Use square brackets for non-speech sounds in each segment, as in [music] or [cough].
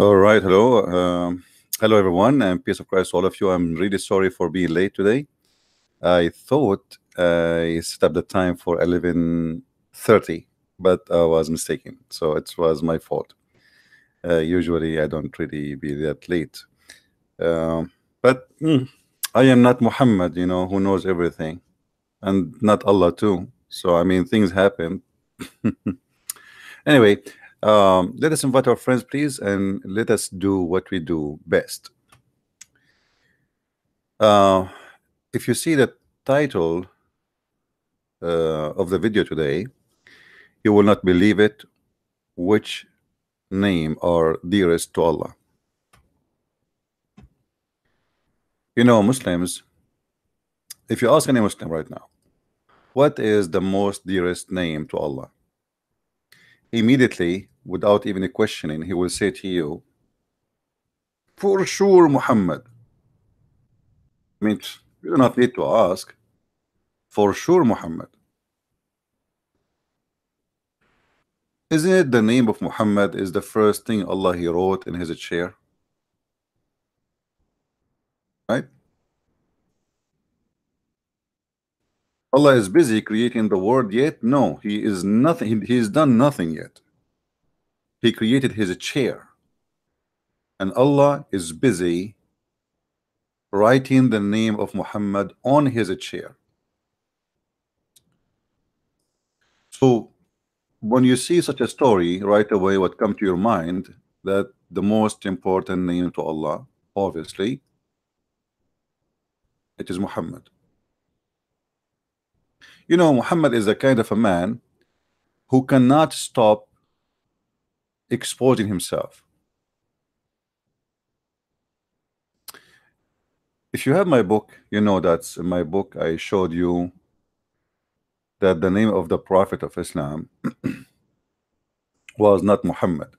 All right, hello. Um, hello, everyone, and peace of Christ, all of you. I'm really sorry for being late today. I thought I set up the time for 11.30, but I was mistaken, so it was my fault. Uh, usually, I don't really be that late. Um, but mm, I am not Muhammad, you know, who knows everything, and not Allah too. So, I mean, things happen. [laughs] anyway, um, let us invite our friends, please, and let us do what we do best. Uh, if you see the title uh, of the video today, you will not believe it. Which name are dearest to Allah? You know, Muslims, if you ask any Muslim right now, what is the most dearest name to Allah? Immediately, without even a questioning, he will say to you, for sure, Muhammad. I mean, you do not need to ask. For sure, Muhammad. Isn't it the name of Muhammad is the first thing Allah he wrote in his chair? Right? Allah is busy creating the world yet? No, he is nothing. He, he's done nothing yet. He created his chair. And Allah is busy writing the name of Muhammad on his chair. So when you see such a story, right away what come to your mind that the most important name to Allah, obviously, it is Muhammad. You know, Muhammad is a kind of a man who cannot stop exposing himself. If you have my book, you know that in my book I showed you that the name of the Prophet of Islam [clears throat] was not Muhammad.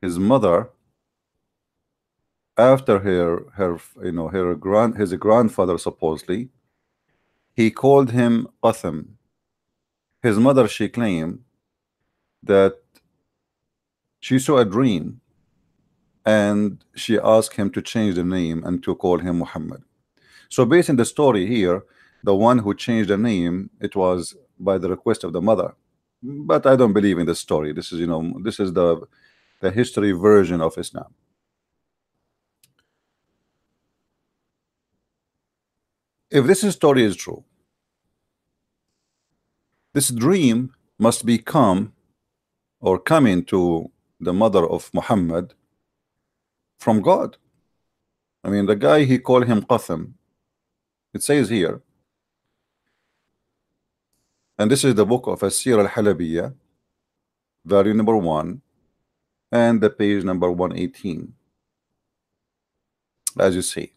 His mother, after her, her, you know, her grand, his grandfather supposedly, he called him Qatham. His mother, she claimed that she saw a dream and she asked him to change the name and to call him Muhammad. So based on the story here, the one who changed the name, it was by the request of the mother. But I don't believe in this story. This is, you know, this is the the history version of Islam. If this story is true, this dream must become or coming to the mother of Muhammad from God. I mean, the guy he called him Qasim. It says here, and this is the book of As-Sirah al-Halabiyya, volume number one, and the page number 118, as you see.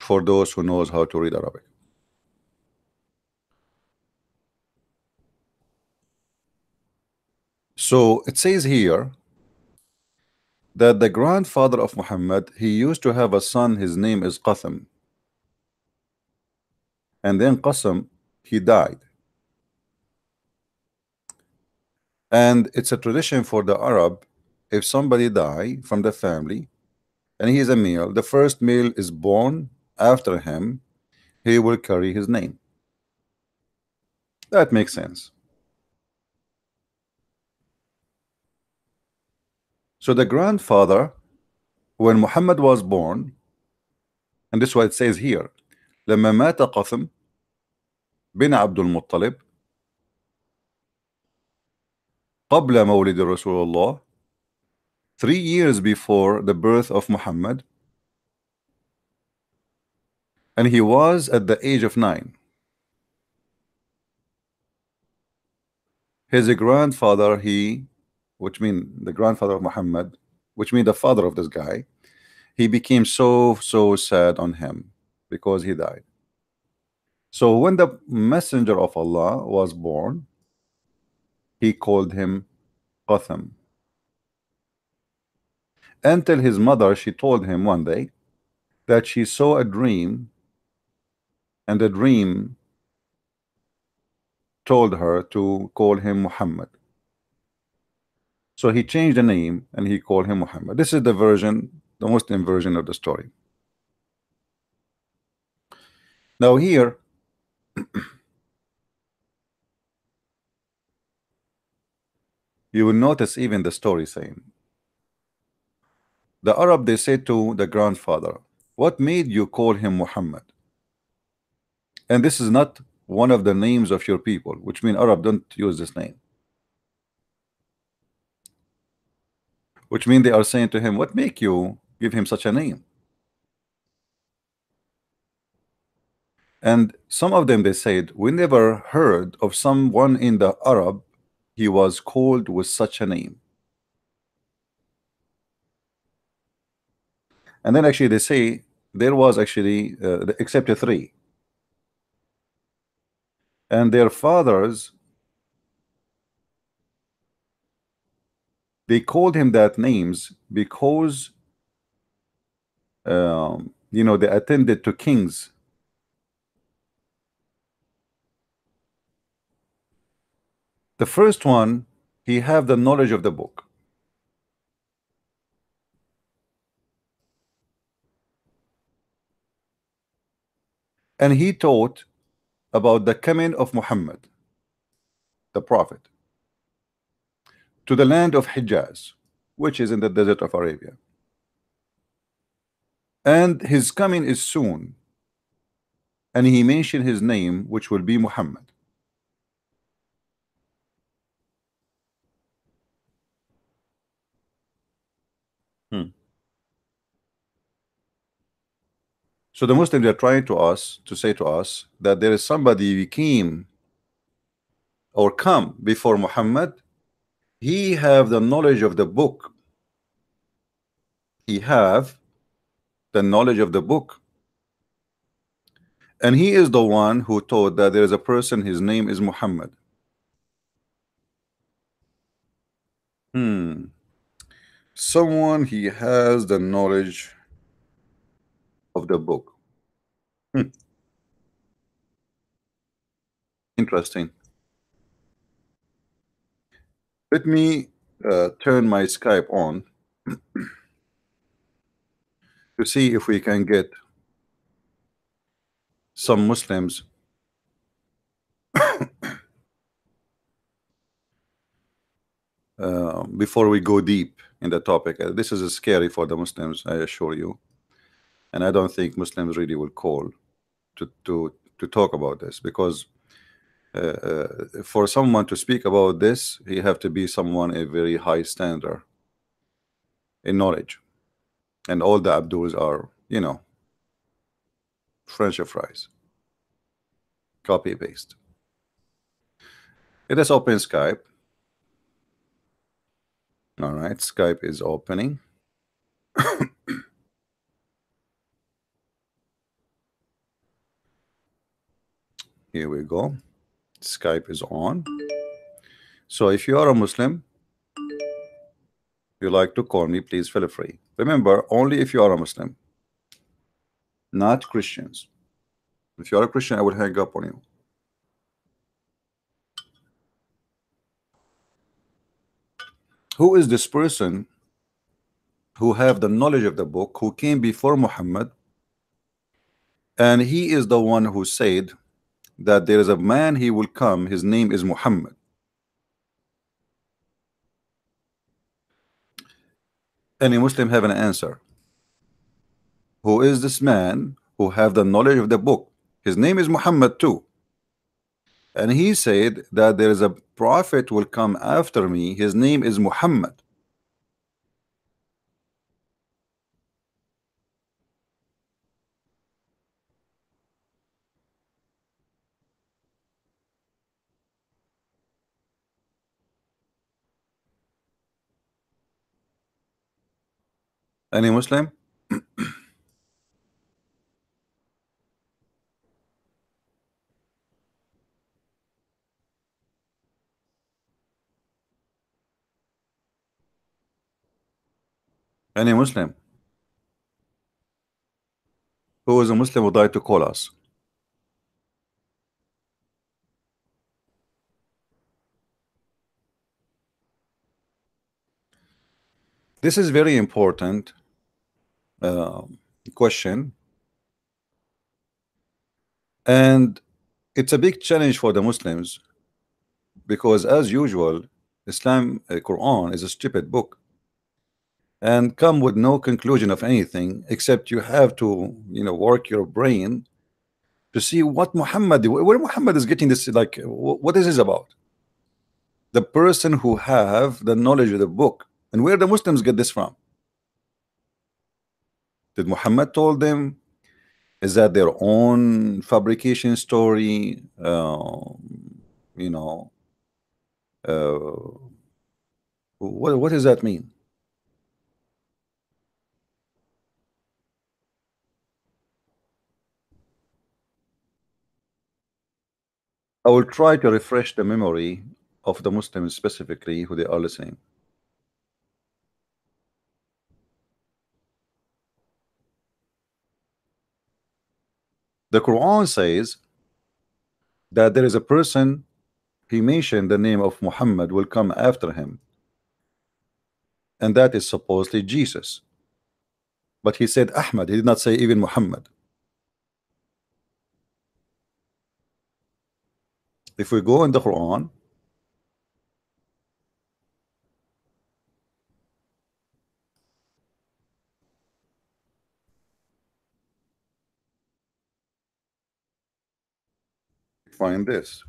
For those who knows how to read Arabic. So it says here that the grandfather of Muhammad, he used to have a son, his name is Qasim. And then Qasim, he died. And it's a tradition for the Arab, if somebody die from the family, and he is a male, the first male is born after him, he will carry his name. That makes sense. So the grandfather, when Muhammad was born, and this is what it says here, لما مات قثم بن عبد المطلب قبل مولد رسول الله three years before the birth of Muhammad and he was at the age of nine his grandfather he which mean the grandfather of Muhammad which mean the father of this guy he became so so sad on him because he died so when the messenger of Allah was born he called him Qatham until his mother she told him one day that she saw a dream and the dream told her to call him Muhammad. So he changed the name and he called him Muhammad. This is the version, the Muslim version of the story. Now here [clears throat] you will notice even the story saying the Arab they said to the grandfather what made you call him Muhammad and this is not one of the names of your people which mean Arab don't use this name which mean they are saying to him what make you give him such a name? And some of them they said we never heard of someone in the Arab he was called with such a name. And then actually they say there was actually uh, except three. And their fathers they called him that names because um, you know they attended to kings. The first one he have the knowledge of the book. And he taught about the coming of Muhammad the prophet to the land of Hijaz which is in the desert of Arabia and his coming is soon and he mentioned his name which will be Muhammad hmm. so the Muslims are trying to us to say to us that there is somebody who came or come before Muhammad he have the knowledge of the book. He have the knowledge of the book. And he is the one who taught that there is a person his name is Muhammad. Hmm. Someone he has the knowledge of the book. Hmm. interesting let me uh, turn my Skype on [clears throat] to see if we can get some Muslims [coughs] uh, before we go deep in the topic. Uh, this is scary for the Muslims, I assure you. And I don't think Muslims really will call to to to talk about this because Uh, uh, for someone to speak about this, he have to be someone a very high standard in knowledge, and all the Abduls are, you know, French fries, copy paste. It is open Skype. All right, Skype is opening. [coughs] Here we go. Skype is on. So if you are a Muslim, you like to call me, please feel free. Remember, only if you are a Muslim, not Christians. If you are a Christian, I will hang up on you. Who is this person who have the knowledge of the book, who came before Muhammad, and he is the one who said that there is a man he will come. His name is Muhammad. Any Muslim have an answer? Who is this man who have the knowledge of the book? His name is Muhammad too. And he said that there is a prophet will come after me. His name is Muhammad Any Muslim? Any Muslim? Who is a Muslim who died to call us? This is very important uh, question. And it's a big challenge for the Muslims because as usual, Islam uh, Quran is a stupid book and come with no conclusion of anything except you have to you know work your brain to see what Muhammad where Muhammad is getting this like what is this about? The person who have the knowledge of the book. And where the Muslims get this from did Muhammad told them? Is that their own fabrication story? Uh, you know uh, what, what does that mean? I will try to refresh the memory of the Muslims specifically who they are listening. The Quran says that there is a person he mentioned the name of Muhammad will come after him. And that is supposedly Jesus. But he said Ahmad he did not say even Muhammad. If we go in the Quran find this.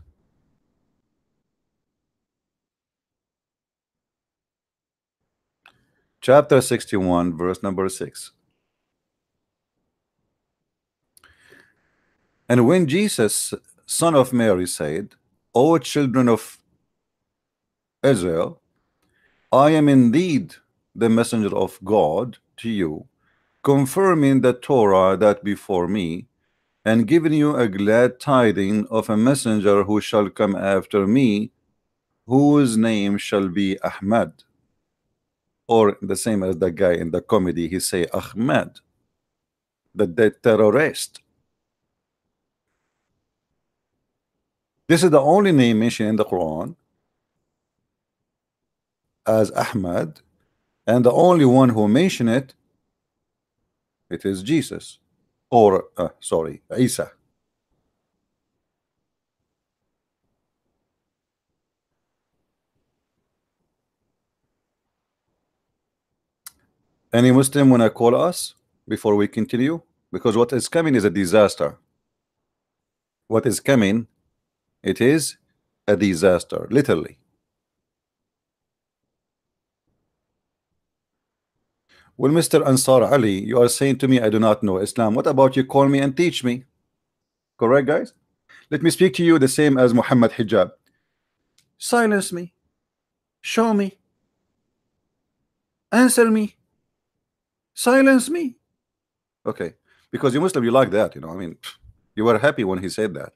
Chapter 61 verse number 6 and when Jesus son of Mary said O children of Israel, I am indeed the messenger of God to you, confirming the Torah that before me, and giving you a glad tiding of a messenger who shall come after me, whose name shall be Ahmad. Or the same as the guy in the comedy, he say Ahmad, the dead terrorist. This is the only name mentioned in the Quran as Ahmad, and the only one who mentioned it, it is Jesus, or uh, sorry, Isa. Any Muslim want to call us before we continue? Because what is coming is a disaster. What is coming it is a disaster, literally. Well, Mr. Ansar Ali, you are saying to me, I do not know Islam. What about you call me and teach me? Correct, guys? Let me speak to you the same as Muhammad Hijab. Silence me. Show me. Answer me. Silence me. Okay. Because you Muslim, you like that, you know. I mean, you were happy when he said that.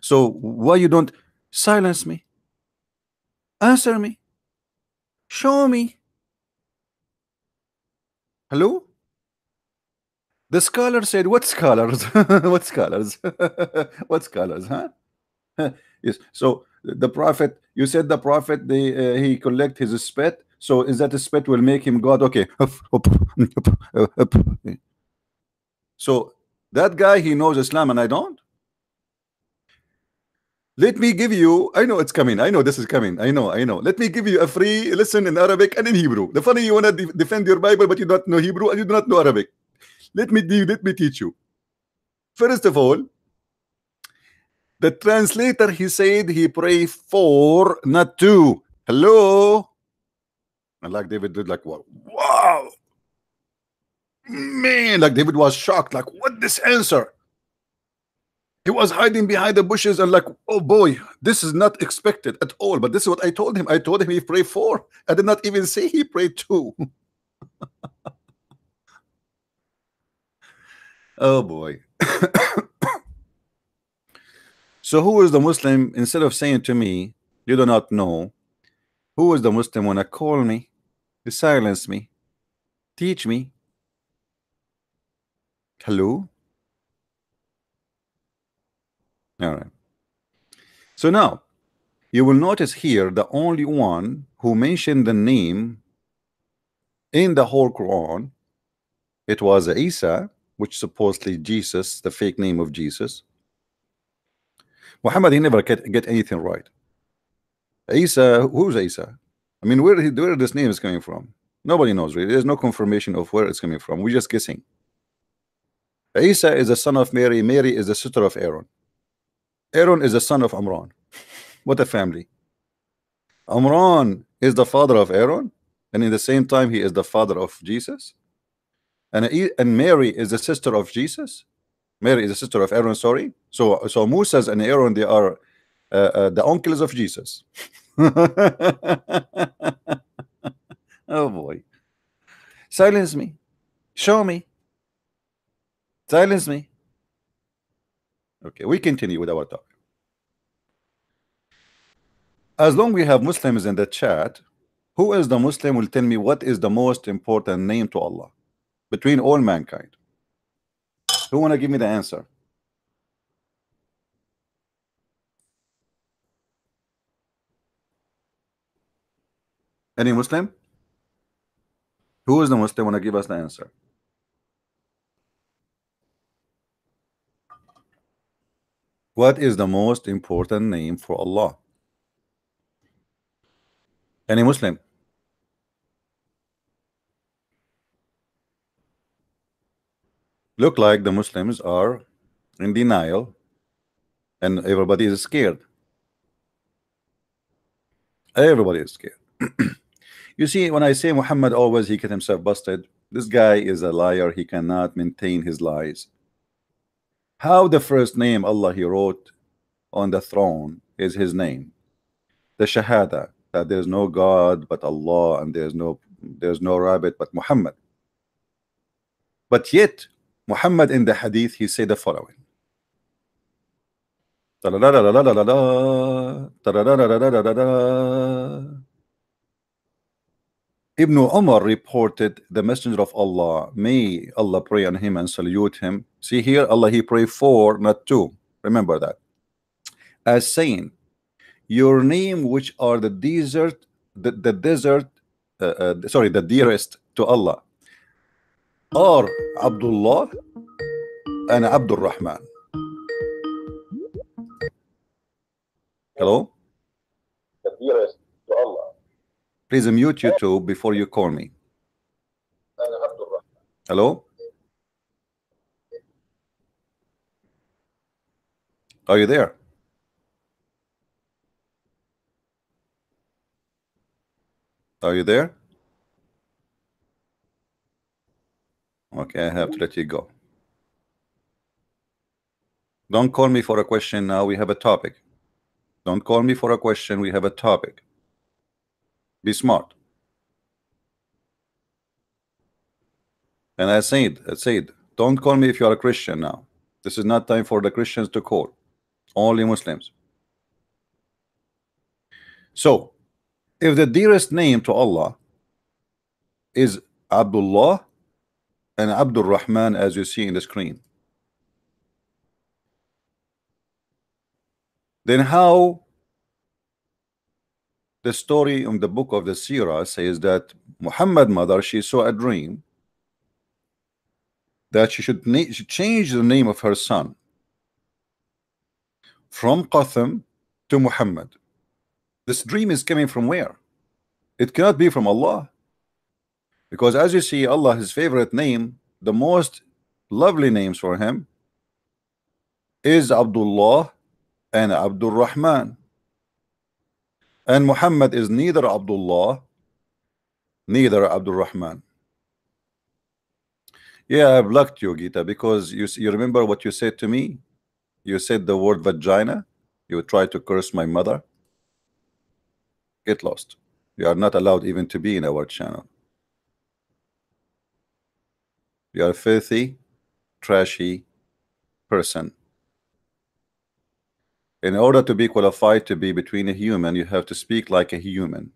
So why you don't silence me? Answer me. Show me. Hello? The scholar said, what scholars? [laughs] what scholars? [laughs] what scholars, huh? [laughs] yes. So the prophet, you said the prophet, they, uh, he collect his spit. So is that spit will make him God? Okay. so that guy, he knows Islam and I don't? Let me give you, I know it's coming. I know this is coming. I know, I know. Let me give you a free lesson in Arabic and in Hebrew. The funny you want to de defend your Bible, but you don't know Hebrew and you do not know Arabic. Let me do, let me teach you. First of all, the translator he said he pray for, not to. Hello. And like David did, like what? Wow. Man, like David was shocked, like what this answer? He was hiding behind the bushes and like, oh boy, this is not expected at all. But this is what I told him. I told him he prayed for. I did not even say he prayed two. [laughs] oh boy. [coughs] so who is the Muslim? Instead of saying to me, you do not know, who is the Muslim when I call me, to silence me, teach me? Hello? All right. So now you will notice here the only one who mentioned the name in the whole Quran. It was Isa which supposedly Jesus the fake name of Jesus. Muhammad he never get, get anything right. Isa who's Isa? I mean where where this name is coming from? Nobody knows really. There's no confirmation of where it's coming from. We're just guessing. Isa is the son of Mary. Mary is the sister of Aaron Aaron is the son of Amran. What a family. Amran is the father of Aaron and in the same time he is the father of Jesus. And and Mary is the sister of Jesus. Mary is the sister of Aaron sorry. So so Moses and Aaron they are uh, uh, the uncles of Jesus. [laughs] Oh boy. Silence me. Show me. Silence me okay we continue with our talk as long we have Muslims in the chat who is the Muslim will tell me what is the most important name to Allah between all mankind? Who want to give me the answer? Any Muslim? Who is the Muslim want to give us the answer what is the most important name for Allah any Muslim? Look like the Muslims are in denial and everybody is scared. Everybody is scared. [clears throat] you see, when I say Muhammad always he get himself busted, this guy is a liar. He cannot maintain his lies. How the first name Allah he wrote on the throne is his name. The Shahada, that there's no God but Allah and there's no there's no rabbit but Muhammad. But yet Muhammad in the hadith he said the following Ibn Umar reported the messenger of Allah. May Allah pray on him and salute him. See here Allah he pray for not two remember that. As saying your name which are the desert the, the desert uh, uh, sorry the dearest to Allah are Abdullah and Abdul Rahman hello? The dearest. to please mute YouTube before you call me hello are you there Are you there? Okay, I have to let you go. Don't call me for a question now. We have a topic. Don't call me for a question. We have a topic. Be smart. And I said, I said, don't call me if you are a Christian now. This is not time for the Christians to call. Only Muslims. So, if the dearest name to Allah is Abdullah and Abdul Rahman as you see in the screen then how the story in the book of the Sirah says that Muhammad mother she saw a dream that she should change the name of her son from Qatham to Muhammad. This dream is coming from where? It cannot be from Allah. Because as you see Allah his favorite name the most lovely names for him is Abdullah and Abdul Rahman and Muhammad is neither Abdullah neither Abdul Rahman yeah I blocked you Gita because you, you remember what you said to me? You said the word vagina. You tried to curse my mother. Get lost. You are not allowed even to be in our channel. You are a filthy trashy person in order to be qualified to be between a human you have to speak like a human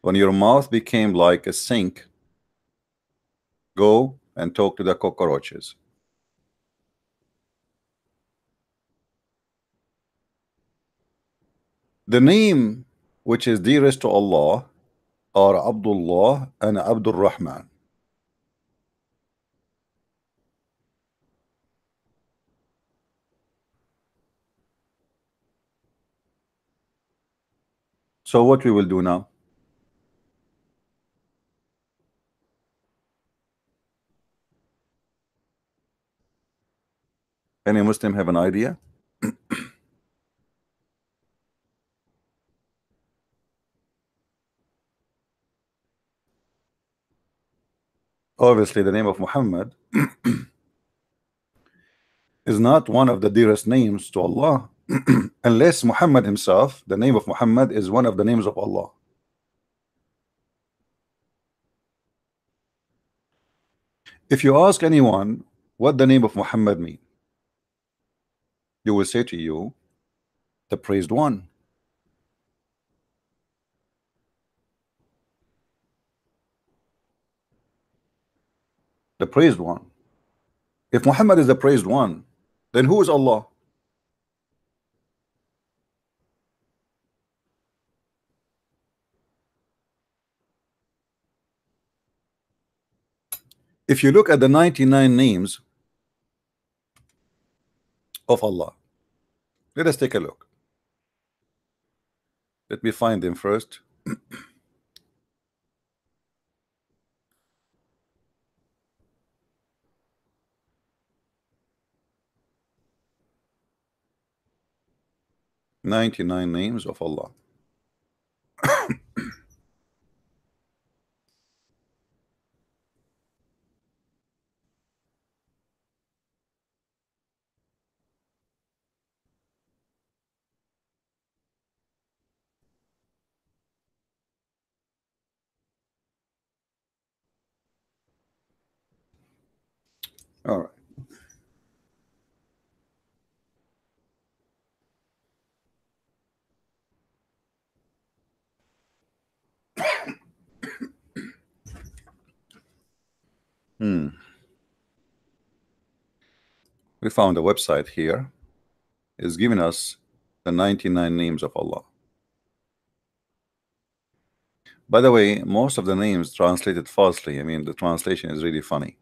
when your mouth became like a sink go and talk to the cockroaches the name which is dearest to Allah are Abdullah and Abdul Rahman. So what we will do now? Any Muslim have an idea? [coughs] Obviously, the name of Muhammad [coughs] is not one of the dearest names to Allah [clears throat] unless Muhammad himself, the name of Muhammad is one of the names of Allah. If you ask anyone what the name of Muhammad mean, you will say to you, the praised one. The praised one. If Muhammad is the praised one, then who is Allah? If you look at the 99 names of Allah, let us take a look. Let me find them first. [clears throat] Ninety-nine names of Allah. All right. Hmm. We found a website here. It's giving us the 99 names of Allah. By the way, most of the names translated falsely. I mean, the translation is really funny.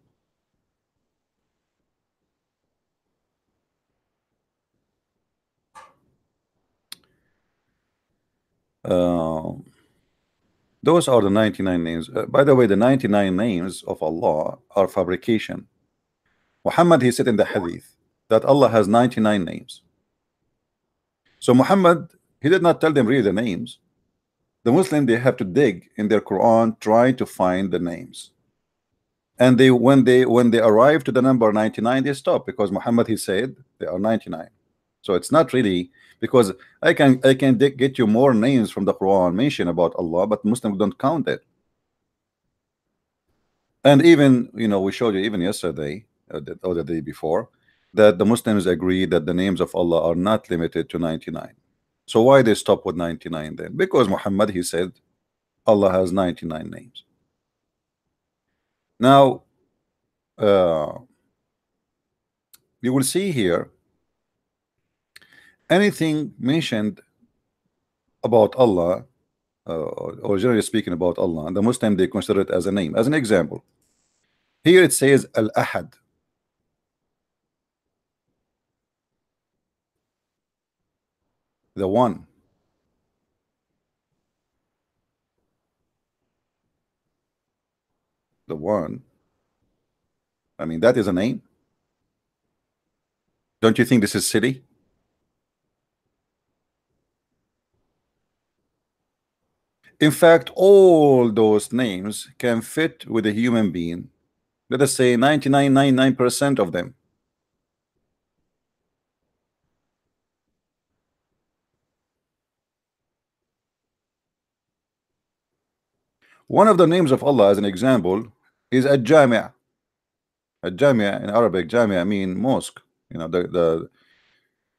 Uh, those are the 99 names. Uh, by the way, the 99 names of Allah are fabrication. Muhammad, he said in the hadith that Allah has 99 names. So Muhammad, he did not tell them really the names. The Muslim, they have to dig in their Quran, try to find the names. And they when they when they arrive to the number 99, they stop because Muhammad he said they are 99. So it's not really because I can I can get you more names from the Quran mention about Allah, but Muslims don't count it. And even you know we showed you even yesterday uh, or the day before that the Muslims agree that the names of Allah are not limited to 99. So why they stop with 99 then? Because Muhammad he said Allah has 99 names. Now uh, you will see here anything mentioned about Allah uh, or generally speaking about Allah the Muslim they consider it as a name as an example. Here it says Al-Ahad. The one. The one. I mean that is a name. Don't you think this is silly In fact, all those names can fit with a human being. Let us say 99.99% of them. One of the names of Allah, as an example, is a Jamia. A Jamia in Arabic, Jamia mean mosque. You know, the the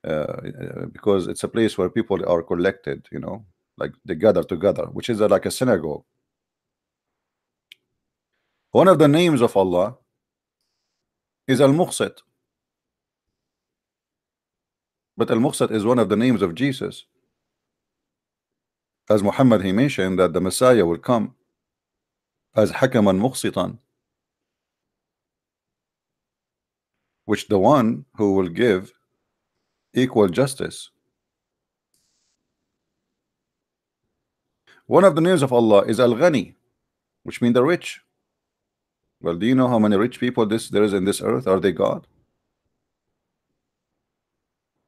uh, because it's a place where people are collected. You know, like they gather together, which is like a synagogue. One of the names of Allah is Al-Muqsit. But Al-Muqsit is one of the names of Jesus. As Muhammad he mentioned that the Messiah will come as hakaman muqsitan which the one who will give equal justice one of the names of Allah is Al-Ghani which means the rich. Well do you know how many rich people this there is in this earth? Are they God?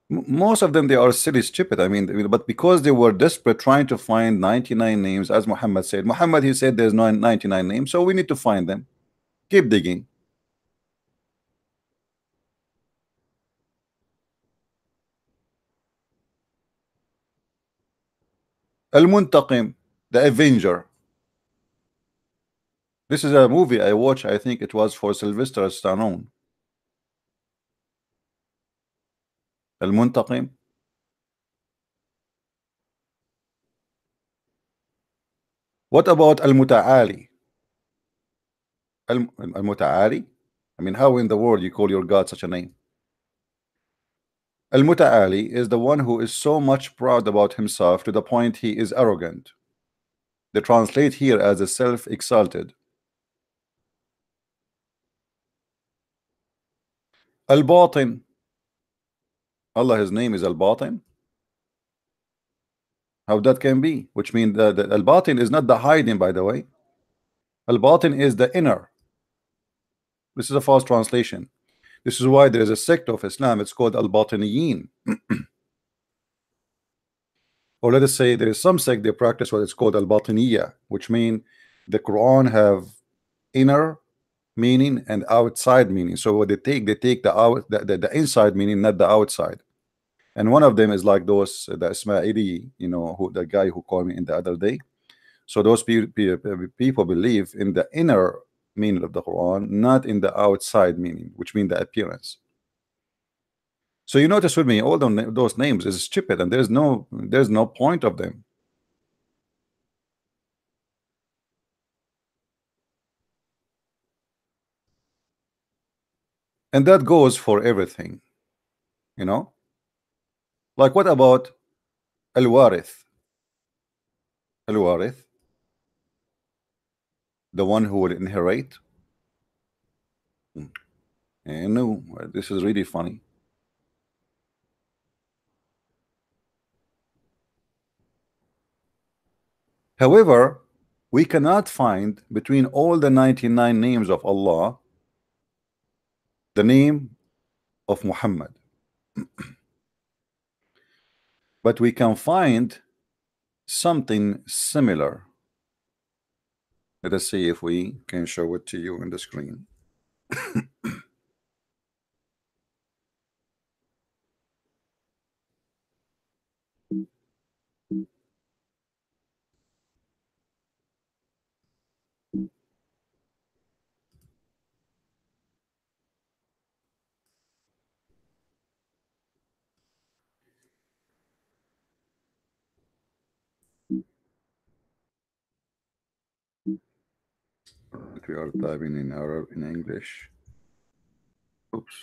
Most of them they are silly stupid. I mean but because they were desperate trying to find 99 names as Muhammad said Muhammad he said there's no 99 names so we need to find them. Keep digging. Al-Muntaqim the Avenger this is a movie I watched I think it was for Sylvester Stallone Al-Muntaqim What about Al-Muta'ali? Al- Al-Muta'ali? I mean, how in the world you call your God such a name? Al-Muta'ali is the one who is so much proud about himself to the point he is arrogant. They translate here as a self-exalted. Al-Batin. Allah, his name is Al-Batin. How that can be? Which means that that Al-Batin is not the hiding, by the way. Al-Batin is the inner. This is a false translation. This is why there is a sect of Islam. It's called Al-Batiniyin. [clears throat] or let us say there is some sect they practice what is called Al-Batiniya, which mean the Quran have inner meaning and outside meaning. So what they take, they take the out the, the, the inside meaning, not the outside. And one of them is like those the Ismaili, you know, who the guy who called me in the other day. So those pe- pe- pe- people believe in the inner meaning of the Quran, not in the outside meaning, which mean the appearance. So you notice with me, all those names is stupid, and there's no there's no point of them. And that goes for everything, you know. Like what about Al-Warith? Al-Warith, the one who will inherit. Hmm. And no, this is really funny. However, we cannot find between all the 99 names of Allah the name of Muhammad. [clears throat] but we can find something similar. Let us see if we can show it to you on the screen. [laughs] If we are typing in Arab in English. Oops.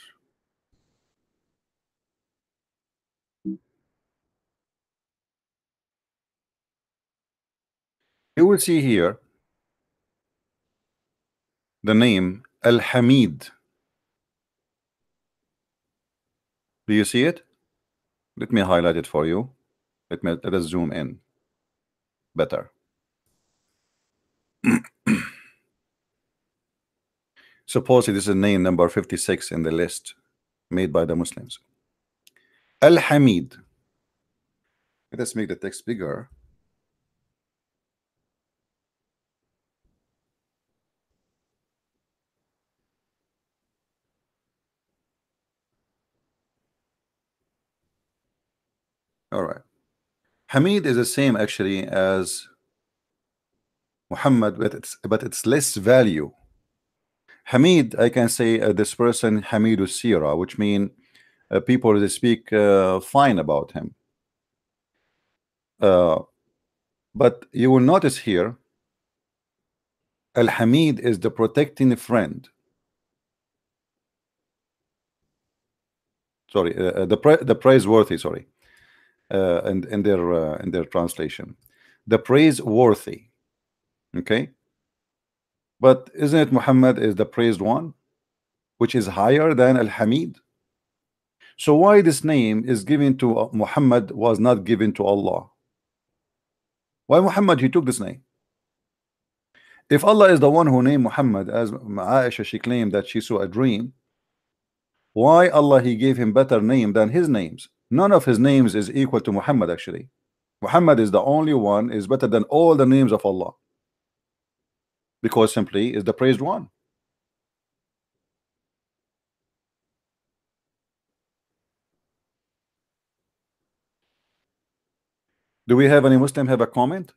You will see here the name Al Hamid. Do you see it? Let me highlight it for you. Let me let us zoom in better. [clears throat] Suppose it is a name number 56 in the list made by the Muslims. Al Hamid. Let us make the text bigger. All right. Hamid is the same actually as Muhammad, but it's but it's less value. Hamid, I can say uh, this person Hamidus Sira, which mean uh, people they speak uh, fine about him. Uh, but you will notice here, Al Hamid is the protecting friend. Sorry, uh, uh, the pra the praiseworthy. Sorry, and in their in their translation, the praiseworthy. Okay. But isn't it Muhammad is the praised one, which is higher than Al Hamid? So why this name is given to uh, Muhammad was not given to Allah? Why Muhammad he took this name? If Allah is the one who named Muhammad, as Aisha she claimed that she saw a dream, why Allah he gave him better name than his names? None of his names is equal to Muhammad actually. Muhammad is the only one is better than all the names of Allah because simply is the praised one. Do we have any Muslim have a comment?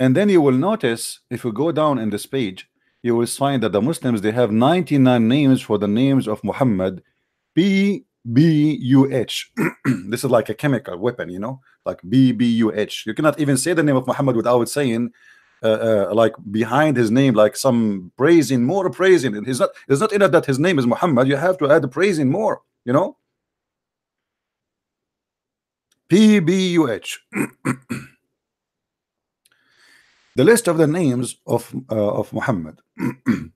And then you will notice if you go down in this page, you will find that the Muslims they have 99 names for the names of Muhammad, B B U H. [clears throat] this is like a chemical weapon, you know, like B B U H. You cannot even say the name of Muhammad without saying, uh, uh, like behind his name, like some praising, more praising. And he's not. It's not enough that his name is Muhammad. You have to add praising more. You know. P B U H. [clears throat] the list of the names of uh, of Muhammad. [clears throat]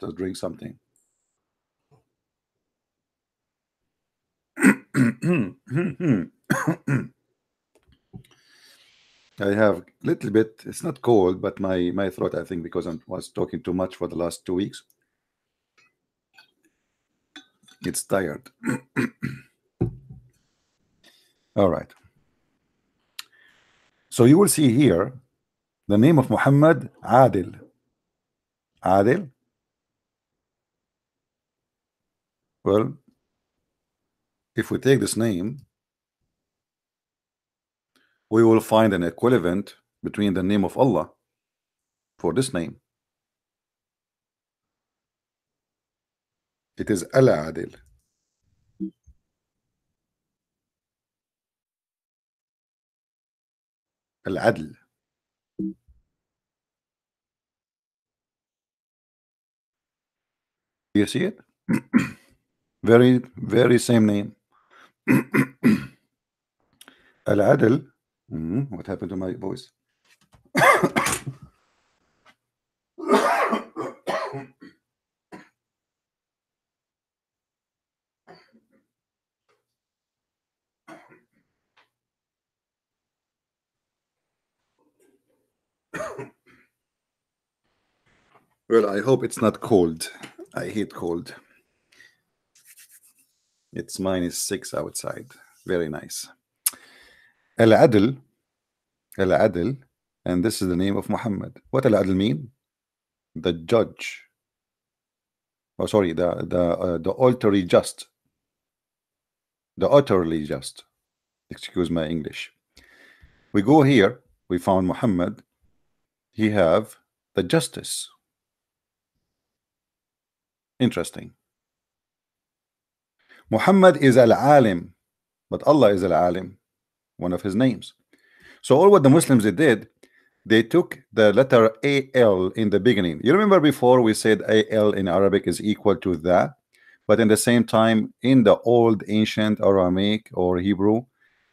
Just drink something. I have a little bit. It's not cold, but my my throat. I think because I was talking too much for the last two weeks. It's tired. [clears throat] All right. So you will see here the name of Muhammad Adil. Adil. Well, if we take this name, we will find an equivalent between the name of Allah for this name. It is Al Adil. Al Adl. You see it? [clears throat] very, very same name. Al-Adl. Mm, what happened to my voice? [coughs] well, I hope it's not cold. I hate cold. It's minus six outside. Very nice. Al Adl, Al Adl, and this is the name of Muhammad. What Al Adl mean? The judge. Oh, sorry, the the uh, the utterly just. The utterly just. Excuse my English. We go here. We found Muhammad. He have the justice. Interesting. Muhammad is al-alim, but Allah is al-alim, one of his names. So all what the Muslims they did, they took the letter AL in the beginning. You remember before we said AL in Arabic is equal to that, but in the same time in the old ancient Aramaic or Hebrew,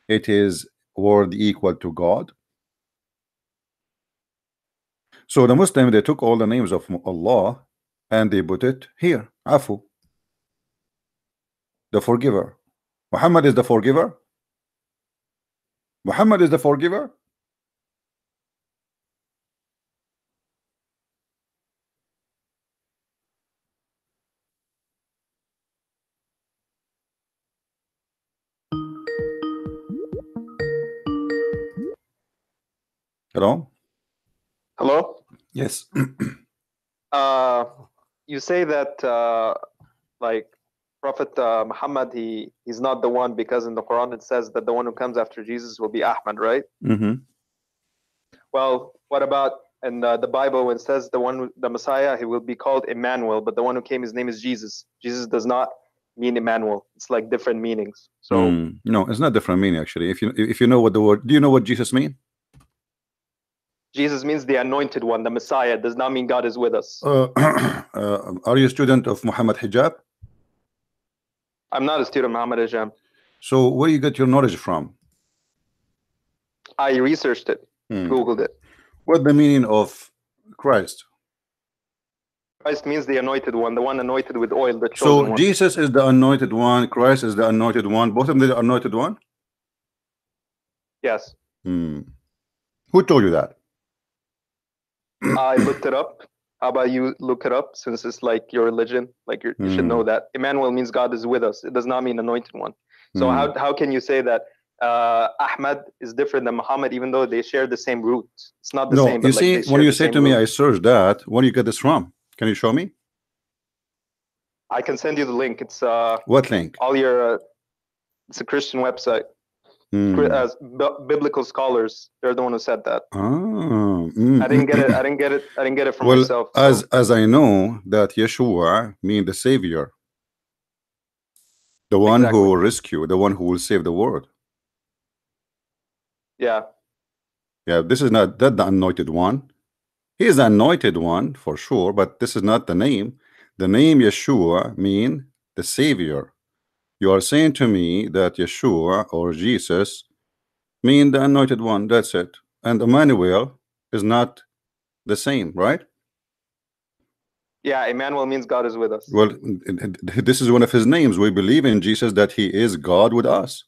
it is word equal to God. So the Muslim they took all the names of Allah and they put it here, Afu the forgiver. Muhammad is the forgiver. Muhammad is the forgiver. Hello? Hello? Yes. [clears throat] Uh, you say that uh, like Prophet uh, Muhammad, he he's not the one because in the Quran it says that the one who comes after Jesus will be Ahmad, right? mm-hmm. Well, what about in uh, the Bible when it says the one, the Messiah, he will be called Emmanuel, but the one who came, his name is Jesus. Jesus does not mean Emmanuel. It's like different meanings. So Mm, no, it's not different meaning actually. If you if you know what the word, do you know what Jesus mean? Jesus means the anointed one, the Messiah. It does not mean God is with us. Uh, [clears throat] uh, are you a student of Muhammad Hijab? I'm not a student of Muhammad Hijab. So where you get your knowledge from? I researched it. Hmm. Googled it. What the meaning of Christ? Christ means the anointed one, the one anointed with oil. The chosen So one. Jesus is the anointed one, Christ is the anointed one, both of them the anointed one? Yes, Hmm. Who told you that? I looked it up. [clears throat] How about you look it up since it's like your religion? Like you're, you should Hmm. know that Emmanuel means God is with us. It does not mean anointed one. So Hmm. how how can you say that uh, Ahmad is different than Muhammad even though they share the same root? It's not the no, same. you but, like, see, when you say to me, root. I searched that, where do you get this from? Can you show me? I can send you the link. It's uh What link? all your uh, it's a Christian website. Cri- As b- biblical scholars, they're the one who said that. Ah, mm, I didn't mm, get it. mm. I didn't get it. I didn't get it from Well, myself. so- as as I know that Yeshua mean the Savior, the one who will rescue, the one who will save the world. yeah, Yeah, this is not that the anointed one. He is the anointed one for sure, but this is not the name. The name Yeshua mean the Savior. You are saying to me that Yeshua or Jesus mean the anointed one. That's it. And Emmanuel is not the same, right? yeah. Emmanuel means God is with us. Well, this is one of his names. We believe in Jesus that he is God with us.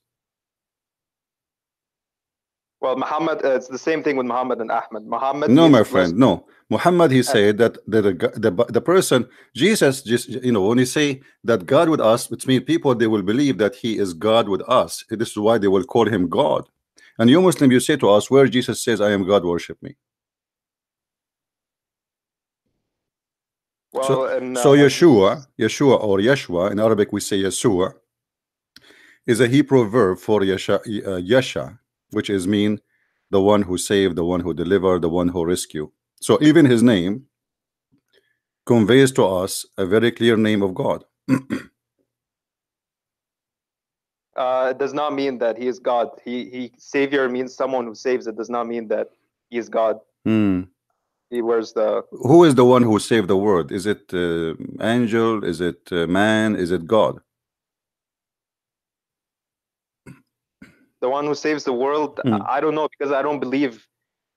Well, Muhammad, uh, it's the same thing with Muhammad and Ahmed. Muhammad. No, my friend, no. Muhammad, he said that the, the the the person Jesus just you know when he say that God with us, it means people they will believe that he is God with us. This is why they will call him God. And you Muslim, you say to us, where Jesus says, "I am God, worship me." Well, so- and, uh, So Yeshua, Yeshua or Yeshua in Arabic we say Yeshua, is a Hebrew verb for Yesha, uh, Yesha, which is mean the one who saved, the one who delivered, the one who rescue. So even his name conveys to us a very clear name of God. [clears throat] uh, it does not mean that he is God. He he savior means someone who saves. It does not mean that he is God. Hmm. He wears the Who is the one who saved the world? Is it uh, angel? Is it uh, man? Is it God? The one who saves the world. Hmm. I, don't know because I don't believe.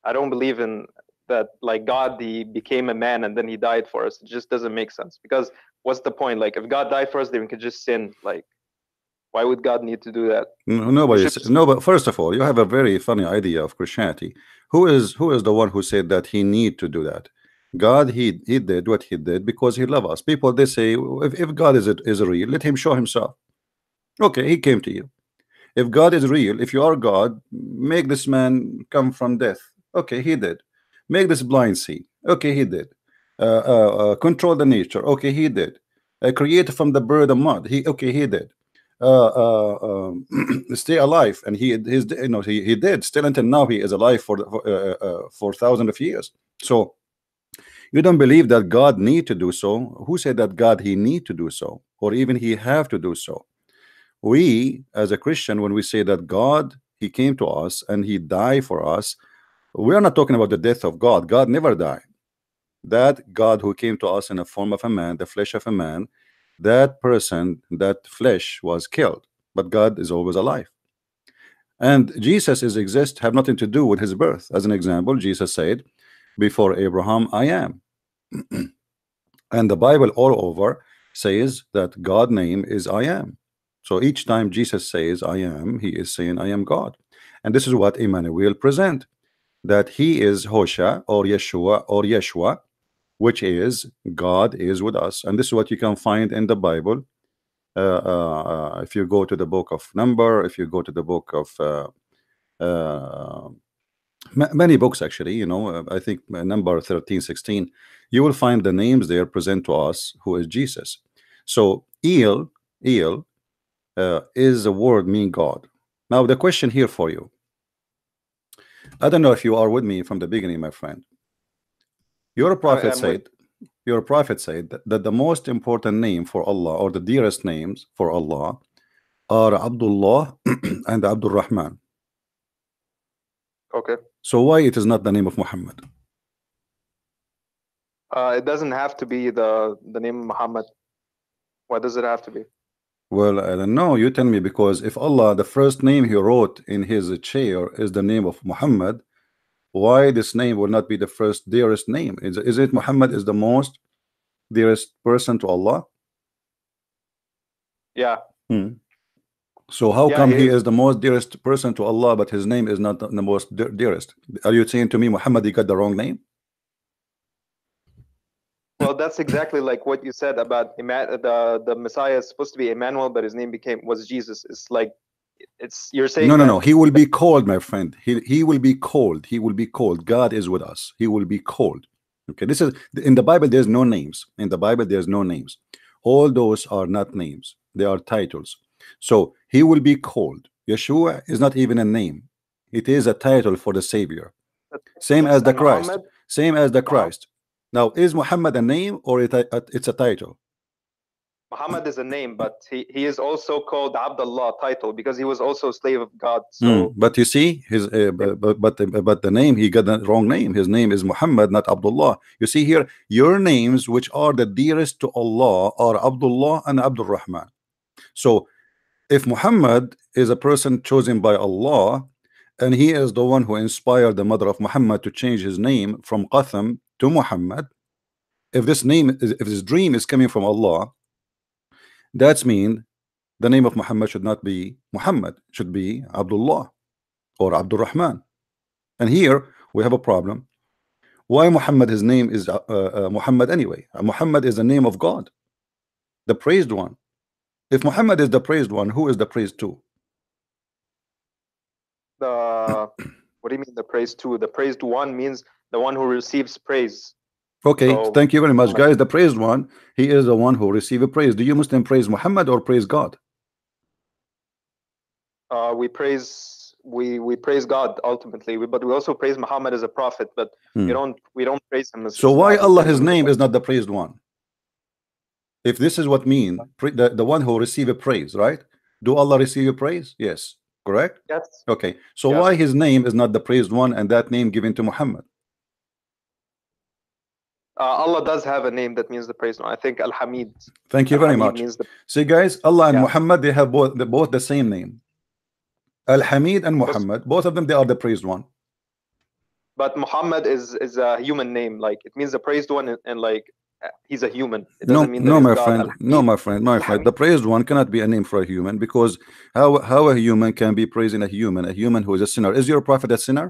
I don't believe in that. Like God, he became a man and then he died for us. It just doesn't make sense. Because what's the point? Like if God died for us, then we could just sin. Like why would God need to do that? No, nobody. should- s- No, but first of all, you have a very funny idea of Christianity. Who is who is the one who said that he need to do that? God, he he did what he did because he loved us. People they say if, if God is is real, let him show himself. Okay, he came to you. If God is real, if you are God, make this man come from death. Okay, he did. Make this blind see. Okay, he did. Uh, uh, uh, control the nature. Okay, he did. Uh, create from the bird and mud. He okay, he did uh, uh, um, [clears throat] stay alive, and he his you know he, he did still until now he is alive for for, for thousands of years. So you don't believe that God need to do so? Who said that God he need to do so, or even he have to do so? We as a Christian, when we say that God he came to us and he died for us, we are not talking about the death of God. God never died. That God who came to us in the form of a man, the flesh of a man, that person, that flesh was killed, but God is always alive. And Jesus is exist have nothing to do with his birth. As an example, Jesus said, Before Abraham, I am. [clears throat] and the Bible all over says that God name is I am. So each time Jesus says I am, he is saying I am God. And this is what Emmanuel present that he is Hoshea or Yeshua or Yeshua, which is God is with us. And this is what you can find in the Bible. Uh, uh, if you go to the book of Number, if you go to the book of uh, uh, many books, actually, you know, uh, I think uh, number 13, 16, you will find the names there present to us who is Jesus. So, El, El uh, is the word mean God. Now, the question here for you I don't know if you are with me from the beginning, my friend. Your prophet said, your prophet said that, that the most important name for Allah or the dearest names for Allah are Abdullah [clears throat] and Abdul Rahman. Okay. So why it is not the name of Muhammad? Uh, it doesn't have to be the the name of Muhammad. Why does it have to be? Well, I don't know. You tell me because if Allah, the first name He wrote in His chair is the name of Muhammad, why this name will not be the first dearest name? Is, is it Muhammad is the most dearest person to Allah? Yeah. Hmm. So how Yeah, come he he is. the most dearest person to Allah, but his name is not the most de- dearest? Are you saying to me Muhammad he got the wrong name? Well, that's exactly like what you said about Emma- the the Messiah is supposed to be Emmanuel, but his name became was Jesus. It's like it's you're saying No, no, no. He will be called, my friend. He he will be called. He will be called. God is with us. He will be called. Okay, this is in the Bible. There's no names. In the Bible, there's no names. All those are not names. They are titles. So he will be called. Yeshua is not even a name. It is a title for the Savior. Same as the Christ. Same as the Christ. Now, is Muhammad a name or it it's a title? Muhammad is a name, but he, he is also called Abdullah title because he was also a slave of God. So Mm, But you see, his uh, but, but but but the name he got the wrong name. His name is Muhammad, not Abdullah. You see here, your names, which are the dearest to Allah, are Abdullah and Abdul Rahman. So, if Muhammad is a person chosen by Allah, and he is the one who inspired the mother of Muhammad to change his name from Qatham to Muhammad, if this name, if this dream is coming from Allah, that's mean the name of Muhammad should not be Muhammad, should be Abdullah or Abdul Rahman. And here we have a problem. Why Muhammad, his name is uh, uh, Muhammad anyway? Uh, Muhammad is the name of God, the praised one. If Muhammad is the praised one, who is the praised to? the what do you mean the praised two? The praised one means the one who receives praise. Okay, So, thank you very much, guys. The praised one, he is the one who receives a praise. Do you Muslim praise Muhammad or praise God? Uh, we praise we we praise God ultimately, we, but we also praise Muhammad as a prophet. But Hmm. we don't we don't praise him as. So why. Allah, His name is not the praised one? If this is what mean, the, the one who receive a praise, right? Do Allah receive a praise? Yes, correct. Yes. Okay, so Yes. why His name is not the praised one, and that name given to Muhammad? Uh, Allah does have a name that means the praised one. I think Al Hamid. Thank you very much. The, See, guys, Allah and Yeah. Muhammad they have both the, both the same name. Al Hamid and Muhammad, both of them they are the praised one. but Muhammad is is a human name. Like it means the praised one, and, and like he's a human. It No, doesn't mean no, my God. friend, no, my friend, my friend. The praised one cannot be a name for a human because how how a human can be praising a human, a human who is a sinner? Is your prophet a sinner?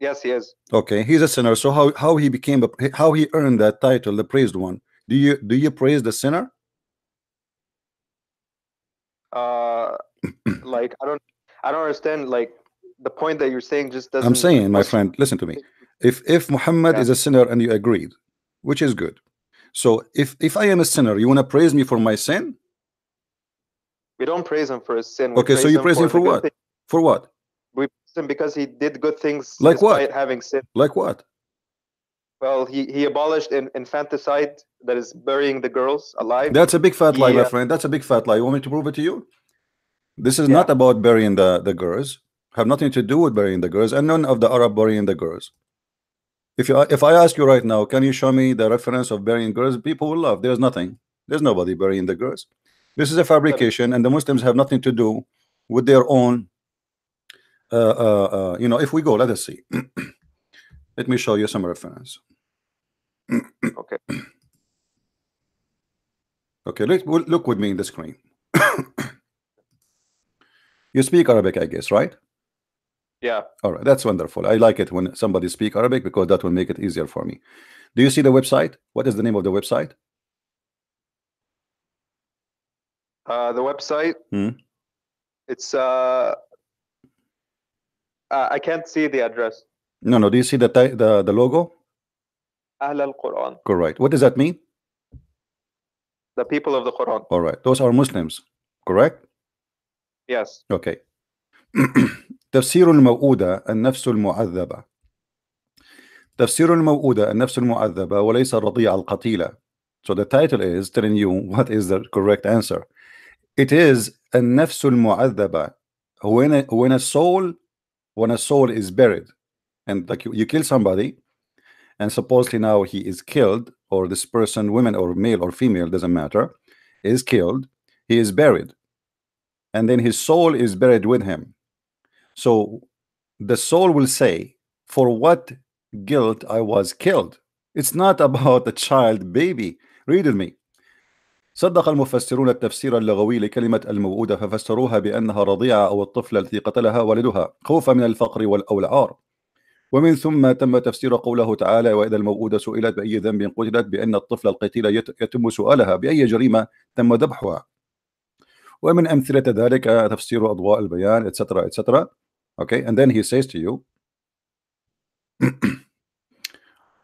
Yes, he is. Okay, he's a sinner. So how how he became a, how he earned that title, the praised one? Do you do you praise the sinner? Uh, [clears throat] like I don't I don't understand. Like the point that you're saying just doesn't. I'm saying, my friend, listen to me. If if Muhammad Yeah. is a sinner and you agreed, which is good. So if if I am a sinner, you want to praise me for my sin? We don't praise him for his sin. We Okay, so you praise him the for what? For what? Him because he did good things Like what? having sin. Like what? Well, he, he abolished in, infanticide, that is burying the girls alive. That's a big fat lie, my uh, friend. That's a big fat lie. You want me to prove it to you? This is Yeah. not about burying the, the girls. Have nothing to do with burying the girls, and none of the Arab burying the girls. If you if I ask you right now, can you show me the reference of burying girls? People will laugh. There's nothing. There's nobody burying the girls. This is a fabrication, and the Muslims have nothing to do with their own. Uh, uh, uh, you know, if we go, let us see. [clears throat] let me show you some reference. [clears throat] Okay. Okay, look, look with me in the screen. [coughs] you speak Arabic, I guess, right? Yeah. All right, that's wonderful. I like it when somebody speak Arabic because that will make it easier for me. Do you see the website? What is the name of the website? Uh, the website. Hmm. It's uh, uh, I can't see the address. No, no. Do you see the ti- the the logo? Ahl al Quran, Correct. What does that mean? the people of the Quran. All right, those are Muslims, correct? Yes. Okay. تفسير الموؤودة النفس المعذبة تفسير الموؤودة النفس المعذبة وليس الرضيعة القتيلة So the title is telling you what [laughs] is the correct answer. It is النفس المعذبة when a, when a soul when a soul is buried and like you, you kill somebody and supposedly now he is killed or this person women or male or female doesn't matter is killed he is buried and then his soul is buried with him so the soul will say, For what guilt I was killed. It's not [laughs] about a child baby. Read with me. صدق المفسرون التفسير اللغوي لكلمة الموؤودة ففسروها بأنها رضيعة أو الطفلة التي قتلها والدها خوفا من الفقر أو العار ومن ثم تم تفسير قوله تعالى وإذا الموؤودة سئلت بأي ذنب قتلت بأن الطفل القتيل يت- يتم سؤالها بأي جريمة تم ذبحها. ومن أمثلة ذلك تفسير أضواء البيان etc etc okay and then he says to you [clears throat]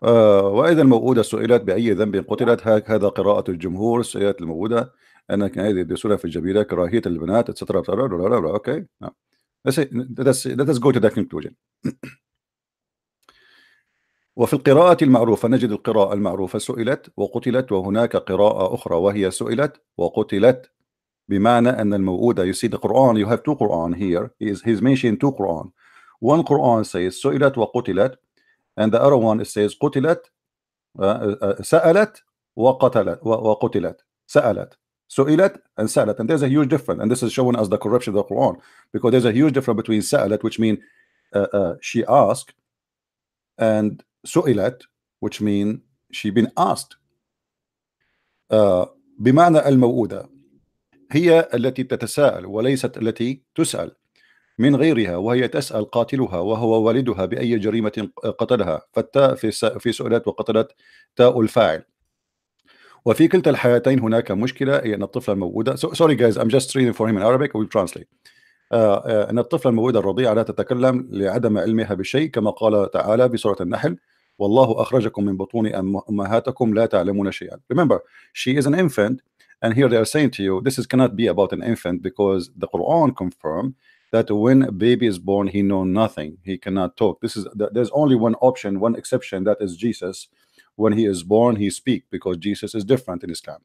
آه، وإذا الموؤودة سئلت بأي ذنب قتلت. هكذا قراءة الجمهور سئلت الموؤودة أن كان يدرسون في الجبيرة كراهية البنات let's, say, let, us, us go to the conclusion. [clears throat] وفي القراءة المعروفة نجد القراءة المعروفة سئلت وقتلت وهناك قراءة أخرى وهي سئلت وقتلت بمعنى أن الموؤودة you see the Quran you have two Quran here. He's, he's mentioning two Quran. One Quran says سئلت وقتلت and the other one it says قتلت uh, uh, سألت وقتلت و- وقتلت سألت سئلت and سألت and there's a huge difference and this is showing us the corruption of the Quran because there's a huge difference between سألت which mean uh, uh, she asked and سئلت which mean she been asked uh, بمعنى الموؤودة هي التي تتساءل وليست التي تسأل من غيرها وهي تسأل قاتلها وهو والدها بأي جريمة قتلها فالتاء في س- في سؤلت وقتلت تاء الفاعل. وفي كلتا الحالتين هناك مشكلة هي أن الطفلة الموؤودة sorry guys I'm just reading for him in Arabic we'll translate. آه، آه، أن الطفلة الموؤودة الرضيعة لا تتكلم لعدم علمها بشيء كما قال تعالى في سورة النحل والله أخرجكم من بطون أم- أمهاتكم لا تعلمون شيئا. Remember she is an infant and here they are saying to you this is cannot be about an infant because the Quran confirm that when a baby is born he know nothing. He cannot talk. This is th- there's only one option one exception that is Jesus. When he is born he speak because Jesus is different in Islam.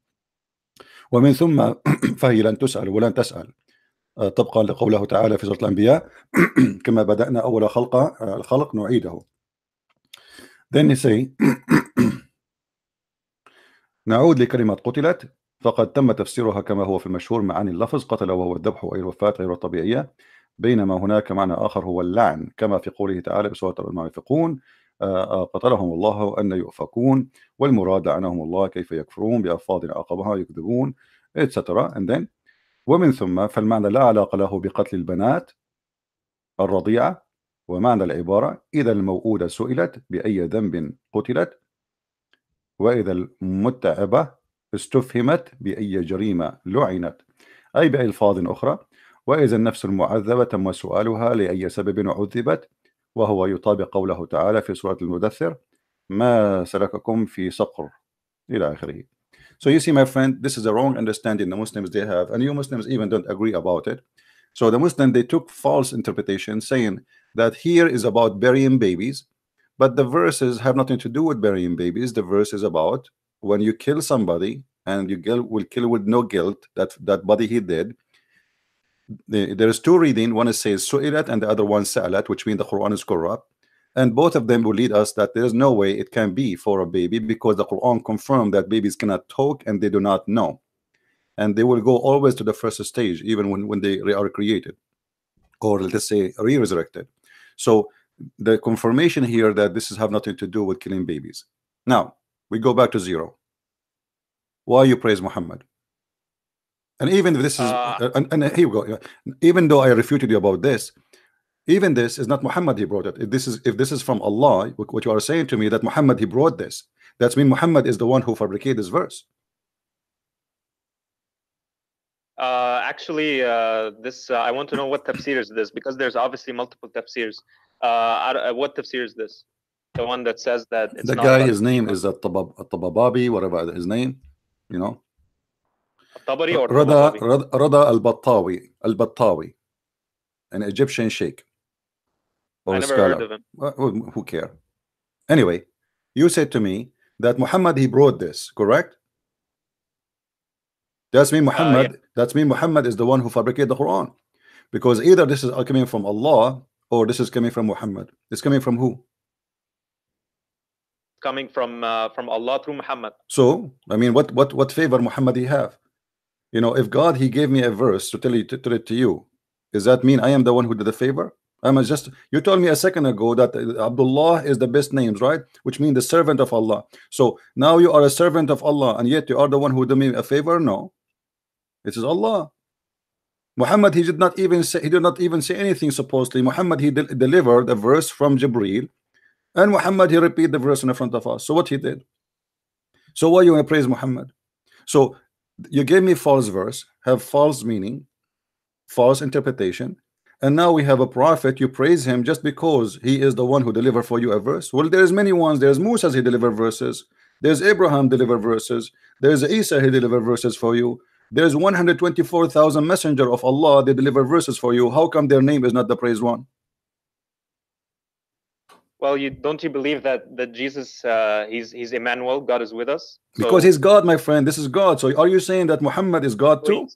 ومن ثم [clears throat] فهي لن تسأل ولن تسأل. آه، طبقا لقوله تعالى في سورة الأنبياء. [clears throat] كما بدأنا أول خلق آه، الخلق نعيده. Then he say [clears throat] نعود لكلمة قتلت. فقد تم تفسيرها كما هو في المشهور معاني اللفظ قتل وهو الذبح أي الوفاة غير الطبيعية. بينما هناك معنى آخر هو اللعن كما في قوله تعالى بسورة المنافقون آه، آه، قتلهم الله أن يؤفكون والمراد لعنهم الله كيف يكفرون بألفاظ عاقبها يكذبون etc and ومن ثم فالمعنى لا علاقة له بقتل البنات الرضيعة ومعنى العبارة إذا الموؤودة سئلت بأي ذنب قتلت وإذا المتعبة استفهمت بأي جريمة لعنت. أي بألفاظ أخرى. وإذا النفس المعذبة تم سؤالها لأي سبب عذبت وهو يطابق قوله تعالى في سورة المدثر ما سلككم في سقر إلى آخره So you see my friend this is a wrong understanding the Muslims they have and you Muslims even don't agree about it so the Muslim they took false interpretation saying that here is about burying babies but the verses have nothing to do with burying babies the verse is about when you kill somebody and you kill, will kill with no guilt that that body he did the- there is two reading. One is says su'ilat and the other one sa'alat which means the Quran is corrupt. And both of them will lead us that there is no way it can be for a baby because the Quran confirmed that babies cannot talk and they do not know. And they will go always to the first stage even when, when they are created or let's say re-resurrected. So the confirmation here that this is have nothing to do with killing babies. Now we go back to zero. Why you praise Muhammad and even if this is Uh, and, and here we go. Even though I refuted you about this even this is not Muhammad he brought it. If this is if this is from Allah what you are saying to me that Muhammad he brought this that's mean Muhammad is the one who fabricated this verse. Uh, actually, uh, this uh, I want to know what tafsir is this because there's obviously multiple tafsirs. Uh, uh, what tafsir is this? The one that says that it's the guy his name is At-Tabab- At-Tabababi whatever his name you know Tabari or Rada? Rada Rada al-Battawi al-Battawi an Egyptian sheikh. Or I never scholar heard of him. Who who care anyway you said to me that Muhammad he brought this correct? That's mean Muhammad that's mean Muhammad is the one who fabricated the Quran. Because either this is coming from Allah or this is coming from Muhammad. It's coming from who? Coming from uh, from Allah through Muhammad. So, I mean, what what what favor Muhammad he have? You know, if God he gave me a verse to tell you to tell it to you, does that mean I am the one who did the favor? I'm just you told me a second ago that uh, Abdullah is the best names, right? Which means the servant of Allah. So now you are a servant of Allah, and yet you are the one who did me a favor. No, it is Allah. Muhammad, he did not even say he did not even say anything. Supposedly, Muhammad he de delivered a verse from Jibril, and Muhammad he repeat the verse in front of us. So what he did? So why you want to praise Muhammad? So you gave me false verse, have false meaning, false interpretation, and now we have a prophet. You praise him just because he is the one who delivered for you a verse. Well, there's many ones. There's Moses he delivered verses. There's Abraham delivered verses. There's Isa he delivered verses for you. There's 124,000 messenger of Allah. They deliver verses for you. How come their name is not the praised one? Well, you don't you believe that that Jesus, uh, he's he's Emmanuel, God is with us? So- Because he's God, my friend. This is God. So are you saying that Muhammad is God too?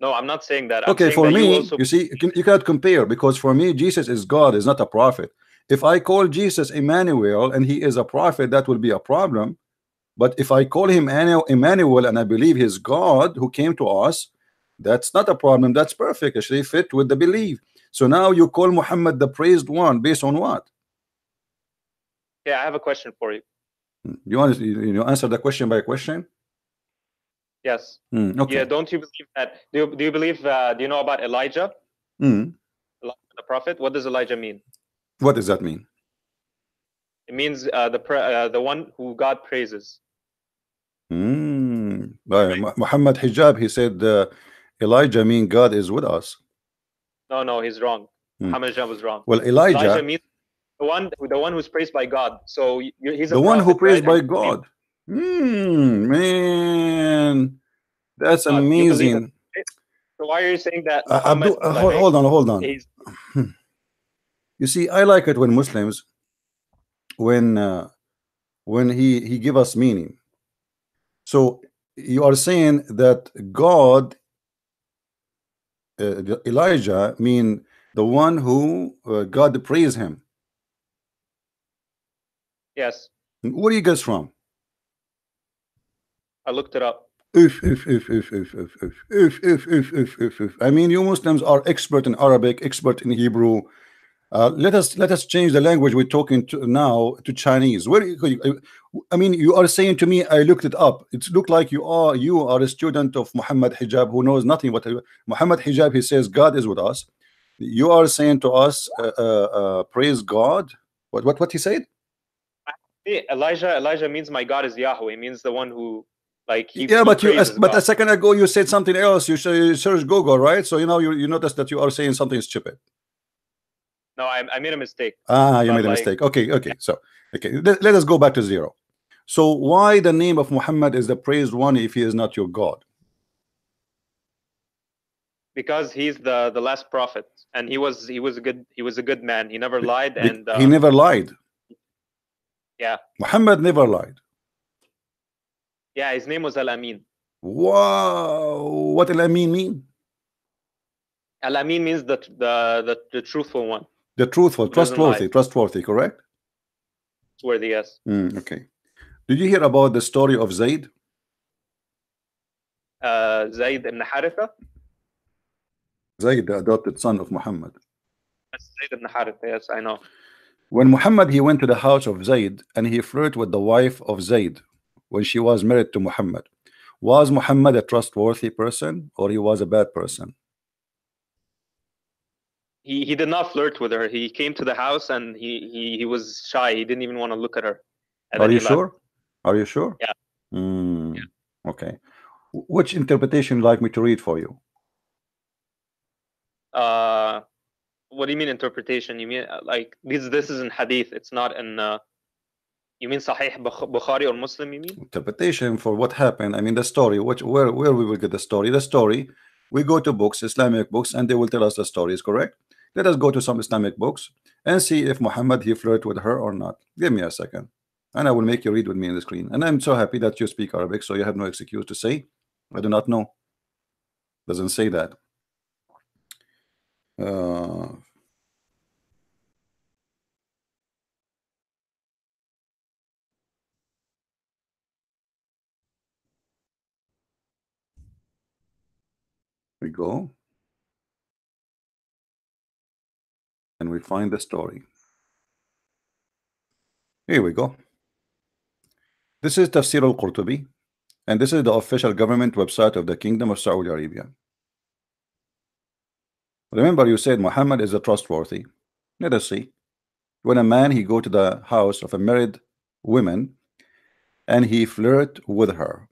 No, I'm not saying that. I'm Okay, saying for that me, you see, you, can, you cannot compare because for me, Jesus is God, is not a prophet. If I call Jesus Emmanuel and he is a prophet, that will be a problem. But if I call him Emmanuel and I believe he's God who came to us, that's not a problem. That's perfect. Actually, fit with the belief. So now you call Muhammad the praised one based on what? yeah, I have a question for you. You want to you know, answer the question by question? Yes. Hmm, okay. Yeah. Don't you believe that? Do you, do you believe? Uh, do you know about Elijah, Hmm. the prophet? What does Elijah mean? What does that mean? It means uh, the uh, the one who God praises. Hmm. Right. Muhammad Hijab, he said uh, Elijah mean God is with us. No, no, he's wrong. Hmm. Was wrong. Well, Elijah, Elijah, means the one the one who's praised by God. So he's the one who praised by God. Hmm, man, that's God, amazing. So why are you saying that? Uh, uh, hold, on, hold on. he's- You see, I like it when Muslims, when uh, when he he give us meaning. So you are saying that God, Elijah, mean the one who uh, God praise him. yes, Where do you guess from? I looked it up. If, if, if, if, if, if, if, if, if, if, if, if, if. I mean, you Muslims are expert in Arabic, expert in Hebrew. Uh, let us let us change the language we're talking to now to Chinese. Where I mean, you are saying to me, I looked it up. It looked like you are you are a student of Muhammad Hijab who knows nothing. What Muhammad Hijab he says God is with us. You are saying to us, uh, uh, uh, praise God. What what what he said? Elijah, Elijah means my God is Yahweh. It means the one who, like, he, yeah he but you but a second ago you said something else you, you search google right so you know you, you notice that you are saying something stupid No, I, I made a mistake. ah you But made a mistake. Okay okay so okay let, let us go back to zero. So why the name of muhammad is the praised one if he is not your god? Because he's the the last prophet and he was he was a good he was a good man. He never lied and uh, he never lied? Yeah. muhammad never lied? Yeah his name was al-amin. Wow what mean mean? Al-amin means the the the, the truthful one the truthful trustworthy trustworthy correct? It's worthy yes. Hmm, okay. Did you hear about the story of zaid? Uh zayd ibn haritha? Zaid the adopted son of muhammad. Zayd ibn haritha yes i know. When Muhammad he went to the house of Zayd and he flirted with the wife of Zayd when she was married to Muhammad. Was Muhammad a trustworthy person or he was a bad person? He he did not flirt with her he came to the house and he he, he was shy he didn't even want to look at her And Are you he left. sure? Are you sure? Yeah. Mm, Okay. Which interpretation would you like me to read for you? uh what do you mean interpretation you mean uh, like this this is in hadith it's not in uh you mean sahih bukhari or muslim you mean Interpretation for what happened. I mean the story. Which where where we will get the story? The story. We go to books, Islamic books, and they will tell us the story is correct. Let us go to some Islamic books and see if Muhammad he flirted with her or not. Give me a second, and I will make you read with me on the screen. And I'm so happy that you speak Arabic, so you have no excuse to say I do not know. Doesn't say that. Uh, we go. We find the story? Here we go. This is Tafsir al-Qurtubi, and this is the official government website of the Kingdom of Saudi Arabia. Remember, you said Muhammad is a trustworthy. Let us see. When a man he go to the house of a married woman, and he flirt with her,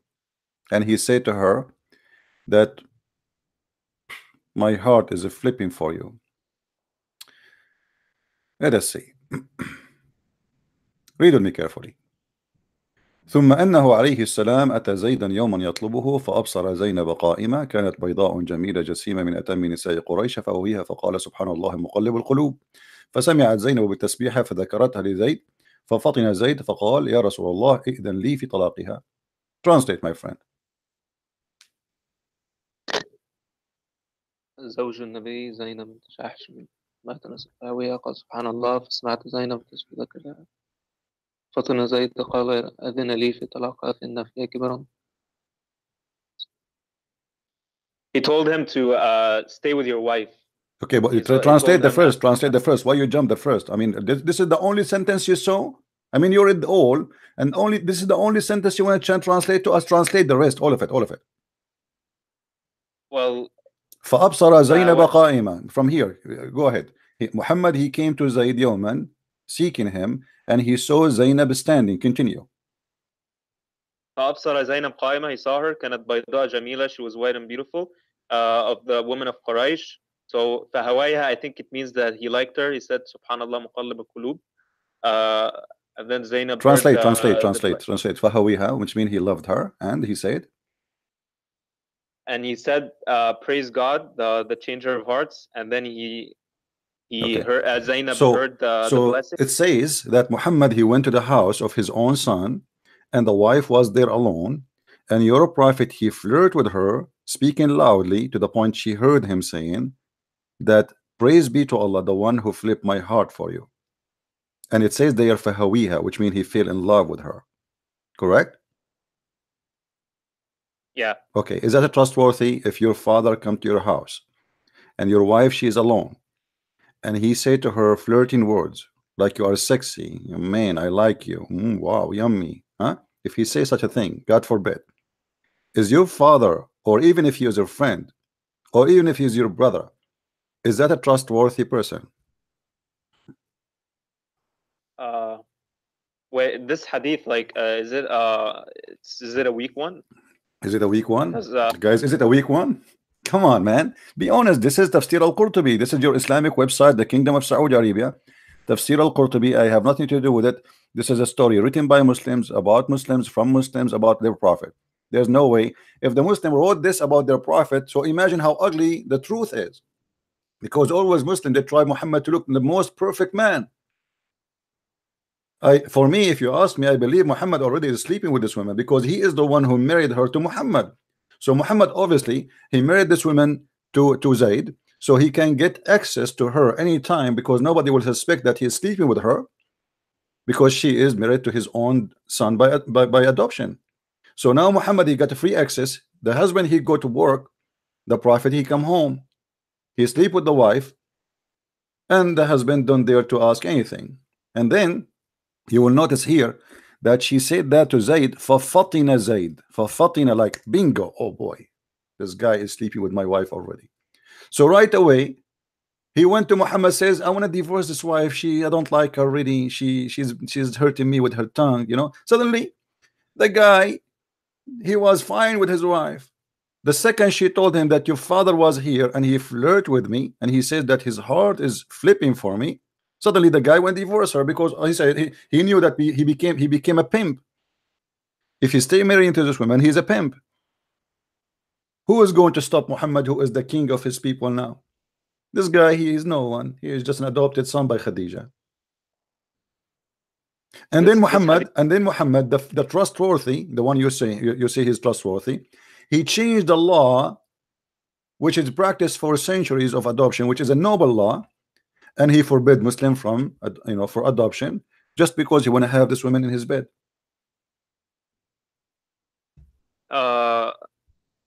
and he said to her that my heart is flipping for you. Let us see. Read me carefully. ثم أنه عليه السلام أتى زيدا يوما يطلبه فأبصر زينب قائمة. كانت بيضاء جميلة جسيمة من أتم نساء قريش فأويها فقال سبحان الله مقلب القلوب. فسمعت زينب بالتسبيح فذكرتها لزيد. ففطن زيد فقال يا رسول الله ائذن لي في طلاقها. Translate my friend. زوج النبي زينب بنت جحش مات نسفاوية قال سبحان الله فسمعت زينب تسبح ذكرها فطن زيد قال أذن لي في طلاقها فإن فيها كبرا He told him to uh, stay with your wife. Okay, but He tra- told- he translate told the them first. that- Translate the first. Why you jump the first? I mean, this, this is the only sentence you saw. I mean, you read all, and only this is the only sentence you want to translate to us. Translate the rest, all of it, all of it. Well, فأبصر زينب what- قائمة. From here, go ahead. He, Muhammad he came to Zayd يوما seeking him, and he saw Zainab standing. Continue. فأبصر زينب قائمة he saw her كانت بيضاء جميلة she was white and beautiful uh, of the women of Quraysh so فهوايها I think it means that he liked her he said سبحان الله مقلب القلوب uh, and then Zainab heard Translate, the- translate, the- translate, translate. فهويها, which means he loved her, and he said, and he said uh, praise God the the changer of hearts. And then he he Okay. heard uh, Zainab So- heard the, the blessing. it says that Muhammad he went to the house of his own son and the wife was there alone and your prophet he flirted with her speaking loudly to the point she heard him saying that praise be to Allah the one who flipped my heart for you. And it says they are fahawiha which means he fell in love with her. Correct yeah. Okay is that a trustworthy if your father come to your house and your wife she is alone? And he say to her flirting words like you are sexy man I like you Mm, wow yummy huh? If he say such a thing God forbid. Is your father or even if he is your friend or even if he's your brother is that a trustworthy person? Uh, wait this hadith like uh, is it uh is it a weak one is it a weak one? uh, guys is it a weak one? Come on man. Be honest this is Tafsir al-Qurtubi. This is your Islamic website the Kingdom of Saudi Arabia. Tafsir al-Qurtubi I have nothing to do with it. This is a story written by Muslims about Muslims from Muslims about their prophet. There's no way. If the Muslim wrote this about their prophet so imagine how ugly the truth is. Because always Muslim they try Muhammad to look the most perfect man I for me if you ask me I believe Muhammad already is sleeping with this woman because he is the one who married her to Muhammad. So Muhammad obviously he married this woman to to Zaid so he can get access to her anytime because nobody will suspect that he is sleeping with her because she is married to his own son by by, by adoption. So now Muhammad he got free access. The husband he go to work. The prophet he come home. He sleep with the wife. And the husband don't dare to ask anything. And then you will notice here that she said that to Zaid فَفَطِنَ Zaid فَفَطِنَ like bingo oh boy this guy is sleeping with my wife already so right away he went to Muhammad says I want to divorce this wife she I don't like her really she she's she's hurting me with her tongue you know suddenly the guy he was fine with his wife the second she told him that your father was here and he flirt with me and he said that his heart is flipping for me suddenly the guy went divorce her because he said he, he knew that he, he became he became a pimp. If he stay married to this woman he's a pimp. Who is going to stop Muhammad who is the king of his people now? This guy he is no one. He is just an adopted son by Khadija. And then Muhammad and then Muhammad the, the trustworthy the one you say you, you say he's trustworthy he changed the law which is practiced for centuries of adoption which is a noble law and he forbid Muslim from ad- you know for adoption just because he want to have this woman in his bed uh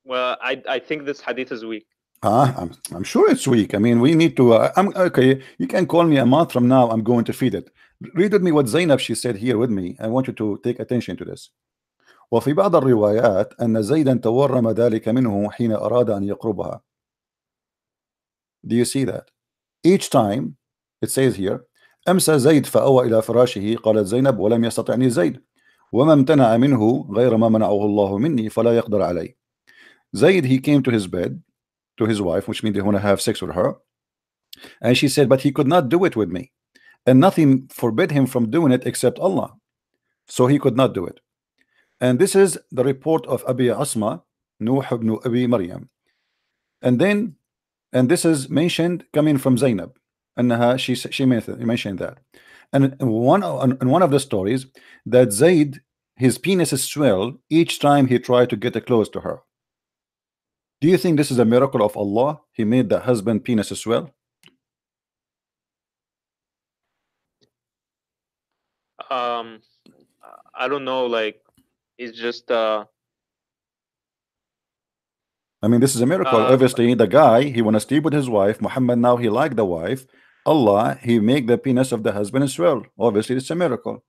well I I think this hadith is weak Ah, I'm, I'm sure it's weak. I mean, we need to. Uh, I'm okay. You can call me a month from now. I'm going to feed it. Read with me what Zainab she said here with me. I want you to take attention to this. وفي بعض الروايات أن زيدا تورم ذلك منه حين أراد أن يقربها. Do you see that? Each time it says here أمسى زيد فأوى إلى فراشه قالت زينب ولم يستطعني زيد وما امتنع منه غير ما منعه الله مني فلا يقدر علي. Zaid he came to his bed to his wife, which means they want to have sex with her. And she said, but he could not do it with me. And nothing forbid him from doing it except Allah. So he could not do it. And this is the report of Abi Asma, Nuh ibn Abi Maryam. And then, and this is mentioned coming from Zainab. and she she mentioned that. And one in one of the stories that Zaid, his penis swelled each time he tried to get close to her. Do you think this is a miracle of Allah? He made the husband penis swell? Um, I don't know. Like, it's just uh. I mean, this is a miracle. Uh, Obviously, the guy he want to sleep with his wife. Muhammad now he like the wife. Allah he make the penis of the husband swell. Obviously, it's a miracle.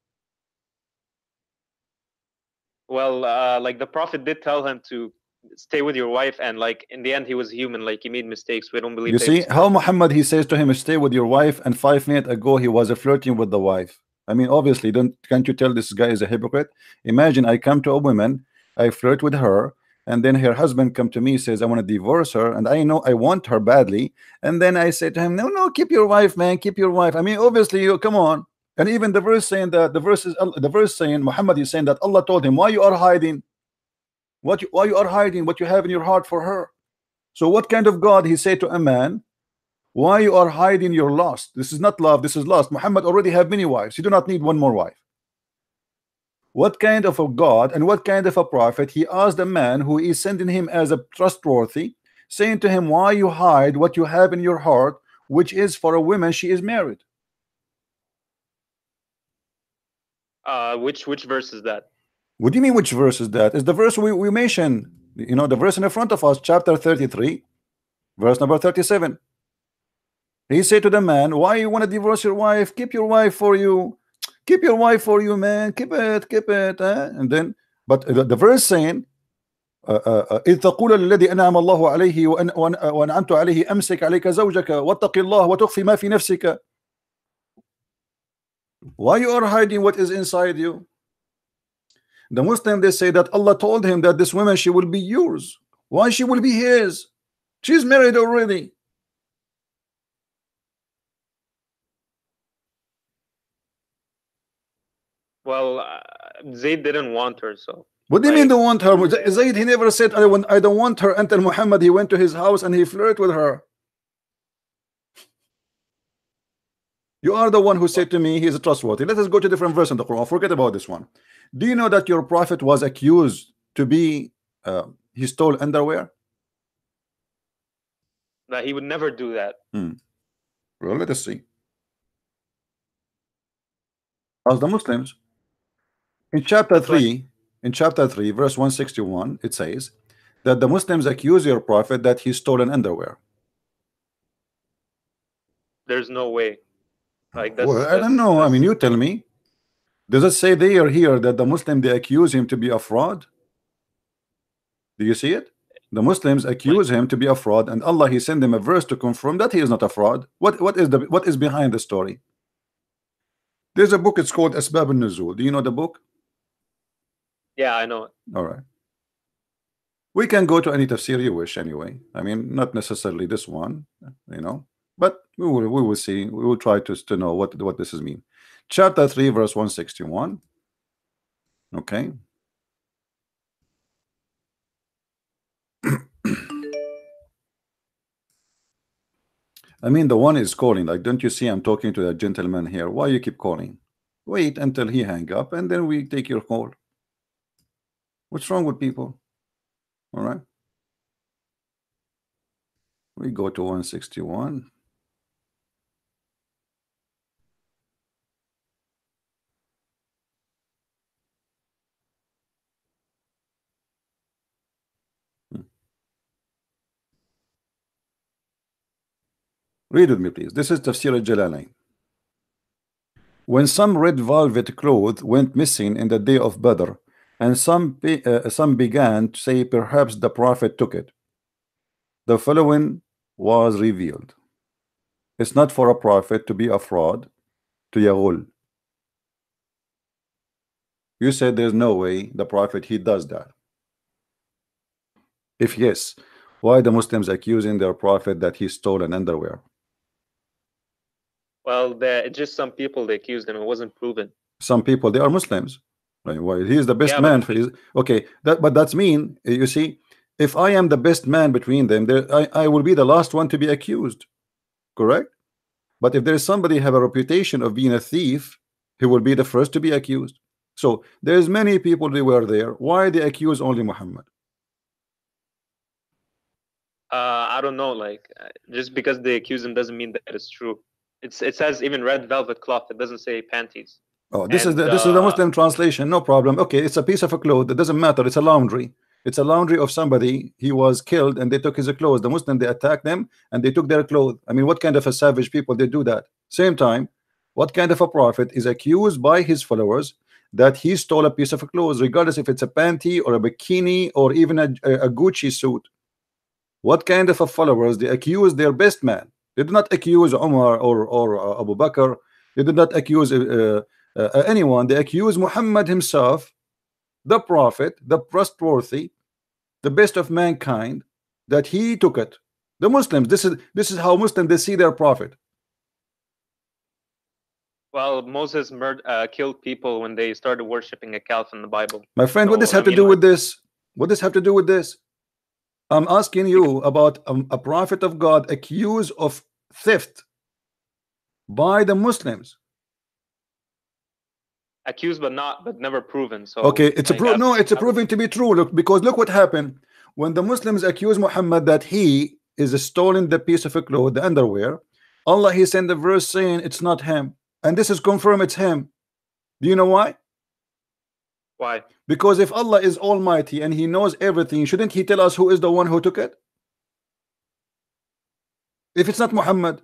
Well, uh, like the Prophet did tell him to stay with your wife, and like in the end, he was human. Like he made mistakes. We don't believe. You see how Muhammad he says to him, "Stay with your wife," and five minutes ago he was flirting with the wife. I mean, obviously, don't can't you tell this guy is a hypocrite? Imagine I come to a woman, I flirt with her, and then her husband come to me says I want to divorce her, and I know I want her badly, and then I say to him, "No, no, keep your wife, man, keep your wife." I mean, obviously, you come on. And even the verse saying that the verse is the verse saying Muhammad is saying that Allah told him, "Why you are hiding? What you, why you are hiding what you have in your heart for her?" So what kind of God he said to a man? Why you are hiding your lust? This is not love, this is lust. Muhammad already have many wives. You do not need one more wife. What kind of a God and what kind of a prophet he asked a man who is sending him as a trustworthy, saying to him, Why you hide what you have in your heart, which is for a woman she is married? Uh, which which verse is that? What do you mean which verse is that? Is the verse we, we mentioned, you know, the verse in the front of us, chapter 33, verse number 37. He said to the man, Why you want to divorce your wife? Keep your wife for you Keep your wife for you, man. Keep it, keep it. eh? And then, but the, the verse saying, uh, uh, uh, إذ تقول للذي أنعم الله عليه وأن وأن وأنعمت عليه أمسك عليك زوجك واتق الله وتخفي ما في نفسك. Why you are hiding what is inside you? The Muslim they say that Allah told him that this woman she will be yours. Why she will be his? She's married already. Well, uh, Zayd didn't want her, so What do you mean don't want her? Zayd he never said I want I don't want her until Muhammad he went to his house and he flirted with her. You are the one who said to me he is trustworthy. Let us go to a different verse in the Quran. Forget about this one. Do you know that your prophet was accused to be uh, he stole underwear? that he would never do that. Well, let us see. As the Muslims, in chapter 3, in chapter 3, verse 161, it says that the Muslims accuse your prophet that he stole an underwear. There's no way. Like that's. well, I don't know. I mean, you tell me. Does it say there are here that the Muslim they accuse him to be a fraud? Do you see it? The Muslims accuse him to be a fraud, and Allah He sent him a verse to confirm that he is not a fraud. What what is the what is behind the story? There's a book. It's called Asbab al-Nuzul. Do you know the book? Yeah, I know. All right. We can go to any tafsir you wish anyway. I mean, not necessarily this one, you know, but we will we will see. We will try to to know what what this is mean. Chapter 3, verse 161. Okay. [clears throat] I mean, the one is calling. Like, don't you see? I'm talking to that gentleman here. Why you keep calling? Wait until he hang up, and then we take your call. What's wrong with people? All right. We go to 161. Hmm. Read with me, please. This is Tafsir al-Jalalain. When some red velvet cloth went missing in the day of Badr, and some uh, some began to say perhaps the prophet took it. The following was revealed. It's not for a prophet to be a fraud to Yaghul. You said there's no way the prophet he does that. If yes, why the Muslims accusing their prophet that he stole an underwear? Well, there just some people they accused him. It wasn't proven. Some people they are Muslims. Right? Well, he is the best Yeah, man but- for his okay. That but that's mean you see, if I am the best man between them, there I, I will be the last one to be accused. Correct? But if there is somebody have a reputation of being a thief, he will be the first to be accused. So there's many people they were there. Why they accuse only Muhammad? Uh, I don't know. Like, uh, just because they accuse him doesn't mean that it's true. It's it says even red velvet cloth. It doesn't say panties. Oh, this is the this is the uh, Muslim translation. No problem. Okay, it's a piece of a cloth. It doesn't matter. It's a laundry. It's a laundry of somebody. He was killed, and they took his clothes. The Muslim they attacked them, and they took their clothes. I mean, what kind of a savage people they do that? Same time, what kind of a prophet is accused by his followers that he stole a piece of a clothes, regardless if it's a panty or a bikini or even a, a, Gucci suit? What kind of a followers they accuse their best man? They do not accuse Omar or or uh, Abu Bakr. They did not accuse uh, uh, anyone. They accuse Muhammad himself, the prophet, the trustworthy, the best of mankind, that he took it. The Muslims. This is this is how Muslims they see their prophet. Well, Moses murd- uh, killed people when they started worshiping a calf in the Bible. My friend, what So, does I have to mean, do with this? What does have to do with this? I'm asking you about um, a prophet of God accused of theft by the Muslims. Accused but not, but never proven. So Okay, it's a pro no, it's a proving to be true. Look, because look what happened when the Muslims accuse Muhammad that he is stolen the piece of a cloth, the underwear. Allah he sent the verse saying it's not him, and this is confirmed it's him. Do you know why? Why? Because if Allah is Almighty and He knows everything, shouldn't He tell us who is the one who took it? If it's not Muhammad.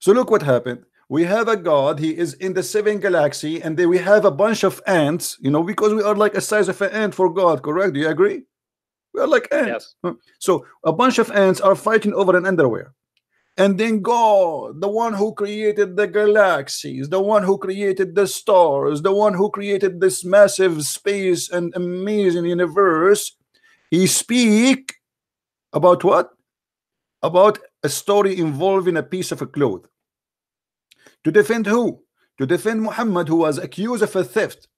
So look what happened. We have a God, He is in the seven galaxy, and then we have a bunch of ants, you know, because we are like a size of an ant for God, correct? Do you agree? We are like ants. Yes. So a bunch of ants are fighting over an underwear. And then God, the one who created the galaxies, the one who created the stars, the one who created this massive space and amazing universe, he speak about what? About a story involving a piece of a cloth. To defend who? To defend Muhammad who was accused of a theft.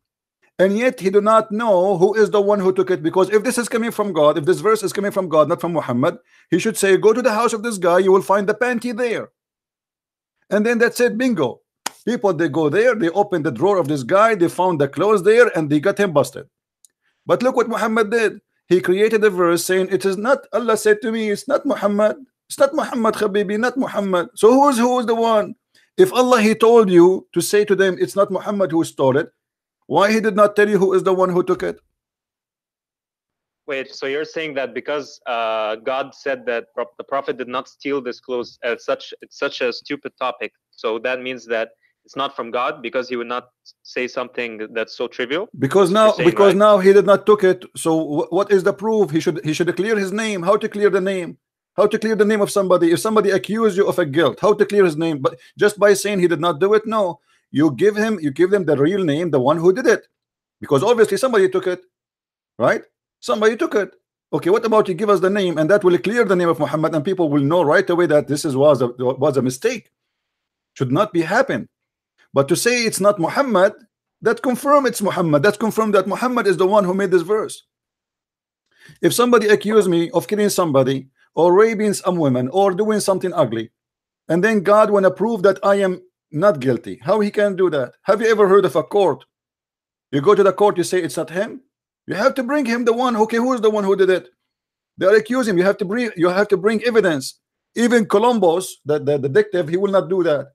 And yet he do not know who is the one who took it because if this is coming from God, if this verse is coming from God, not from Muhammad, he should say, Go to the house of this guy, you will find the panty there. And then that's it, bingo. People they go there, they open the drawer of this guy, they found the clothes there, and they got him busted. But look what Muhammad did. He created a verse saying, It is not Allah said to me, it's not Muhammad, it's not Muhammad Habibi, not Muhammad. So who's who is the one? If Allah he told you to say to them, it's not Muhammad who stole it, why he did not tell you who is the one who took it? Wait, so you're saying that because uh, God said that the prophet did not steal this clothes, uh, such it's such a stupid topic. So that means that it's not from God because He would not say something that's so trivial. Because now, saying, because right? now he did not took it. So what is the proof? He should he should clear his name. How to clear the name? How to clear the name of somebody? If somebody accused you of a guilt, how to clear his name? But just by saying he did not do it, no. You give him you give them the real name, the one who did it, because obviously somebody took it, right? Somebody took it. Okay, what about you give us the name, and that will clear the name of Muhammad, and people will know right away that this is was a was a mistake. Should not be happen. But to say it's not Muhammad, that confirm it's Muhammad. that confirmed that Muhammad is the one who made this verse. If somebody accused me of killing somebody or raping some women or doing something ugly, and then God wanna prove that I am not guilty, how he can do that? Have you ever heard of a court? You go to the court, you say it's not him. You have to bring him the one. Okay, who is the one who did it? They accusing him. You have to bring. You have to bring evidence. Even Columbo, the, the detective, he will not do that.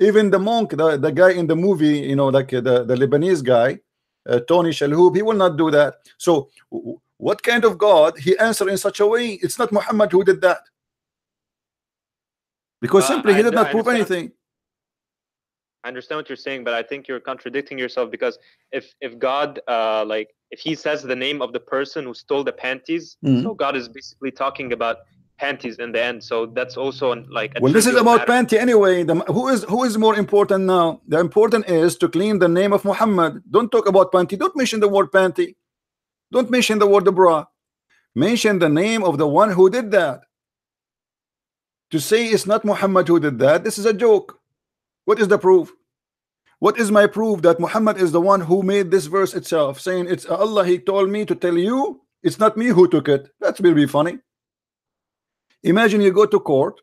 Even the monk, the, the guy in the movie, you know, like the, the Lebanese guy, uh, Tony Shalhoub, he will not do that. So, what kind of God he answered in such a way? It's not Muhammad who did that. Because Uh, simply he I- did I not prove understand. anything. I understand what you're saying, but I think you're contradicting yourself because if if God uh like if he says the name of the person who stole the panties, Mhm. so God is basically talking about panties in the end. So that's also like a Well, this is about matter. panty anyway. The, who is who is more important now? The important is to clean the name of Muhammad. Don't talk about panty. Don't mention the word panty. Don't mention the word bra. Mention the name of the one who did that. To say it's not Muhammad who did that, this is a joke. What is the proof? What is my proof that Muhammad is the one who made this verse itself, saying it's Allah, he told me to tell you, it's not me who took it. That's will be funny. Imagine you go to court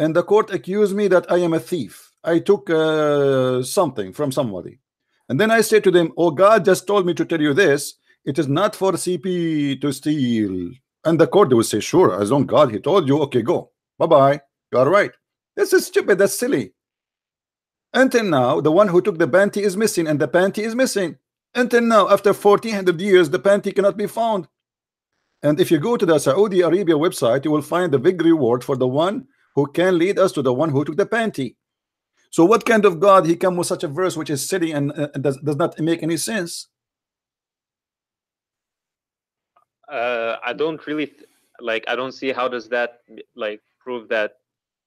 and the court accuse me that I am a thief. I took uh, something from somebody. And then I say to them, Oh, God just told me to tell you this. It is not for CP to steal. And the court will say, Sure, as long God he told you, okay, go. Bye bye. You are right. This is stupid. That's silly. Until now, the one who took the panty is missing, and the panty is missing. Until now, after 1400 years, the panty cannot be found. And if you go to the Saudi Arabia website, you will find the big reward for the one who can lead us to the one who took the panty. So, what kind of God he come with such a verse which is silly and uh, does, does not make any sense? Uh, I don't really th- like. I don't see how does that like prove that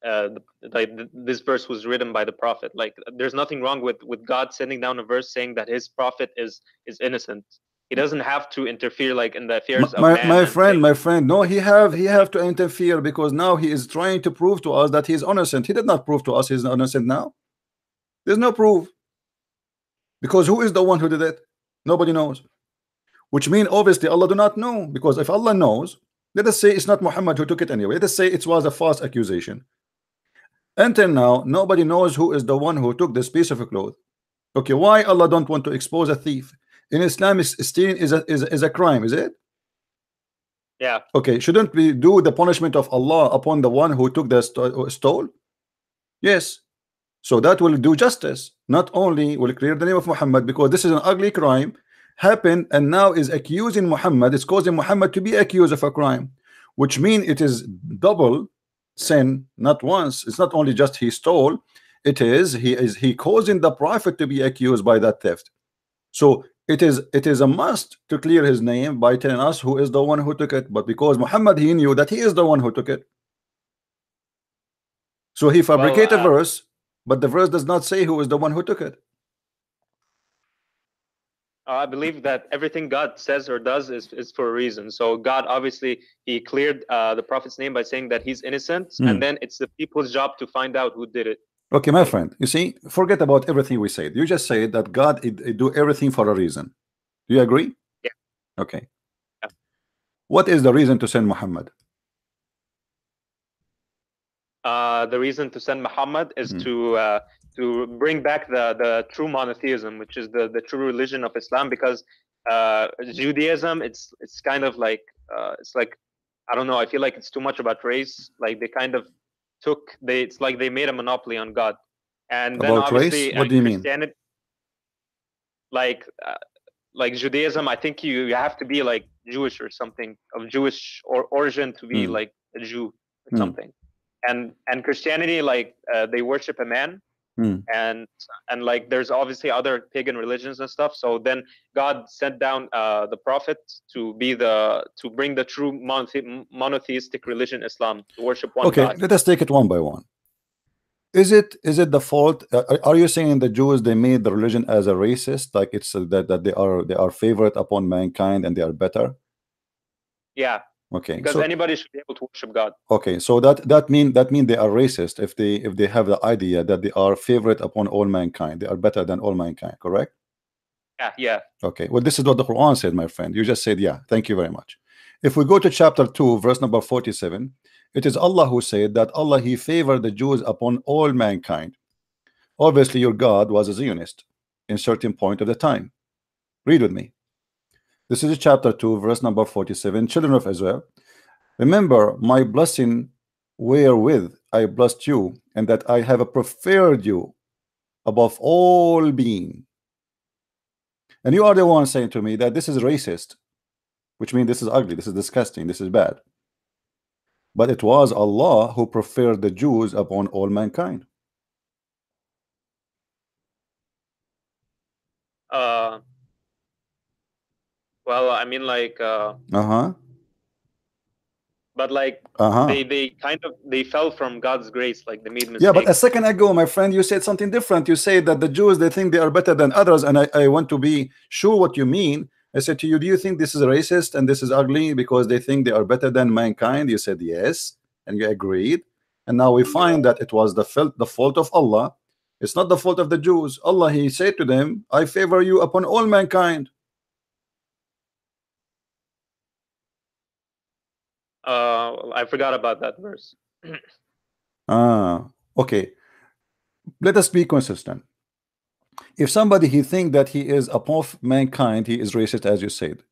uh, like th- this verse was written by the prophet. Like, there's nothing wrong with with God sending down a verse saying that his prophet is is innocent. He doesn't have to interfere like in the affairs of my, man my friend my friend no he have he have to interfere because now he is trying to prove to us that he's innocent he did not prove to us he's innocent now there's no proof because who is the one who did it nobody knows which mean obviously Allah do not know because if Allah knows let us say it's not Muhammad who took it anyway let us say it was a false accusation until now nobody knows who is the one who took this piece of cloth okay why Allah don't want to expose a thief in Islam is stealing is a, is, is a crime is it yeah. Okay, shouldn't we do the punishment of Allah upon the one who took the sto- stole? Yes. So that will do justice. Not only will clear the name of Muhammad because this is an ugly crime happened and now is accusing Muhammad, it's causing Muhammad to be accused of a crime, which mean it is double sin, not once. It's not only just he stole, it is he is he causing the prophet to be accused by that theft. So it is it is a must to clear his name by telling us who is the one who took it but because Muhammad he knew that he is the one who took it so he fabricated uh, a verse but the verse does not say who is the one who took it I believe that everything God says or does is, is for a reason. So God obviously he cleared uh, the prophet's name by saying that he's innocent, Hmm. and then it's the people's job to find out who did it. okay my friend you see forget about everything we said you just said that God it, it do everything for a reason do you agree Yeah. okay Yeah. what is the reason to send Muhammad Uh, the reason to send Muhammad is Hmm. to uh, to bring back the the true monotheism, which is the the true religion of Islam, because uh, Judaism it's it's kind of like uh, it's like I don't know. I feel like it's too much about race. Like they kind of took they it's like they made a monopoly on God, and then About race? What do you mean? Like uh, like Judaism, I think you you have to be like Jewish or something of Jewish or origin to be Hmm. like a Jew or Hmm. something. And and Christianity, like uh, they worship a man, Hmm. and and like there's obviously other pagan religions and stuff. So then God sent down uh, the prophet to be the to bring the true monothe- monotheistic religion, Islam, to worship one okay God. let us take it one by one is it is it the fault uh, are- are you saying the Jews they made the religion as a racist like it's uh, that that they are they are favorite upon mankind and they are better Yeah, okay because so, anybody should be able to worship God. okay so that that mean that mean they are racist if they if they have the idea that they are favorite upon all mankind they are better than all mankind correct Yeah, yeah. Okay, well, this is what the Quran said, my friend. You just said, yeah, thank you very much. If we go to chapter 2, verse number 47, it is Allah who said that Allah He favored the Jews upon all mankind. Obviously, your God was a Zionist in certain point of the time. Read with me. This is chapter 2, verse number 47. Children of Israel, remember my blessing wherewith I blessed you, and that I have preferred you above all being. And you are the one saying to me that this is racist, which means this is ugly, this is disgusting, this is bad. but it was Allah who preferred the Jews upon all mankind. Uh, well, I mean, like, uh, Uh-huh. but like Uh-huh. they they kind of they fell from God's grace, like they made mistakes. Yeah, but a second ago, my friend, you said something different. You said that the Jews they think they are better than others, and I, I want to be sure what you mean. I said to you, do you think this is racist and this is ugly because they think they are better than mankind? You said yes, and you agreed. And now we find that it was the fault the fault of Allah. It's not the fault of the Jews. Allah He said to them, I favor you upon all mankind. Uh, I forgot about that verse. Ah, okay. Let us be consistent. If somebody he think that he is above mankind, he is racist, as you said.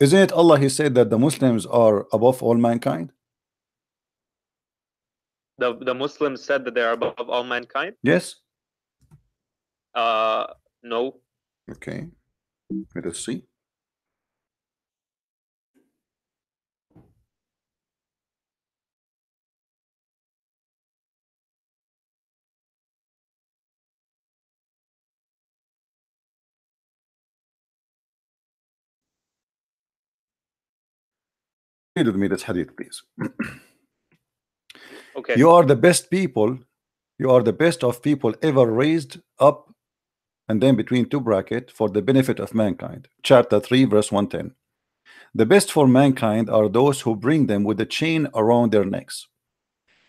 Isn't it Allah? He said that the Muslims are above all mankind. The the Muslims said that they are above all mankind. Yes. Uh, no. Okay. Let us see. Read with me this hadith, please. [clears throat] Okay. You are the best people. You are the best of people ever raised up, and then between two bracket for the benefit of mankind. Chapter 3, verse 110. The best for mankind are those who bring them with a chain around their necks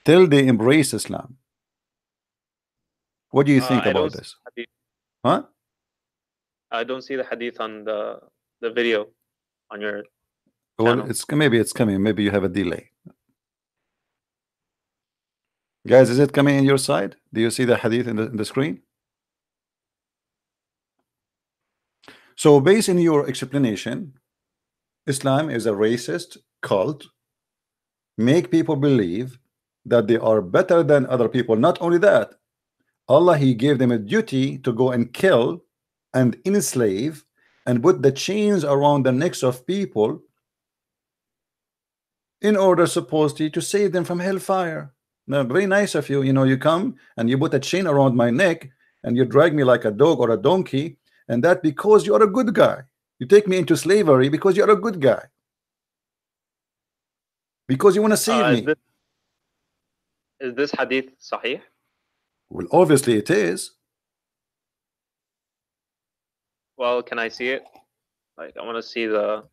till they embrace Islam. What do you Uh, think don't about this? Huh? I don't see the hadith on the the video on your. Well, it's maybe it's coming. Maybe you have a delay. Guys, is it coming in your side? Do you see the hadith in the, in the screen? So, based on your explanation, Islam is a racist cult, make people believe that they are better than other people. Not only that, Allah He gave them a duty to go and kill and enslave and put the chains around the necks of people in order supposedly to save them from hellfire. Now, very nice of you. You know, you come and you put a chain around my neck and you drag me like a dog or a donkey, and that because you are a good guy. You take me into slavery because you are a good guy. Because you want to save Uh, me. is, this, is this hadith sahih? Well, obviously it is. Well, can I see it? Like, I want to see the.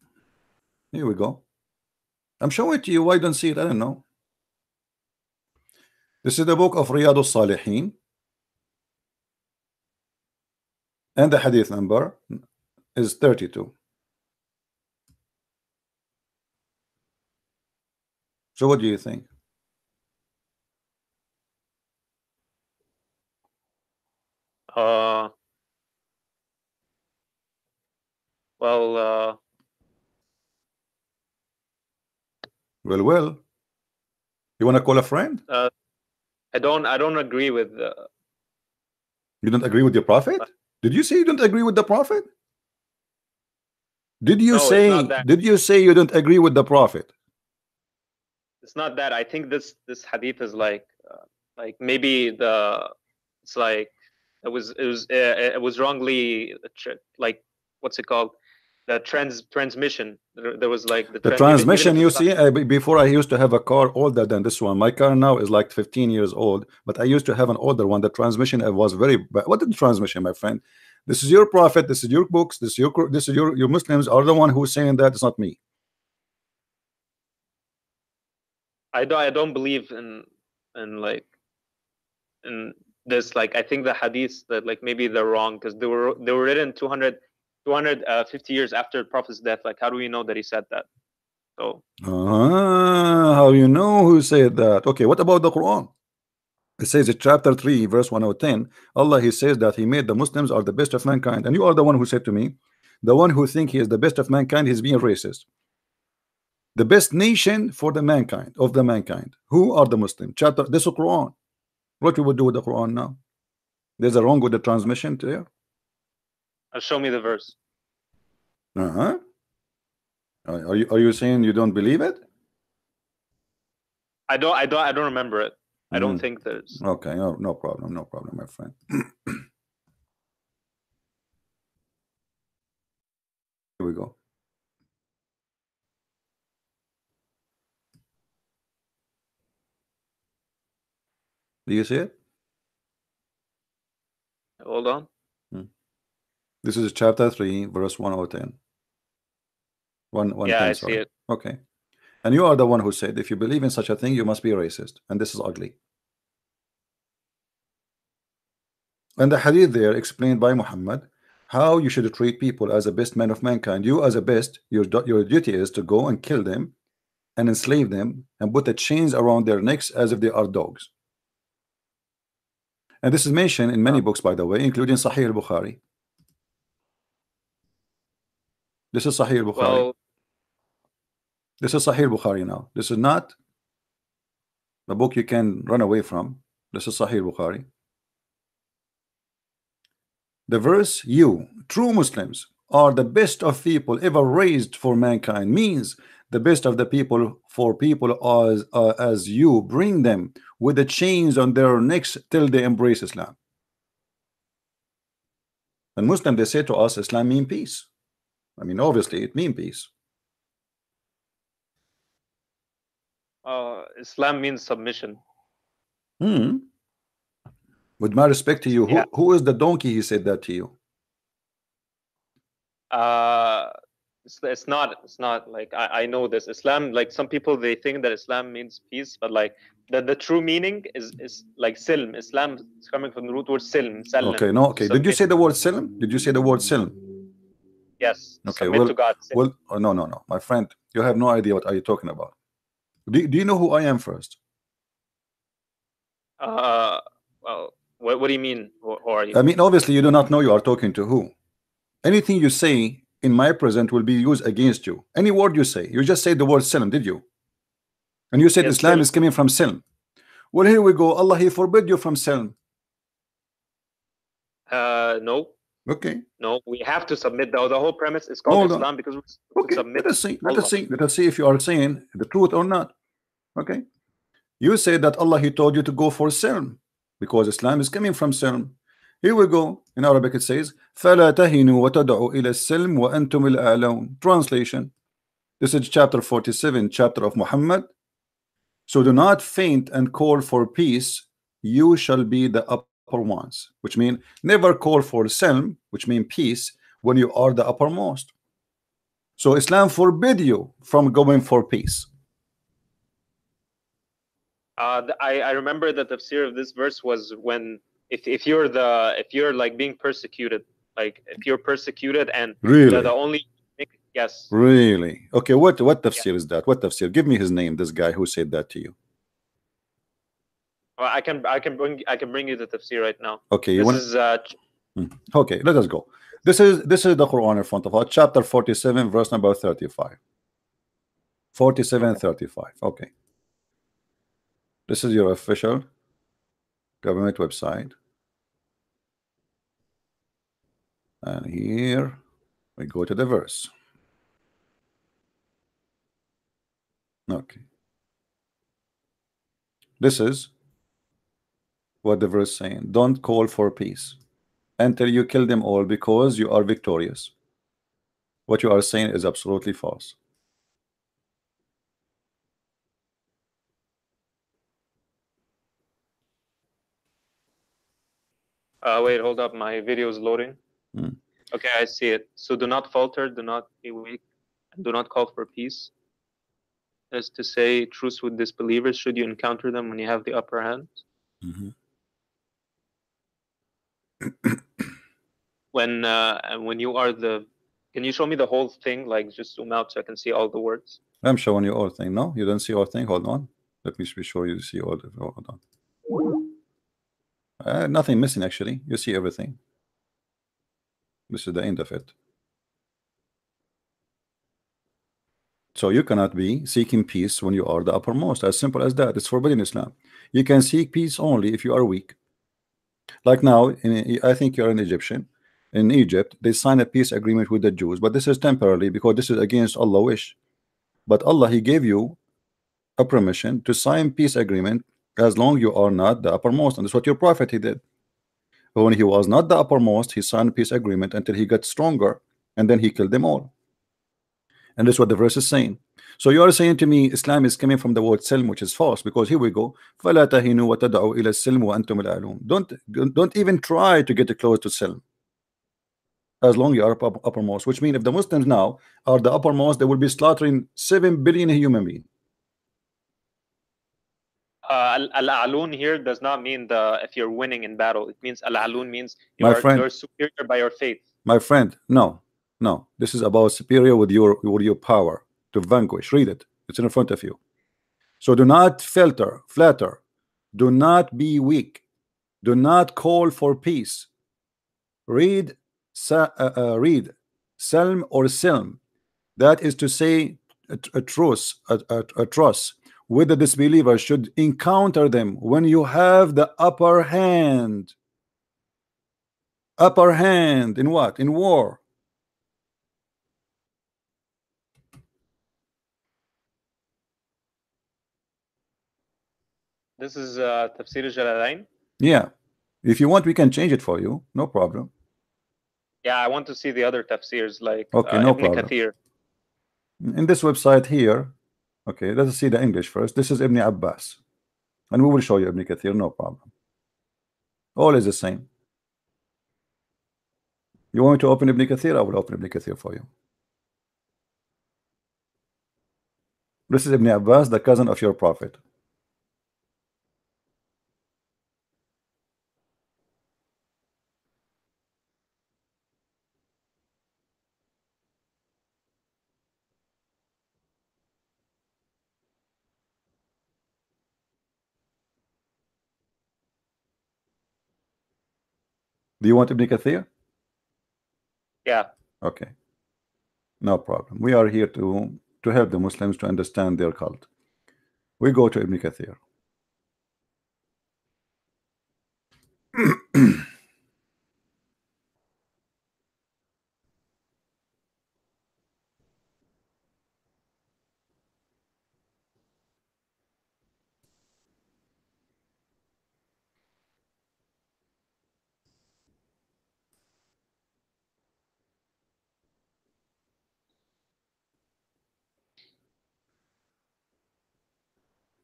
Here we go. I'm showing it to you. Why don't see it? I don't know. This is the book of Riyadh al-Salihin. And the hadith number is 32. So what do you think? Uh, well, uh, Well, well. You want to call a friend? Uh, I don't. I don't agree with. Uh, You don't agree with your prophet? Did you say you don't agree with the prophet? Did you No, say did you say you don't agree with the prophet? it's not that. I think this this hadith is like uh, like maybe the it's like it was it was uh, it was wrongly like what's it called the trans transmission there, was like the, The tran- even- even transmission, you see, uh, be- before I used to have a car older than this one. My car now is like 15 years old, but I used to have an older one. The transmission uh, was very bad. What is the transmission, my friend? This is your prophet. This is your books. This is your this is your your Muslims are the one who's saying that. It's not me. I don't I don't believe in in like in this like I think the hadiths that like maybe they're wrong because they were they were written 200 250 years after prophet's death like how do we know that he said that so Ah, how do you know who said that? Okay, what about the Quran? It says in chapter 3, verse 110, Allah He says that He made the Muslims are the best of mankind. And you are the one who said to me, the one who think he is the best of mankind, he's being racist. The best nation for the mankind of the mankind. Who are the Muslim? Chapter this is Quran. What we would do with the Quran now? There's a wrong with the transmission there. Uh, show me the verse Uh-huh. Are are you are you saying you don't believe it? I don't. I don't. I don't remember it. I don't Mm. think there's. Okay, no, no problem, no problem, my friend. [clears throat] Here we go. Do you see it? Hold on. This is chapter 3, verse 1 or 10. 1, 1 yeah, 10, I sorry. see it. Okay. And you are the one who said, if you believe in such a thing, you must be racist. And this is ugly. And the hadith there explained by Muhammad how you should treat people as the best man of mankind. You, as a best, your, your duty is to go and kill them and enslave them and put the chains around their necks as if they are dogs. And this is mentioned in many books, by the way, including Sahih al Bukhari. This is Sahih Bukhari. Well, This is Sahih Bukhari now. This is not a book you can run away from. This is Sahih Bukhari. The verse, you, true Muslims, are the best of people ever raised for mankind, means the best of the people for people as, uh, as you bring them with the chains on their necks till they embrace Islam. And Muslim, they say to us, Islam mean peace. I mean, obviously, it means peace. uh, Islam means submission. Hmm. With my respect to you, who, Yeah. who is the donkey he said that to you? Uh, it's, it's not. It's not like I, I know this. Islam, like some people, they think that Islam means peace, but like the, the true meaning is is like silm. Islam is coming from the root word silm. salam, Okay, no, okay. Did you say the word Silm? Did you say the word Silm? Yes. Okay, submit well- to God. Well, oh, no, no, no. My friend, you have no idea what are you talking about. Do, do you know who I am first? Uh, well, what, what do you mean? Who, who are you? I mean, obviously, you do not know you are talking to who. Anything you say in my present will be used against you. Any word you say, you just said the word Silm, did you? And you said Yes, Islam is coming from Silm. Well, here we go. Allah, He forbid you from Silm. Uh, no, Okay. no. We have to submit. The, the whole premise is called Hold on. Islam because we're supposed to Okay, submit. let us see. Let Allah. us see. Let us see if you are saying the truth or not. Okay. You say that Allah He told you to go for Silm because Islam is coming from Silm. Here we go. In Arabic it says, فَلَا تَهِنُوا وَتَدْعُوا إِلَى السِّلْمِ وَأَنْتُمُ الْأَعْلَوْنَ Translation. This is chapter 47, chapter of Muhammad. So do not faint and call for peace. You shall be the upper ones. Which mean never call for Silm, which mean peace, when you are the uppermost. So Islam forbid you from going for peace. Uh, I I remember that the tafsir of this verse was when if if you're the if you're like being persecuted, like if you're persecuted and Really? the, the only yes, Really? Okay, what what tafsir is that? What tafsir? Give me his name, this guy who said that to you. Well, I can I can bring I can bring you the tafsir right now. Okay, you This want is uh, Okay, let us go. This is this is the Quran in front of us, chapter 47, verse number 35. 47 35. Okay. This is your official government website. And here we go to the verse. Okay. This is what the verse saying. Don't call for peace until you kill them all because you are victorious. What you are saying is absolutely false. uh wait hold up my video is loading. Hmm. Okay, I see it. So do not falter, do not be weak, and do not call for peace. As to say, truce with disbelievers should you encounter them when you have the upper hand. When uh, when you are the, can you show me the whole thing? Like just zoom out so I can see all the words. I'm showing you all thing. No, you don't see all thing. Hold on. Let me be sure you see all. The, hold on. Uh, nothing missing actually. You see everything. This is the end of it. So you cannot be seeking peace when you are the uppermost. As simple as that. It's forbidden Islam. You can seek peace only if you are weak. Like now, in, I think you're an Egyptian. In Egypt, they sign a peace agreement with the Jews, but this is temporarily because this is against Allah wish. But Allah, He gave you a permission to sign peace agreement as long you are not the uppermost. And that's what your prophet he did. When he was not the uppermost, he signed peace agreement until he got stronger, and then he killed them all. And that's what the verse is saying. So you are saying to me Islam is coming from the word silm, which is false, because here we go. فَلَا تَهِنُوا وَتَدْعُوا إِلَى السِّلْمِ وَأَنْتُمُ الْأَعْلُونَ Don't don't even try to get close to silm as long you are up- uppermost, which means if the Muslims now are the uppermost, they will be slaughtering seven billion human beings. Uh, al alun here does not mean the if you're winning in battle. It means al alun means you My are friend- you're superior by your faith. My friend, no, no. This is about superior with your with your power to vanquish. Read it. It's in front of you. So do not filter, flatter. Do not be weak. Do not call for peace. Read, uh, uh, read, selm or silm. That is to say, a, a truce, a, a, a truce with the disbelievers should encounter them when you have the upper hand upper hand in what in war This is uh, Tafsir al-Jalalain. yeah. If you want we can change it for you. No problem. Yeah, I want to see the other tafsirs like Okay, uh, no Ibn problem. Kathir. in this website here okay let's see the English first. This is Ibn Abbas. And we will show you Ibn Kathir no problem. All is the same. You want me to open Ibn Kathir? I will open Ibn Kathir for you. This is Ibn Abbas the cousin of your prophet do you want Ibn Kathir Yeah. Okay. No problem. We are here to to help the Muslims to understand their cult. We go to Ibn Kathir. [clears throat]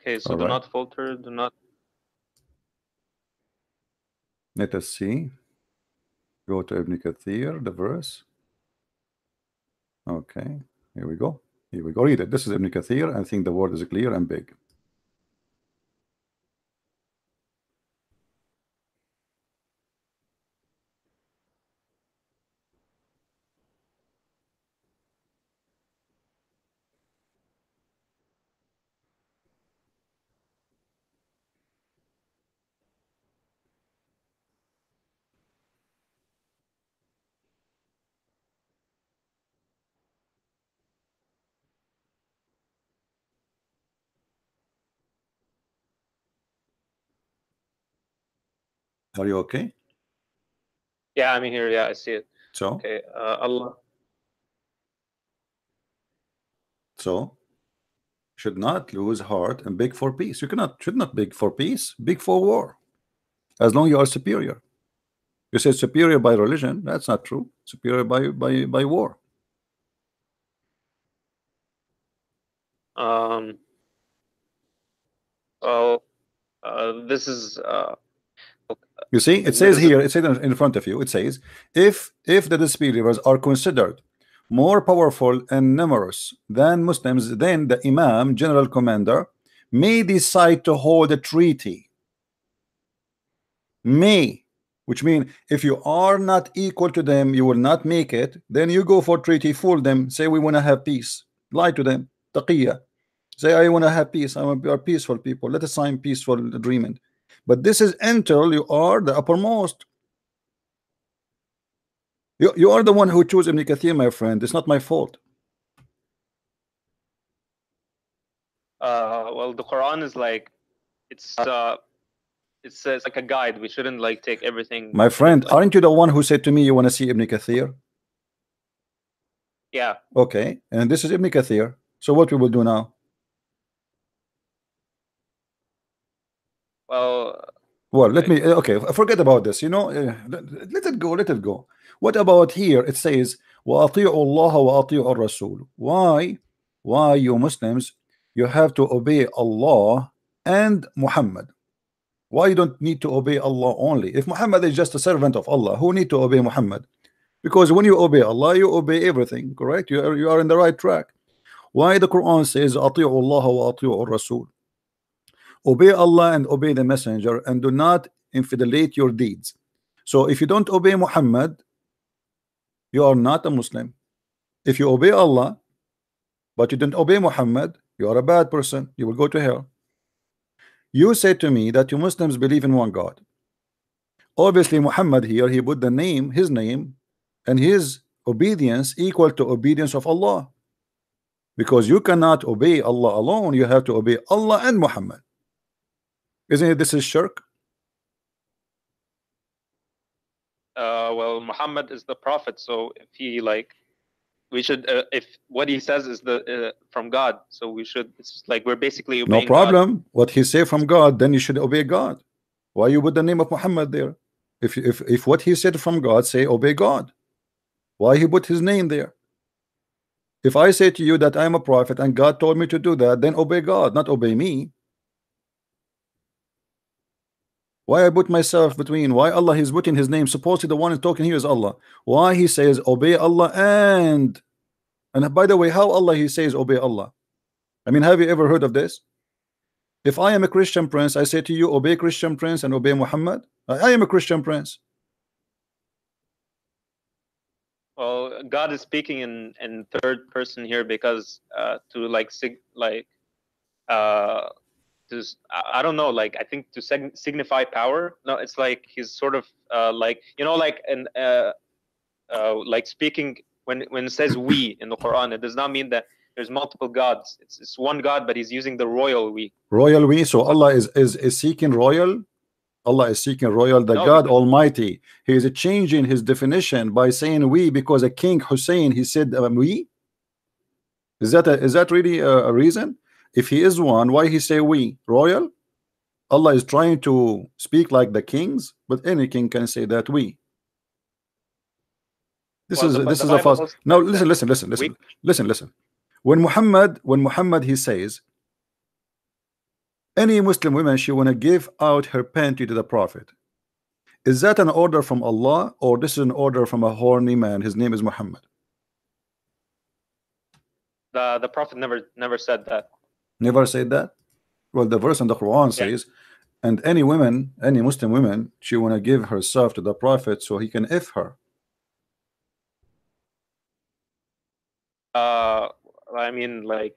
Okay, so All do right. not falter, do not Let us see. Go to Ibn Kathir, the verse. Okay, here we go. Here we go. Read it. This is Ibn Kathir. I think the word is clear and big. Are you okay? Yeah, I'm here. Yeah, I see it. So, Okay. Uh, Allah so should not lose heart and beg for peace. You cannot should not beg for peace, beg for war. As long you are superior. You say superior by religion, that's not true. Superior by by by war. um well uh, this is uh You see, it says here, it says in front of you, it says, if if the disbelievers are considered more powerful and numerous than Muslims, then the Imam, general commander, may decide to hold a treaty. May, which means if you are not equal to them, you will not make it, then you go for treaty, fool them, say we want to have peace, lie to them, taqiyya. Say I want to have peace, I want we are peaceful people, let us sign peaceful agreement. But this is until you are the uppermost. You, you are the one who chose Ibn Kathir, my friend. It's not my fault. uh well the Quran is like it's uh it says like a guide. We shouldn't like take everything My friend, aren't you the one who said to me you want to see Ibn Kathir? yeah. Okay, and this is Ibn Kathir. So what we will do now? Well, Well, let me okay. Forget about this. You know, uh, let, let it go. Let it go. What about here? It says, "وأطيعوا الله وأطيعوا الرسول." Why? Why you Muslims? You have to obey Allah and Muhammad. Why you don't need to obey Allah only? If Muhammad is just a servant of Allah, who need to obey Muhammad? Because when you obey Allah, you obey everything. Correct? You are you are in the right track. Why the Quran says, "أطيعوا الله وأطيعوا الرسول." obey Allah and obey the messenger and do not infidelate your deeds. So if you don't obey Muhammad you are not a Muslim. If you obey Allah but you don't obey Muhammad you are a bad person. You will go to hell. You say to me that you Muslims believe in one God. Obviously Muhammad here he put the name his name and his obedience equal to obedience of Allah. Because you cannot obey Allah alone you have to obey Allah and Muhammad isn't it this is shirk? uh, well, Muhammad is the prophet, so if he like, we should uh, if what he says is the uh, from God, so we should. It's like we're basically No obeying God. problem. What he say from God, then you should obey God. Why you put the name of Muhammad there? If if if what he said from God, say obey God. Why he put his name there? If I say to you that I am a prophet and God told me to do that, then obey God, not obey me. Why I put myself between? Why Allah is putting his name? Supposedly the one is talking here is Allah. Why he says obey Allah and and by the way, how Allah he says obey Allah? I mean, have you ever heard of this? If I am a Christian prince, I say to you, obey Christian prince and obey Muhammad. I I am a Christian prince. Well, God is speaking in in third person here because uh, to like sig like uh to I don't know like I think to sig- signify power. No, it's like he's sort of uh like you know like and uh uh like speaking when when it says we in the Quran, it does not mean that there's multiple gods. It's it's one God, but he's using the royal we. Royal we. So Allah is is is seeking royal. Allah is seeking royal, the No, God Almighty. He is changing his definition by saying we because a King Hussein he said um, we. Is that a, is that really a, a reason? If he is one, why he say we royal? Allah is trying to speak like the kings, but any king can say that we. This Well, is the- this is a false. says No, listen, listen, listen, listen, we- listen, listen. When Muhammad, when Muhammad, he says, any Muslim woman she want to give out her panty to the Prophet. Is that an order from Allah or this is an order from a horny man? His name is Muhammad. The the Prophet never never said that. Never said that. Well, the verse in the Quran Yeah. says, and any woman, any Muslim woman, she want to give herself to the Prophet so he can if her. Uh, I mean like,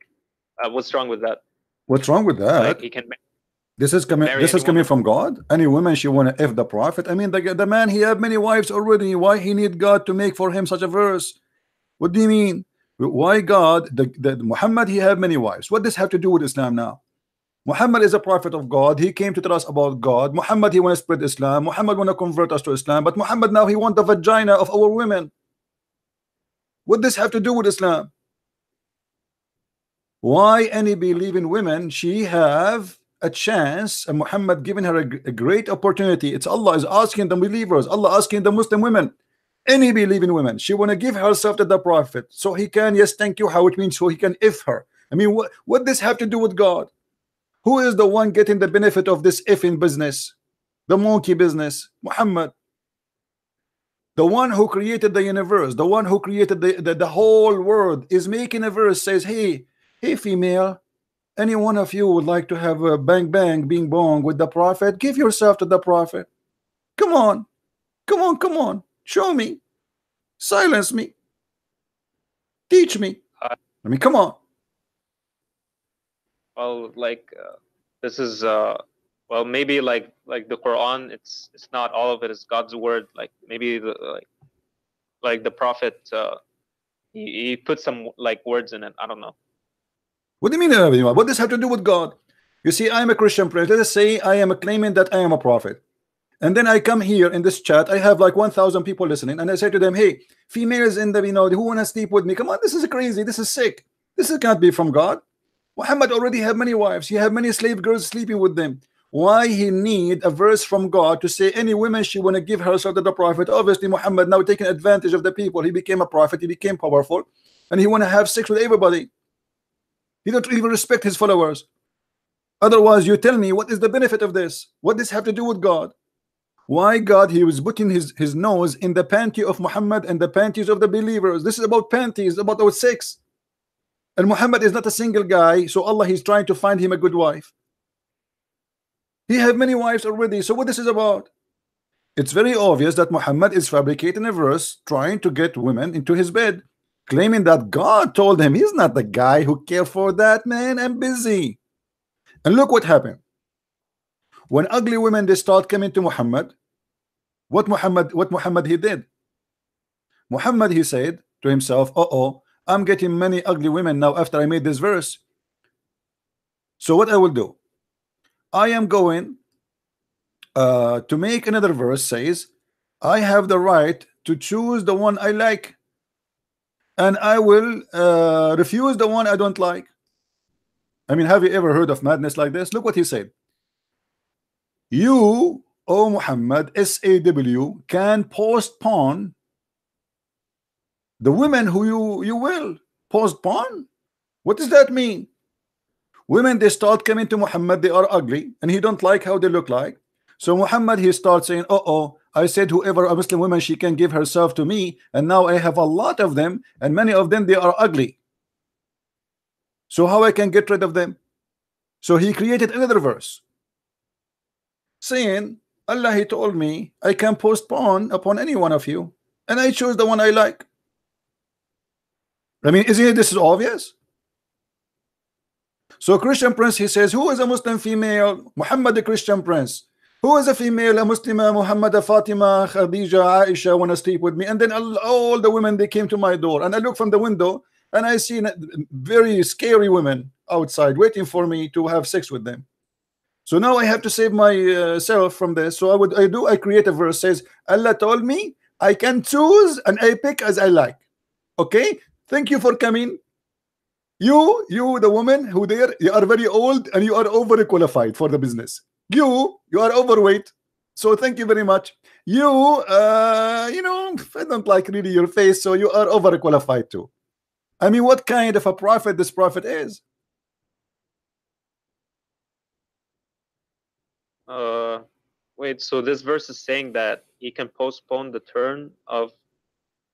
uh, what's wrong with that? What's wrong with that? Like he can. This is coming. This is coming from God. Any woman she want to f the prophet. I mean, the the man he have many wives already. Why he need God to make for him such a verse? What do you mean? Why God? The, the Muhammad he have many wives. What does have to do with Islam now? Muhammad is a prophet of God. He came to tell us about God. Muhammad he want to spread Islam. Muhammad want to convert us to Islam. But Muhammad now he want the vagina of our women. What does have to do with Islam? Why any believing women she have a chance and Muhammad giving her a, a great opportunity. It's Allah is asking the believers, Allah asking the Muslim women, any believing women, she want to give herself to the Prophet so he can, yes, thank you, how it means so he can if her. I mean, what what this have to do with God? Who is the one getting the benefit of this ifing business? The monkey business, Muhammad. The one who created the universe, the one who created the, the, the whole world is making a verse says, Hey, hey, female, any one of you would like to have a bang bang bing bong with the prophet give yourself to the prophet come on come on come on show me. Silence me. Teach me. Uh, i mean come on. Well like uh, this is uh well maybe like like the quran it's it's not all of it is god's word. Like maybe the like like the prophet uh he, he put some like words in it. I don't know. What do you mean what does have to do with god? You see i am a christian let us say i am claiming that i am a prophet and then i come here in this chat i have like 1000 people listening and i say to them hey females in the you know who want to sleep with me? Come on this is crazy this is sick. This is can't be from god. Muhammad already had many wives. He had many slave girls sleeping with them. why he need a verse from God to say any woman she want to give herself to the prophet? Obviously Muhammad now taking advantage of the people he became a prophet he became powerful and he want to have sex with everybody. He don't even respect his followers. Otherwise you tell me what is the benefit of this? What does this have to do with God why God he was putting his his nose in the panty of Muhammad and the panties of the believers this is about panties about our sex and Muhammad is not a single guy so Allah he's trying to find him a good wife he have many wives already. So what this is about? It's very obvious that Muhammad is fabricating a verse trying to get women into his bed, claiming that God told him he's not the guy who care for that man. I'm busy. And look what happened. When ugly women they start coming to Muhammad, what Muhammad what Muhammad he did? Muhammad he said to himself, "Uh oh, I'm getting many ugly women now after I made this verse. So what I will do? I am going uh, to make another verse says I have the right to choose the one I like and I will uh, refuse the one I don't like I mean have you ever heard of madness like this look what he said you O Muhammad SAW can postpone the women who you you will postpone? What does that mean? Women they start coming to Muhammad they are ugly and he don't like how they look like. So Muhammad he starts saying uh oh I said whoever a Muslim woman she can give herself to me and now I have a lot of them and many of them they are ugly. So how I can get rid of them? So he created another verse saying Allah he told me I can postpone upon any one of you and I chose the one I like I mean isn't it this is obvious so Christian Prince, he says, who is a Muslim female? Muhammad the Christian Prince. Who is a female, a Muslima, Muhammad, a Fatima, Khadija, Aisha want to sleep with me? And then all the women, they came to my door. And I look from the window and I see very scary women outside waiting for me to have sex with them. So now I have to save myself uh, from this. So I would I do I create a verse says Allah told me I can choose and I pick as I like. Okay, thank you for coming. You, you, the woman who there, you are very old and you are overqualified for the business. You, you are overweight. So thank you very much. You, uh, you know, I don't like really your face, so you are overqualified too. I mean, what kind of a prophet this prophet is? Uh, wait. So this verse is saying that he can postpone the turn of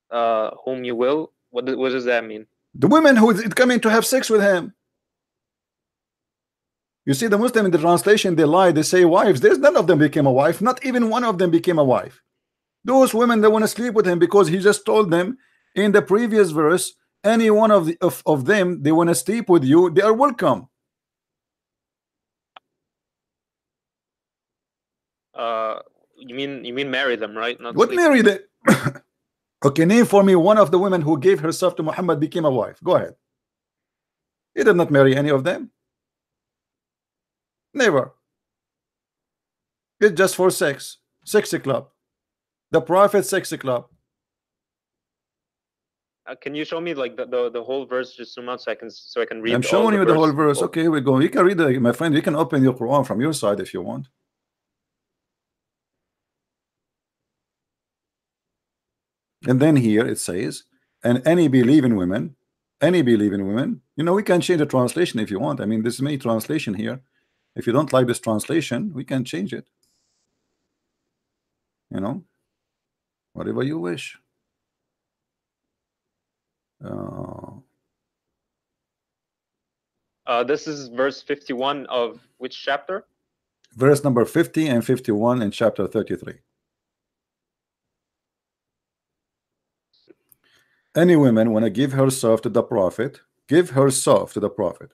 uh whom you will. What what does that mean? The women who is coming to have sex with him. You see, the Muslim in the translation, they lie, they say wives. There's none of them became a wife, not even one of them became a wife. Those women that want to sleep with him because he just told them in the previous verse, any one of, the, of, of them, they want to sleep with you, they are welcome. Uh, you mean you mean marry them, right? Not what marry them? [coughs] Okay, name for me one of the women who gave herself to Muhammad became a wife. Go ahead. He did not marry any of them. Never. It's just for sex. Sexy club. The prophet sexy club. Uh, can you show me like the, the, the whole verse just zoom out so I can so I can read? I'm showing you the whole verse. Okay, here we go. You can read it, my friend. You can open your Quran from your side if you want. And then here it says, and any believing women, any believing women, you know, we can change the translation if you want. I mean, there's many translation here. If you don't like this translation, we can change it. You know, whatever you wish. Uh, uh, this is verse 51 of which chapter? Verse number 50 and 51 in chapter 33. Any woman want to give herself to the prophet give herself to the prophet.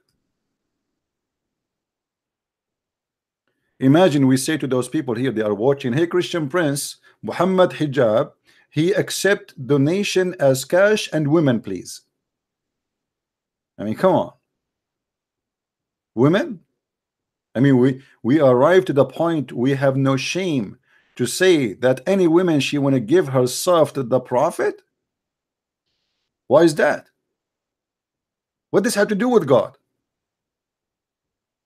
Imagine we say to those people here they are watching hey Christian Prince Muhammad Hijab he accept donation as cash and women please. I mean come on. Women? I mean we we arrive to the point we have no shame to say that any woman she want to give herself to the prophet why is that? What does have to do with God?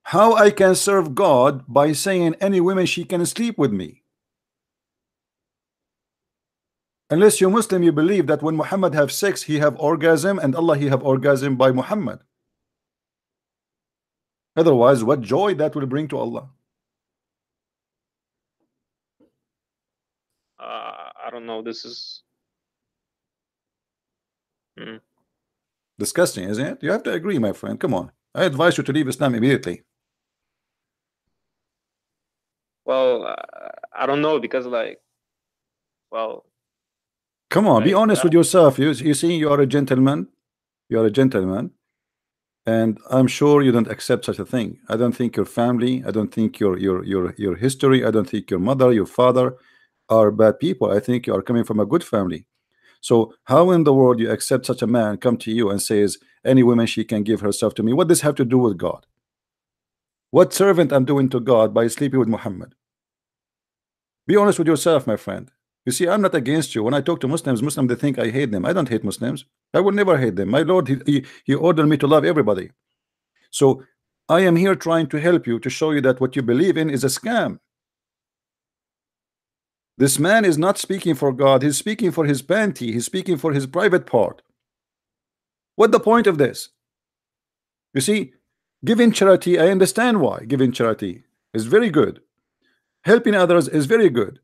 how I can serve God by saying any woman she can sleep with me. Unless you're Muslim, you believe that when Muhammad have sex, he have orgasm, and Allah he have orgasm by Muhammad. Otherwise, what joy that will bring to Allah? Uh, I don't know. This is. Hmm. Disgusting, isn't it? You have to agree, my friend. Come on. I advise you to leave Islam immediately. Well, uh, I don't know because, like, well, Come on, be honest uh, with yourself. You, you see, you are a gentleman. You are a gentleman. And I'm sure you don't accept such a thing. I don't think your family, I don't think your your your your history, I don't think your mother, your father are bad people. I think you are coming from a good family. So how in the world you accept such a man come to you and says any woman she can give herself to me? What does have to do with God? What servant I'm doing to God by sleeping with Muhammad? Be honest with yourself, my friend. You see, I'm not against you. When I talk to Muslims, Muslims they think I hate them. I don't hate Muslims. I will never hate them. My Lord, he, he, he ordered me to love everybody. So I am here trying to help you to show you that what you believe in is a scam. This man is not speaking for God. He's speaking for his panty. He's speaking for his private part. What the point of this? You see, giving charity, I understand why giving charity is very good. Helping others is very good.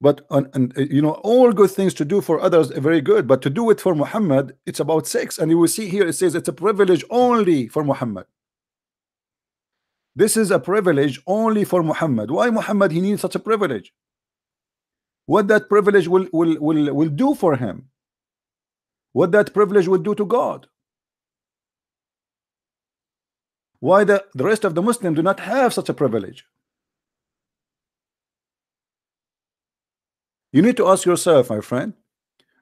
But and you know, all good things to do for others are very good. But to do it for Muhammad, it's about sex. And you will see here it says it's a privilege only for Muhammad. This is a privilege only for Muhammad. Why Muhammad he needs such a privilege? What that privilege will will will, will do for him? What that privilege will do to God? Why the, the rest of the Muslims do not have such a privilege? You need to ask yourself, my friend,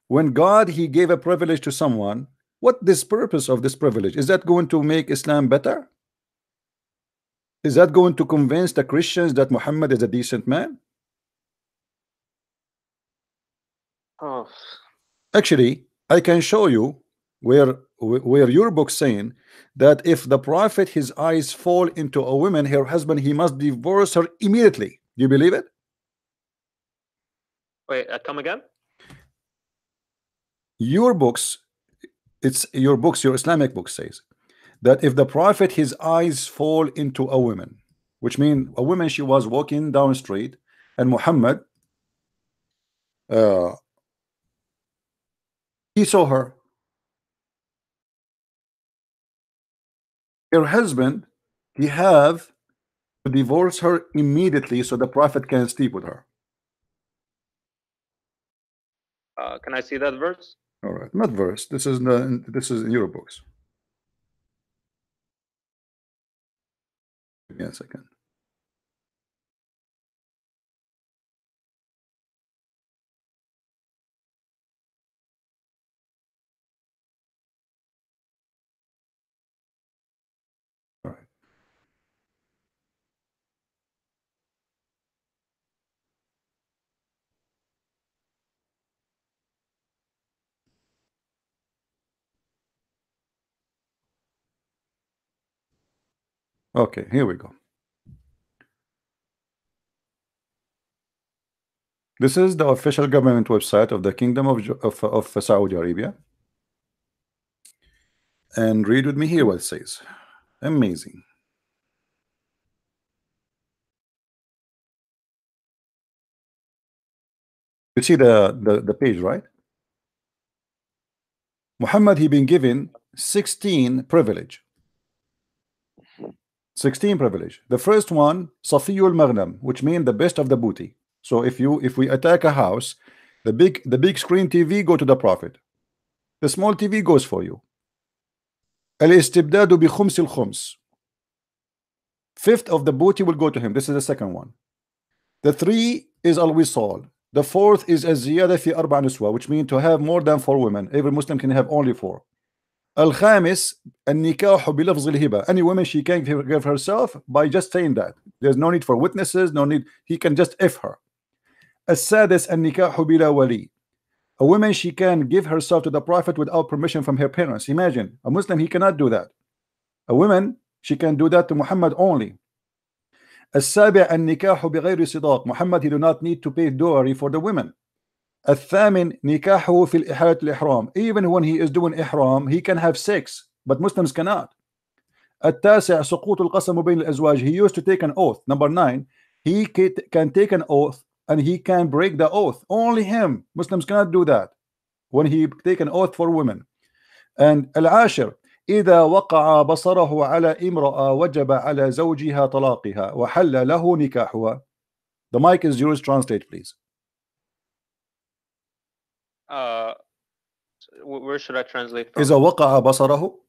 when God he gave a privilege to someone, what this purpose of this privilege? Is that going to make Islam better? Is that going to convince the Christians that Muhammad is a decent man? Oh, Actually, I can show you where where your book saying that if the prophet his eyes fall into a woman, her husband, he must divorce her immediately. Do you believe it? wait, uh, come again? your books it's your books your islamic book says that if the prophet his eyes fall into a woman which mean a woman she was walking down the street and muhammad uh he saw her. Her husband he have to divorce her immediately so the prophet can sleep with her. Uh, can I see that verse? all right not verse. This is the this is in your books. Give me a second All right. Okay, here we go. This is the official government website of the Kingdom of, of, of Saudi Arabia. And read with me here what it says. Amazing. You see the, the, the page, right? Muhammad, he been given 16 privilege. 16 privilege. The first one, Safiyul Maghnam, which means the best of the booty. So if you if we attack a house, the big the big screen TV go to the prophet. The small TV goes for you. Al-istibdadu bi khums al-khums. Fifth of the booty will go to him. This is the second one. The three is al-wisal. The fourth is az-ziyada fi arba niswa, which means to have more than four women. Every Muslim can have only four. الخامس النكاح بلفظ الهبة any woman she can give give herself by just saying that there's no need for witnesses no need he can just if her السادس النكاح بلا ولي a woman she can give herself to the prophet without permission from her parents imagine a Muslim he cannot do that a woman she can do that to Muhammad only السابع النكاح بغير صداق Muhammad he do not need to pay dowry for the women الثامن نكاحه في الإحالة الإحرام even when he is doing إحرام he can have sex but Muslims cannot التاسع سقوط القسم بين الأزواج he used to take an oath number nine he can take an oath and he can break the oath only him Muslims cannot do that when he take an oath for women and العاشر إذا وقع بصره على امرأة وجب على زوجها طلاقها وحل له نكاحها the mic is yours translate please Uh, wh- where should I translate from? إذا وقع بصره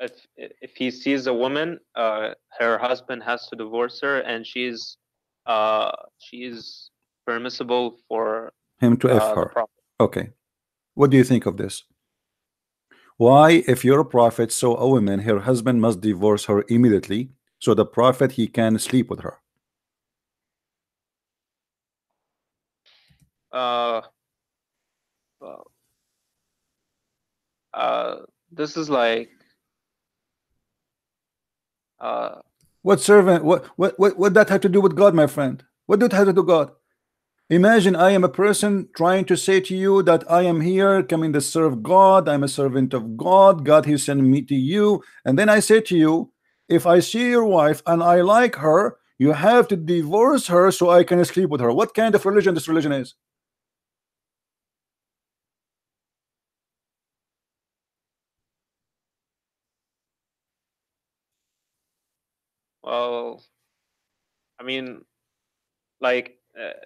if if he sees a woman, uh, her husband has to divorce her, and she's uh she's permissible for him to uh, F the her prophet. okay what do you think of this why if your prophet saw a woman her husband must divorce her immediately so the prophet he can sleep with her Uh, well, uh, this is like uh What servant? What what what what that have to do with God, my friend? What did it have to do with God? Imagine I am a person trying to say to you that I am here coming to serve God. I'm a servant of God. God He sent me to you, and then I say to you, if I see your wife and I like her, you have to divorce her so I can sleep with her. What kind of religion this religion is? Well, I mean, like uh,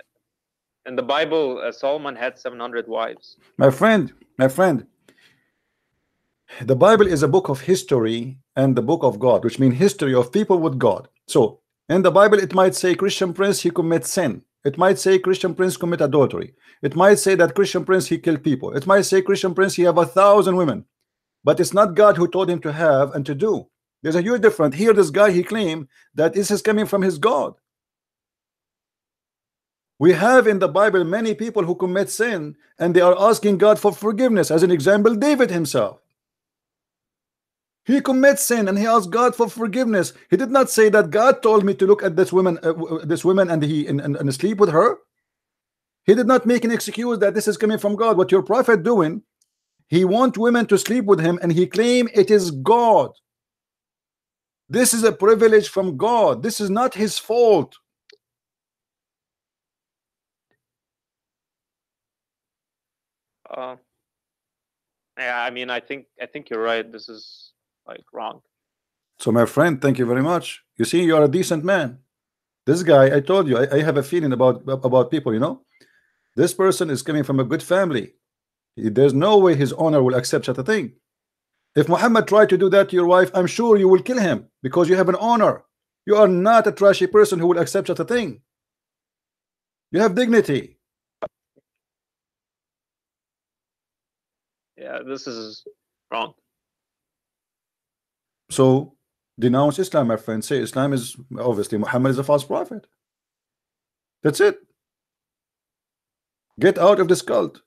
in the Bible, uh, Solomon had seven hundred wives. My friend, my friend, the Bible is a book of history and the book of God, which means history of people with God. So in the Bible, it might say Christian prince he commits sin. It might say Christian prince commit adultery. It might say that Christian prince he killed people. It might say Christian prince he have a thousand women. But it's not God who told him to have and to do. There's a huge difference. Here, this guy he claimed that this is coming from his God. We have in the Bible many people who commit sin and they are asking God for forgiveness. As an example, David himself. He commits sin and he asks God for forgiveness. He did not say that God told me to look at this woman, uh, this woman, and he and, and, and sleep with her. He did not make an excuse that this is coming from God. What your prophet doing? He want women to sleep with him, and he claim it is God. This is a privilege from God. This is not his fault. Uh, yeah, I mean, I think I think you're right. This is like wrong. So, my friend, thank you very much. You see, you are a decent man. This guy, I told you, I, I have a feeling about about people. You know, this person is coming from a good family. There's no way his honor will accept such a thing. If Muhammad tried to do that to your wife, I'm sure you will kill him because you have an honor. You are not a trashy person who will accept such a thing. You have dignity. Yeah, this is wrong. So denounce Islam, my friend. Say Islam is obviously Muhammad is a false prophet. That's it. Get out of this cult.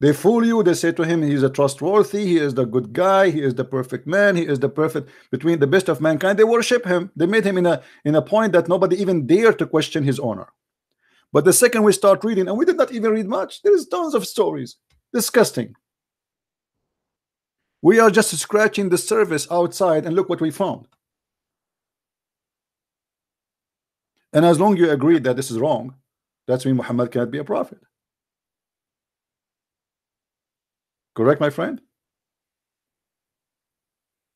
They fool you. They say to him, he's a trustworthy. He is the good guy. He is the perfect man. He is the perfect between the best of mankind. They worship him. They made him in a in a point that nobody even dare to question his honor. But the second we start reading, and we did not even read much, there is tons of stories. Disgusting. We are just scratching the surface outside, and look what we found. And as long you agree that this is wrong, that's mean Muhammad cannot be a prophet. Correct, my friend?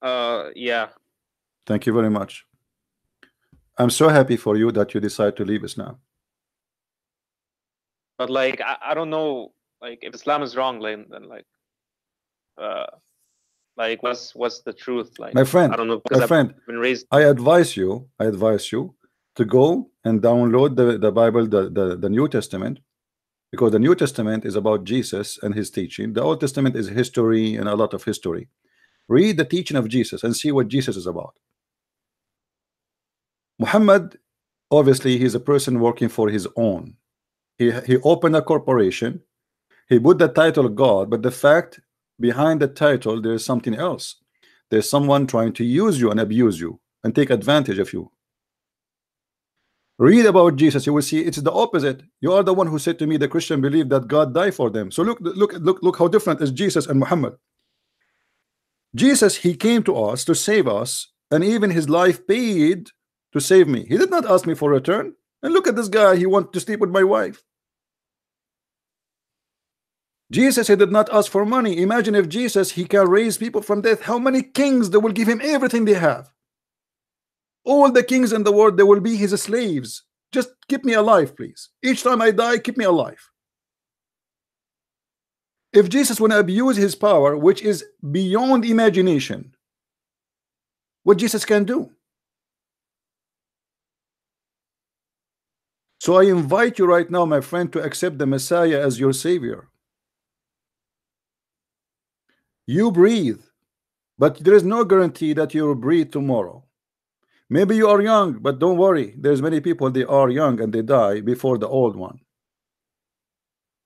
Uh, yeah. Thank you very much. I'm so happy for you that you decide to leave Islam. But like, I, I don't know, like, if Islam is wrong, then, then like, uh, like, what's what's the truth? Like, My friend, I don't know my I've friend, been raised. I advise you, I advise you to go and download the, the Bible, the, the, the New Testament, because the New Testament is about Jesus and his teaching. The Old Testament is history and a lot of history. Read the teaching of Jesus and see what Jesus is about. Muhammad, obviously, he's a person working for his own. He, he opened a corporation, he put the title God, but the fact behind the title, there is something else. there's someone trying to use you and abuse you and take advantage of you read about Jesus you will see it's the opposite. You are the one who said to me the Christian believe that God died for them. So look look look look how different is Jesus and Muhammad. Jesus he came to us to save us and even his life paid to save me. He did not ask me for return. And look at this guy he want to sleep with my wife. Jesus he did not ask for money. Imagine if Jesus he can raise people from death how many kings they will give him everything they have all the kings in the world they will be his slaves. Just keep me alive please. Each time I die keep me alive. If Jesus want to abuse his power which is beyond imagination what Jesus can do? So I invite you right now my friend to accept the Messiah as your savior. You breathe but there is no guarantee that you will breathe tomorrow maybe you are young but don't worry. There's many people they are young and they die before the old one.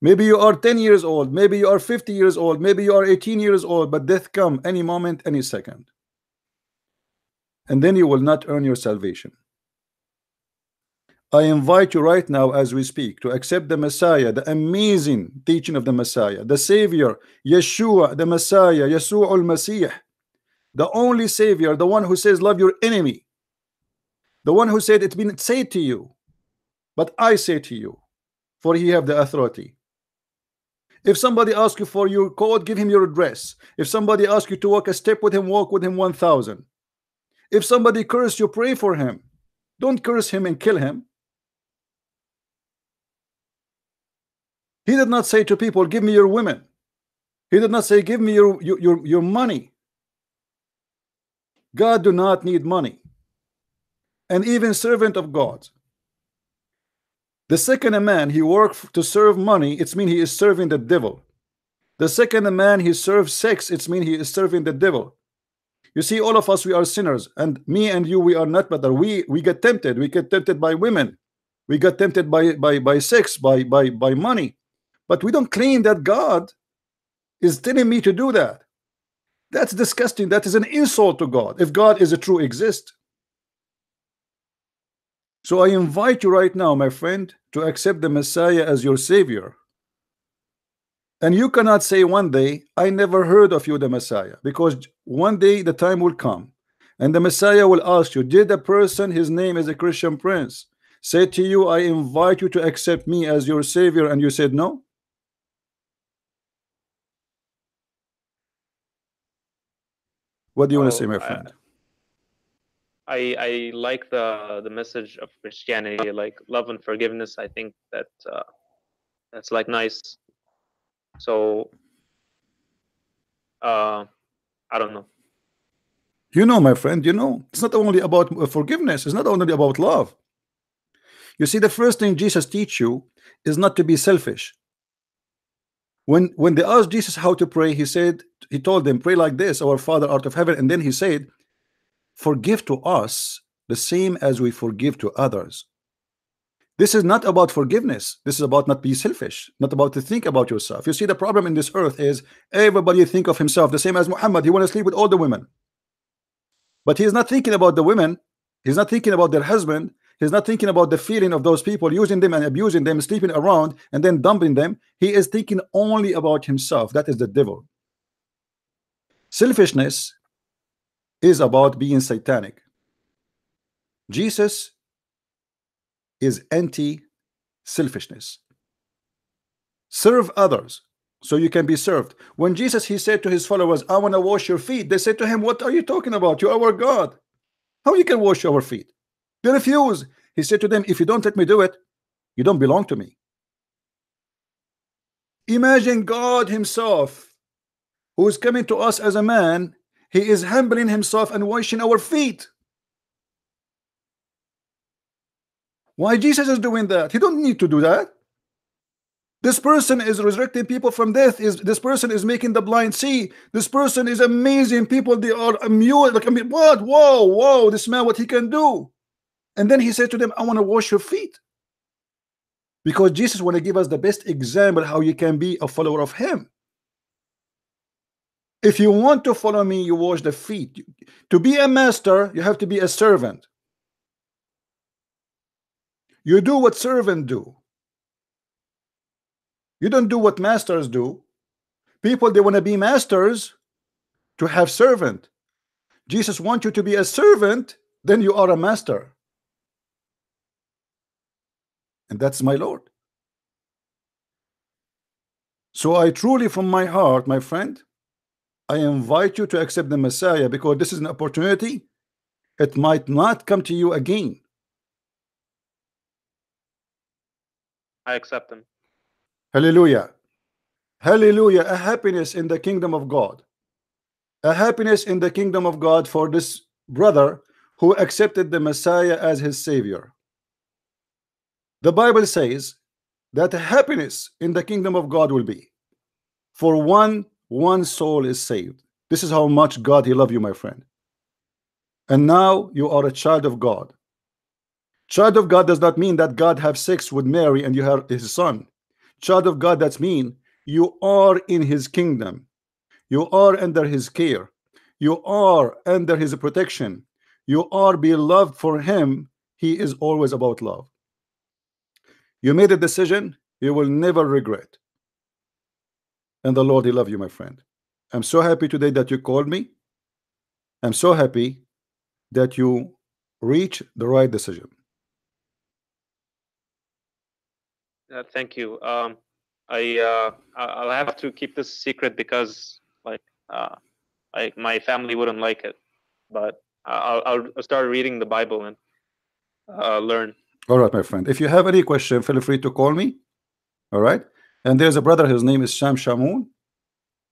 Maybe you are 10 years old maybe you are 50 years old maybe you are 18 years old but death come any moment any second. And then you will not earn your salvation. I invite you right now as we speak to accept the Messiah the amazing teaching of the Messiah the Savior Yeshua the Messiah Yeshua al-Masih the only Savior the one who says love your enemy the one who said it's been said to you but I say to you for he have the authority. If somebody asks you for your code give him your address. If somebody asks you to walk a step with him walk with him 1000 if somebody curse you pray for him. Don't curse him and kill him. He did not say to people give me your women. He did not say give me your your your, your money. God do not need money and even servant of God. The second a man he worked to serve money it's mean he is serving the devil. The second a man he serves sex it's mean he is serving the devil. You see all of us we are sinners and me and you we are not better we we get tempted. We get tempted by women. We get tempted by by by sex by by by money. But we don't claim that God is telling me to do that. That's disgusting. That is an insult to God. If God is a true exist so I invite you right now my friend to accept the Messiah as your savior. And you cannot say one day I never heard of you the Messiah because one day the time will come and the Messiah will ask you did the person his name is a Christian prince say to you I invite you to accept me as your savior and you said no? What do you want to say my friend I I like the the message of Christianity, like love and forgiveness. I think that uh, that's like nice. So, uh, I don't know. You know, my friend, you know, it's not only about uh, forgiveness, it's not only about love. You see, the first thing Jesus teach you is not to be selfish. When when they asked Jesus how to pray, he said, he told them, pray like this, our Father art of heaven, and then he said, forgive to us the same as we forgive to others. This is not about forgiveness. This is about not be selfish, not about to think about yourself. You see, the problem in this earth is everybody think of himself the same as Muhammad. He want to sleep with all the women. But he is not thinking about the women. He's not thinking about their husband. He's not thinking about the feeling of those people using them and abusing them, sleeping around and then dumping them. He is thinking only about himself. That is the devil. Selfishness is about being satanic. Jesus is anti-selfishness. Serve others so you can be served. When Jesus he said to his followers, I want to wash your feet, they said to him, What are you talking about? You are our God. How you can wash our feet? They refuse. He said to them, If you don't let me do it, you don't belong to me. Imagine God Himself, who is coming to us as a man, He is humbling Himself and washing our feet. Why Jesus is doing that? He don't need to do that. This person is resurrecting people from death. Is this person is making the blind see? This person is amazing. People they are amused. Like I mean, what? Whoa, whoa! This man, what he can do? And then he said to them, "I want to wash your feet," because Jesus want to give us the best example how you can be a follower of Him. If you want to follow me, you wash the feet. To be a master, you have to be a servant. You do what servant do. You don't do what masters do. People they want to be masters to have servant. Jesus wants you to be a servant, then you are a master. And that's my Lord. So I truly, from my heart, my friend, I invite you to accept the Messiah because this is an opportunity. It might not come to you again. I accept him. Hallelujah. Hallelujah. A happiness in the kingdom of God. A happiness in the kingdom of God for this brother who accepted the Messiah as his savior. The Bible says that happiness in the kingdom of God will be for one one soul is saved. This is how much God he love you, my friend. And now you are a child of God. Child of God does not mean that God have sex with Mary and you have his son. Child of God, that's mean you are in his kingdom. You are under his care. You are under his protection. You are beloved for him. He is always about love. You made a decision you will never regret. And the Lord, He love you, my friend. I'm so happy today that you called me. I'm so happy that you reach the right decision. Uh, thank you. Um, I uh, I'll have to keep this secret because like uh, I my family wouldn't like it, but I'll I'll start reading the Bible and uh, learn. All right, my friend. If you have any question, feel free to call me. All right. And there's a brother. His name is Sam Shamoun.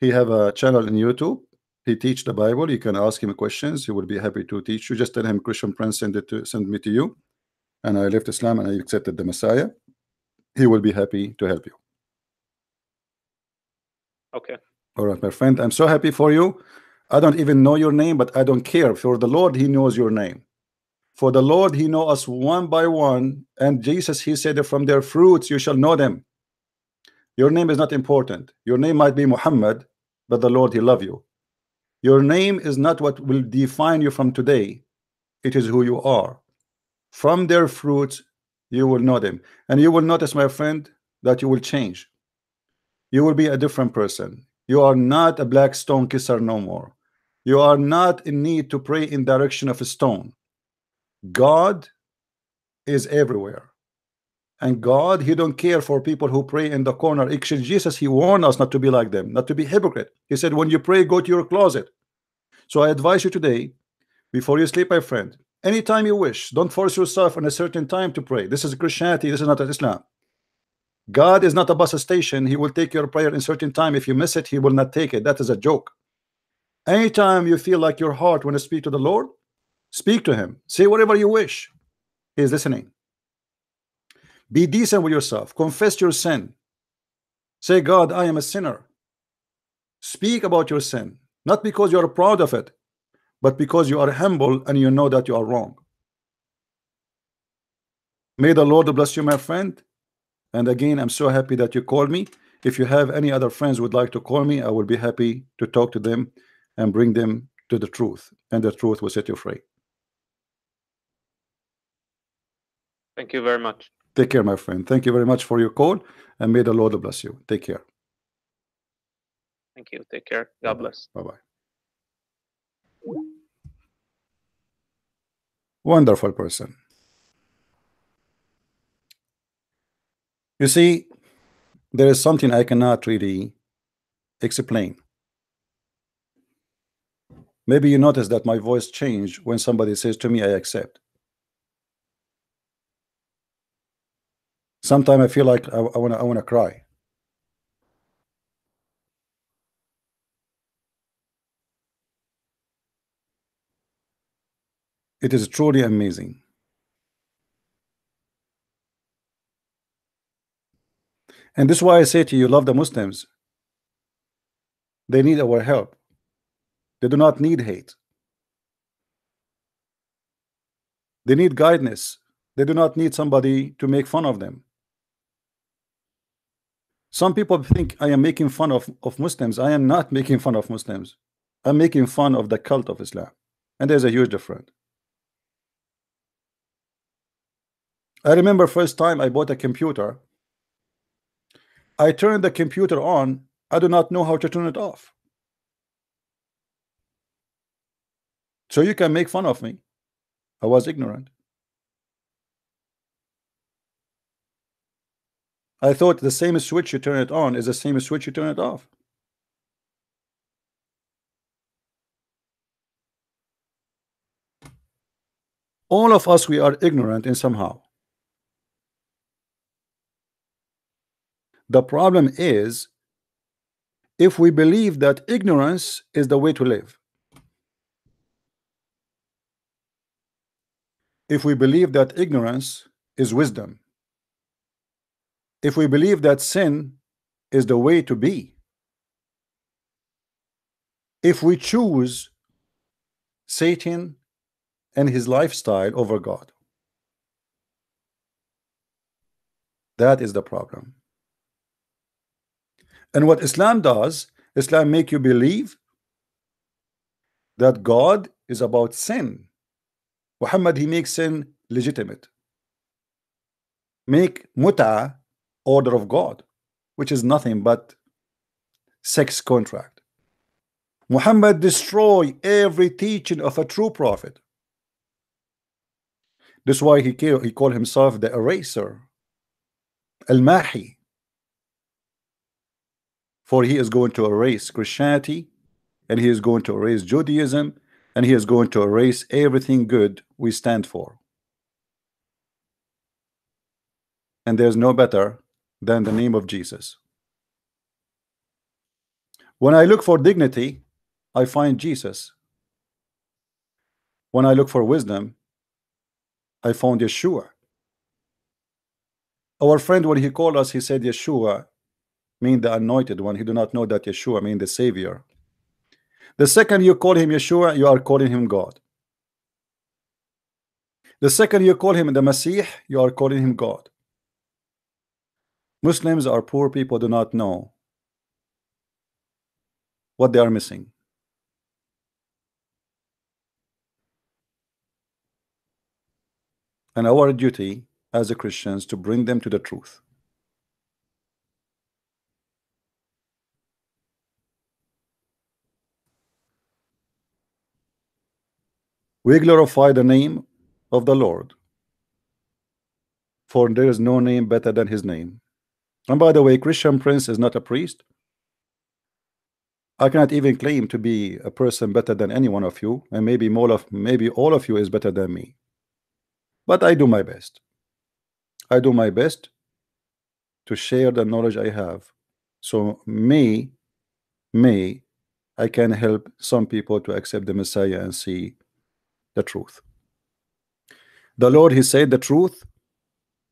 He have a channel in YouTube. He teach the Bible. You can ask him questions. He will be happy to teach you. Just tell him Christian Prince send it to send me to you, and I left Islam and I accepted the Messiah. He will be happy to help you. Okay. All right, my friend. I'm so happy for you. I don't even know your name, but I don't care. For the Lord, He knows your name. For the Lord, He know us one by one. And Jesus, He said, from their fruits you shall know them. Your name is not important. Your name might be Muhammad, but the Lord, He love you. Your name is not what will define you from today. It is who you are. From their fruits you will know them. And you will notice, my friend, that you will change. You will be a different person. You are not a black stone kisser no more. You are not in need to pray in direction of a stone. God is everywhere. And God, He don't care for people who pray in the corner. Actually, Jesus, He warned us not to be like them, not to be hypocrite. He said, when you pray, go to your closet. So I advise you today, before you sleep, my friend, anytime you wish, don't force yourself on a certain time to pray. This is Christianity, this is not Islam. God is not a bus station. He will take your prayer in certain time. If you miss it, He will not take it. That is a joke. Anytime you feel like your heart want to speak to the Lord, speak to Him. Say whatever you wish. He is listening. Be decent with yourself. Confess your sin. Say, God, I am a sinner. Speak about your sin, not because you are proud of it, but because you are humble and you know that you are wrong. May the Lord bless you, my friend. And again, I'm so happy that you called me. If you have any other friends who would like to call me, I will be happy to talk to them and bring them to the truth, and the truth will set you free. Thank you very much. Take care, my friend. Thank you very much for your call, and may the Lord bless you. Take care. Thank you. Take care. God bless. Bye bye. Wonderful person. You see, there is something I cannot really explain. Maybe you notice that my voice changed when somebody says to me, I accept. Sometimes I feel like I, I wanna I wanna cry. It is truly amazing. And this is why I say to you, love the Muslims. They need our help. They do not need hate. They need guidance. They do not need somebody to make fun of them. Some people think I am making fun of, of Muslims. I am not making fun of Muslims. I'm making fun of the cult of Islam. And there's a huge difference. I remember first time I bought a computer. I turned the computer on. I do not know how to turn it off. So you can make fun of me. I was ignorant. I thought the same switch you turn it on is the same switch you turn it off. All of us, we are ignorant in somehow. The problem is if we believe that ignorance is the way to live. If we believe that ignorance is wisdom if we believe that sin is the way to be, if we choose Satan and his lifestyle over God, that is the problem. And what Islam does, Islam make you believe that God is about sin. Muhammad, he makes sin legitimate. Make muta order of God, which is nothing but sex contract. Muhammad destroy every teaching of a true prophet. That's why he he called himself the eraser, Al-Mahi. For he is going to erase Christianity, and he is going to erase Judaism, and he is going to erase everything good we stand for. And there's no better than the name of Jesus. When I look for dignity, I find Jesus. When I look for wisdom, I found Yeshua. Our friend, when he called us, he said Yeshua mean the anointed one. He do not know that Yeshua mean the Savior. The second you call him Yeshua, you are calling him God. The second you call him the Messiah, you are calling him God. Muslims are poor people do not know what they are missing. And our duty as a Christians to bring them to the truth. We glorify the name of the Lord, for there is no name better than his name. And by the way, Christian Prince is not a priest. I cannot even claim to be a person better than any one of you, and maybe more of maybe all of you is better than me. But I do my best. I do my best to share the knowledge I have. So may, may I can help some people to accept the Messiah and see the truth. The Lord, He said the truth.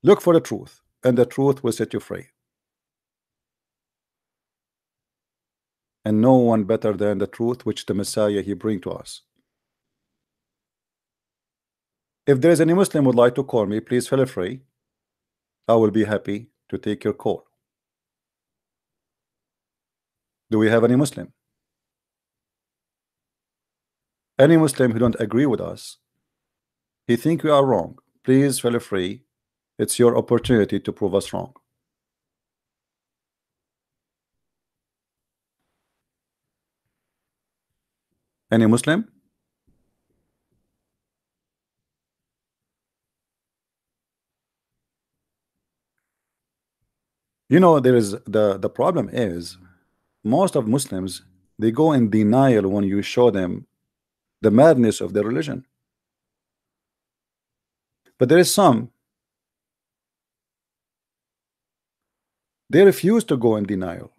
Look for the truth, and the truth will set you free. And no one better than the truth which the Messiah he bring to us. If there is any Muslim would like to call me, please feel free. I will be happy to take your call. Do we have any Muslim? Any Muslim who don't agree with us, he think we are wrong. Please feel free. It's your opportunity to prove us wrong. Any Muslim? You know, there is the the problem is most of Muslims they go in denial when you show them the madness of their religion. But there is some they refuse to go in denial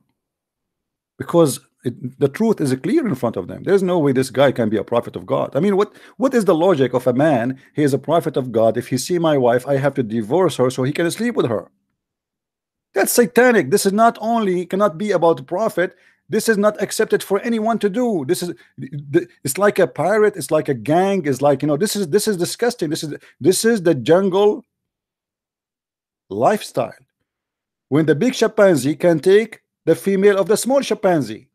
because it, the truth is clear in front of them. There's no way this guy can be a prophet of God. I mean, what what is the logic of a man? He is a prophet of God. If he see my wife, I have to divorce her so he can sleep with her. That's satanic. This is not only cannot be about the prophet. This is not accepted for anyone to do. This is it's like a pirate. It's like a gang. It's like you know. This is this is disgusting. This is this is the jungle lifestyle. when the big chimpanzee can take the female of the small chimpanzee.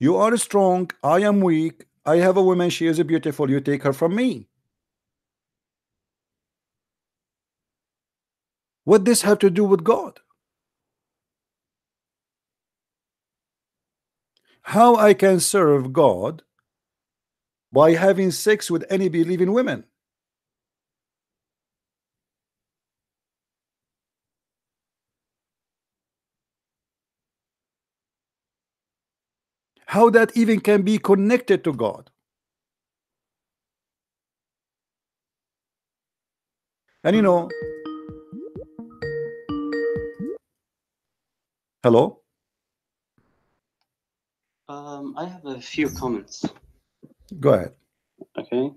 You are strong, I am weak, I have a woman, she is beautiful, you take her from me. What this have to do with God? How I can serve God by having sex with any believing women? How that even can be connected to God? And you know, hello. Um, I have a few comments. Go ahead. Okay.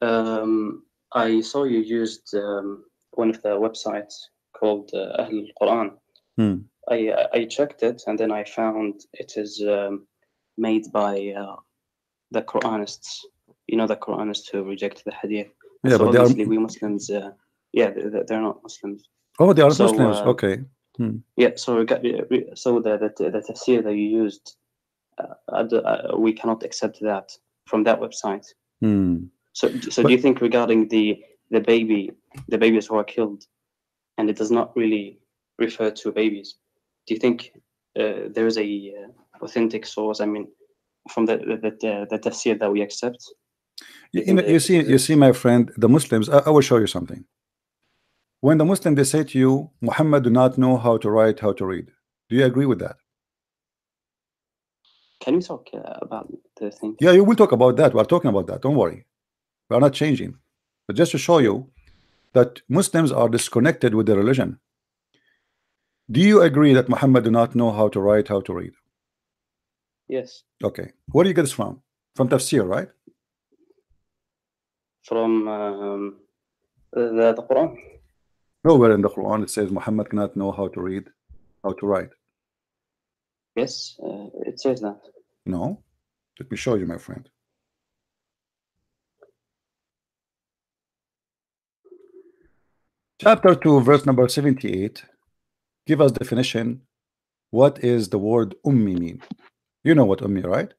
Um, I saw you used um, one of the websites called uh, Ahl al-Quran. Hmm. I I checked it and then I found it is um, made by uh, the Quranists. You know the Quranists who reject the Hadith. Yeah, so but they are. obviously we Muslims, uh, yeah, they- they- they're not Muslims. Oh, they are So, Muslims. uh, okay. Yeah, so we got, so the the the tafsir that you used, uh, uh, we cannot accept that from that website. Hmm. So, so But- do you think regarding the the baby, the babies who are killed, and it does not really refer to babies? Do you think uh, there is a uh, authentic source? I mean, from the the the, the tafsir that we accept. You, know, you see, you see, my friend, the Muslims. I, I will show you something. When the Muslim they say to you, Muhammad do not know how to write, how to read. Do you agree with that? Can we talk uh, about the thing? Yeah, you will talk about that. We are talking about that. Don't worry. We are not changing. But just to show you that Muslims are disconnected with their religion. Do you agree that Muhammad do not know how to write, how to read? Yes, Okay. Where do you get this from? From tafsir, right? from um, the the Quran. Nowhere in the Quran it says Muhammad cannot know how to read, how to write. Yes, uh, it says that. No. Let me show you, my friend. Chapter 2, verse number 78. Give us definition. What is the word ummi mean? You know what ummi, right?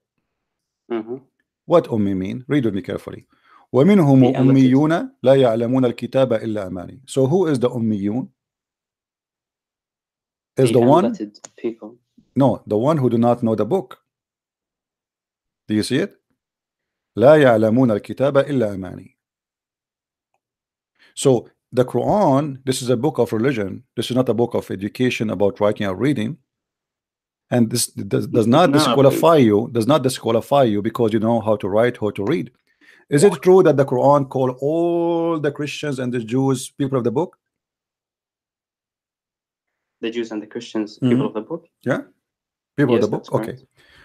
hmm What ummi mean? Read with me carefully. ومنهم The illiterate. أميون لا يعلمون الكتاب إلا أماني. So who is the ummiyun? Is the one? people. No, the one who do not know the book. Do you see it? لا يعلمون الكتاب إلا أماني. So the Quran, this is a book of religion. This is not a book of education about writing or reading. And this does, does not No, disqualify you, does not disqualify you because you know how to write, how to read. Is it true that the Quran call all the Christians and the Jews people of the book? The Jews and the Christians, Mhm. people of the book. Yeah people yes, of the book? Okay.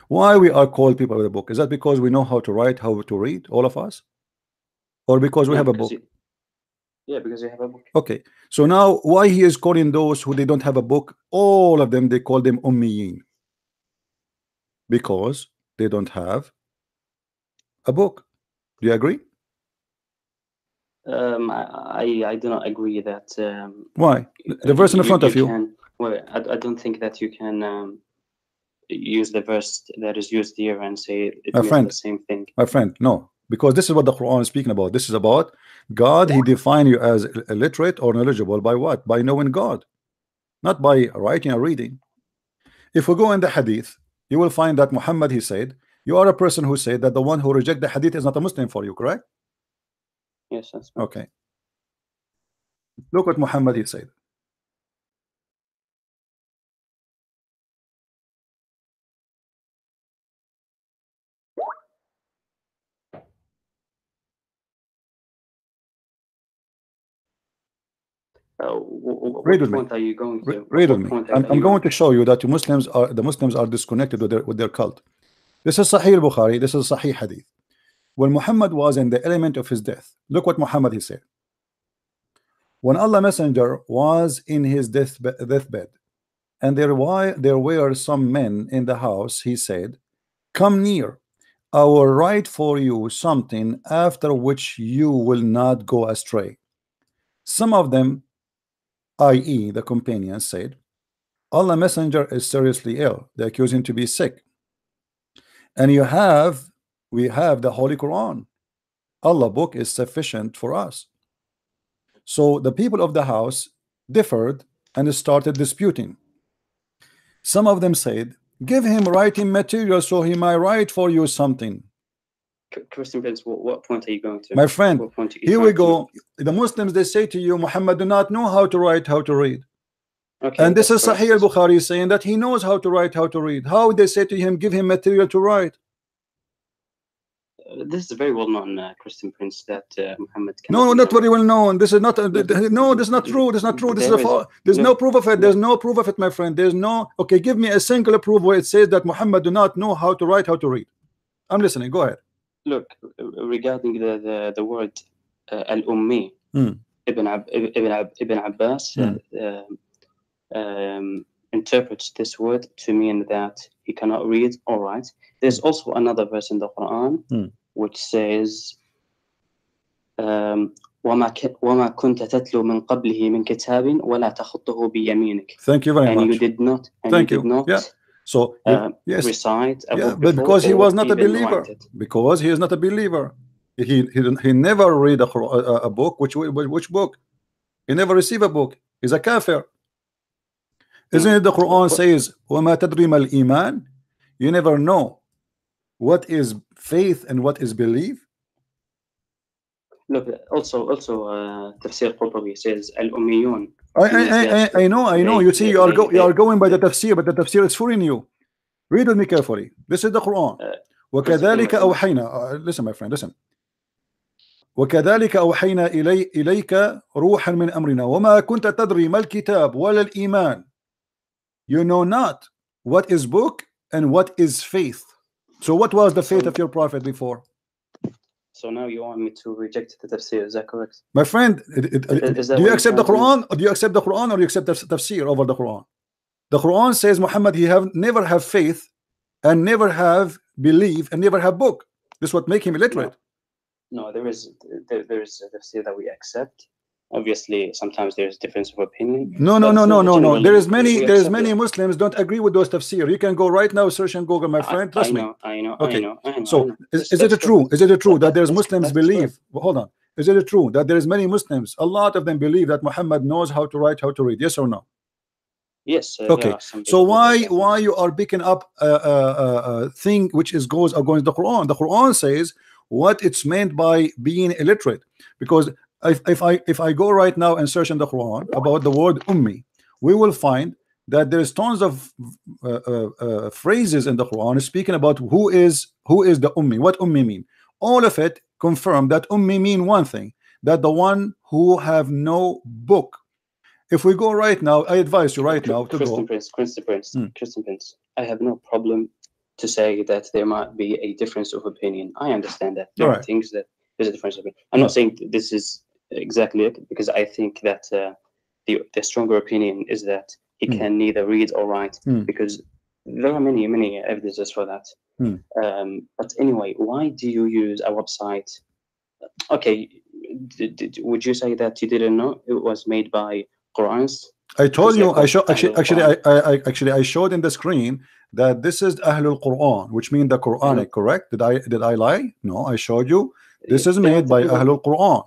Why we are called people of the book? Is that because we know how to write, how to read, all of us? Or because we No, have a book? you- yeah, because you have a book. Okay. So now why he is calling those who they don't have a book, all of them they call them ummiyin. Because they don't have a book. Do you agree? Um, I, I do not agree that. Um, Why? The verse in the front of you. Can, well, I, I don't think that you can um, use the verse that is used here and say it My friend. the same thing. My friend, no. Because this is what the Quran is speaking about. This is about God. He defined you as illiterate or knowledgeable by what? By knowing God. Not by writing or reading. If we go in the hadith, you will find that Muhammad he said, you are a person who said that the one who reject the hadith is not a Muslim for you, correct? Yes, that's right. Okay. Look what Muhammad he said. Uh, Read with me. are you going to? Read with me. I'm, I'm going to show you that the Muslims are the Muslims are disconnected with their with their cult. This is Sahih Bukhari. This is Sahih Hadith. When Muhammad was in the element of his death, look what Muhammad he said. When Allah Messenger was in his death deathbed, and there were there were some men in the house, he said, "Come near, I will write for you something after which you will not go astray. Some of them, i.e., the companions, said, Allah Messenger is seriously ill. They accuse him to be sick. And you have, we have the Holy Quran. Allah book is sufficient for us. So the people of the house differed and started disputing. Some of them said, Give him writing material so he might write for you something. Christian Prince, what, what point are you going to? My friend, What point here we go. The Muslims they say to you, Muhammad do not know how to write, how to read. Okay, And this is Sahih al-Bukhari saying that he knows how to write, how to read. How they say to him, give him material to write? Uh, This is a very well known uh, Christian Prince that uh, Muhammad. No, not very well known. This is not. Uh, no, this is not true. This is not true. This is a. There is- fa- There's no look, proof of it. There's no proof of it, my friend. There's no. Okay, give me a single proof where it says that Muhammad do not know how to write, how to read. I'm listening. Go ahead Look, uh, regarding the the, the word uh, al-ummi, Hmm. Ibn Ab- Ibn Ab- Ibn Abbas uh, um, um, interprets this word to mean that he cannot read or write. There's also another verse in the Quran Hmm. which says, um, وما ك- وما كنت تتلو من قبله من كتاب ولا تخطه بيمينك. Thank you very And you much. did not. And Thank you you. did not Yeah. So uh, yes, recite yeah, but because he was not a believer, invited. because he is not a believer, he he, he never read a, a, book. Which which book? He never received a book. He's a kafir. Isn't it the Quran says, tadrim al iman," you never know what is faith and what is belief. Look, also also uh, Tafsir Qurtubi says al ummiyun I, I, I- I know, I know. You see, you are go, you are going by the tafsir, but the tafsir is fooling you. Read with me carefully. This is the Quran. Uh, وكذلك Christopher- أوحينا uh, listen my friend listen وكذلك أوحينا إلي إليك روحا من أمرنا وما كنت تدري ما الكتاب ولا الإيمان you know not what is book and what is faith so what was the faith So- of your prophet before So now you want me to reject the tafsir? Is that correct? my friend it, it, Is- is that do you accept the Quran or do you accept the Quran or you accept the tafsir over the Quran the Quran says Muhammad he have never have faith and never have believe and never have book this what make him illiterate No, there is there, there is a tafsir that we accept. Obviously, sometimes there is difference of opinion. No, no, no, no, no, no. There is many, there is many. Muslims don't agree with those tafsir. You can go right now, search and Google, my I- friend. I, Trust me. know, I know, Okay, I know, I know. I So, know. is, is it true? Is it true that there's Muslims believe? Well, hold on. Is it true that there is many Muslims? A lot of them believe that Muhammad knows how to write, how to read. Yes or no? Yes. uh, Okay. So why why you are picking up a, a, a, a thing which is goes against the Quran? The Quran says what it's meant by being illiterate. Because if, if I if I go right now and search in the Quran about the word ummi, we will find that there's tons of uh, uh, uh, phrases in the Quran speaking about who is who is the ummi, what ummi mean. All of it confirm that ummi mean one thing, that the one who have no book. If we go right now, I advise you right now to Christian go. Prince, Christian Prince, Hmm. Christian Prince. I have no problem to say that there might be a difference of opinion. I understand that there are things that there's a difference of opinion. I'm not saying this is exactly it because I think that uh, the the stronger opinion is that he Hmm. can neither read or write Hmm. because there are many many evidences for that. Hmm. Um, but anyway, why do you use a website? Okay, d- d- would you say that you didn't know it was made by Qurans? I told you. I show actually. Actually, I, I, I actually I showed in the screen that this is Ahlul Quran, which means the Quranic. Correct? Did I did I lie? No, I showed you. This is made by Ahlul Quran.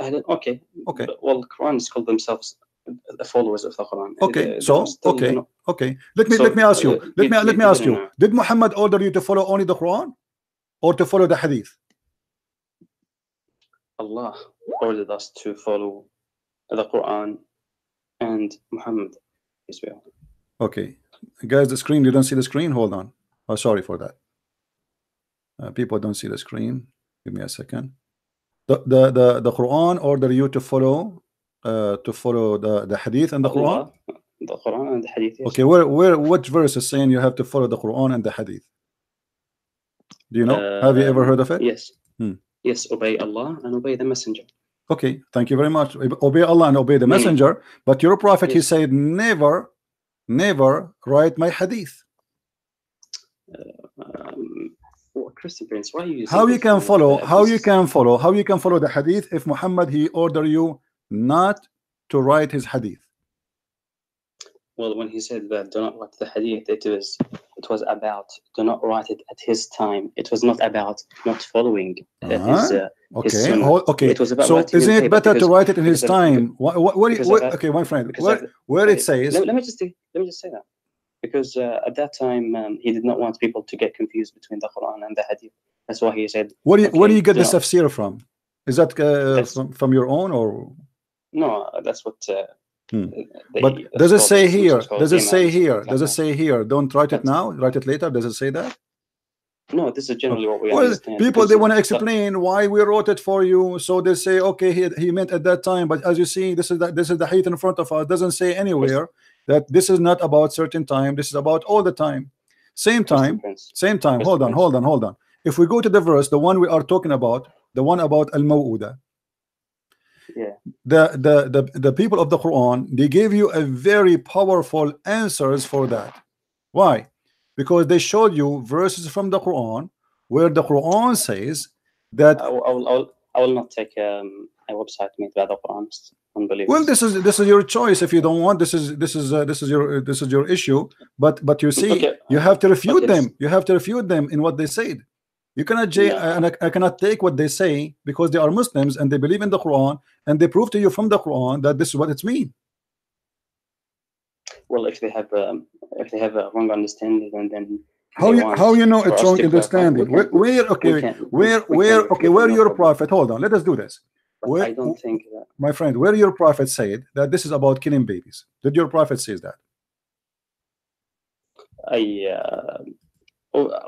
Okay. Okay. Well, the Quran is called themselves the followers of the Quran. Okay, They- so, okay. not- Okay. Let me So, let me ask you. uh, Let me let me ask you. Did Muhammad order you to follow only the Quran, or to follow the Hadith? Allah ordered us to follow the Quran and Muhammad. peace be upon him. Okay, guys, the screen. You don't see the screen. Hold on. Oh, sorry for that. Uh, people don't see the screen. Give me a second. The the the, the Quran order you to follow uh, to follow the the Hadith and the Quran. The Quran and the Hadith. yes. Okay, where where what verse is saying you have to follow the Quran and the Hadith? Do you know? have you ever heard of it? Yes. Hmm. Yes, obey Allah and obey the Messenger. Okay, thank you very much. Obey Allah and obey the Many. messenger. But your prophet, he said, never, never write my hadith. Um, Prince, why are you? how you can follow how you can follow how you can follow the hadith if Muhammad he order you not to write his hadith Well, when he said that do not write the hadith, it was it was about do not write it at his time. It was not about not following uh, his. Uh, okay hold- okay It was about so isn't it better to write it in his time what, what, where, because where, of that- okay my friend where, where it says let, let me just let me just say that because uh, at that time um, he did not want people to get confused between the Quran and the hadith. That's why he said where do you, where do you get this tafsir from is that uh, from, from your own or no. That's what. Uh, Hmm. the- but the does it say here does it say here does it say here don't write it now write it later does it say that No, this is generally what we well understand. people they want to the- explain why we wrote it for you so they say okay he, he meant at that time but as you see this is that this is the hadith in front of us doesn't say anywhere that this is not about certain time this is about all the time. Same time same time. Hold on hold on hold on. If we go to the verse the one we are talking about the one about al-mawuda. Yeah. the, the the the people of the Quran they gave you a very powerful answers for that. Why? Because they showed you verses from the Quran where the Quran says that I will, I will, I will, I will not take um, a website made Quran. It's unbelievable. well this is this is your choice if you don't want this is this is uh, this is your this is your issue but but you see Okay. you have to refute them you have to refute them in what they said you cannot Yeah. and I, I cannot take what they say because they are Muslims and they believe in the Quran and they prove to you from the Quran that this is what it's mean well, if they have um, if they have a wrong understanding, and then how you how you know it's wrong understanding where, where okay can- where where okay where your prophet hold on let us do this But where- I don't think that. my friend where your prophet said that this is about killing babies did your prophet say that I uh,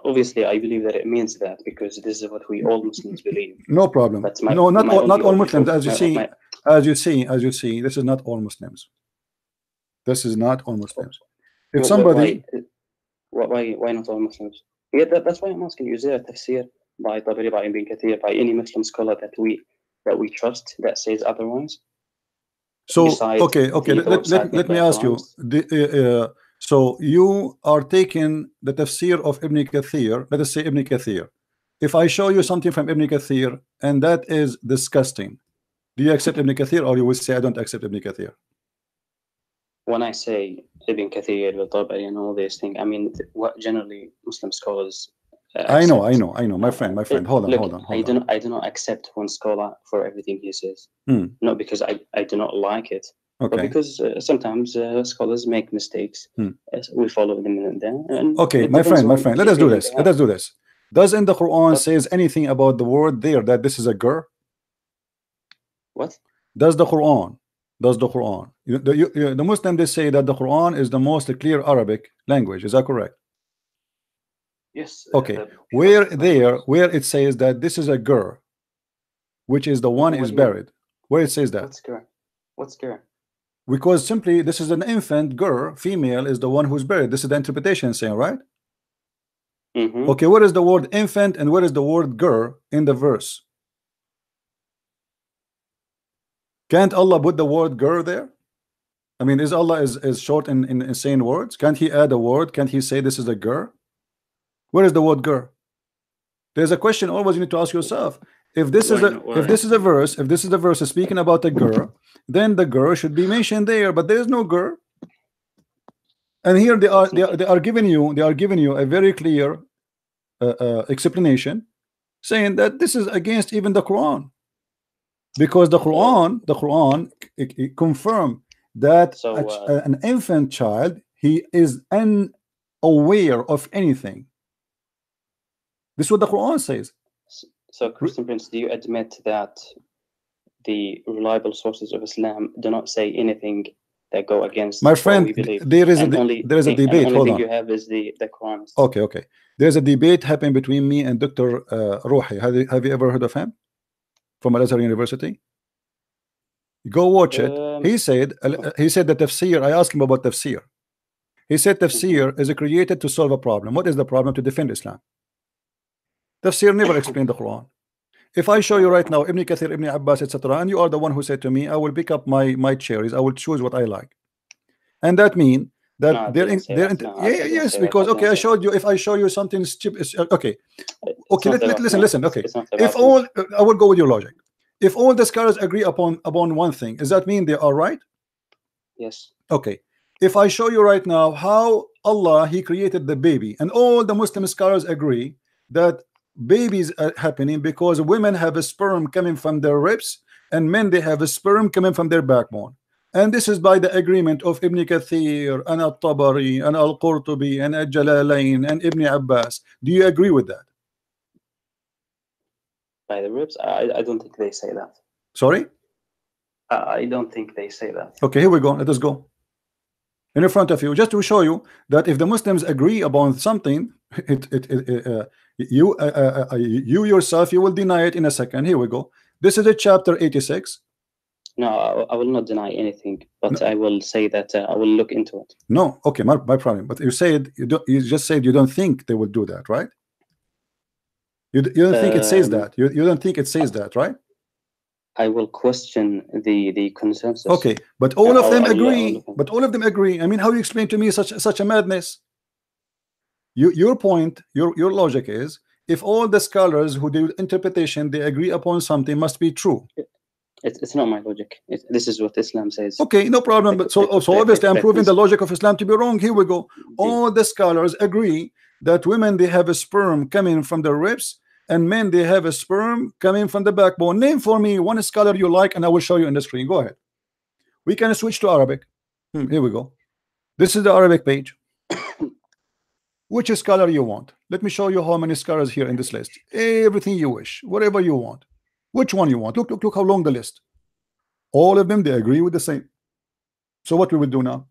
obviously I believe that it means that because this is what we all Muslims believe. no problem That's my- no not my all, not all Muslims as you my- see my- as you see as you see this is not all Muslims this is not all Muslims if wh- somebody why, why why not all Muslims? Yeah, that, that's why I'm asking you. Is there a tafsir by Tabari, by Ibn Kathir, by any Muslim scholar that we that we trust that says otherwise? so okay okay let, let, let, let me ask you the, uh, uh, so you are taking the tafsir of Ibn Kathir let us say Ibn Kathir if I show you something from Ibn Kathir and that is disgusting do you accept Ibn Kathir or you will say I don't accept Ibn Kathir When I say Ibn Kathir, Al-Tabari, and all these things, I mean what generally Muslim scholars. I know I know I know my friend my friend hold on Look, hold on I do not I do not accept one scholar for everything he says. Hmm. Not because I, I do not like it, but okay because uh, sometimes uh, scholars make mistakes. Hmm. As we follow them and then. And Okay, my friend, my friend, let us do this. Let us do this. Does in the Quran But- says anything about the word there that this is a girl? What? Does the Quran? Does the Quran? You, the, you- the Muslim they say that the Quran is the most clear Arabic language. Is that correct? Yes. Okay, uh, Where there, where it says that this is a girl, which is the one What is do you mean? buried. Where it says that? What's correct? What's correct? Because simply this is an infant girl, female is the one who's buried. This is the interpretation saying, right? Mm-hmm. Okay, where is the word infant and where is the word girl in the verse? Can't Allah put the word girl there? I mean, is Allah is, is short in, in insane words? Can't he add a word? Can't he say this is a girl? Where is the word girl? There's a question always you need to ask yourself. If this is a not? If this is a verse, if this is a verse speaking about a girl, then the girl should be mentioned there, but there is no girl. And here they are they are, they are giving you they are giving you a very clear uh, uh, explanation saying that this is against even the Quran because the Quran the Quran it, it confirm that So, a uh, an infant child he is unaware of anything this is what the Quran says. So, Christian Prince, do you admit that the reliable sources of Islam do not say anything that go against my friend there is a And de- only there is a debate only hold thing on. you have is the the Quran. okay okay. There's a debate happening between me and Dr. Uh, Ruhi. Have you, have you ever heard of him? From Al Azhar University? Go watch it. Um, he said uh, he said that tafsir I asked him about tafsir. He said tafsir is created to solve a problem. What is the problem? To defend Islam tafsir never explained the Quran. If I show you right now Ibn Kathir Ibn Abbas etc and you are the one who said to me I will pick up my my cherries I will choose what I like. And that mean that No, they're in, they're in, No, yeah yes because okay I showed you if I show you something stupid okay. It's okay not let, let, listen listen okay. if all uh, I will go with your logic. If all the scholars agree upon upon one thing does that mean they are right? Yes. okay. If I show you right now how Allah he created the baby and all the Muslim scholars agree that babies are happening because women have a sperm coming from their ribs and men they have a sperm coming from their backbone and this is by the agreement of Ibn Kathir and Al-Tabari and Al-Qurtubi and Al-Jalalain and Ibn Abbas do you agree with that By the ribs? I, I don't think they say that. sorry I I don't think they say that. Okay, here we go. Let us go. In front of you, just to show you that if the Muslims agree upon something, [laughs] it, it, it, it, uh, you uh, uh, uh, you yourself you will deny it in a second. Here we go. This is a chapter 86. No, I, I will not deny anything, but I will say that uh, I will look into it. No, okay, my, my problem. But you said you don't. You just said you don't think they will do that, right? You, you don't think it says Um, that. You, you don't think it says that, right? I will question the the consensus. Okay, but all of them agree. But all of them agree. I mean, how you explain to me such such a madness? You, your point, your your logic is if all the scholars who do interpretation they agree upon something must be true. It's, it's not my logic. It, this is what Islam says. Okay, no problem. But so so obviously I'm proving the logic of Islam to be wrong. Here we go. All the scholars agree that women they have a sperm coming from the ribs and men they have a sperm coming from the backbone. Name for me one scholar you like and I will show you in the screen. Go ahead. We can switch to Arabic. Hmm, here we go. This is the Arabic page. Which scholar you want? Let me show you how many scholars here in this list. Everything you wish, whatever you want. Which one you want? Look, look, look how long the list. All of them they agree with the same. So what we will do now?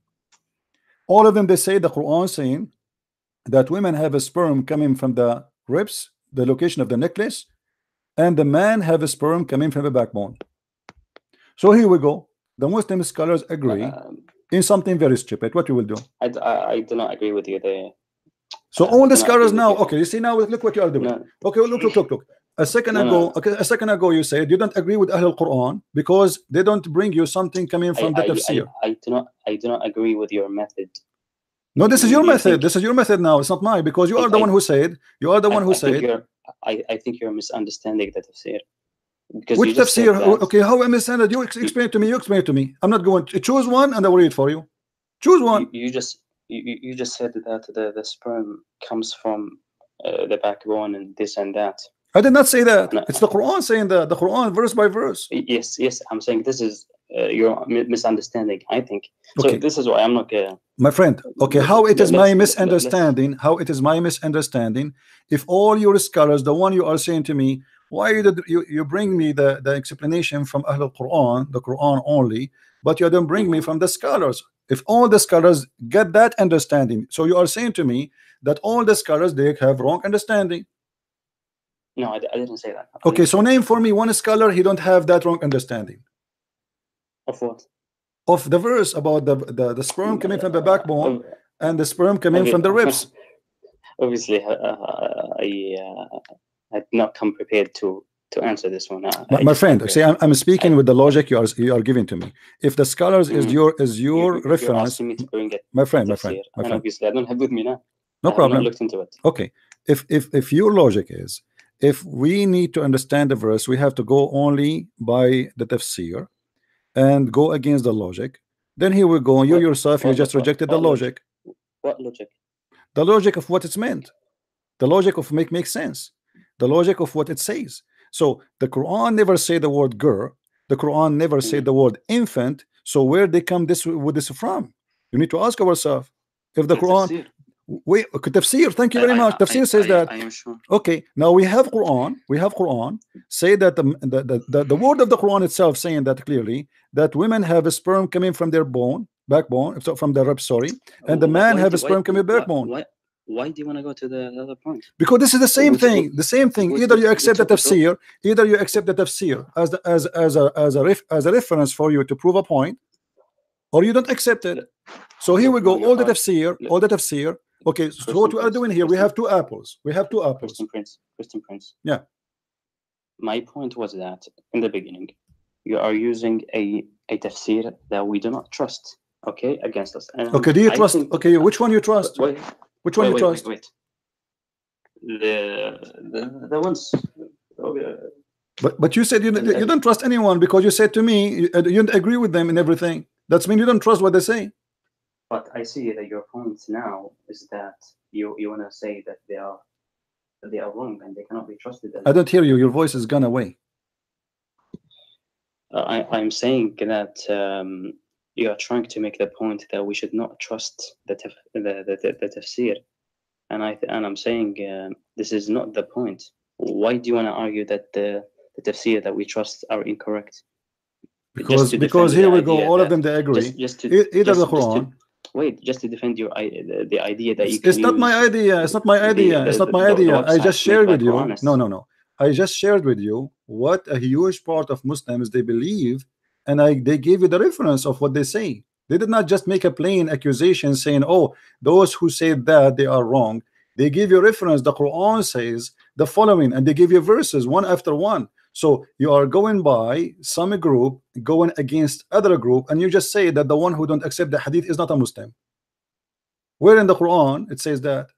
All of them they say the Quran saying that women have a sperm coming from the ribs, the location of the necklace, and the man have a sperm coming from the backbone. So here we go. The Muslim scholars agree Um, in something very stupid. What you will do? I do not agree with you there. So Uh, all the scholars now, okay, you see now, look what you are doing. No, Okay, look, look, look, look. A second No, ago, no. okay, a second ago, you said you don't agree with Ahl Quran because they don't bring you something coming I, from the I, tafsir. I, I do not I do not agree with your method. No, this is your you method. This is your method now. It's not mine because you are the one who said. You are the one who said. I, I think you're misunderstanding the tafsir. Because Which tafsir? Okay, how am I saying that? You explain it to me. You explain it to me. I'm not going to choose one and I will read for you. Choose one. you, you just you, you- you just said that the, the sperm comes from uh, the backbone and this and that. I did not say that. No. It's the Quran saying that. The Quran, verse by verse. Yes, yes, I'm saying this is uh, your misunderstanding. I think so. This is why I'm not. Uh, My friend, okay, how it is my misunderstanding, how it is my misunderstanding, if all your scholars, the one you are saying to me, why did you, you bring me the, the explanation from Ahl al-Quran, the Quran only, but you don't bring me from the scholars? If all the scholars get that understanding, so you are saying to me that all the scholars, they have wrong understanding. no, I didn't say that. Okay, so name for me one scholar, he don't have that wrong understanding. of what? Of the verse about the, the, the sperm coming from the backbone and the sperm coming okay. from the ribs. [laughs] Obviously, uh, uh, I uh, I did not come prepared to to answer this one. I- My, my friend, see, uh, I'm, I'm speaking with the logic you are you are giving to me. If the scholars is Mhm. your is your you- reference, asking me to bring it. my friend, my friend, my friend. obviously, I don't have with me now. No I problem. looked into it. Okay, if if if your logic is if we need to understand the verse, we have to go only by the tafsir and go against the logic. Then here we go. You What- yourself, you just what- rejected the logic? logic, What logic? the logic of what it's meant, the logic of make makes sense, the logic of what it says. So the Quran never say the word girl. The Quran never say Mhm. the word infant. So where they come this with this from? You need to ask ourselves. If the Quran, wait, tafsir. Thank you very much. I- Tafsir says that. I am sure. Okay, now we have Quran. We have Quran say that the the, the, the word of the Quran itself saying that clearly that women have a sperm coming from their bone, backbone, so from the rib, sorry, and the man have a sperm coming backbone. Why, do you want to go to the other point? Because this is the same Which- thing, the same thing. which- Either you accept the tafsir, either you accept the tafsir as the, as as a as a ref, as a reference for you to prove a point, or you don't accept it. So here we go. All the tafsir, uh, all the tafsir. Okay, so what we are doing here, we have two apples. We have two apples. Christian Prince. Christian Prince. Yeah. My point was that in the beginning, you are using a a tafsir that we do not trust. okay, against us. And Okay, do you I trust? think- Okay, which one you trust? Wait, Which one wait, you wait, trust? wait, wait. The, the the ones. okay, But but you said you you don't trust anyone because you said to me you, uh, you don't agree with them in everything. That's mean you don't trust what they say. But I see that your point now is that you you want to say that they are that they are wrong and they cannot be trusted. I don't hear you. Your voice has gone away. Uh, I, I'm saying that um, you are trying to make the point that we should not trust the taf the, the, the, the tafsir, and I and I'm saying um this is not the point. Why do you want to argue that the the tafsir that we trust are incorrect? Because because here we go. All of them they agree. Just, just to Either just, the just to- Quran. wait, just to defend your the, the idea that you It's, not my idea. It's not my the- idea. It's not my the- the idea. I just shared with you. Quranists. No, no, no. I just shared with you what a huge part of Muslims they believe, and I they gave you the reference of what they say. They did not just make a plain accusation saying, "Oh, those who say that they are wrong." They give you reference. The Quran says the following, and they give you verses one after one. So you are going by some group going against other group, and you just say that the one who don't accept the hadith is not a Muslim. Where in the Quran it says that?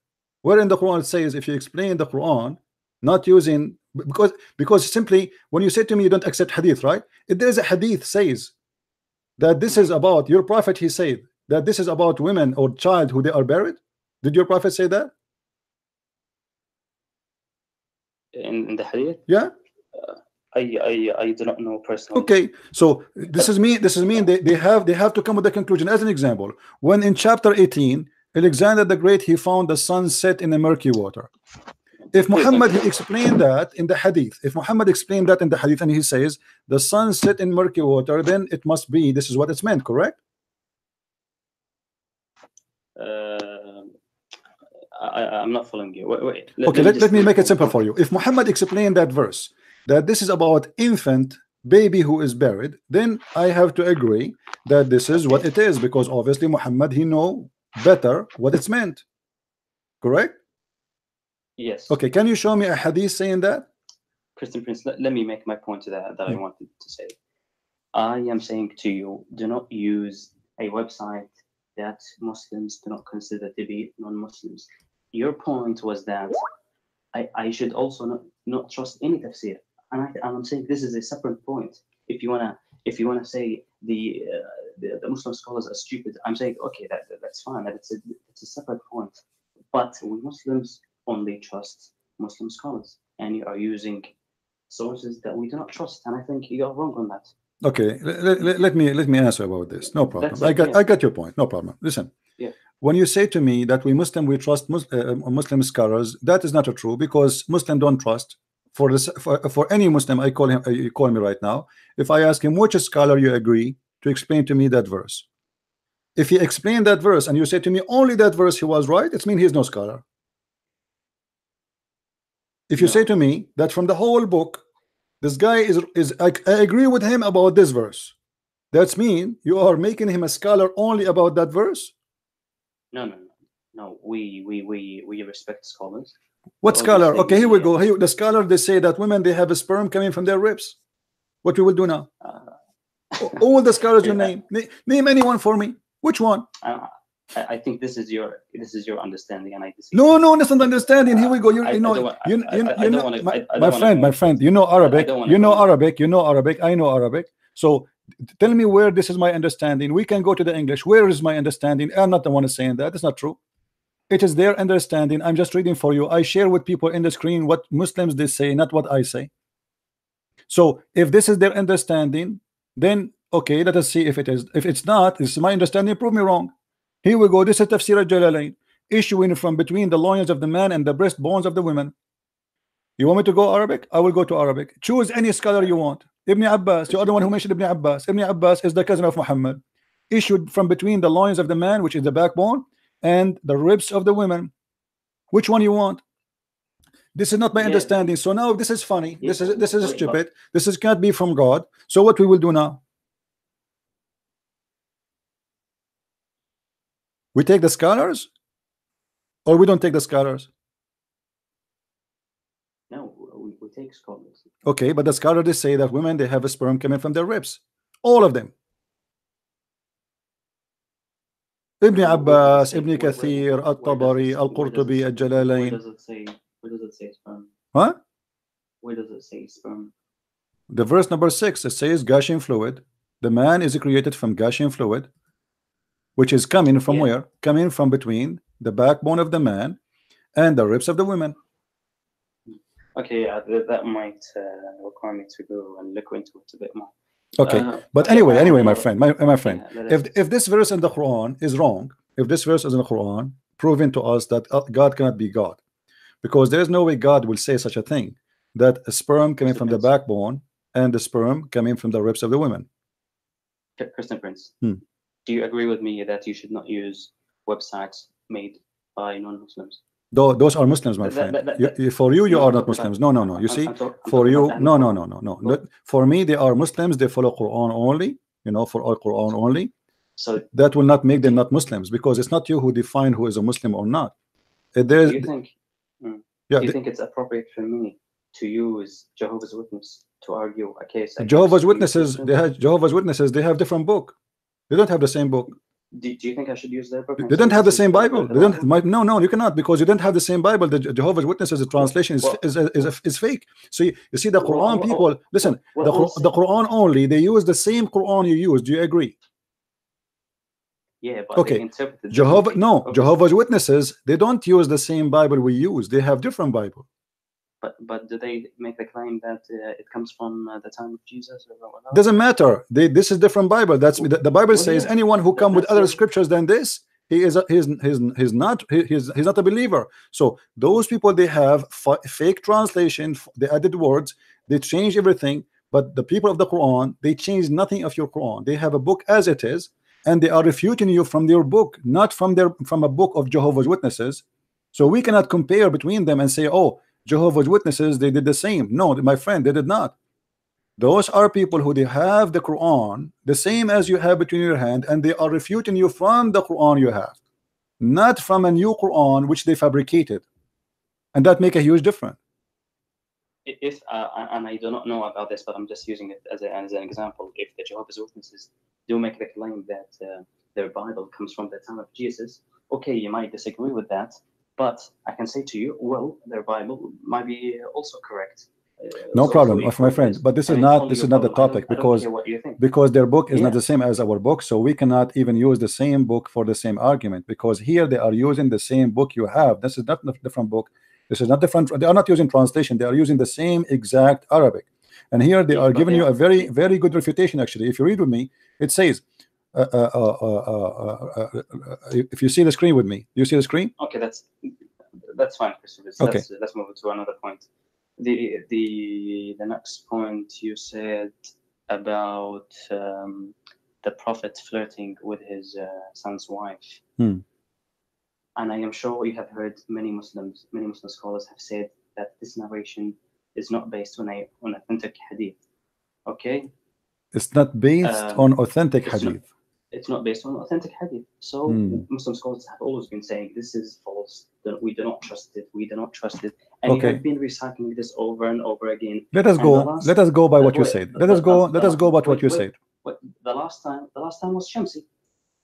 Where in the Quran it says if you explain the Quran, not using because because simply when you say to me you don't accept hadith, right? If there is a hadith says that this is about your prophet, he said that this is about women or child who they are buried. Did your prophet say that? in, in the hadith. Yeah. Uh, I, I I do not know personally. Okay, so this is me. This is mean they, they have they have to come with the conclusion. As an example, when in chapter 18, Alexander the Great he found the sun set in the murky water. If Muhammad he explained that in the hadith, if Muhammad explained that in the hadith and he says the sun set in murky water, then it must be this is what it's meant, correct? Uh, I, I'm not following you. Wait, wait. okay, let, just- let me make it simple for you. If Muhammad explained that verse that this is about infant baby who is buried, then I have to agree that this is what it is because obviously Muhammad he know better what it's meant. Correct? Yes. Okay, can you show me a hadith saying that? Christian Prince, let, let me make my point to that that I Hmm. wanted to say. I am saying to you, do not use a website that Muslims do not consider to be non-Muslims. Your point was that I, I should also not, not trust any tafsir. And, I, and I'm saying this is a separate point. If you wanna if you wanna say the, uh, the the Muslim scholars are stupid, I'm saying okay, that, that- that's fine. That it's a it's a separate point. But we Muslims only trust Muslim scholars, and you are using sources that we do not trust. And I think you are wrong on that. Okay, let, let, let me let me answer about this. No problem. That's I it, got yeah. I got your point. No problem. Listen. Yeah. When you say to me that we Muslim we trust Mus uh, Muslim scholars, that is not true because Muslim don't trust. For this for, for any Muslim, I call him uh, you call me right now. If I ask him which scholar you agree to explain to me that verse, if he explained that verse and you say to me only that verse he was right, it means he's no scholar. If you say to me that from the whole book, this guy is is I, I agree with him about this verse, that's mean you are making him a scholar only about that verse. No, no, no, no. We we we we respect scholars. What scholar? Okay, here we go. Here, the scholar they say that women they have a sperm coming from their ribs. What we will do now? Uh, All the scholars [laughs] you Yeah. name, name anyone for me. Which one? I, I think this is your this is your understanding, and I disagree. No, no, that's not understanding. Here we go. You, I- you know, you, you, I- I you know, my, I- I don't my friend, my friend. You know Arabic. You know Arabic. You know Arabic. I know Arabic. So tell me where this is my understanding. We can go to the English. Where is my understanding? I'm not the one saying that. It's not true. It is their understanding. I'm just reading for you. I share with people in the screen what Muslims they say, not what I say. So if this is their understanding, then okay, let us see if it is. If it's not, this is my understanding. Prove me wrong. Here we go. This is Tafsir al-Jalalain, issuing from between the loins of the man and the breastbones of the women. You want me to go Arabic? I will go to Arabic. Choose any scholar you want. Ibn Abbas, the one who mentioned Ibn Abbas. Ibn Abbas is the cousin of Muhammad. Issued from between the loins of the man, which is the backbone, and the ribs of the women. Which one you want? This is not my Yeah. understanding. So now this is funny. This is this is stupid. This is can't be from God. So what we will do now? We take the scholars or we don't take the scholars? No, we, we take scholars. Okay, but the scholars they say that women they have a sperm coming from their ribs. All of them. Ibn Abbas, Ibn Kathir, Al Tabari, Al-Qurtubi, Al-Jalalain. Where does it say? Where does it say sperm? Huh? Where does it say sperm? The verse number six it says gushing fluid. The man is created from gushing fluid which is coming from Yeah. where? Coming from between the backbone of the man and the ribs of the women. Okay, yeah, that, that might uh, require me to go and look into it a bit more. Okay, Uh, but anyway, uh, anyway, my friend, my, my friend, yeah, if if this verse in the Quran is wrong, if this verse is in the Quran proving to us that uh, God cannot be God, because there is no way God will say such a thing that a sperm coming from the backbone and the sperm coming from the ribs of the women. Christian Prince, Hmm. Do you agree with me that you should not use websites made by non-Muslims? Though those are Muslims, my friend. that- that- You- you- for you, you No, are not Muslims. No, no, no. You I'm- see, I'm talk- for you, no, no, no, no, no. For me, they are Muslims. They follow Quran only. You know, for all Quran only. So That will not make them not Muslims because it's not you who define who is a Muslim or not. There's, do you think hmm, yeah, do you think it's appropriate for me to use Jehovah's Witness to argue a case? Jehovah's Witnesses. They have Jehovah's Witnesses. They have different book. They don't have the same book. Do, do you think I should use their book? They don't have the same Bible. They don't. No, no, you cannot because you don't have the same Bible. The Jehovah's Witnesses the translation is Well- is, is, is fake. So you, you see the Quran well, people. Listen, well, the well, the Quran only. They use the same Quran you use. Do you agree? Yeah, but Okay. they interpret it Jehovah, no, Okay, Jehovah's Witnesses, they don't use the same Bible we use. They have different Bible. But but do they make the claim that uh, it comes from uh, the time of Jesus? Doesn't matter. They, this is different Bible. That's the, the Bible Well, says yeah. anyone who come with other scriptures than this, he is a, he's, he's, he's not he- he's, he's not a believer. So those people they have fake translation. They added words. They change everything. But the people of the Quran, they change nothing of your Quran. They have a book as it is, and they are refuting you from their book, not from their from a book of Jehovah's Witnesses. So we cannot compare between them and say, oh, Jehovah's Witnesses, they did the same. No, my friend, they did not. Those are people who they have the Quran, the same as you have between your hand, and they are refuting you from the Quran you have, not from a new Quran which they fabricated. And that make a huge difference. If uh, and I do not know about this, but I'm just using it as, a, as an example. If the Jehovah's Witnesses do make the claim that uh, their Bible comes from the time of Jesus, okay, you might disagree with that, but I can say to you, well, their Bible might be also correct. Uh, No so- problem, of my friend. But this is not this is not the Bible, I don't- topic because care what you think. because their book is not the same as our book, so we cannot even use the same book for the same argument because here they are using the same book you have. This is not a different book. This is not different. They are not using translation. They are using the same exact Arabic. And here they Yeah, are giving you a very, very good refutation. Actually, if you read with me, it says, uh, uh, uh, uh, uh, uh, if you see the screen with me, you see the screen? Okay, that's that's fine, Christopher. Okay. Let's, let's move to another point. The the the next point you said about um, the prophet flirting with his uh, son's wife. Hmm. And I am sure you have heard many Muslims, many Muslim scholars have said that this narration is not based on a on authentic hadith. Okay, It's not based Um, on authentic it's not- hadith. It's not based on authentic hadith. So Hmm. Muslim scholars have always been saying this is false. That we do not trust it. We do not trust it. And Okay. have been recycling this over and over again. Let us and go. last- Let us go by what you wait, said. Let us go. Let us go by what you said. But the last time, the last time was Shamsi.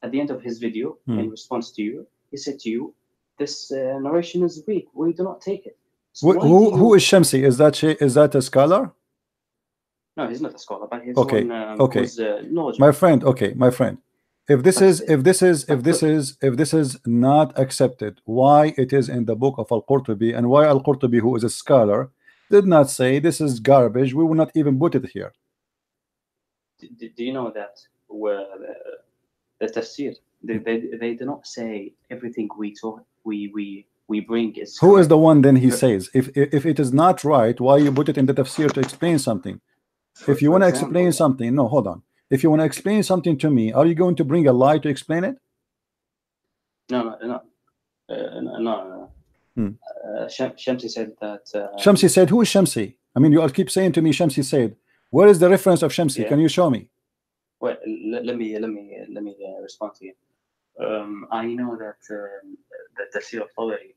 At the end of his video, Hmm. in response to you, he said to you, "This uh, narration is weak. We do not take it." So Wh- Who you- is Shamsi? Is that she, is that a scholar? No, he's not a scholar, but he's Okay, one um, okay. who's uh, my friend okay my friend if this is if this is if this is if this is not accepted why it is in the book of al-qurtubi and why al-qurtubi who is a scholar did not say this is garbage we will not even put it here. Do, do- you know that where uh, the, the tafsir they, they, they do not say everything we talk we we we bring is who is the one then he says? If if it is not right why you put it in the tafsir to explain something? If you want to explain something no hold on if you want to explain something to me are you going to bring a lie to explain it no no no uh, no, no. Hmm. Uh, Sham, Shamsi said that uh, Shamsi said who is Shamsi I mean you all keep saying to me Shamsi said where is the reference of Shamsi Yeah. can you show me Well, let, me let me let me uh, respond to you. Um, I know that um, that Tafsir al-Tabari,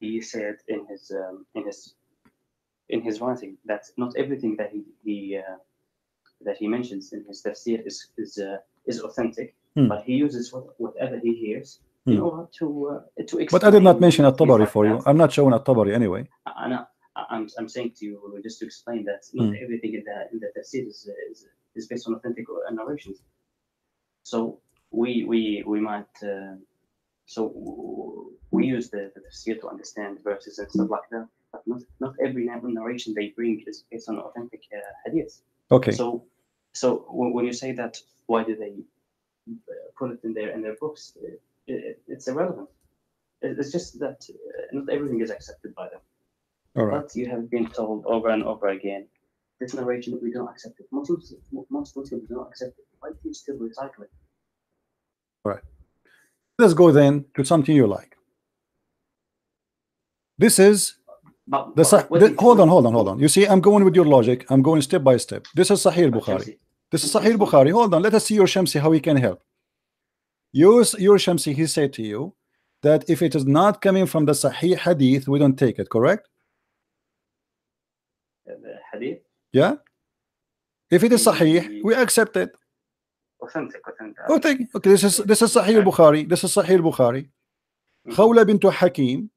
he said in his um, in his in his writing that not everything that he he uh, that he mentions in his tafsir is is uh, is authentic. Hmm. but he uses what, whatever he hears in order to uh, to. But I did not mention things at-Tabari for you. I'm not showing at-Tabari anyway. I- know. I'm, I'm saying to you just to explain that not Hmm. everything in the in the tafsir is, is is based on authentic uh, narrations. So we we we might uh, so we use the, the tafsir to understand verses and stuff like that. But not not every narration they bring is based on authentic uh, hadith. Okay. So so when, when you say that, why do they uh, put it in their in their books? It, it, it's irrelevant. It- It's just that uh, not everything is accepted by them. All right. But you have been told over and over again, this narration we don't accept it. Muslims, most Muslims don't accept it. Why do you still recycle it? Let's go then to something you like. This is But, the, Sah- what the hold on, hold on, hold on. You see, I'm going with your logic. I'm going step by step. This is Sahih Bukhari. This is Sahih Bukhari. Hold on. Let us see your Shamsi how he can help. Your, your Shamsi, he said to you that if it is not coming from the Sahih Hadith, we don't take it. Correct? the hadith, Yeah. If it is Sahih, we accept it. authentic, authentic. Okay. Okay. This is this is Sahih Bukhari. This is Sahih Bukhari. Mhm. Khawla bint Hakim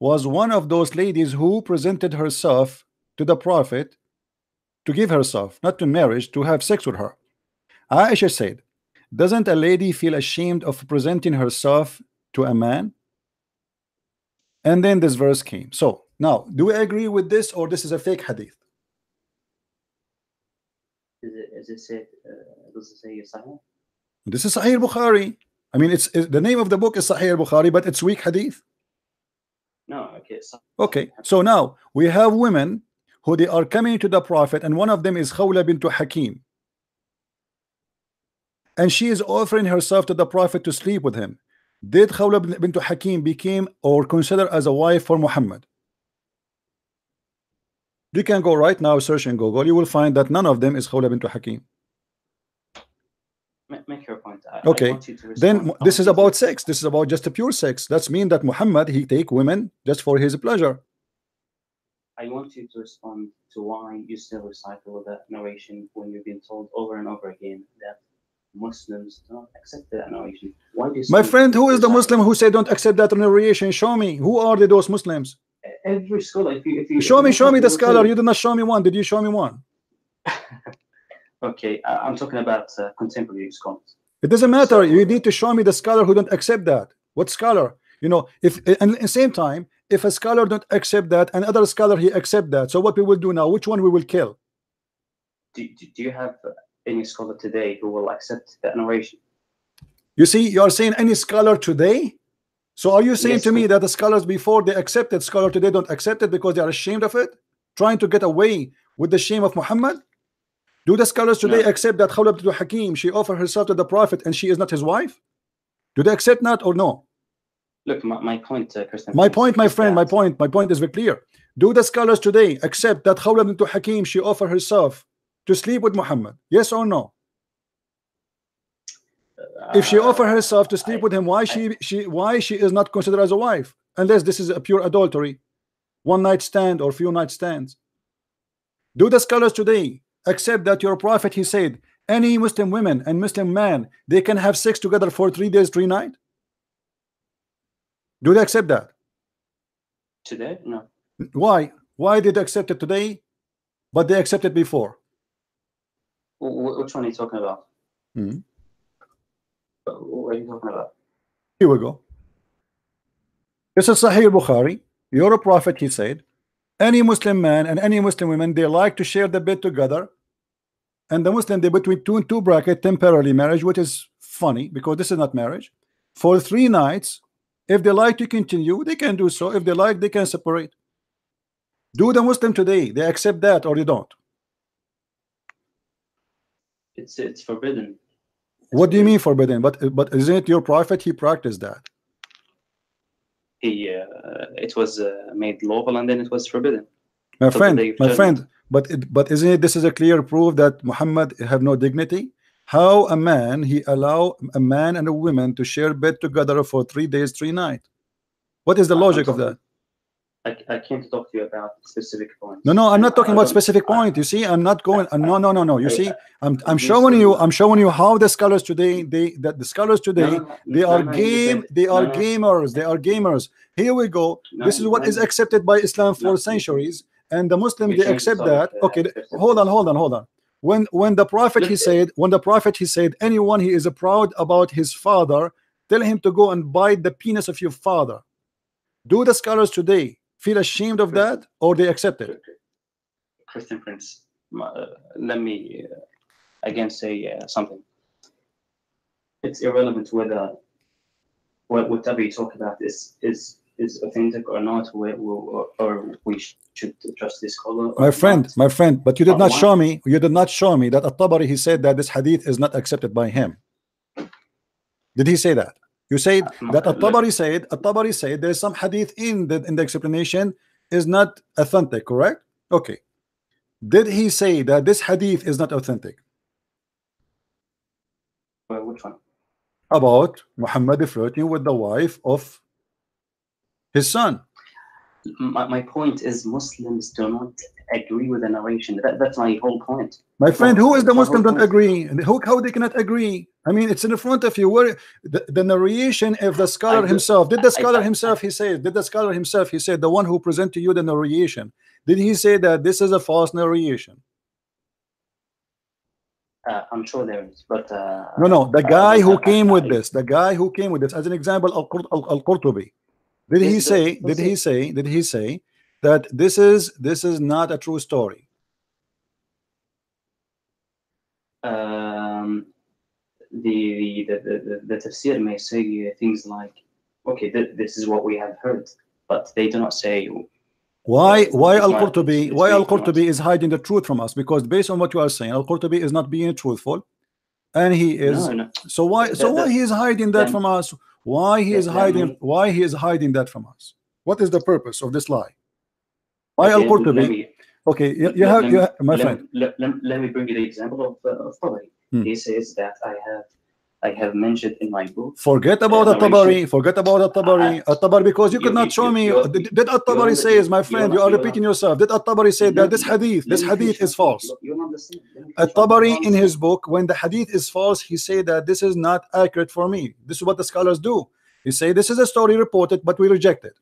was one of those ladies who presented herself to the Prophet to give herself, not to marriage, to have sex with her. Aisha said, Doesn't a lady feel ashamed of presenting herself to a man? And then this verse came. So now, do we agree with this or this is a fake hadith? Is it, is it said, uh, does it say Sahih? This is Sahih Bukhari. I mean, it's, it- the name of the book is Sahih Bukhari, but it's weak hadith. Okay. So, Okay, so now we have women who they are coming to the Prophet, and one of them is Khawla bint Hakim. And she is offering herself to the Prophet to sleep with him. Did Khawla bin- bint Hakim became or consider as a wife for Muhammad? You can go right now, search in Google. You will find that none of them is Khawla bint Hakim. ma- make Okay, want you to Then this is about sex. This is about just a pure sex. That's mean that Muhammad he take women just for his pleasure. I want you to respond to why you still recycle that narration when you've been told over and over again that Muslims don't accept that narration. Why do you My friend, who is the Muslim who say don't accept that narration? Show me. Who are the those Muslims? Every scholar, if you, if you Show me, show me the scholar. You did not show me one. Did you show me one? [laughs] Okay, I'm talking about uh, contemporary scholars. It doesn't matter. You need to show me the scholar who don't accept that. What scholar? You know, if and at the same time, if a scholar don't accept that, and other scholar he accept that. So what we will do now? Which one we will kill? Do, do, do you have any scholar today who will accept that narration? You see, you are saying any scholar today. So are you saying Yes, to me that the scholars before they accepted scholar today don't accept it because they are ashamed of it, trying to get away with the shame of Muhammad? Do the scholars today No. accept that Khawla bint Hakim she offered herself to the Prophet and she is not his wife? Do they accept that or no? Look, my, my point, uh, Christian. My point, my friend, my point, my point is very clear. Do the scholars today accept that Khawla bint Hakim she offered herself to sleep with Muhammad? Yes or no? If she uh, offer herself to sleep I- with him, why she she why she is not considered as a wife? Unless this is a pure adultery, one night stand or few night stands. Do the scholars today accept that your prophet he said any Muslim women and Muslim man they can have sex together for three days, three nights? Do they accept that? Today? No. Why? Why did they accept it today, but they accept it before? Wh- wh- Which one are you talking about? Hmm. What are you talking about? Here we go. This is Sahih Bukhari. Your prophet, he said, any Muslim man and any Muslim women they like to share the bed together. And the Muslim, they between two and two bracket temporarily marriage, which is funny because this is not marriage. For three nights, if they like to continue, they can do so. If they like, they can separate. Do the Muslim today, they accept that or they don't? It's it's forbidden. What do you mean forbidden? But but isn't it your prophet? He practiced that. He uh, it was uh, made lawful and then it was forbidden. My So friend, my friend, but it, but isn't it this is a clear proof that Muhammad have no dignity? How a man he allow a man and a woman to share bed together for three days, three nights? What is the logic of that? I, I came to talk to you about specific points. No, no, I'm not talking about specific point. You see, I'm not going. uh, No, no, no, no. You see, I'm I'm showing you. I'm showing you how the scholars today. They that the scholars today they are game. They are gamers. They are gamers. Here we go. This is what is accepted by Islam for centuries, and the Muslims you they accept that. Okay, hold on, hold on, hold on. When when the prophet he said, when the prophet he said, anyone he is proud about his father, tell him to go and bite the penis of your father. Do the scholars today feel ashamed of that, or they accept it? Christian Prince, uh, let me uh, again say uh, something. It's irrelevant whether what whatever you talk about is is is authentic or not, or, or, or we should trust this scholar. my friend not. my friend but you did not show me you did not show me that at-tabari he said that this hadith is not accepted by him did he say that you said Uh, that at-tabari said at-tabari said there's some hadith in the in the explanation is not authentic correct okay did he say that this hadith is not authentic Well, which one? about Muhammad flirting with the wife of his son My, my point is Muslims do not agree with the narration. That, that's my whole point. My friend, who is the Muslim don't agree? Who, how they cannot agree? I mean, it's in the front of you. Where the, the narration of the scholar himself? Did the scholar I- himself? He said. Did the scholar himself? He said the one who presented to you the narration. Did he say that this is a false narration? Uh, I'm sure there is, but uh, No, no. The uh, guy who I- came with I- this, the guy who came with this, as an example, Al Qurt- Al- Al Qurtubi. Did he say? Did he say? Did he say that this is this is not a true story? um, the, the, the, the, the tafsir may say things like, okay, th- this is what we have heard, but they do not say, Why why Al it's- Qurtubi why Al fake from us. Qurtubi is hiding the truth from us? Because based on what you are saying, Al Qurtubi is not being truthful, and he is no, no, so why so That- why that- he is hiding that then- from us? Why he is hiding why he is hiding that from us? What is the purpose of this lie? Why Okay, let Qurtubi? me- Okay, you, you let- have let you me- have, my let, friend. Let, let, let me bring you the example of, uh, of. Hmm. He says that I have I have mentioned in my book. Forget about At-Tabari. Forget about At-Tabari. Uh, At-Tabari because you you- could not you- show you- me. Did, did At-Tabari you- says, my friend, you- are repeating yourself. Did At-Tabari say that this hadith, this hadith is false? You don't understand. Let me finish my At-Tabari in his book, when the hadith is false, he say that this is not accurate for me. This is what the scholars do. He say this is a story reported, but we reject it.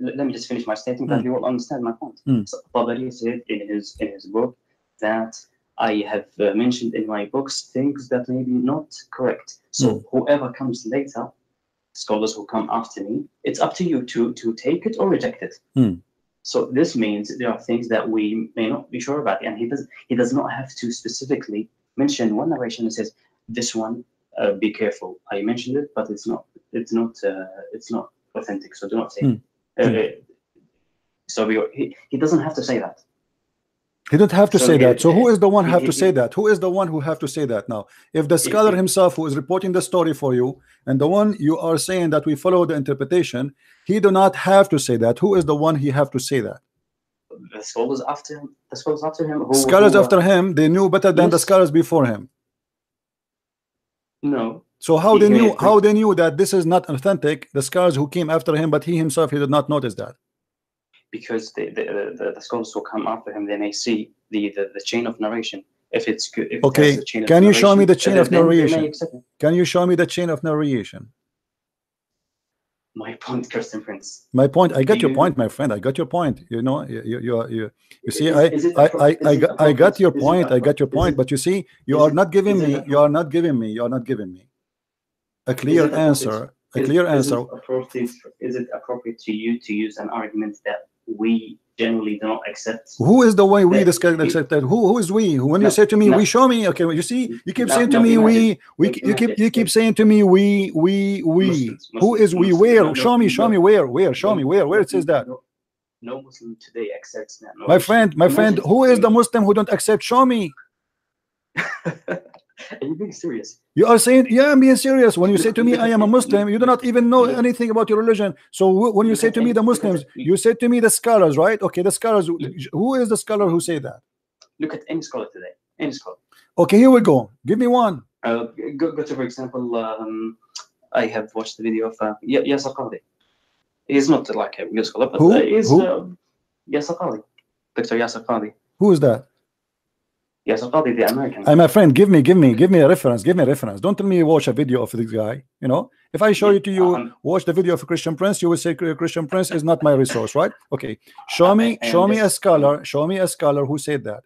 Let me just finish my statement Mm. and you will understand my point. Mm. So Tabari said in his in his book that I have uh, mentioned in my books things that may be not correct. So Mm. whoever comes later, scholars who come after me, it's up to you to to take it or reject it. Mm. So this means there are things that we may not be sure about, and he does he does not have to specifically mention one narration that says this one. Uh, be careful. I mentioned it, but it's not. It's not. Uh, it's not authentic. So do not say. Mm. it. So we, he, he doesn't have to say that. He don't have to So say he- that. So who is the one he- have to he- say that? Who is the one who have to say that now? If the scholar he- himself who is reporting the story for you, and the one you are saying that we follow the interpretation, he do not have to say that. Who is the one he have to say that? The scholars after him. The scholars after him. Who, Scholars who, uh, after him, they knew better than the scholars before him. No. So how they knew he- how they knew that this is not authentic? The scholars who came after him, but he himself he did not notice that. Because the, the, the, the scholars will come after him, they may see the, the, the chain of narration. If it's good, if Okay, has a chain of can you show me the chain of then they may narration? Can you show me the chain of narration? My [laughs] point, Christian Prince. My point. I got Do your point, my friend. I got your point. You know, you you you, you, you see, Is- I, is it I, I, I, got, I got your it point. I got your point. it- But you see, you are not giving me. You are not giving me. You are not giving me a clear answer. A clear is answer. It is it appropriate to you to use an argument that we generally do not accept? Who is the way we that- discuss accepted? Who who is we? When you say to me, no. we show me. Okay, you see, you keep No, saying to me, we, we, you keep you keep saying to me, we, we, we. Muslims, Who Muslims, is we? Where? No, no, Show me, show no. me where, where? Show me where, where it says that. No, no Muslim today accepts that. My friend, my friend, who is the Muslim who don't accept? Show me. [laughs] Are you being serious? You are saying, yeah, I'm being serious. When you say to me, I am a Muslim, you do not even know anything about your religion. So when you say to me, the Muslims, you say to me, the scholars, right? Okay, the scholars. Who is the scholar who say that? Look at any scholar today. Any scholar. Okay, here we go. Give me one. Uh, go, go to, for example, um, I have watched the video of uh, Ya- Yasser Qadhi. He's not like a real scholar, but Who? uh, he's Who? uh, Yasser Qadi. Dr. Yasser Qadi. Who is that? Yasser Qadi, the American. Hey, my friend, give me, give me, give me a reference. Give me a reference. Don't tell me you watch a video of this guy. You know, if I show you to you, Um, watch the video of a Christian Prince, you will say Christian Prince is not my resource, right? Okay, show me, show me a scholar, show me a scholar who said that.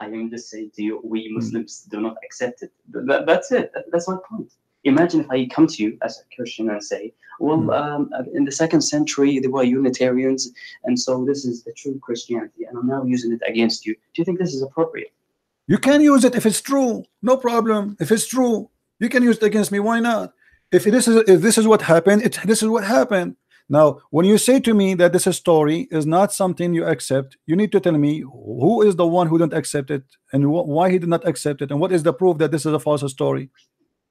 I am just saying to you, Hmm. we Muslims do not accept it. That- that's it. That's my point. Imagine if I come to you as a Christian and say, well, Hmm. um, in the second century, there were Unitarians, and so this is the true Christianity, and I'm now using it against you. Do you think this is appropriate? You can use it if it's true, no problem. If it's true, you can use it against me. Why not? If this is if this is what happened, it this is what happened. Now, when you say to me that this story is not something you accept, you need to tell me who is the one who don't accept it and wh why he did not accept it, and what is the proof that this is a false story.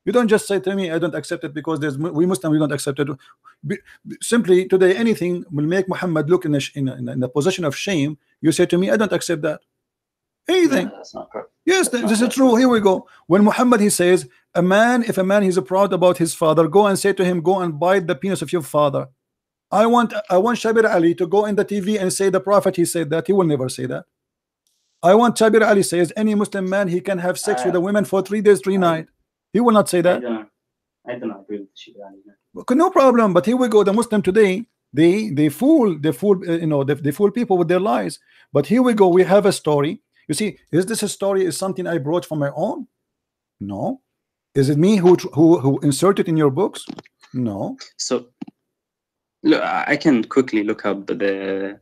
You don't just say to me, I don't accept it because there's we Muslim we don't accept it. Be- simply today, anything will make Muhammad look in, a, in a- in a position of shame. You say to me, I don't accept that. Anything. No, that's not correct. Yes, th- this is true. Here we go. When Muhammad he says, a man, if a man is proud about his father, go and say to him, go and bite the penis of your father. I want I want Shabir Ali to go in the TV and say the prophet he said that. He will never say that. I want Shabir Ali says any Muslim man he can have sex with a woman for three days, three nights. He will not say I that. don't, I don't agree with Shibani. Okay, no problem. But here we go. The Muslim today, they they fool, they fool, uh, you know, they, they fool people with their lies. But here we go. We have a story. You see, is this a story? Is something I brought from my own? No. Is it me who who who inserted in your books? No. So, look, I can quickly look up the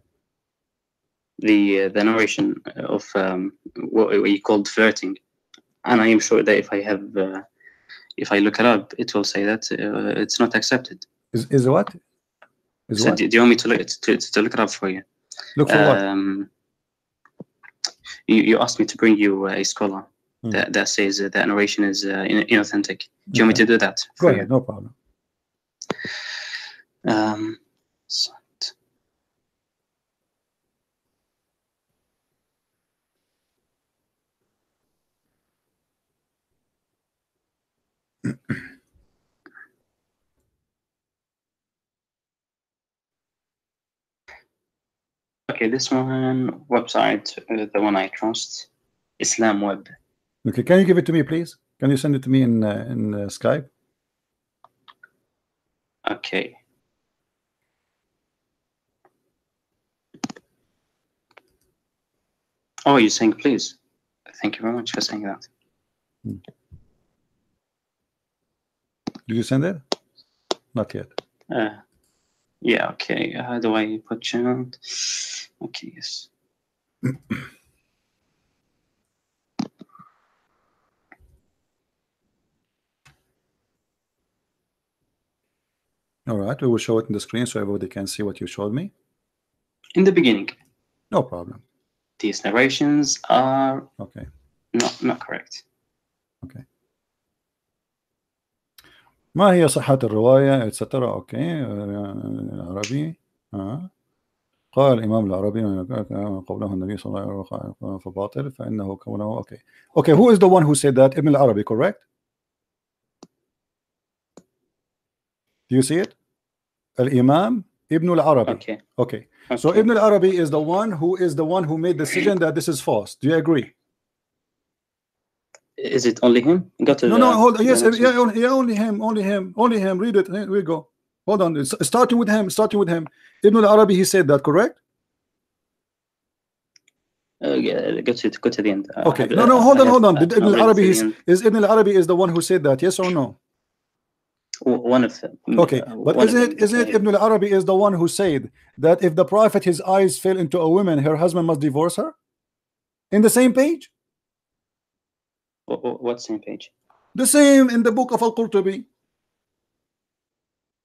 the uh, the narration of um, what we called flirting, and I am sure that if I have uh, if I look it up, it will say that uh, it's not accepted. Is is what? Is So what? do, do you want me to look to, to look it up for you? Look for what? You, you asked me to bring you a scholar Hmm. that, that says uh, that narration is uh, in, inauthentic. Do you want me to do that? Go ahead. No problem. Um, so- [clears throat] Okay, this one website, uh, the one I trust, Islam Web. Okay, can you give it to me, please? Can you send it to me in uh, in uh, Skype? Okay. Oh, you're saying please. Thank you very much for saying that. Did you send it? Not yet. Uh, yeah, okay. How do I put channel? Okay, yes. [clears throat] All right, we will show it in the screen so everybody can see what you showed me. In the beginning, No problem. these narrations are Okay. not, not correct. ما هي صحة الرواية اتسترا أوكي آه، عربي آه. قال الإمام العربي قوله النبي صلى الله عليه وسلم فباطل فإنه كونه أوكي okay who is the one who said that Ibn al-Arabi correct do you see it الإمام Ibn al-Arabi Okay. okay so okay. Ibn al-Arabi is the one who is the one who made the decision that this is false do you agree Is it only him? Go to No, no, hold. the Yes, yeah, only, yeah, only him, only him, only him. Read it. Here we go. Hold on. It's starting with him. Starting with him. Ibn al-Arabi. He said that, correct? Uh, yeah, go to go to the end. I Okay. No, no. Hold on, hold on. uh, Did Ibn al-Arabi is, is Ibn al-Arabi is the one who said that? Yes or no? One of them. Okay. uh, But isn't it isn't it. Ibn al-Arabi is the one who said that if the prophet his eyes fell into a woman, her husband must divorce her? In the same page? Wh- wh- What same page? The same in the book of Al-Qurtubi.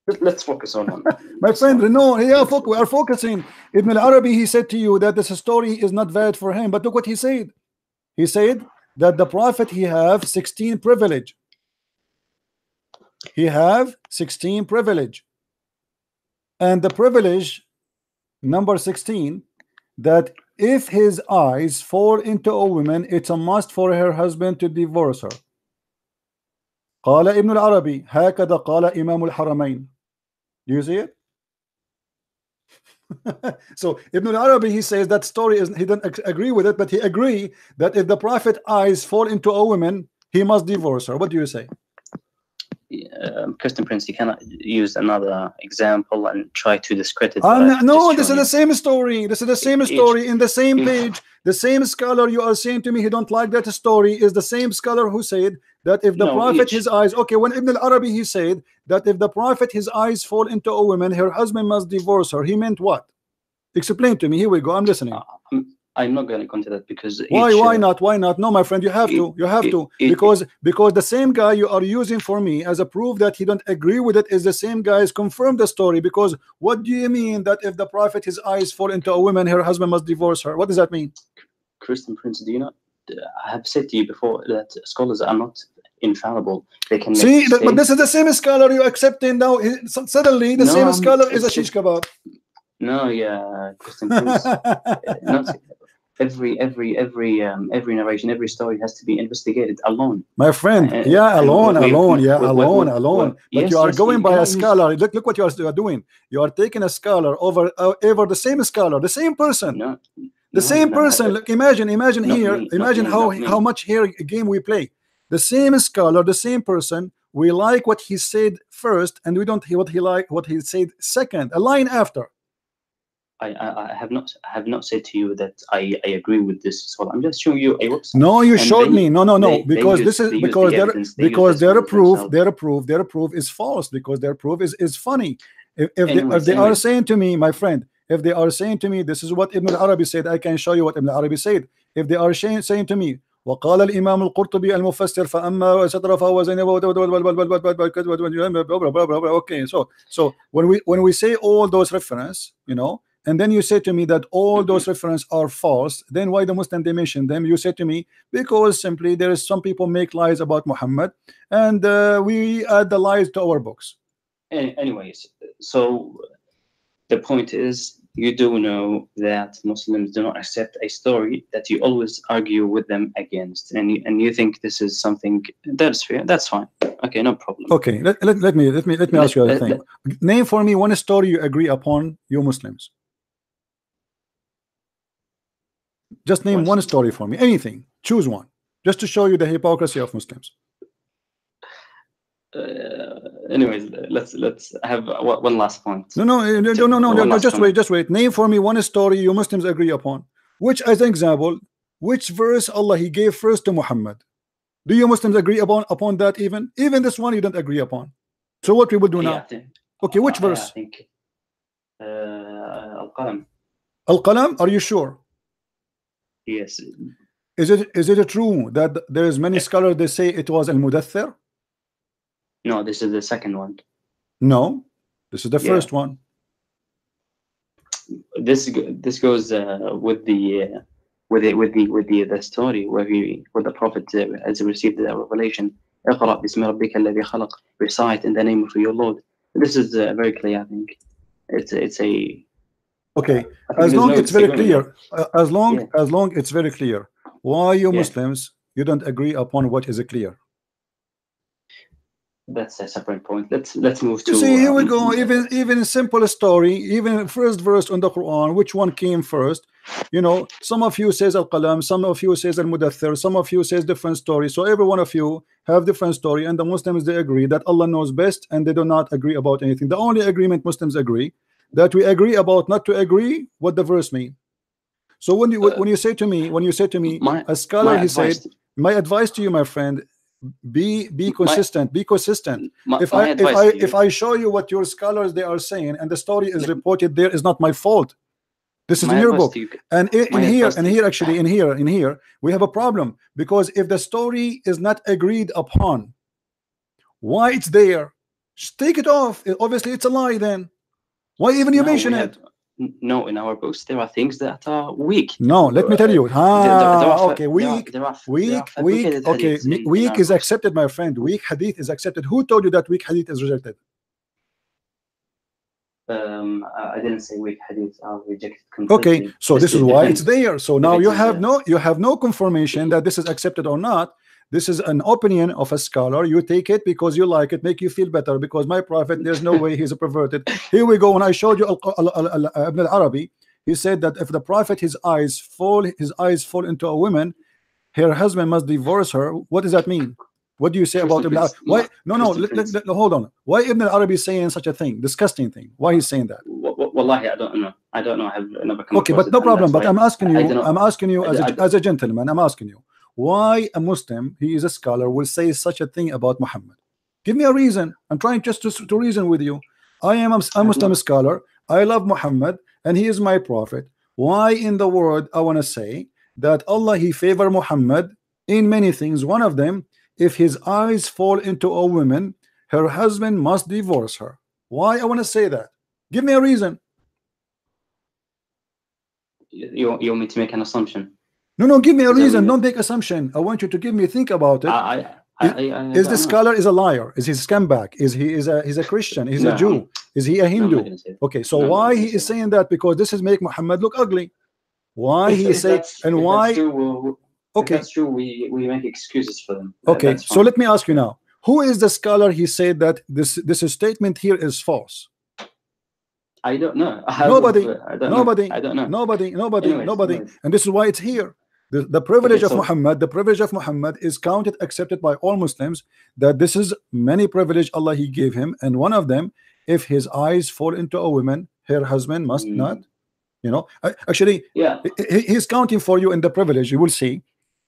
Let- Let's focus on one. [laughs] My friend, no, yeah, we are focusing. Ibn al-Arabi, he said to you that this story is not valid for him. But look what he said. He said that the prophet he have 16 privilege. He have 16 privilege. And the privilege, number 16, that if his eyes fall into a woman, it's a must for her husband to divorce her. قال ابن العربي هكذا قال إمام الحرمين Do you see it? [laughs] so Ibn al-Arabi he says that story is he doesn't ag- agree with it, but he agree that if the prophet eyes fall into a woman, he must divorce her. What do you say? Um, Christian Prince, you cannot use another example and try to discredit. Uh, no, no, this is the same story. This is the same story in the same page. The same scholar you are saying to me he don't like that story is the same scholar who said that if the No, prophet each- his eyes okay when Ibn al-Arabi he said that if the prophet his eyes fall into a woman her husband must divorce her he meant what explain to me here we go I'm listening Uh, I'm, not going to into that because why each, why not? Why not? No my friend you have to. You have it- to. it- because because the same guy you are using for me as a proof that he don't agree with it is the same guy guys confirm the story. Because what do you mean that if the prophet his eyes fall into a woman her husband must divorce her? What does that mean? Christian Prince, do you not? I have said to you before that scholars are not infallible. They can see that, but this is the same scholar you accepting now. Suddenly the No, same scholar is a shish kebab. No, yeah, Christian Prince. [laughs] not every every every um, every narration, every story has to be investigated alone. My friend, Uh, yeah, alone, we- alone, yeah, we- alone, we- alone. we- But yes, you are yes, going by a scholar. Look, look what you are you are doing. You are taking a scholar over uh, over the same scholar, the same person, No, the no, same no, person. uh, Look, imagine, imagine here, me, imagine me, how how much here game we play. The same scholar, the same person. We like what he said first, and we don't hear what he like what he said second. A line after. I, I, I have not I have not said to you that I, I agree with this. So I'm just showing you a website. No, you And showed they- me. No, no, no. they- they because use- this is they use because the their evidence, they use because the their stories proof, themselves. their proof, their proof is false because their proof is is funny. If if they, if Anyways, they are anyways. saying to me, my friend, if they are saying to me, this is what Ibn al-Arabi said, I can show you what Ibn al-Arabi said. If they are saying, saying to me, وقال الإمام القرطبي المفسر فأما etc فهو زينب okay so so when we when we say all those reference you know and then you say to me that all those reference are false then why the Muslim they mention them you say to me because simply there is some people make lies about Muhammad and uh, we add the lies to our books Any- anyways, so the point is, you do know that Muslims do not accept a story that you always argue with them against, and you, and you think this is something that's fair. That's fine. Okay, no problem. okay let, let, let me let me let me Let- ask you a thing name for me one story you agree upon you Muslims just name one story for me anything choose one just to show you the hypocrisy of Muslims Uh, anyways, let's let's have one last point. No, no, eh, no, no, no, no, no, just comment. wait, just wait. Name for me one story you Muslims agree upon. Which, as an example, which verse Allah He gave first to Muhammad? Do you Muslims agree upon upon that? Even, even this one you don't agree upon. So what we will do Yeah, now? Think- Okay, which I- I verse? think uh, Al-Qalam. Al Qalam. Are you sure? Yes. Is it is it true that there is many scholars they say it was Al Mudathir? No, this is the second one. No, this is the Yeah. first one. This go- this goes uh, with the uh, with the with the with the, the story where he where the prophet uh, has received the revelation. اقرأ باسم ربك الذي خلق. Recite in the name of your Lord. This is uh, very clear. I think it's it's a. Okay, as long no it's very clear, uh, as long Yeah. as long it's very clear. Why you Yeah. Muslims you don't agree upon what is clear? That's a separate point. Let's let's move to. You see, here we um, go. Even even simple story, even first verse on the Quran, which one came first? You know, some of you says Al Qalam, some of you says Al Mudathir, some of you says different story. So every one of you have different story, and the Muslims they agree that Allah knows best, and they do not agree about anything. The only agreement Muslims agree that we agree about not to agree what the verse mean. So when you Uh, when you say to me, when you say to me, my- a scholar, my he said, my advice to you, my friend, be be consistent, be consistent my, if my I if I if I show you what your scholars they are saying and the story is reported there is not my fault. This is my in your book. you- And in, my in here and here actually in here in here we have a problem because if the story is not agreed upon, why it's there? Take it off. Obviously it's a lie then. Why even you No, mention it? No, in our books there are things that are weak. No, let me tell you. There- there- there Ah, are fa- okay, there weak, there are- there weak, weak. Okay, in- in weak our is books. accepted, my friend. Weak hadith is accepted. Who told you that weak hadith is rejected? Um, I I didn't say weak hadiths are rejected completely. Okay, so this is why it's there. So now you have no you have no confirmation that this is accepted or not. This is an opinion of a scholar. You take it because you like it make you feel better. Because my prophet there's no way he's a perverted. Here we go. When I showed you Ibn al-Arabi he said that if the prophet his eyes fall his eyes fall into a woman her husband must divorce her. What does that mean? What do you say about Ibn al- why no no let, let- let- hold on. Why Ibn al-Arabi is saying such a thing? Disgusting thing. Why he's saying that? Wa- Wallahi, I don't know. I don't know. I have never come okay but no problem but I'm asking you. I'm asking you as a, as a gentleman I'm asking you why a Muslim he is a scholar will say such a thing about Muhammad. Give me a reason. I'm trying just to, to reason with you. I am a, a Muslim scholar. I love Muhammad and he is my prophet. Why in the world I want to say that Allah he favor Muhammad in many things. One of them if his eyes fall into a woman her husband must divorce her. Why I want to say that? Give me a reason. You, you want me to make an assumption? No no give me a reason. don't make assumption. I want you to give me think about it. I, I, I, is this scholar is a liar? Is he a scumbag? Is he is a he's a christian? He's a No, jew? Is he a No, hindu? that. okay so No, why he is saying that? Because this is make muhammad look ugly. Why If- he is saying and why true, we'll, okay. that's true. We we make excuses for them. Okay so let me ask you now. Who is the scholar he said that this this statement here is false? I don't know. [laughs] I have- Nobody. I don't nobody. Know. I don't know. nobody. Nobody. Anyways, nobody. anyways. and this is why it's here the, the privilege Okay, of Muhammad the privilege of Muhammad is counted accepted by all Muslims that this is many privilege Allah he gave him. And one of them if his eyes fall into a woman her husband must Mm. not you know. Actually Yeah. he- he- he's counting for you in the privilege. You will see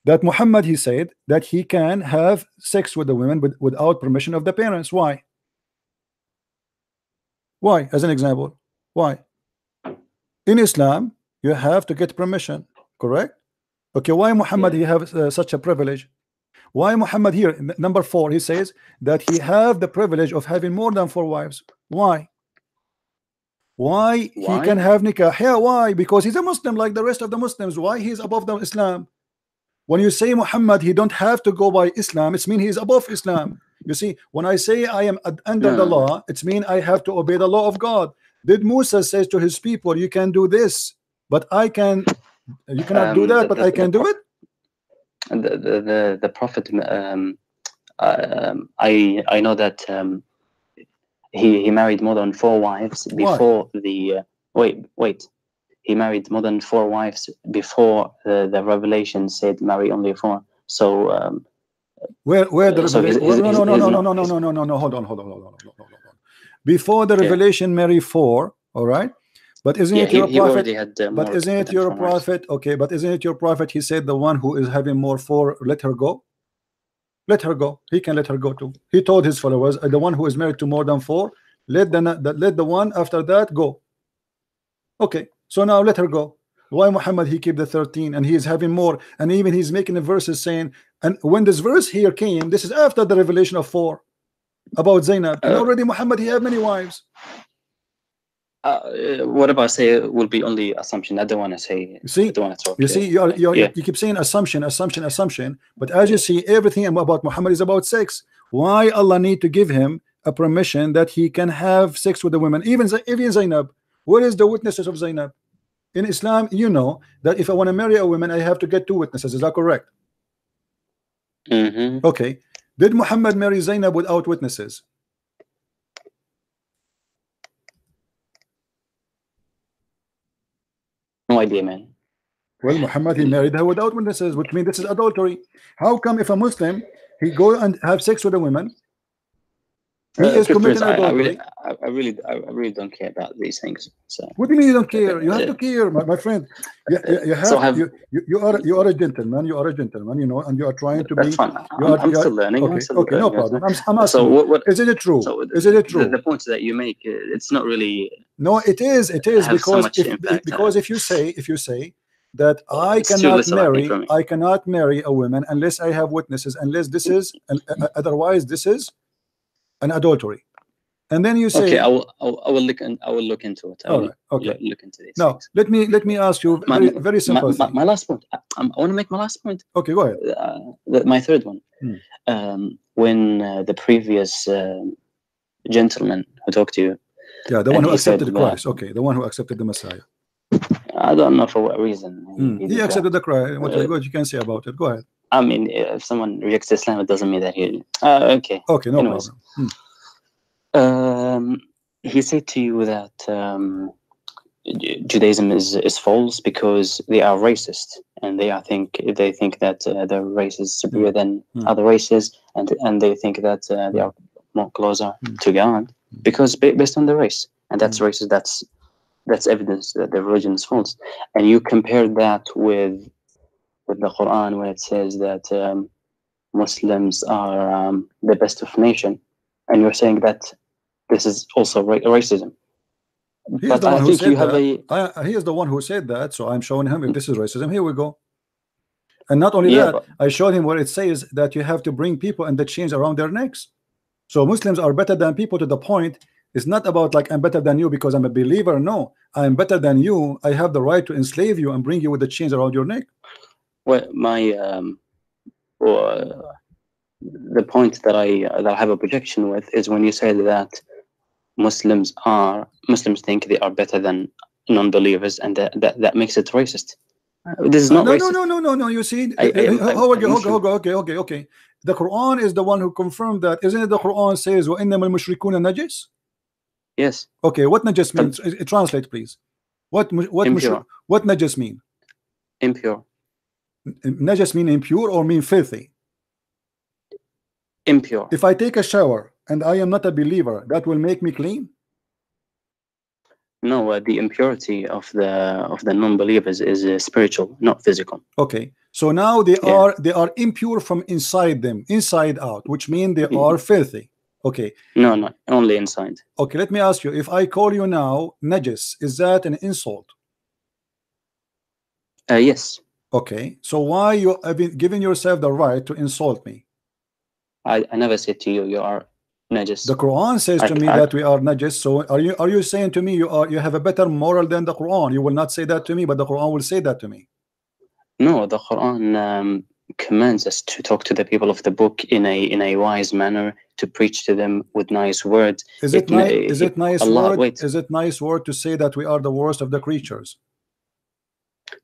that Muhammad he said that he can have sex with the women with, without permission of the parents. Why? Why? As an example. Why? In Islam you have to get permission correct okay why Muhammad Yeah. he have uh, such a privilege? Why Muhammad here number four he says that he have the privilege of having more than four wives. Why? Why, he can have nikah? Yeah why? Because he's a Muslim like the rest of the Muslims. Why he's above the Islam? When you say Muhammad he don't have to go by Islam. It's mean he's above Islam. You see when I say I am under the law it's mean I have to obey the law of God. Did Musa says to his people you can do this but I can you cannot do Um, that the- but the- I can do it the the the, the prophet. Um, um, I I know that um, he he married more than four wives before the. Uh, wait wait. He married more than four wives before the, the revelation said marry only four. So um, Where where the Uh, so revelation? his- no, no, his- no, no, no, no, no, no, no, no. Hold on, hold on, hold on, hold on, hold on, hold on. Before the Yeah. revelation, marry four. All right, but isn't yeah, it your he prophet? already had. Uh, But isn't it your prophet? Okay, but isn't it your prophet? He said the one who is having more four, let her go. Let her go. He can let her go too. He told his followers, the one who is married to more than four, let the, the let the one after that go. Okay, so now let her go. Why Muhammad he keep the 13 and he is having more and even he's making the verses saying and when this verse here came this is after the revelation of four about Zainab and Uh, already Muhammad he had many wives Uh, whatever I say will be only assumption. I don't want to say. you see I don't want to talk. You see, you are, you, are, yeah. you keep saying assumption, assumption, assumption. But as you see, everything about Muhammad is about sex. Why Allah need to give him a permission that he can have sex with the women, even even Zainab? Where is the witnesses of Zainab? In Islam, you know that if I want to marry a woman, I have to get two witnesses. Is that correct? Mhm. Okay. Did Muhammad marry Zainab without witnesses? Idea, man. Well, Muhammad he married her without witnesses, which means this is adultery. How come if a Muslim he go and have sex with a woman, he Uh, I, I really, I, I really, I really don't care about these things. So What do you mean you don't care? You have to care, my, my friend. You, you, have, So have- you, you, are you are a gentleman. You are a gentleman. You know, and you are trying to be. fine. you I'm, are- I'm you are- still learning. I'm Okay, still okay, no problem. I'm, I'm asking. So what? what Is it true? so Is it the, true? the points that you make, uh, it's not really. No, it is. It is have so because if, impact, because uh, if you say if you say that I cannot little, I think, marry. I cannot marry a woman unless I have witnesses unless this is and uh, otherwise this is an adultery, and then you say okay, I will, I will, I will look, in, I will look into it. I all will okay. look, into this. Now let me let me ask you My- very, very my, simple my, thing. my last point. I, I'm- want to make my last point. Okay, go ahead. uh, the, my third one. Hmm. Um, when uh, the previous um gentleman who talked to you, Yeah, the one who he said accepted that- Christ. Okay, the one who accepted the Messiah. I don't know for what reason. Mm. did He that. accepted the Christ. What, Uh, what you can say about it? Go ahead. I mean, if someone rejects Islam, it doesn't mean that he. Uh, okay. Okay, no Anyways. problem. Hmm. Um, he said to you that um, Judaism is, is false because they are racist, and they are think they think that uh, their race is superior than Mm. other races, and and they think that uh, they are more closer Mm. to God because based on the race, and that's racist. That's that's evidence that the religion is false. And you compare that with with the Quran when it says that um, Muslims are um, the best of nation, and you're saying that this is also ra- racism. He is But the I one who think said you have that. a I, he is the one who said that, so I'm showing him if this is racism. Here we go. And not only yeah, that, I showed him where it says that you have to bring people and the chains around their necks. So Muslims are better than people to the point. It's not about like I'm better than you because I'm a believer. No, I'm better than you. I have the right to enslave you and bring you with the chains around your neck well, my um, uh, the point that I that I have a projection with is when you say that Muslims are Muslims think they are better than non-believers, and that that, that makes it racist. Uh, This is not no, racist. no, no, no, no, no. You see, I- I- uh, I- how- okay, I'm okay, sure. okay, okay, okay, okay. The Quran is the one who confirmed that. Isn't it? The Quran says, وَإِنَّمَا الْمُشْرِكُونَ نَجِسٌ Yes, Okay, what najis means? Uh, uh, Translate, please. What mu- what mush- Impure. what najis mean? impure, Najis mean impure or mean filthy? impure. If I take a shower and I am not a believer, that will make me clean. No, uh, the impurity of the of the non-believers is uh, spiritual, not physical. Okay, so now they Yeah. are they are impure from inside them, inside out, which mean they Mhm. are filthy. Okay, No, no, only inside. okay. Let me ask you: If I call you now najis, is that an insult? Uh, yes, Okay, so why you have been giving yourself the right to insult me? I, I never said to you you are najis. The Quran says I- to me I- that we are najis. So are you are you saying to me you are you have a better moral than the Quran? You will not say that to me, but the Quran will say that to me. No, the Quran um, commands us to talk to the people of the book in a in a wise manner, to preach to them with nice words. Is it It nice? Is it nice Allah- word? wait. Is it nice word to say that we are the worst of the creatures?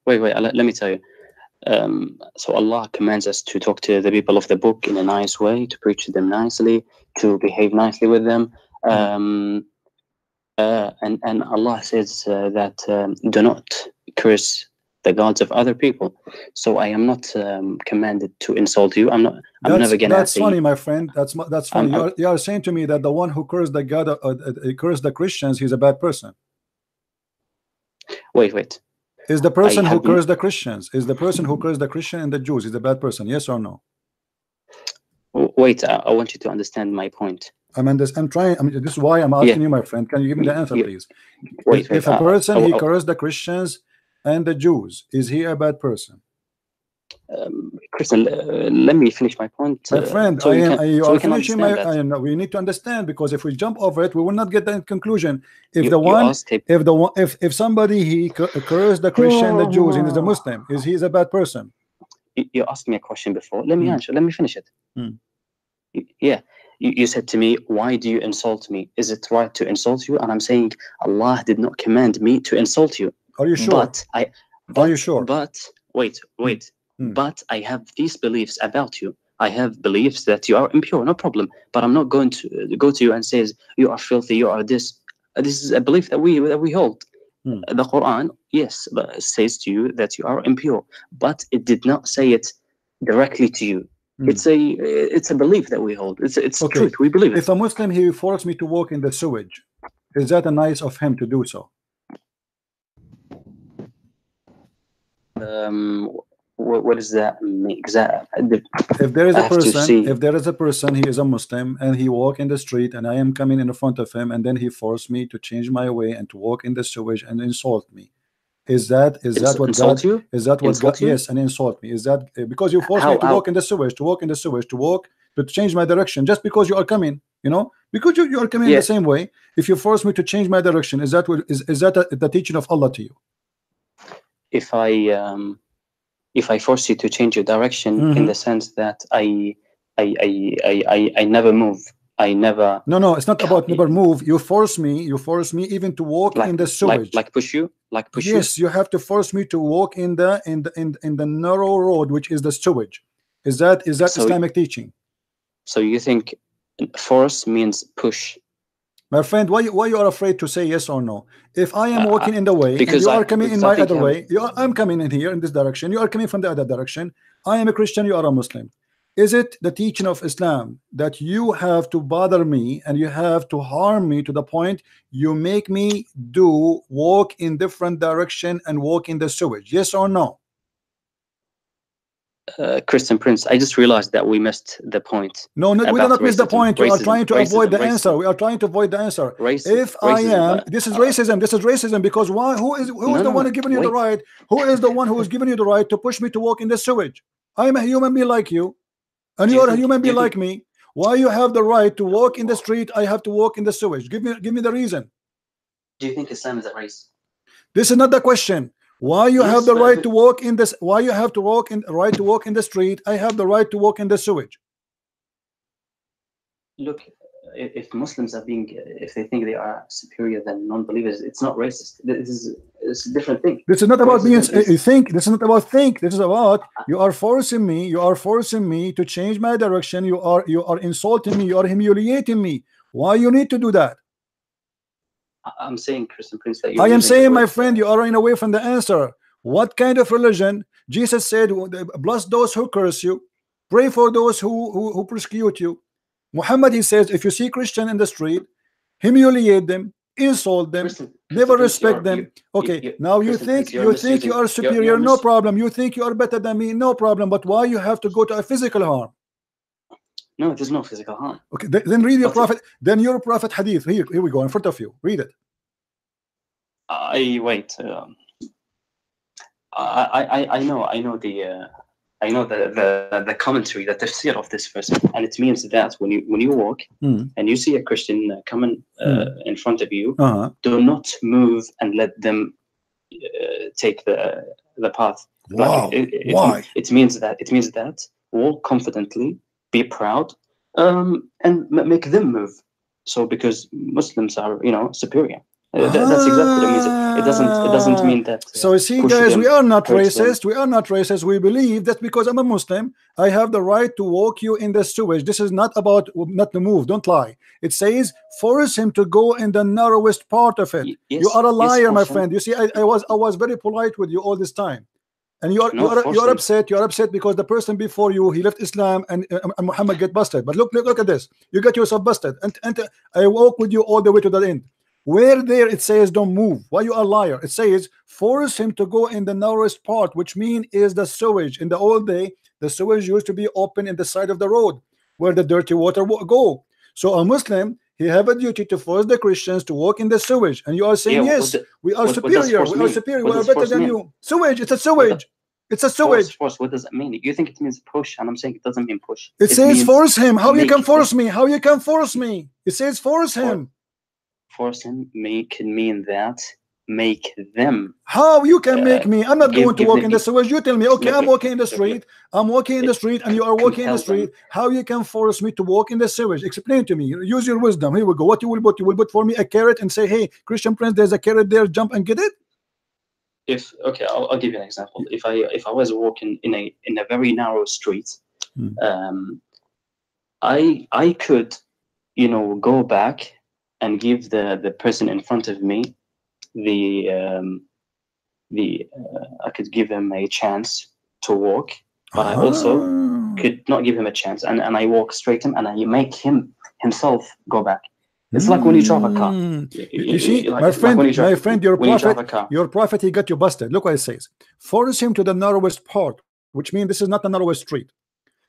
Wait, wait, let me tell you. Um, so Allah commands us to talk to the people of the book in a nice way, to preach to them nicely, to behave nicely with them. Um, uh, and and Allah says uh, that um, do not curse the gods of other people. So I am not um, commanded to insult you. I'm not. I'm That's, never gonna. that's funny, my friend. That's that's funny. You, are, you are saying to me that the one who cursed the God, uh, uh, uh, cursed the Christians, he's a bad person. Wait, wait. Is the person who have n- cursed the Christians? Is the person who cursed the Christian and the Jews? Is a bad person? Yes or no? Wait. I, I want you to understand my point. I mean, this. I'm trying. I mean, this is why I'm asking you, my friend. Can you give me the answer, Yeah. please? Wait, if, wait. if a uh, person I- he I- cursed the Christians and the Jews, is he a bad person? Um, Christian, uh, let me finish my point. My uh, friend, so I we am, can- I- you so are finishing my. I know we need to understand because if we jump over it, we will not get the conclusion. If You- the one, if the one, if if somebody he cu- cursed the Christian the Jews and is a Muslim, is he is a bad person? you, you asked me a question before. Let me Hmm. answer. Let me finish it. Y- Yeah. You, you said to me, why do you insult me? Is it right to insult you? And I'm saying Allah did not command me to insult you. Are you sure? But I are you sure? but wait, wait. Hmm. But I have these beliefs about you. I have beliefs that you are impure, no problem. But I'm not going to uh, go to you and says you are filthy, you are this. Uh, This is a belief that we that we hold. Hmm. The Quran, yes, says to you that you are impure, but it did not say it directly to you. Hmm. It's a it's a belief that we hold. It's it's Okay. truth. We believe it. If a Muslim he forced me to walk in the sewage, is that a nice of him to do so? um, what, what does that mean? Exact. the- If there is I a person, if there is a person, he is a Muslim and he walk in the street and I am coming in front of him and then he forced me to change my way and to walk in the sewage and insult me. Is that is ins- that what insult God you? is that what Insult God you? yes and insult me? Is that uh, because you forced me to how- walk in the sewage, to walk in the sewage, to walk to change my direction just because you are coming, you know, because you, you are coming the same way. If you force me to change my direction, is that what is, is that a, the teaching of Allah to you? if I um, if I force you to change your direction Mhm. in the sense that I I, I I I I never move. I never No, no, it's not about never move. You force me, you force me even to walk like in the like, sewage. like push you, like push you. yes, you have to force me to walk in the in the in, in the narrow road, which is the sewage. Is that is that So- Islamic teaching? So you think force means push? My friend, why why you are afraid to say yes or no? If I am Uh, walking in the way and because you I- are coming in my other I'm- way, you are, I'm coming in here in this direction. You are coming from the other direction. I am a Christian. You are a Muslim. Is it the teaching of Islam that you have to bother me and you have to harm me to the point you make me do walk in different direction and walk in the sewage? Yes or no? Uh, Christian Prince, I just realized that we missed the point. No, no, we do not miss the racism, point. We are trying to avoid the racism, answer. We are trying to avoid the answer. Race, if I am, uh, this is uh, racism. This is racism because why? Who is who is No, the no, one no, who giving you the right? Who is the one who is giving you the right to push me to walk in the sewage? I am a human being like you, and you you are a human being like me. Why you have the right to walk in the street? I have to walk in the sewage. Give me, give me the reason. Do you think Islam is a race? This is not the question. Why you Yes, have the right to walk in this? Why you have to walk in right to walk in the street? I have the right to walk in the sewage. Look, if Muslims are being, if they think they are superior than non-believers, it's not racist. This is it's a different thing. This is not about being Racism you think. This is not about think. This is about you are forcing me. You are forcing me to change my direction. You are you are insulting me. You are humiliating me. Why you need to do that? I'm saying, Christian Prince, that I am saying, my friend, you are running away from the answer. What kind of religion? Jesus said, "Bless those who curse you, pray for those who who, who persecute you." Muhammad he says, if you see Christian in the street, humiliate them, insult them, Christian- never respect them. you- Okay, you- now you Christian think you're think you are superior, no problem. You think you are better than me, no problem. But why you have to go to a physical harm? No, there's no physical harm. Okay, then read your prophet. Then your prophet hadith. Here, here we go in front of you. Read it. I wait. Um, I, I I- know I know the uh, I know the, the the commentary, the tafsir of this verse, and it means that when you when you walk Hmm. and you see a Christian uh, coming uh, in front of you, Uh-huh. do not move and let them uh, take the the path. Like, Wow. it, it- Why? It means that it means that walk confidently, be proud, um, and m- make them move. So because Muslims are you know superior. Uh, that- that's exactly what it means. It doesn't it doesn't mean that. uh, So see, guys, we are not hurt them. racist. We are not racist. We believe that because I'm a Muslim, I have the right to walk you in the sewage. This is not about not to move. Don't lie. It says force him to go in the narrowest part of it. Yes, you are a yes, liar, my friend. You see, I, I was I was very polite with you all this time, and you are No, you are you are upset. You are upset because the person before you he left Islam and, uh, and Muhammad get busted. But look look look at this. You get yourself busted, and and uh, I walk with you all the way to the end. Where there it says don't move. Why you are a liar? It says force him to go in the narrowest part, which mean is the sewage. In the old day, the sewage used to be open in the side of the road where the dirty water go. So a Muslim he have a duty to force the Christians to walk in the sewage, and you are saying Yeah, yes, the- we are what- what superior. force We are superior. What We are better than mean? you. Sewage. It's a sewage. It's a sewage. force, force. what does it mean? You think it means push, and I'm saying it doesn't mean push. It says force him. How you can force me? How you can force me? It says force him. force him may can mean that make them. How you can Uh, make me? I'm not give- going to walk in the sewage. You tell me, okay, I'm walking in the street. I'm walking in the street, and you are walking in the street. How you can force me to walk in the sewage? Explain to me. Use your wisdom. Here we go. What you will put? You will put for me a carrot and say, "Hey, Christian Prince, there's a carrot there. Jump and get it." If okay, I'll, I'll give you an example. If I if I was walking in a in a very narrow street, Hmm. um, I I could, you know, go back and give the the person in front of me the um, the uh, I could give him a chance to walk, but I also Ah. could not give him a chance, and, and I walk straight him, and I make him himself go back. It's like when you drive a car. Mm. You, You, you see, like- my friend, you drive- my friend, your you prophet, car. your prophet, he got you busted. Look what it says. Force him to the narrowest part, which means this is not the narrowest street.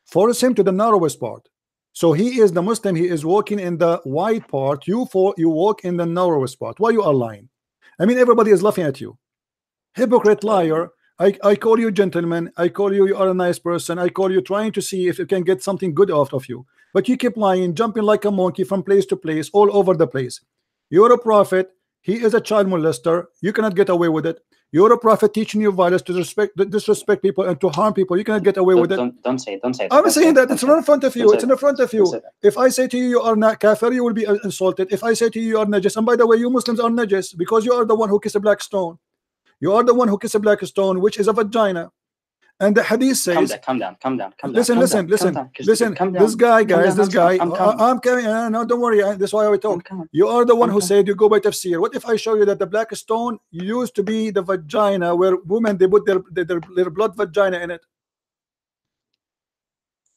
Force him to the narrowest part. So he is the Muslim. He is walking in the wide part. You for you walk in the narrowest part. Why you are lying? I mean, everybody is laughing at you. Hypocrite liar. I, I call you gentleman. I call you you are a nice person. I call you trying to see if you can get something good out of you. But you keep lying, jumping like a monkey from place to place, all over the place. You're a prophet. He is a child molester. You cannot get away with it. You're a prophet teaching you violence to respect, disrespect people and to harm people. You cannot get away Don't, with it. don't, don't say it. Don't say it. I'm don't saying that it's right in front of you. It's in front of you. If I say to you you are not kafir, you will be insulted. If I say to you you are najis, and by the way, you Muslims are najis because you are the one who kiss a black stone. You are the one who kiss a black stone, which is a vagina. And the hadith Calm says, down, calm down, calm down, calm down. listen, calm listen, down, calm listen, down, Christopher, listen. calm down. This guy, guys, down, this guy. I'm I- calm. I'm coming. uh, No, don't worry. That's why I I'm talk. You are the one who Okay. said you go by tafsir. What if I show you that the black stone used to be the vagina where women they put their their, their, their blood vagina in it?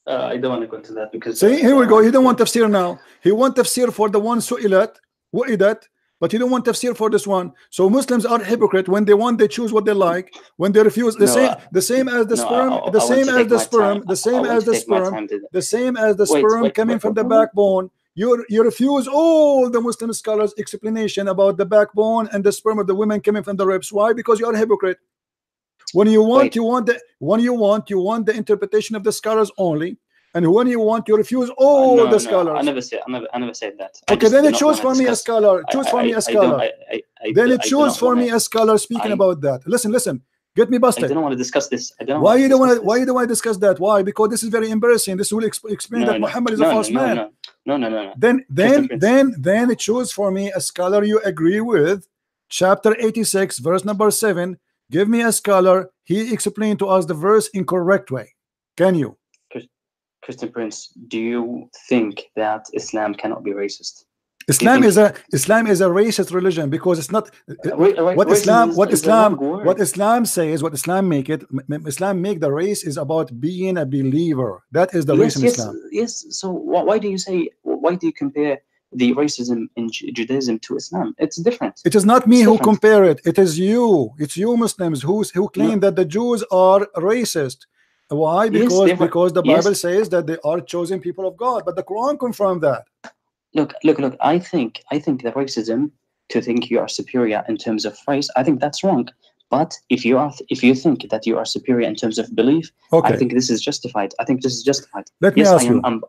Uh, I don't want to go into that because. See, here we uh, go. He don't want tafsir now. He want tafsir for the one su'ilat, wa'idat, but he don't want tafsir for this one. So Muslims are hypocrite. When they want, they choose what they like. When they refuse, the No, same, uh, the same as the no, sperm, I- the I want same as the sperm, the same as the sperm, time to do- the same as the Wait, sperm wait, coming wait, from the backbone. You you refuse all the Muslim scholars' explanation about the backbone and the sperm of the women coming from the ribs. Why? Because you are a hypocrite. When you want, you want the when you want, you want the interpretation of the scholars only, and when you want, you refuse all no, the no, scholars. I never said. I never. I never said that. Okay, then it choose for me a scholar. I- Choose for I- me a scholar. Then it choose for me a scholar speaking about that. Listen, listen. Get me busted. I don't want to discuss this. I don't. Why you don't want to? Why you don't want to discuss that? Why? Because this is very embarrassing. This will exp- explain No, that no, Muhammad is no, a false man. No, no, no, no. Then, then, then, then choose for me a scholar you agree with. Chapter eighty-six, verse number seven. Give me a scholar. He explained to us the verse in correct way. Can you? Christian Prince, do you think that Islam cannot be racist? Islam is a Islam is a racist religion because it's not. Uh, wait, wait, what Islam is- what is Islam what Islam says what Islam make it Islam make the race is about being a believer that is the race yes, in yes, Islam yes. So why, why do you say? Why do you compare the racism in Judaism to Islam? It's different. it is not me It's who different. compare it it is you it's you Muslims who who claim that the Jews are racist why because they were- because the yes. Bible says that they are chosen people of God but the Quran confirmed that Look, look, look. I think, I think the racism to think you are superior in terms of race, I think that's wrong. But if you are, if you think that you are superior in terms of belief, okay I think this is justified. I think this is justified. let me ask I am. you I'm,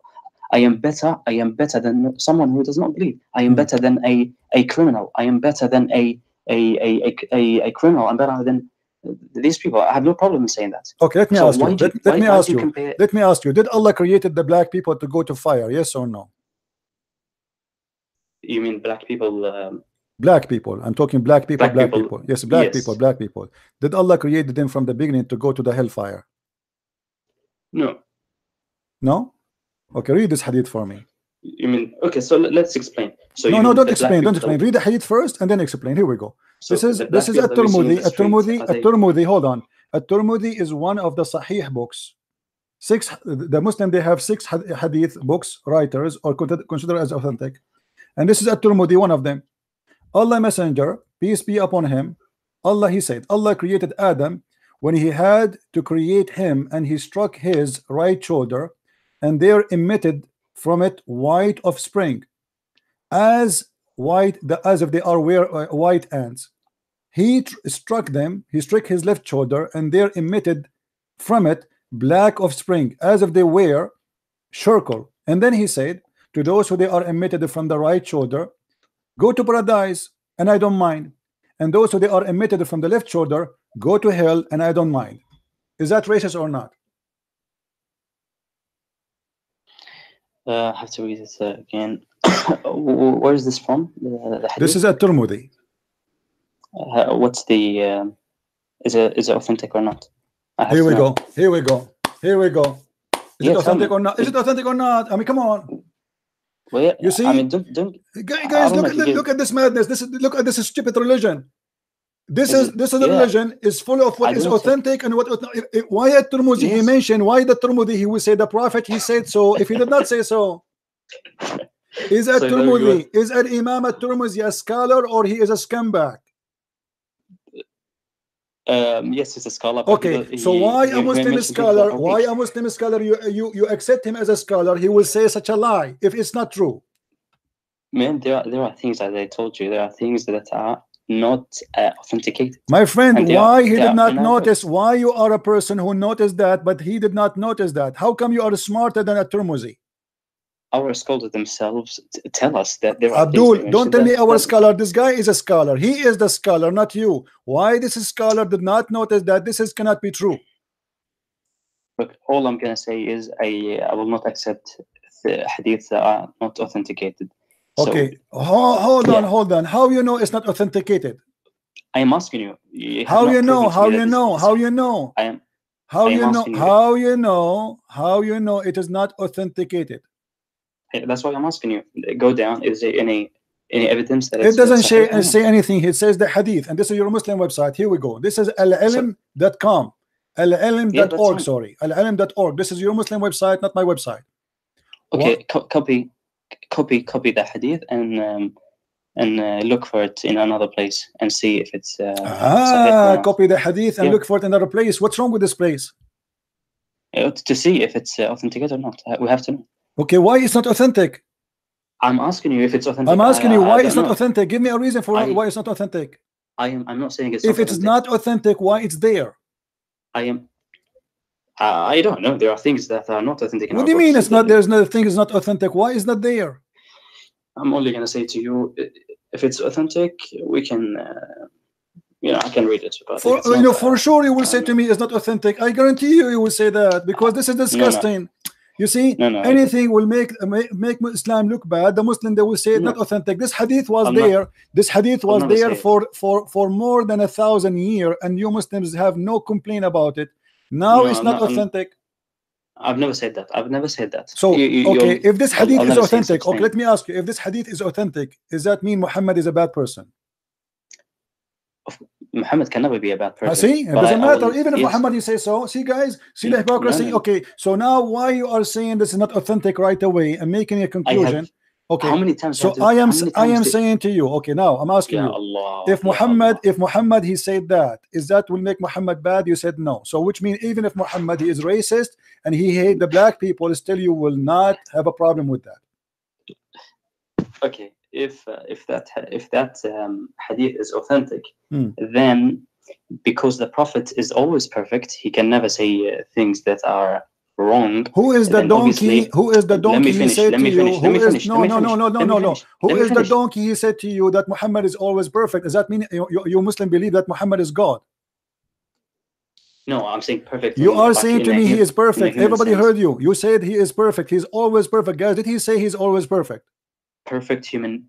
I am better. I am better than someone who does not believe. I am Hmm. better than a, a criminal. I am better than a a, a, a, a, a criminal. I'm better than these people. I have no problem saying that. okay let me so ask you do let, you, let me ask you you compare? let me ask you did Allah created the black people to go to fire yes or no You mean black people? Um, Black people. I'm talking black people, black, Black people. people. Yes, black Yes. people, black people. Did Allah create them from the beginning to go to the hellfire? no. No? Okay, read this hadith for me. You mean okay? So let's explain. So no, no, don't explain. Don't explain. Read the hadith first and then explain. Here we go. so this is this is people at that we see in Turmudi. the At streets, Turmudi. are At they- Turmudi. Hold on. At Turmudi is one of the Sahih books. Six. The Muslim they have six hadith books writers or considered as authentic, and this is at Turmudi, one of them. Allah Messenger, peace be upon him. Allah, he said, Allah created Adam when he had to create him, and he struck his right shoulder, and there emitted from it white offspring, as white the as if they are were uh, white ants. He tr- struck them, he struck his left shoulder, and there emitted from it black offspring, as if they were circle. And then he said, To those who they are emitted from the right shoulder, go to paradise, and I don't mind. And those who they are emitted from the left shoulder, go to hell, and I don't mind. Is that racist or not? Uh, I have to read it uh, again. Wh- [laughs] Where is this from? The, the This is at Turmudi. Uh, what's the? Um, is it is it authentic or not? Here we know. go. Here we go. Here we go. Is Yeah, it authentic or not? Is it authentic or not? I mean, come on. Well, yeah, You see? I mean, don't don't. Guys, I guys don't look at the, look at this madness. This is look at this stupid religion. This Is is it- this is a yeah. religion is full of what is authentic and what why at Turmuzi he mentioned why the Turmudi he will say the prophet he said so if he did not say so [laughs] is at So there you Turmudi is at Imam at Turmuzi a scholar or he is a scumbag Um, yes, it's a scholar. but he okay so why a Muslim scholar why a Muslim scholar you you you accept him as a scholar he will say such a lie if it's not true Man, there are there are things that I told you. There are things that are not uh, authenticated. My friend, they are- why he did not notice? Why you are a person who noticed that, but he did not notice that? How come you are smarter than a Turmuzi? Our scholars themselves t- tell us that there are. Abdul, don't tell me our scholar. This guy is a scholar. He is the scholar, not you. Why this scholar did not notice that this is cannot be true? Look, all I'm gonna say is I I will not accept the hadiths that are not authenticated. So Okay, Ho- hold on, yeah. hold on. How you know it's not authenticated? I am asking you. you How you know? How you know? How you know? I am How I am you know? How you know? How you know it is not authenticated? Hey, That's why I'm asking you. Go down. Is there any any evidence that It doesn't say, say anything. It says the hadith, and this is your Muslim website. Here we go. This is al-ilm.com. Al-ilm.org, Yeah, sorry. Al-ilm.org. This is your Muslim website, not my website. Okay, co- copy, copy, copy the hadith and um, and uh, look for it in another place and see if it's uh, Ah, copy the hadith and Yeah. look for it in another place. What's wrong with this place? Uh, to see if it's uh, authenticated or not. Uh, We have to know. Okay, why it's not authentic? I'm asking you if it's authentic. I'm asking I- you why it's not know. authentic. Give me a reason for I- why it's not authentic. I am. I'm not saying it's. If it's not authentic, why it's there? I am. Uh, I don't know. There are things that are not authentic. What do you mean it's not? There's no thing is not authentic. Why is not there? I'm only gonna say to you, if it's authentic, we can. Uh, you know, I can read it. But For you know, uh, for sure you will say um, to me it's not authentic. I guarantee you, you will say that because this is disgusting. You see, No, no. anything will make make Islam look bad. The Muslim they will say it's No. not authentic. This hadith was I'm not- there. This hadith was there for for for more than a thousand year, and you Muslims have no complaint about it. Now No, it's not not- authentic. I've never said that. I've never said that. So You- you- okay, if this I'll- hadith I'll is say authentic, okay, let me ask you: if this hadith is authentic, does that mean Muhammad is a bad person? Muhammad can never be a bad person. Uh, see, it doesn't I- I matter. will- Even if yes. Muhammad you say so. See, guys, see the hypocrisy. no, no. Okay, so now why you are saying this is not authentic right away and making a conclusion? Okay, How many times? so I am I am did- saying to you. Okay, now I'm asking you. Allah. If Muhammad, Allah. if Muhammad he said that, is that will make Muhammad bad? You said no. So which means even if Muhammad he is racist and he hate the black people, still you will not have a problem with that. okay, if uh, if that if that um, hadith is authentic, Hmm. then because the prophet is always perfect, he can never say uh, things that are wrong. Who is the donkey? Who is the Let me donkey? He finish, said let to me you. finish, let me finish, no no no no no no no? Who is the donkey? He said to you that Muhammad is always perfect. Does that mean you, you, you Muslim believe that Muhammad is God? No, I'm saying perfect. You are saying to me he is perfect. Everybody sense. heard you. You said he is perfect. He's always perfect. Guys, did he say he's always perfect? Perfect human,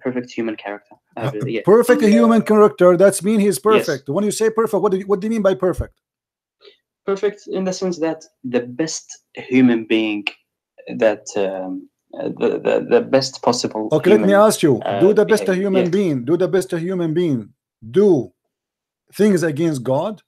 perfect human character. Uh, yeah. Perfect human character. That's mean he's Yes. perfect. When you say perfect, what do you, what do you mean by perfect? perfect in the sense that the best human being that um, uh, the, the the best possible Okay, let me ask you. uh, do the best a human yeah. being, do the best a human being do things against God?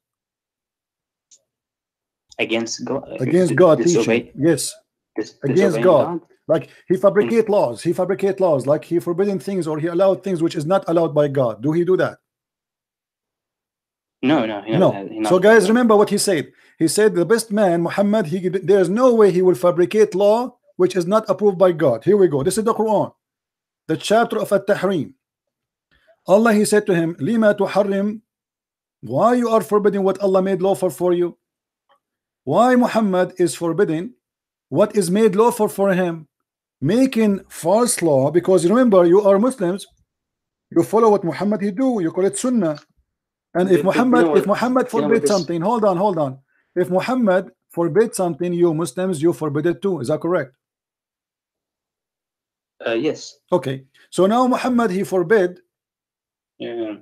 against God Against God disobey. Yes. dis- against disobeying God. Like he fabricate laws, he fabricate laws, like he forbidden things or he allowed things which is not allowed by God. Do he do that? No, no, No. he So guys, remember what he said. He said the best man, Muhammad, he there's no way he will fabricate law which is not approved by God. Here we go. This is the Quran, the chapter of At-Tahrim. Allah he said to him, Lima tuharrim, why you are forbidding what Allah made lawful for you? Why Muhammad is forbidden what is made lawful for him? Making false law, because remember, you are Muslims, you follow what Muhammad he do, you call it Sunnah. And if But- but you Muhammad, if Muhammad forbid something, hold on, hold on. If Muhammad forbid something, you Muslims, you forbid it too. Is that correct? uh, yes Okay. So now Muhammad he forbid yeah.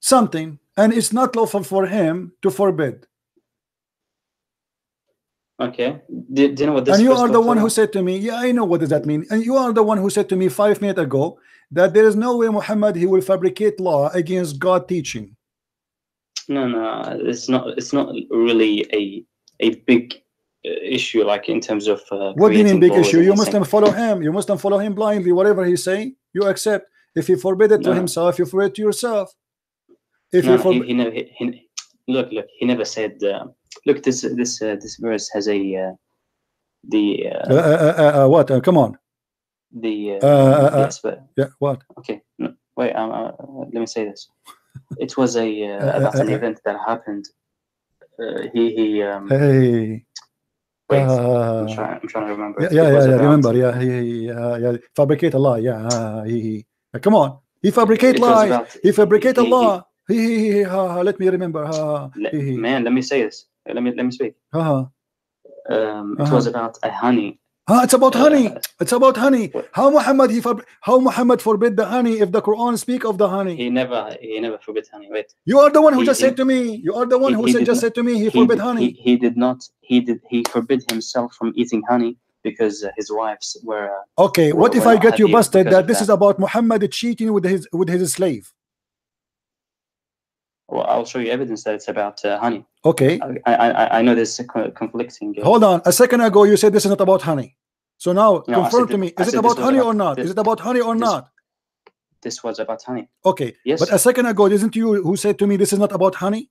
something, and it's not lawful for him to forbid. Okay do, do you know what this and you are the one who said to me, yeah, I know what does that mean. And you are the one who said to me five minutes ago that there is no way Muhammad he will fabricate law against God teaching. no no it's not it's not really a a big uh, issue like in terms of uh, What do you mean big issue? You. Muslim follow him. You Muslim follow him blindly. Whatever he say, you accept. If he forbid it to himself, you forbid it to yourself. If no, you he, he never he, he, look look he never said uh, look this this uh, this verse has a uh, the uh, uh, uh, uh, uh, what? Uh, come on. the yes but Yeah, what? okay no, wait um, uh, let me say this it was a [laughs] about an event that happened uh, he he um Hey. wait uh, I'm, trying, I'm trying to remember yeah, yeah, yeah, yeah. Remember, yeah, he, he, uh, yeah, fabricate a lie. Yeah, he, he. come on, he fabricate lies. He fabricate a he- he- law. He, he, he, ha, let me remember. Le- he, he, man let me say this let me let me speak ha. um, it Uh-huh. was about a honey Ah, it's about honey. Uh, It's about honey. How Muhammad he for, how Muhammad forbid the honey if the Quran speak of the honey? He never he never forbid honey. Wait. You are the one who he- just he- said to me. You are the one he- who said, just not- said to me he forbid honey. He, did not. He did. He forbid himself from eating honey because uh, his wives were. Uh, Okay, Well, what if I get you busted that this that. is about Muhammad cheating with his with his slave? Well, I'll show you evidence that it's about uh, honey. Okay, I, I I- I know there's conflicting. Uh, hold on. A second ago you said this is not about honey. So now No, confirm to me, is it about honey about- or not? this- Is it about honey or this- not? This was about honey. Okay, Yes. but a second ago isn't you who said to me this is not about honey?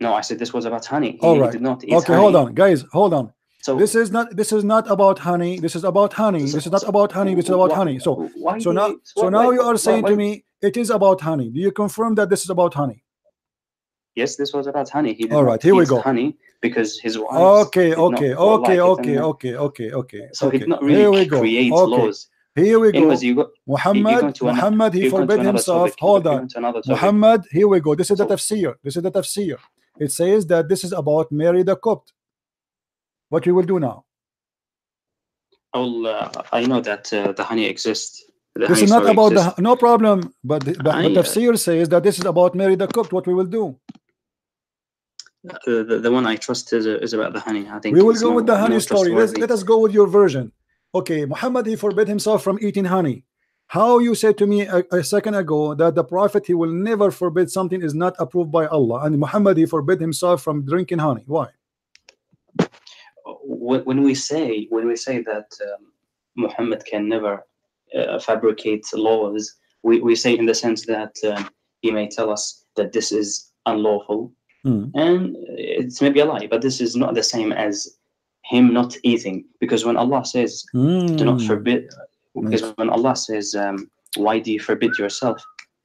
no, I said this was about honey. He, All right. did not Okay, honey. hold on, guys, hold on. So This is not this is not about honey. This is about honey. This is not about honey. This is about why- honey. So why so now you- so now why- you are saying why- to me it is about honey. Do you confirm that this is about honey? Yes, this was about honey. He All right, here we go. honey because his wives. Okay, okay, okay, okay, uh, okay, okay, okay. So he did not Here we really go. create Okay. laws. Here we go. Got Muhammad, ano- Muhammad, he forbid himself. topic, Hold on. to another topic. Muhammad, here we go. This is the tafsir. This is the tafsir. It says that this is about Mary the Copt. What we will do now? I will. Uh, I know that uh, the honey exists. The This honey is not about exists. the no problem, but the, but I, the uh, tafsir says that this is about Mary the Copt. What we will do? The, the one I trust is, uh, is about the honey. I think We will go more- with the honey story. Let's, let us go with your version. Okay, Muhammad he forbid himself from eating honey. How you said to me a, a second ago that the prophet he will never forbid something is not approved by Allah, and Muhammad he forbid himself from drinking honey. Why? when, when we say when we say that um, Muhammad can never uh, fabricate laws, we, we say in the sense that um, he may tell us that this is unlawful, Hmm. and it's maybe a lie, but this is not the same as him not eating, because when Allah says do not Mm. forbid, because when Allah says um, why do you forbid yourself,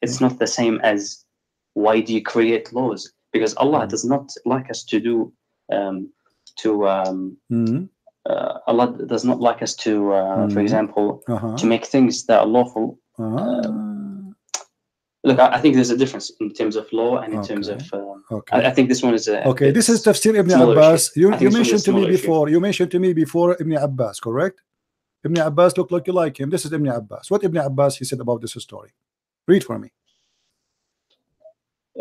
it's not the same as why do you create laws, because Allah Mm. does not like us to do um, to um, Mm. uh, Allah does not like us to, uh, for example, Uh-huh. to make things that are lawful. Uh-huh. Look, I, I think there's a difference in terms of law and in terms of. Um, Okay. I, I think this one is a. Okay, this is Tafsir Ibn Abbas. issue. You, you this one is mentioned to me issue. before. You mentioned to me before Ibn Abbas, correct? Ibn Abbas look like you like him. This is Ibn Abbas. What Ibn Abbas he said about this story? Read for me.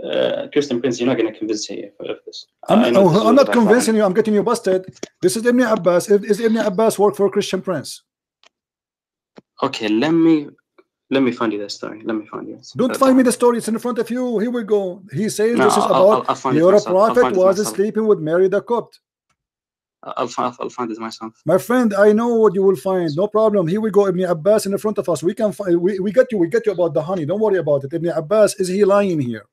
Uh, Christian Prince, you're not going to convince me of this. I'm, know oh, this I'm not convincing you. I'm getting you busted. This is Ibn Abbas. Is is Ibn Abbas work for Christian Prince? Okay, let me let me find you the story. Let me find you. Don't Uh, find me the story. It's in front of you. Here we go. He says No, this is I'll- I'll- about I'll it your prophet was sleeping with Mary the Copt. I'll find I'll find it myself. My friend, I know what you will find. No problem. Here we go. Ibn Abbas in the front of us. We can find. We, we get you. We get you about the honey. Don't worry about it. Ibn Abbas is he lying here?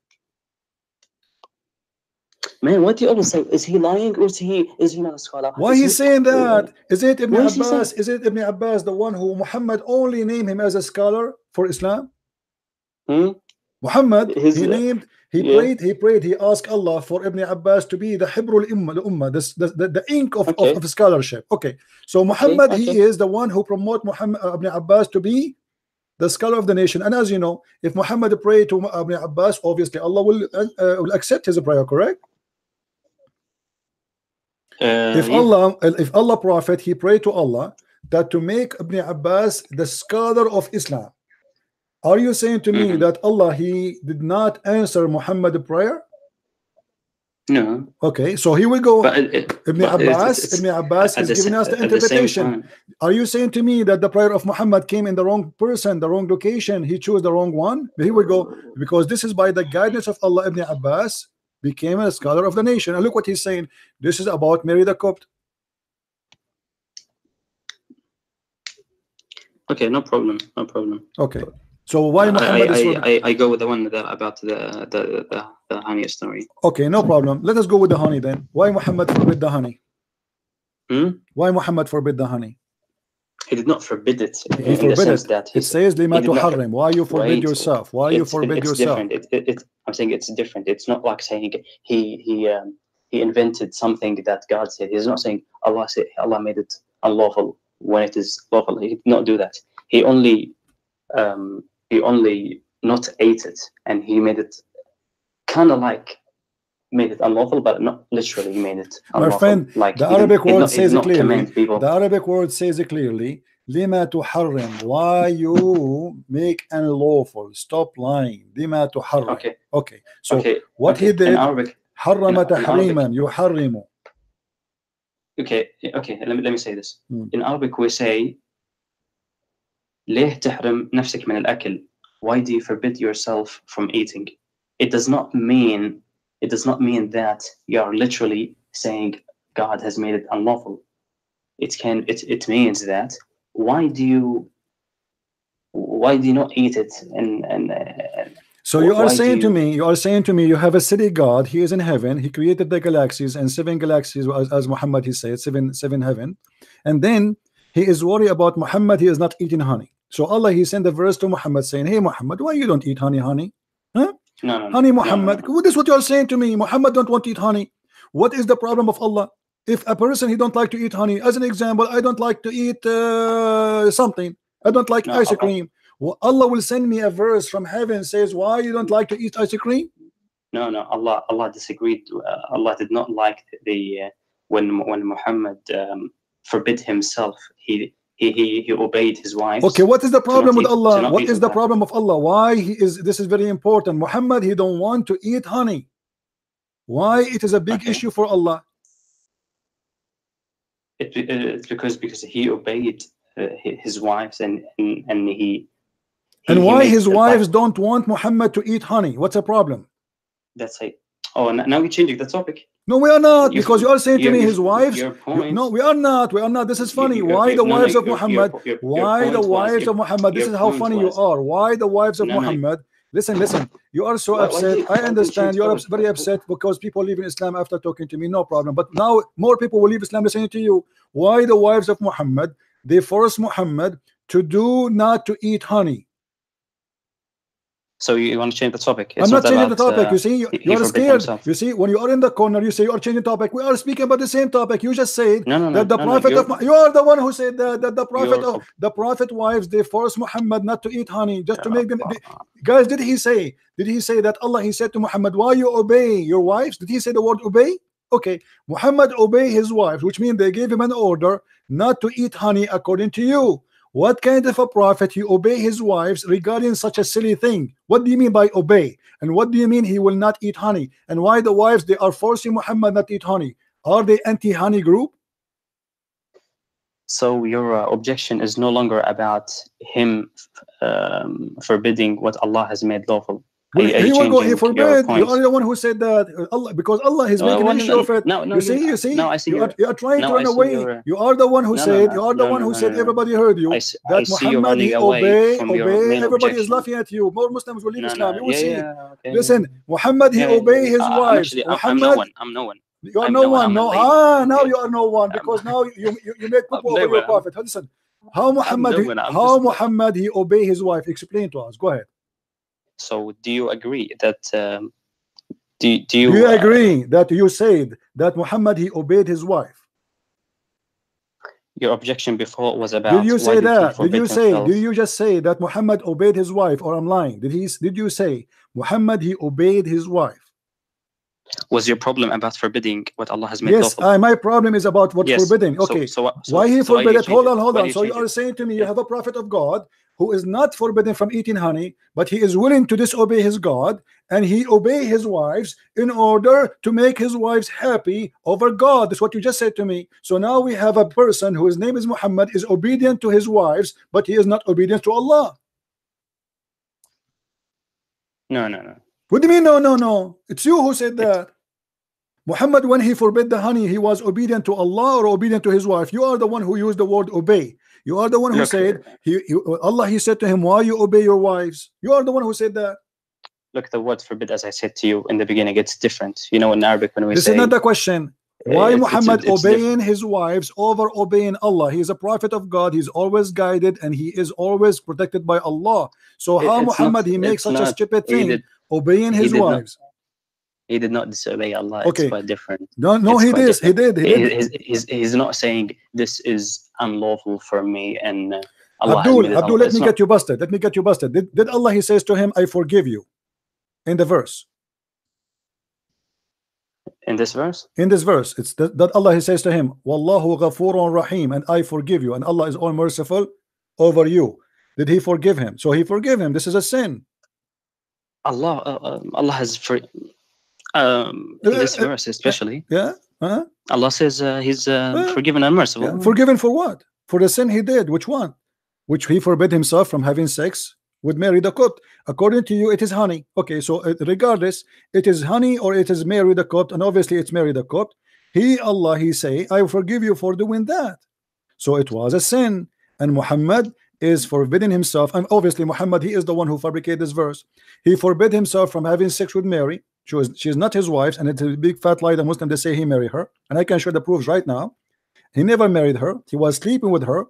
Man, what do you always say? Is he lying or is he is he not a scholar? Why Is he's he- saying that? Is it Ibn Why is Abbas? Is it Ibn Abbas the one who Muhammad only named him as a scholar for Islam? Hmm? Muhammad, His- he named, he yeah. prayed, he prayed, he asked Allah for Ibn Abbas to be the Hibrul Ummah, the Ummah, the, the, the, the ink of, Okay. of, of scholarship. Okay, so Muhammad, he okay. is the one who promote Muhammad uh, Ibn Abbas to be the scholar of the nation. And as you know, if Muhammad prayed to Ibn Abbas, obviously Allah will uh, uh, will accept his prayer. Correct? Uh, if. Allah, if Allah Prophet, he prayed to Allah that to make Ibn Abbas the scholar of Islam. Are you saying to me Mhm. that Allah he did not answer Muhammad prayer? No, Okay, so here we go. it, it, Ibn but it's- Abbas, it's- Ibn Abbas is the giving us the at the interpretation. Are you saying to me that the prayer of Muhammad came in the wrong person, the wrong location? He chose the wrong one. Here we go. Because this is by the guidance of Allah. Ibn Abbas became a scholar of the nation. And look what he's saying. This is about Mary the Copt. Okay, no problem, no problem. Okay. So why I, Muhammad I, I, I, I go with the one that, about the the, the the honey story. Okay, no problem. Let us go with the honey then. Why Muhammad forbid the honey? Hmm? Why Muhammad forbid the honey? He did not forbid it He in the forbid sense it. that It says lima tuharrim. Why you forbid Wait, yourself? Why you forbid it's yourself? different. It, it, I'm saying it's different. It's not like saying he he um, he invented something that God said. He's not saying Allah said Allah made it unlawful when it is lawful. He did not do that. He only um, he only not ate it, and he made it kind of like made it unlawful, but not literally made it My unlawful. friend, like the he did- Arabic he did word not- he did says it not clearly. command people. The Arabic word says it clearly. لما تحرم why you make unlawful stop lying لما تحرم Okay, okay so okay. what okay. he In did Arabic, حرم in- in تحريما يحرم okay, okay. Let me let me say this. Hmm. In Arabic, we say ليه تحرم نفسك من الأكل? Why do you forbid yourself from eating? It does not mean it does not mean that you are literally saying God has made it unlawful. It can it it means that why do you why do you not eat it and and uh, So you are saying to me, you are saying to me, you have a city God. He is in heaven. He created the galaxies and seven galaxies, as, as Muhammad he said, seven seven heaven. And then he is worried about Muhammad. He is not eating honey. So Allah he sent a verse to Muhammad saying, Hey Muhammad, why you don't eat honey, honey? no no no, Honey no, no, Muhammad. no. What is what you are saying to me? Muhammad don't want to eat honey. What is the problem of Allah? If a person he don't like to eat honey, as an example, I don't like to eat uh, something. I don't like No, ice Allah- cream. Well, Allah will send me a verse from heaven says, Why you don't like to eat ice cream? No, no, Allah, Allah disagreed. Uh, Allah did not like the uh, when when Muhammad um, forbid himself. He he he, he obeyed his wives. Okay, what is the problem with eat- Allah? What is the problem of Allah? Why he is this is very important. Muhammad he don't want to eat honey. Why it is a big Okay. issue for Allah? It, it- it's because because he obeyed uh, his wives and and, and he, he And why made his wives don't want Muhammad to eat honey? What's the problem? That's it. Oh, now you're changing the topic. No, we are not, because you are saying to me his wives. Point. no, we are not. We are not. This is funny. Why the wives of Muhammad? Why the wives of Muhammad? This is how funny was- you are. Why the wives of. Muhammad? Listen, listen. You are so Why- upset. I why you understand. You are very upset because people leave in Islam after talking to me. No problem. But now more people will leave Islam listening to you. Why the wives of Muhammad? They force Muhammad to do not to eat honey. So you, you want to change the topic? I'm not changing the topic. uh, you see, you, you are scared. himself. You see, when you are in the corner, you say you are changing topic. We are speaking about the same topic. You just said no, no, no, that the prophet of you are the one who said that, that the prophet of the prophet wives they force Muhammad not to eat honey just to make them they- guys did he say did he say that Allah he said to Muhammad why you obey your wives did he say the word obey okay Muhammad obey his wives which means they gave him an order not to eat honey according to you what kind of a prophet he obey his wives regarding such a silly thing? What do you mean by obey? And what do you mean he will not eat honey? And why the wives they are forcing Muhammad not eat honey? Are they anti-honey group? So your uh, objection is no longer about him um, forbidding what Allah has made lawful. Are you- are he will go. He changing your forbid. You points? are the one who said that uh, Allah because Allah is No, making issue of it. no, no, you see, you- see, no, I see you are, you are trying no, to run away. your, uh, you are the one who said. you are the one who said everybody heard you. I that Muhammad he obey, obey. Everybody is laughing at you. More Muslims will leave Islam. You will see. Listen, Muhammad he obey his wife. I'm wives. actually- I'm, I'm Muhammad, no one. I'm no one. you are I'm no no one, one. No, ah, now you are no one because now you you, you make people over your prophet. Listen, how Muhammad no he- one. I'm how Muhammad he obey his wife? Explain to us. Go ahead. So do you agree that? Um, do do you, Do you uh, agree that you said that Muhammad he obeyed his wife? your objection before was about? Did you say that? Did you say? himself? Did you just say that Muhammad obeyed his wife, or I'm lying? Did he? Did you say Muhammad he obeyed his wife? Was your problem about forbidding what Allah has made Yes? I, my problem is about what Yes. forbidden. So- Okay, So, what- so, why he so forbid it? Hold on, hold on. So you are saying to me you have a prophet of God who is not forbidden from eating honey, but he is willing to disobey his God and he obey his wives in order to make his wives happy over God. That's what you just said to me. So now we have a person whose name is Muhammad is obedient to his wives, but he is not obedient to Allah. No, no, no. What do you mean? No, no, no. It's you who said that. Muhammad, when he forbid the honey, he was obedient to Allah or obedient to his wife. You are the one who used the word obey. You are the one who Look, said he, he- Allah. He said to him, "Why you obey your wives?" You are the one who said that. Look, the word forbid, as I said to you in the beginning, it's different. You know, in Arabic, when we This say is not the question. Eh, Why it's- it's- Muhammad it's obeying his wives over obeying Allah? He is a prophet of God. He's always guided and he is always protected by Allah. So eh, how it's Muhammad not- he makes it's such a stupid thing did, obeying his not- wives? He did not disobey Allah. Okay. It's quite different. No, no, he did. He did. He He, did. he's, he's, he's not saying this is unlawful for me and uh, Allah Abdul, Abdul, let me not- get you busted. Let me get you busted. Did, did Allah, he says to him, I forgive you in the verse. In this verse, in this verse it's that, that Allah he says to him wallahu ghafurun rahim and I forgive you and Allah is all merciful over you did he forgive him so he forgive him this is a sin Allah, uh, um, Allah has for um, in this Uh, uh, verse especially. yeah huh? Allah says uh, He's uh, Uh, forgiven and merciful. Yeah, forgiven for what? For the sin he did. Which one? Which he forbid himself from having sex with Mary the Copt according to you it is honey. Okay so uh, regardless it is honey or it is Mary the Copt and obviously it's Mary the Copt he Allah he say I forgive you for doing that. So it was a sin and Muhammad is forbidding himself and obviously Muhammad he is the one who fabricated this verse. He forbid himself from having sex with Mary she was she's not his wife and it's a big fat lie the Muslim they say he married her. And I can show the proofs right now. He never married her. He was sleeping with her.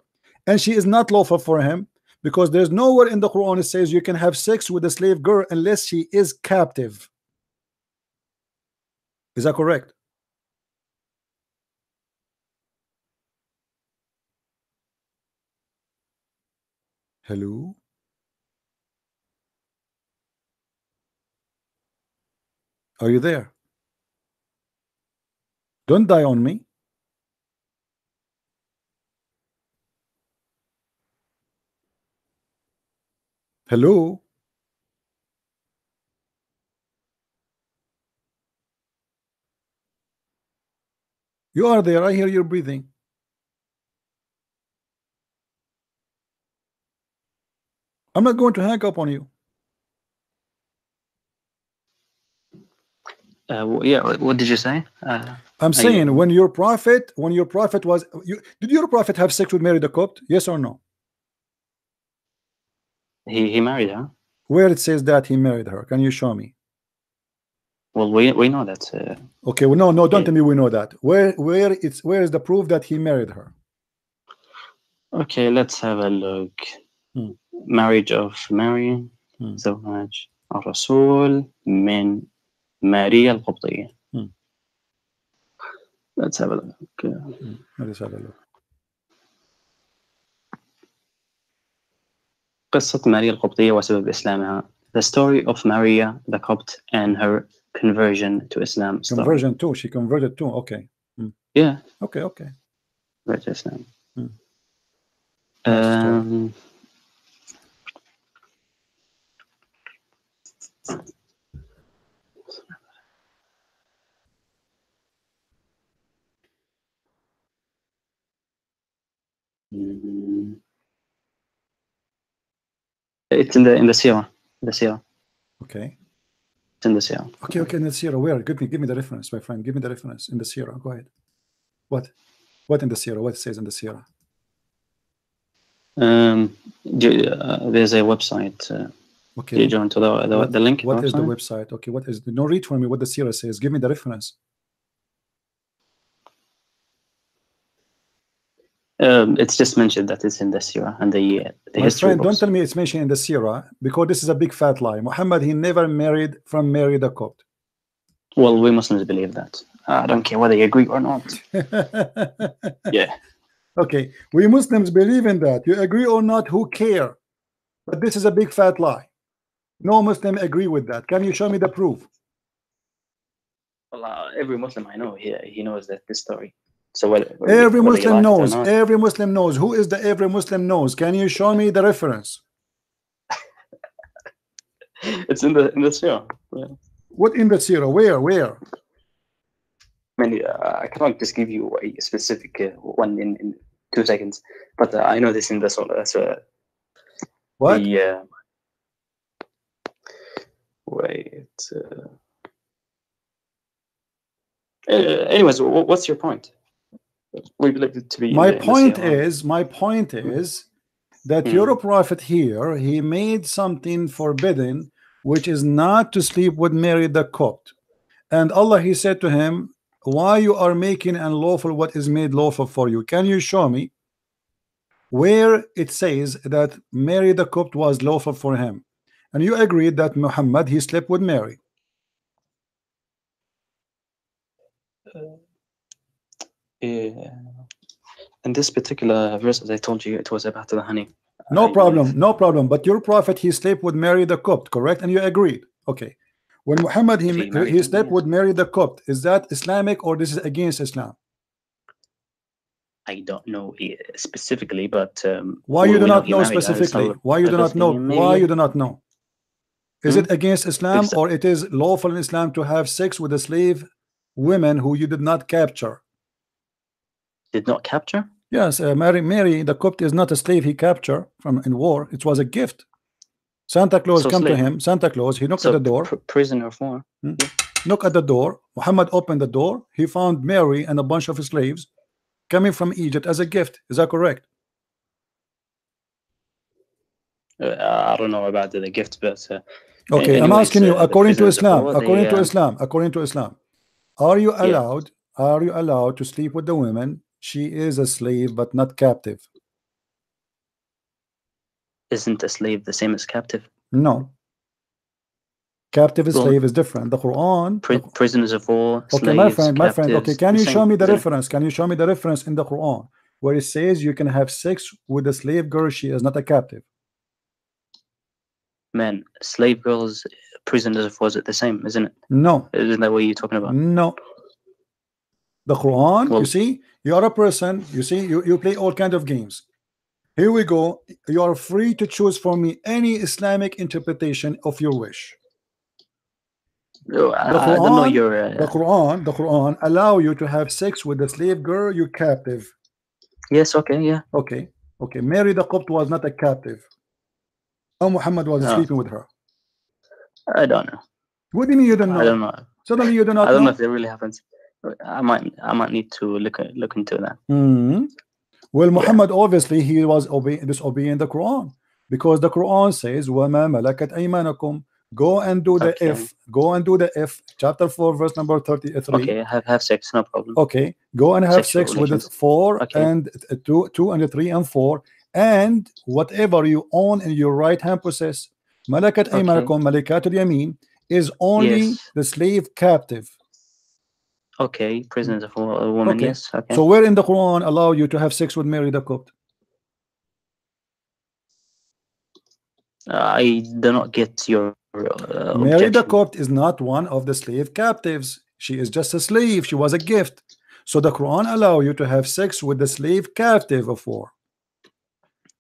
And she is not lawful for him because there's nowhere in the Quran it says you can have sex with a slave girl unless she is captive. Is that correct? Hello are you there don't die on me Hello? You are there. I hear your breathing. I'm not going to hang up on you. uh, yeah, what did you say? Uh, I'm saying you... when your prophet, when your prophet was, you, did your prophet have sex with Mary the Copt? Yes or no? He he married her. Where it says that he married her? Can you show me? Well, we we know that. Uh, okay, well, no, no, don't it, tell me we know that. Where where it's where is the proof that he married her? Okay, let's have a look. Hmm. Marriage of Mary, hmm. Zawaj, Rasul, men ماريا القبطية. Hmm. Let's have a look. Uh, Let's have a look. قصة ماريا القبطية وسبب إسلامها. The story of Maria the Copt and her conversion to Islam. story. Conversion too. She converted too. Okay. Yeah, Okay. Okay. converted to Islam. Hmm. Nice story. Um, It's in the in the Sirah. The Sirah. Okay. It's in the Sirah. Okay. Okay. In the Sirah, where? Give me, give me the reference, my friend. Give me the reference in the Sirah. Go ahead. What? What in the Sirah? What it says in the Sirah? Um, do- uh, there's a website. Uh, Okay. you join to the the, What- the link. What is the website? website? Okay. What is? No, read for me what the Sirah says. Give me the reference. Um, it's just mentioned that it's in the Sirah and the uh, the My history friend, don't tell me it's mentioned in the Sirah because this is a big fat lie. Muhammad, he never married from Mary the Copt. Well, we Muslims believe that. I don't care whether you agree or not. [laughs] Yeah. Okay, we Muslims believe in that. You agree or not? Who care? But this is a big fat lie. No Muslim agree with that. Can you show me the proof? Well, uh, every Muslim I know, he, he knows that this story. So whether, Every you Muslim like knows. Every Muslim knows. Who is the every Muslim knows? Can you show me the reference? [laughs] it's in the in the Sirah. Yeah. What in the Sirah? Where? Where? I mean, uh, I cannot just give you a specific uh, one in, in two seconds, but uh, I know this in the Surah. Uh, What? the uh, wait. Uh, uh, anyways, wh- what's your point? We believe it to be. my the- point is my point is that Hmm. your prophet here he made something forbidden which is not to sleep with Mary the Copt and Allah he said to him why you are making unlawful what is made lawful for you can you show me where it says that Mary the Copt was lawful for him and you agreed that Muhammad he slept with Mary Yeah. In this particular verse, as I told you, it was about the honey. No problem, no problem. But your prophet, he slept with Mary the Copt, correct? And you agreed. Okay. When Muhammad he, he slept with Mary the Copt, is that Islamic or this is against Islam? I don't know eh, specifically, but um, Why you do not know specifically? Why you do not know? Why you do not know? Is Hmm? it against Islam Because- or it is lawful in Islam to have sex with a slave women who you did not capture? Did not capture? Yes, uh, Mary, Mary the Copt is not a slave he captured from in war. It was a gift. Santa Claus So come to him. Santa Claus he knocked So at the door. pr- prisoner of war. Knock at the door. Muhammad opened the door. He found Mary and a bunch of slaves coming from Egypt as a gift. Is that correct? Uh, I don't know about the, gift, but uh, Okay, I'm asking you, uh, according to Islam, according to uh, Islam, according to Islam, are you allowed? Are you allowed to sleep with the women? She is a slave, but not captive. isn't a slave the same as captive? No. Captive Well, slave is different. The Quran. Pri- prisoners of war. okay, my friend, my friend. Okay, can you show me the reference? Can you show me the reference in the Quran where it says you can have sex with a slave girl? She is not a captive. Man, slave girls, prisoners of war is it the same, isn't it? No, Isn't that what you're talking about? no. The Quran. you see, you are a person. You see, you you play all kind of games. Here we go. You are free to choose for me any Islamic interpretation of your wish. Oh, I, The I don't know Quran- your. The Uh, Quran, the Quran allow you to have sex with the slave girl, you captive. yes, okay, yeah. Okay, okay. Mary the Copt was not a captive. Oh, Muhammad was No. sleeping with her. I don't know. What do you mean you don't know? I don't know. Suddenly you do not know I don't know know. if it really happens. I might, I might need to look at, look into that. Mhm. Well, Muhammad obviously he was obeying disobeying the Quran because the Quran says, "Wama malakat aymanakum." Go and do the Okay. if. Go and do the if. Chapter four, verse number thirty-three. Okay, have have sex, no problem. Okay, go and have Sexual sex with it four Okay. and two, two and three and four, and whatever you own in your right hand possess. Malakat Okay. aymanakum, malikatul yamin, is only Yes. the slave captive. Okay, prisoners of a woman, Okay. yes. Okay. So where in the Quran allow you to have sex with Mary the Copt? I do not get your uh, Mary the. Copt is not one of the slave captives. She is just a slave. She was a gift. So the Quran allow you to have sex with the slave captive of war.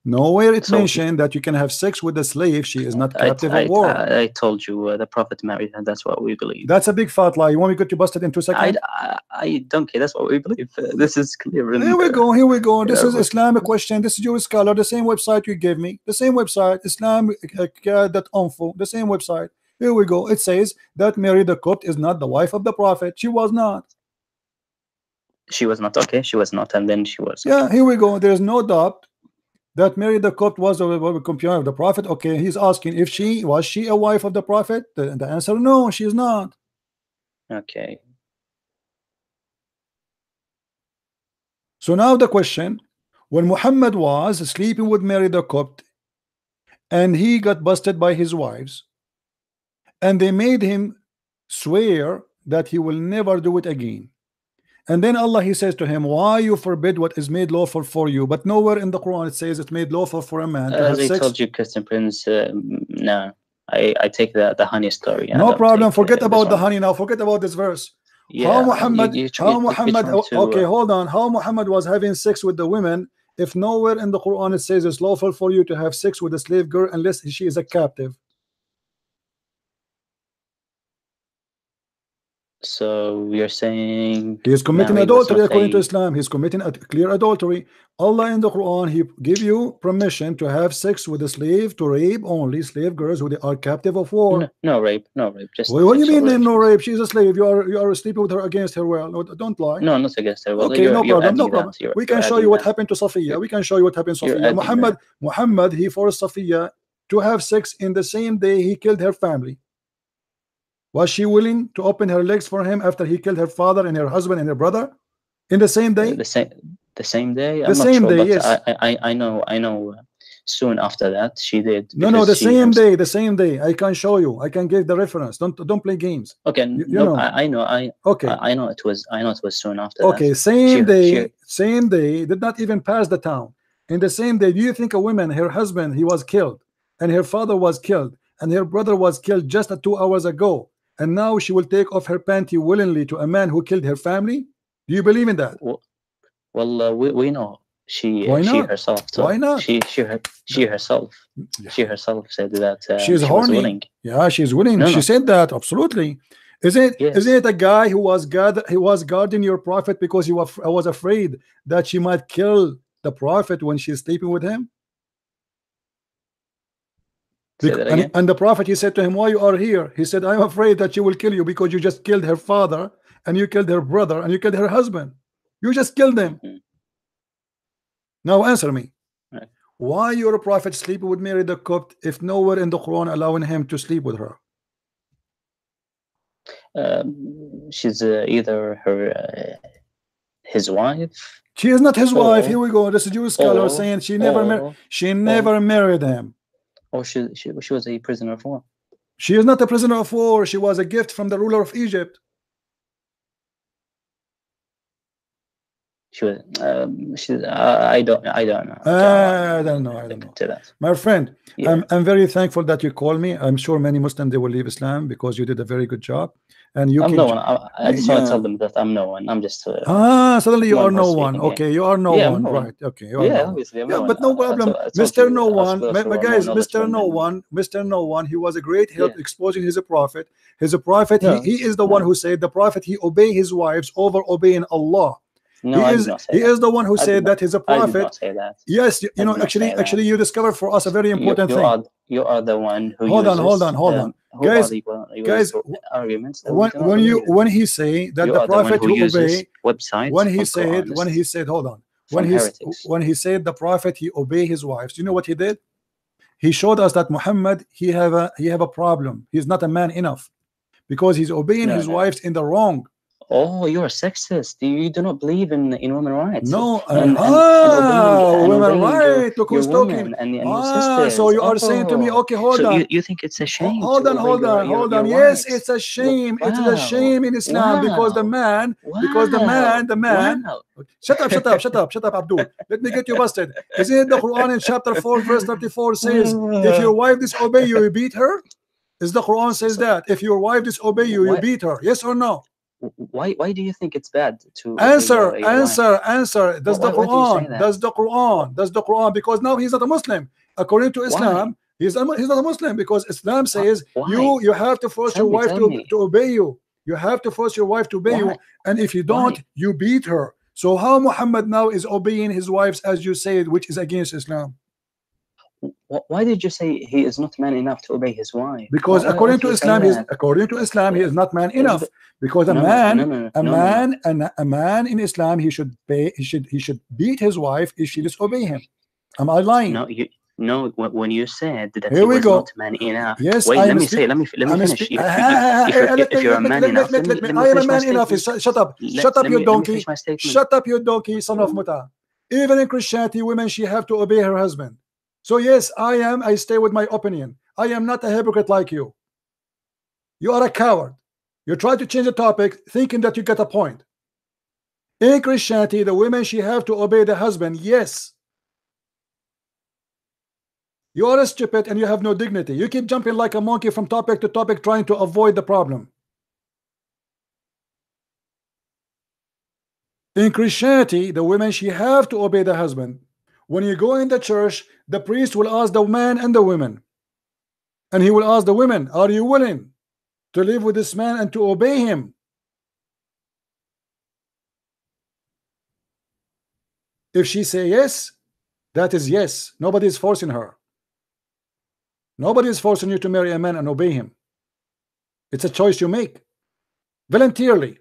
Nowhere it So- mentioned that you can have sex with a slave. She is not captive I, of war. I, I told you uh, the prophet married and That's what we believe. That's a big fat lie. You want me to get you busted in two seconds? I, I don't care. That's what we believe. Uh, this is clear. in Here we go. Here we go. This Yeah, is Islamic question. This is your scholar. The same website you gave me. The same website. Islam.info. The same website. Here we go. It says that Mary the Copt is not the wife of the prophet. She was not. She was not okay. She was not, and then she was. Yeah, here we go. There is no doubt that Mary the Copt was a, companion of the prophet. Okay, he's asking if she was she a wife of the prophet. The, the answer no, she is not. Okay. So now the question: When Muhammad was sleeping with Mary the Copt, and he got busted by his wives, and they made him swear that he will never do it again. And then Allah He says to him, Why you forbid what is made lawful for you? But nowhere in the Quran it says it's made lawful for a man to As have I told you, Christian Prince, uh, no, I, I take the the honey story. I No problem. Forget uh, this about the honey now. Forget about this verse. Yeah, how Muhammad, you tr- how you- Muhammad, to, okay, uh, hold on. How Muhammad was having sex with the women if nowhere in the Quran it says it's lawful for you to have sex with a slave girl unless she is a captive. So you're saying He is committing adultery according to Islam. He's committing a clear adultery. Allah in the Quran, He give you permission to have sex with a slave to rape only slave girls who they are captive of war. no, no rape, no rape, just. What, what do you mean then no rape? She's a slave. You are you are sleeping with her against her will. No, don't lie. No, not against her. will. okay, you're, no you're problem, no problem. that. We can show you what that. happened to Safiya. We can show you what happened to Safiya. Muhammad, Muhammad, he forced Safiya to have sex in the same day he killed her family. Was she willing to open her legs for him after he killed her father and her husband and her brother in the same day? the same the same day. The I'm same sure, day, yes. I, I I know I know. Uh, soon after that, she did. No, no, the same was- day, the same day. I can show you. I can give the reference. Don't don't play games. Okay, You- you no, know. I, I know. I Okay. I I know it was. I know it was soon after. Okay, That. same Sure, day, sure. same day, did not even pass the town. In the same day, do you think a woman, her husband, he was killed, and her father was killed, and her brother was killed just two hours ago, and now she will take off her panty willingly to a man who killed her family? Do you believe in that? Well, uh, we, we know she Why she not? herself. Why not? She she she herself Yeah. she herself said that uh, She's she was horny. willing. Yeah, she's willing. No, she no. said that absolutely. Is it Yes. not it a guy who was guard he was guarding your prophet because he was was afraid that she might kill the prophet when she's sleeping with him? Say Bec- that and, and the prophet he said to him, Why you are here? He said, I'm afraid that she will kill you because you just killed her father and you killed her brother and you killed her husband. You just killed them. Mhm. Now answer me. Right. Why your prophet sleep with Mary the Copt if nowhere in the Quran allowing him to sleep with her? Um, she's uh, either her uh, his wife. She is not his wife. Here we go. This is Jewish scholar or- saying she never mar- or, she never married him. Or she, she she was a prisoner of war. She is not a prisoner of war. She was a gift from the ruler of Egypt. She was. Um, she. Uh, I don't. I don't know. Ah, I don't know. I don't know. My friend, Yeah. I'm, I'm very thankful that you called me. I'm sure many Muslims they will leave Islam because you did a very good job. And you I'm can no one. I, I just want to tell them that I'm no one. I'm just. Uh, Ah, suddenly you One are no one. speaking, yeah. Okay, you are no Yeah, one. no one. Right. Okay. You are yeah, no obviously. Yeah, no but no problem. told- I told Mr. No One, my, guys, Mr. No. One, Mr. No One, he was a great help Yeah. exposing his a prophet. His prophet, he, he is the one who said the prophet he obey his wives over obeying Allah. No, he is he that. is the one who I said not- that he's a prophet. not say that. Yes, you, you know, actually, actually, you discovered for us a very important you thing. are you are the one who Hold on, hold on, hold um, on. Guys- are the one guys, arguments when when you when he say that you the are the prophet who obey websites? when he from said when he said hold on when he when he said the prophet he obey his wives. You know what he did? He showed us that Muhammad he have a he have a problem. He's not a man enough because he's obeying No, his no. wives in the wrong Oh, you're a sexist. You, you do not believe in in women rights. no And- and- and ah and women your- look who's talking and, and ah so you are saying to me Oh. okay hold so on You, you think it's a shame? hold on hold your- on your- hold your on yes it's a shame it's a shame in Islam because the Wow. man because the man the man Wow. Shut up, shut up, shut up, shut up, Abdul. Let me get you busted. Isn't it the Quran in chapter 4, verse 34 says, if your wife disobey you, you beat her? Is the Quran says that? If your wife disobey you, you beat her. Yes or no? Why why do you think it's bad to Answer, your- your wife? answer, answer. Does Why- the why do you say Quran, that? does the Quran, does the Quran, because now he's not a Muslim. According to Islam, he's, a, he's not a Muslim because Islam says Why? you you have to force Tell your wife to, me. to obey you. You have to force your wife to obey you. And if you don't, Why? you beat her. So how Muhammad now is obeying his wives as you said, which is against Islam? Wh- Why did you say he is not man enough to obey his wife? Because Why- why according to Islam, he's that? according to Islam, he is not man enough. Because a No, no, man, no, no, no, a no, no. man, and a man in Islam, he should pay, he should he should beat his wife if she disobey him. Am I lying? No, you no. When you said that Here he we was go. not man enough. Yes, Wait, I let me say. Let me let me finish. If, ah, ah, ah, you're, if you're a man enough, let let me- me, let me- let me I am a man enough. Shut shut up. Shut up, let you me- let me donkey. finish my statement. Shut up, you donkey, son of Muta. Even in Christianity, women she have to obey her husband. So yes, I am. I stay with my opinion. I am not a hypocrite like you. You are a coward. You try to change the topic, thinking that you get a point. In Christianity, the women she have to obey the husband. Yes. You are a stupid and you have no dignity. You keep jumping like a monkey from topic to topic, trying to avoid the problem. In Christianity, the women she have to obey the husband. When you go in the church, the priest will ask the man and the women, and he will ask the women, "Are you willing to live with this man and to obey him?" If she say yes, that is yes. Nobody is forcing her. Nobody is forcing you to marry a man and obey him. It's a choice you make voluntarily.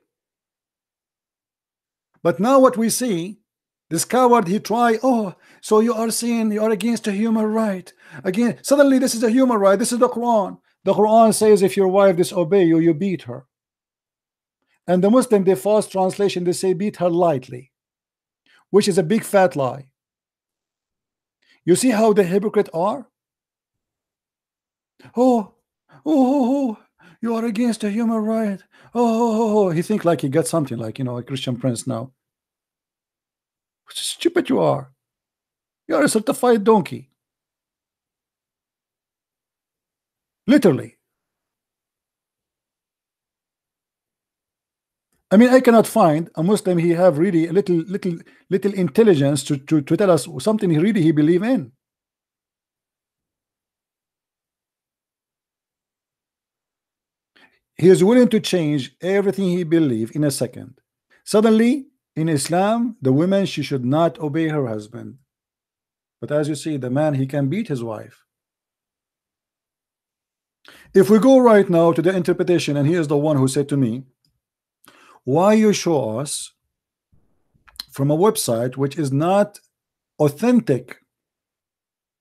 But now what we see, this coward, he try, oh, so you are saying you are against a human right. Again, suddenly this is a human right. This is the Quran. The Quran says if your wife disobey you, you beat her. And the Muslim, they false translation, they say beat her lightly, which is a big fat lie. You see how the hypocrite are? Oh, oh, oh, oh, you are against a human right. Oh, oh, oh, oh. he think like he got something like you know a Christian prince now. Stupid you are. You are a certified donkey. Literally. I mean, I cannot find a Muslim he have really a little little little intelligence to, to, to tell us something he really he believe in. He is willing to change everything he believe in a second. Suddenly, in Islam, the woman she should not obey her husband. But as you see, the man he can beat his wife. If we go right now to the interpretation, and he is the one who said to me, why you show us from a website which is not authentic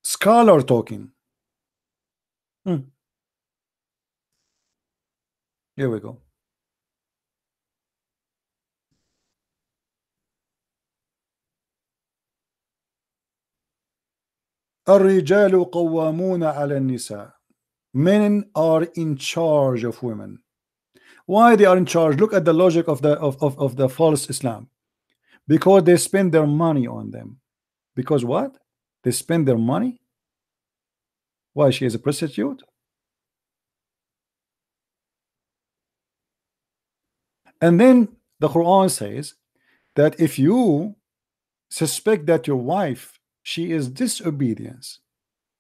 scholar talking Hmm. here we go الرجال قوامون على النساء men are in charge of women why they are in charge look at the logic of the of, of, of the false Islam because they spend their money on them because what they spend their money why she is a prostitute and then the Quran says that if you suspect that your wife she is disobedience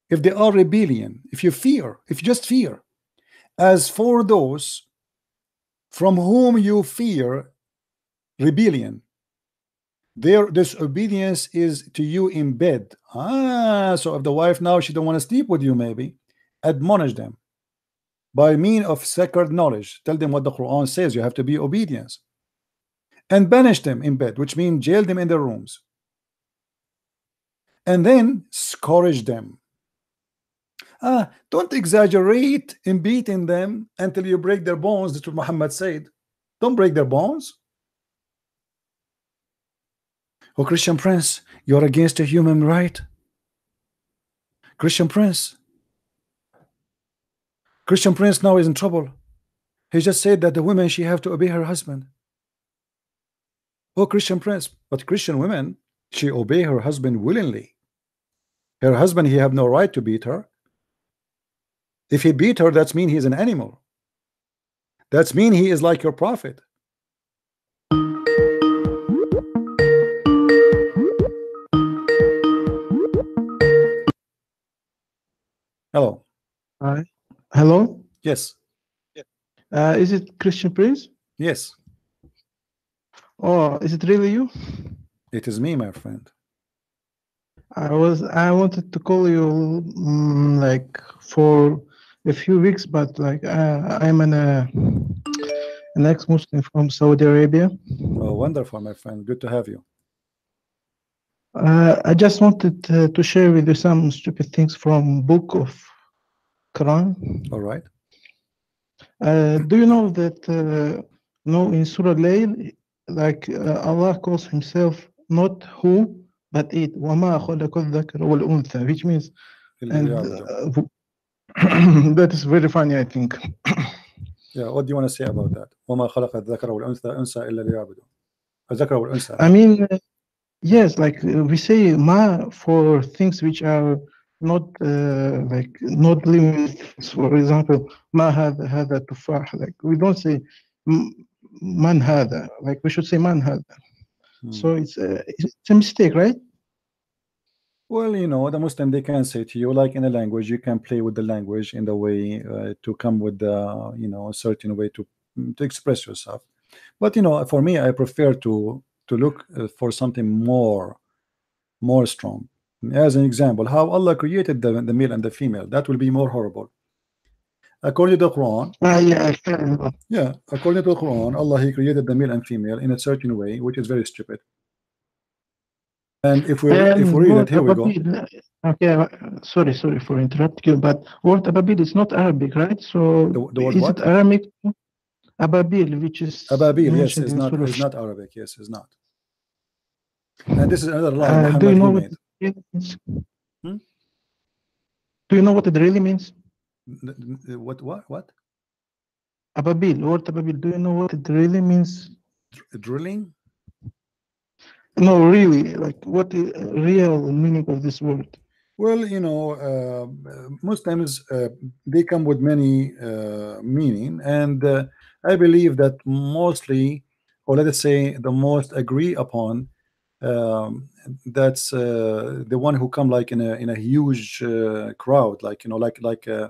if they are rebellion if you fear if you just fear as for those from whom you fear rebellion their disobedience is to you in bed. Ah so if the wife now she don't want to sleep with you maybe admonish them by mean of sacred knowledge. Tell them what the Quran says you have to be obedience and banish them in bed which means jail them in their rooms and then scourge them. Ah don't exaggerate in beating them until you break their bones that's what Muhammad said. Don't break their bones. Oh Christian Prince you're against a human right. Christian Prince. Christian Prince now is in trouble. He just said that the women she have to obey her husband. Oh Christian Prince but Christian women she obey her husband willingly her husband he have no right to beat her if he beat her that's mean he's an animal that's mean he is like your prophet hello Hi. Hello. yes Uh, is it Christian Prince? yes Oh, is it really you? It is me my friend I was. I wanted to call you mm, like for a few weeks, but like uh, I'm an uh, an ex-Muslim from Saudi Arabia. oh wonderful my friend good to have you Uh, I just wanted uh, to share with you some stupid things from Book of Quran. all right Uh, do you know that uh, no in Surah Layl, like uh, Allah calls Himself not who but it وما خلق الذكر والأنثى which means اللي and يعبدوا. [clears throat] uh, that is very funny I think [coughs] yeah what do you want to say about that وما خلق الذكر والأنثى أنثى إلا ليعبدوا الذكر والأنثى I mean uh, yes like uh, we say ma for things which are not uh, like not living things. for example ما هذا هذا تفاح like we don't say "M- man هذا like we should say man هذا Hmm. so it's a, it's a mistake right Well, you know, the Muslim they can say to you, like in a language, you can play with the language in the way uh, to come with the, you know, a certain way to to express yourself. But you know, for me, I prefer to to look uh, for something more, more strong. As an example, how Allah created the, the male and the female, that will be more horrible. According to the Quran, ah yeah yeah, according to the Quran, Allah He created the male and female in a certain way, which is very stupid. And if we if we read it, here we go. okay uh, sorry sorry for interrupting you but word ababil is not Arabic right so The- the word is what? it Aramaic ababil which is Ababil, yes, is not is not Arabic, yes, is not. And this is another lie Uh, do you know what it means? Hmm? Do you know what it really means? What what what? Ababil, word ababil. Do you know what it really means? Dr- Drilling? No, really, like what is real meaning of this word? Well, you know, uh, uh, Muslims uh, they come with many uh, meaning, and uh, I believe that mostly or let us say the most agree upon um, that's uh, the one who come like in a in a huge uh, crowd like you know like like uh,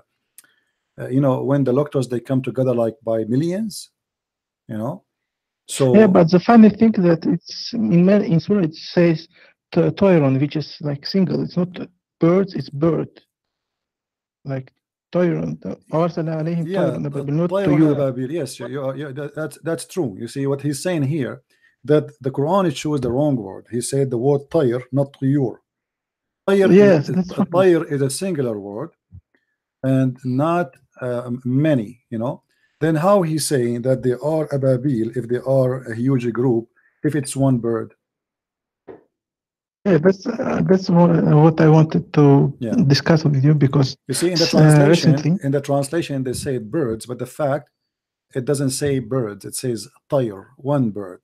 uh, you know when the doctors they come together like by millions you know? So yeah but the funny thing that it's in in surah it says toiron which is like single. It's not birds it's bird. Like toiron yeah, not to you. Uh, yes you, you, you, that's that's true. You see what he's saying here that the quran it shows the wrong word. He said the word tire not your. tire yes, is, tire is a singular word and not uh, many you know then how he's saying that they are ababil if they are a huge group if it's one bird Yeah, that's uh, that's what, what I wanted to Yeah. discuss with you because you see in the Uh, translation recently- in the translation they say birds but the fact it doesn't say birds it says طير one bird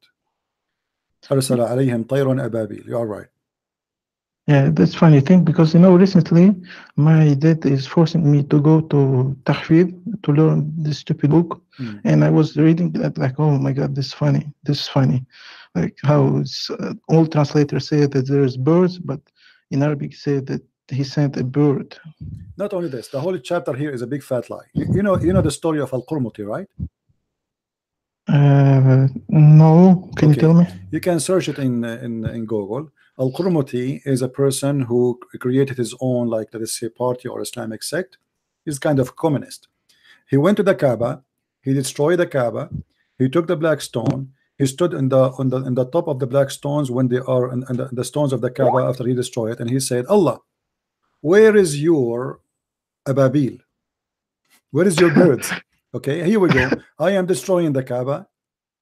أرسل عليهم طير أبابيل you are right yeah, that's funny thing because you know recently my dad is forcing me to go to Tahfid to learn this stupid book. Hmm. and I was reading that like oh my god this is funny this is funny. Like how uh, all translators say that there's birds but in Arabic say that he sent a bird. Not only this the whole chapter here is a big fat lie. You, you know you know the story of Al-Qurmuti right? Uh, no. Can Okay. you tell me? You can search it in uh, in in Google. Al Qurmuti is a person who created his own, like let us say, party or Islamic sect. He's kind of communist. He went to the Kaaba. He destroyed the Kaaba. He took the black stone. He stood in the on the in the top of the black stones when they are in, in the, the stones of the Kaaba after he destroyed it, and he said, "Allah, where is your ababil? Where is your birds?" [laughs] Okay, here we go. I am destroying the Kaaba.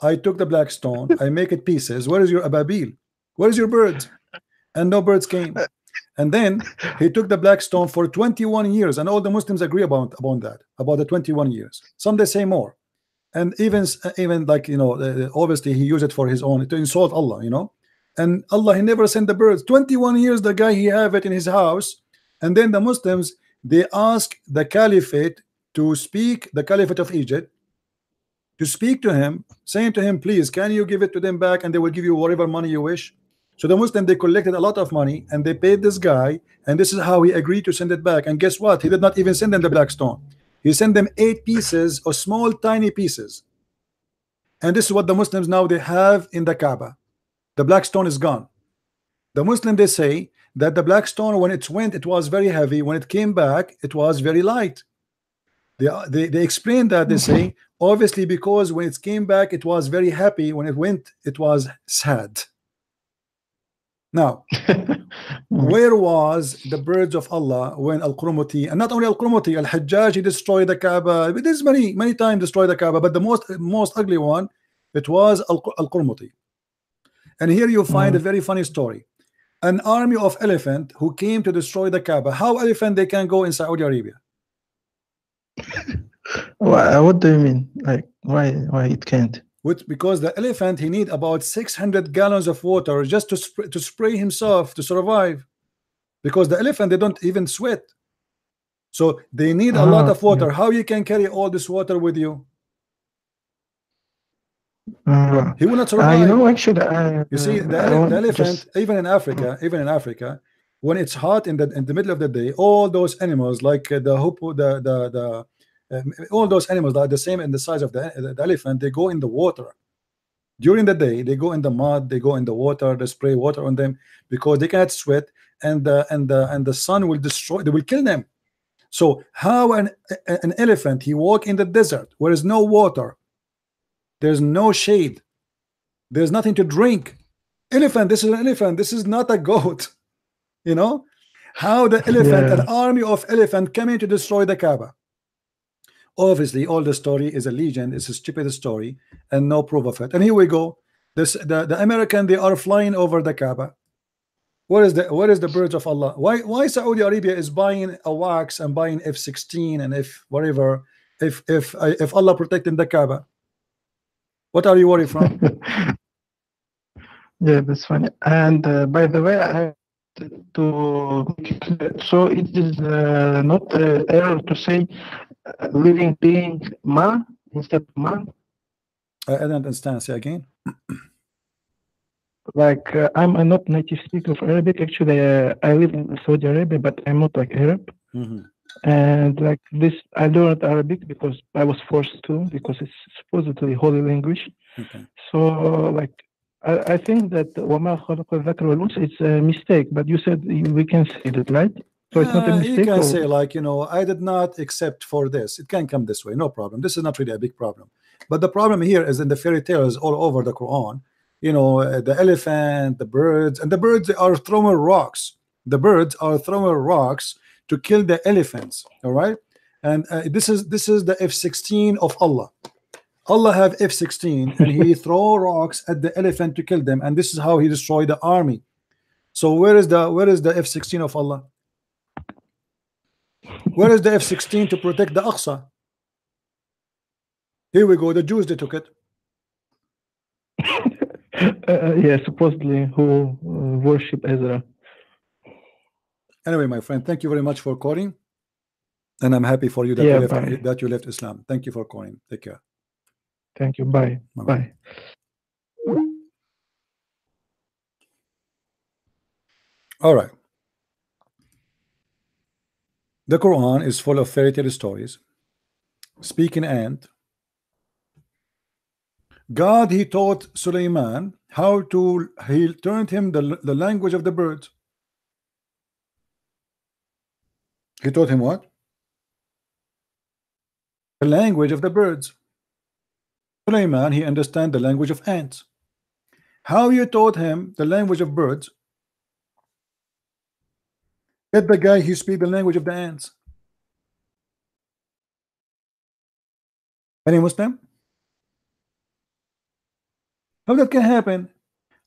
I took the black stone, I make it pieces. Where is your ababil? Where is your birds? And no birds came. And then he took the black stone for 21 years, and all the Muslims agree about about that, about the 21 years. Some they say more, and even even like you know, obviously he used it for his own to insult Allah, you know. And Allah he never sent the birds. 21 years the guy he have it in his house, and then the Muslims they ask the caliphate to speak, the caliphate of Egypt, to speak to him, saying to him, please, can you give it to them back and they will give you whatever money you wish. So the Muslim, they collected a lot of money and they paid this guy and this is how he agreed to send it back. And guess what? He did not even send them the black stone. He sent them eight pieces or small tiny pieces. And this is what the Muslims now they have in the Kaaba. The black stone is gone. The Muslim they say that the black stone when it went it was very heavy when it came back it was very light they, they, they explain that they say obviously because when it came back it was very happy when it went it was sad now [laughs] mm. where was the birds of Allah when Al-Qurmuti and not only Al-Qurmuti Al-Hajjaj he destroyed the Kaaba? This many many times destroyed the Kaaba but the most most ugly one it was Al- Al-Qurmuti and here you find a mm. very funny story. An army of elephant who came to destroy the Kaaba. How elephant they can go in Saudi Arabia? [laughs] Wha- what do you mean? Like why why it can't With, because the elephant he need about 600 gallons of water just to spray, to spray himself to survive. Because the elephant they don't even sweat. So they need a lot Ah, of water. how you can carry all this water with you? Uh, he will not uh, survive. you know actually I, You see, the, ele- the elephant, just- even in Africa, even in Africa, when it's hot in the in the middle of the day, all those animals, like uh, the hippo, the the the um, all those animals that are the same in the size of the, the, elephant. They go in the water during the day. They go in the mud. They go in the water. They spray water on them because they cannot sweat, and the and the and the sun will destroy. They will kill them. So how an an elephant he walk in the desert where is no water, there's no shade, there's nothing to drink elephant this is an elephant this is not a goat [laughs] you know how the elephant Yeah. an army of elephant coming to destroy the kaaba obviously all the story is a legend. It's a stupid story and no proof of it. And here we go. This the, the american they are flying over the kaaba. Where is the where is the birds of allah? Why why saudi arabia is buying AWACS and buying f-16 and if whatever if if if allah protecting the kaaba? What are you worried from? [laughs] Yeah that's funny. And uh, by the way I to so it is uh, not uh, error to say uh, living being man instead of man I I don't understand say again [clears throat] Like uh, I'm a not native speaker of Arabic. Actually, uh, I live in Saudi Arabia, but I'm not like Arab. Mhm. And like this, I learned Arabic because I was forced to because it's supposedly holy language. Okay. So like I, I think that وما خلق الذكر والأنثى it's a mistake. But you said we can say that, right? So it's not a Uh, mistake. You can or- say like you know I did not accept for this. It can come this way, no problem. This is not really a big problem. But the problem here is in the fairy tales all over the Quran. You know uh, the elephant, the birds, and the birds are throwing rocks. The birds are throwing rocks to kill the elephants. All right, and uh, this is this is the F-16 of Allah. Allah have F-16 and he [laughs] throw rocks at the elephant to kill them, and this is how he destroyed the army. So where is the where is the F-16 of Allah? Where is the F-16 to protect the Aqsa? Here we go. The Jews they took it. [laughs] uh, yeah, supposedly who uh, worship Ezra. Anyway, my friend, thank you very much for calling, and I'm happy for you that Yeah, you left bye. that you left Islam. Thank you for calling. Take care. Thank you. Bye. Bye-bye. Bye. All right. The Quran is full of fairy tale stories. Speaking and God he taught Suleiman how to he turned him the, the language of the birds. He taught him what? The language of the birds. Suleiman he understand the language of ants. How you taught him the language of birds? Let the guy who speak the language of the ants. Any Muslim? How that can happen?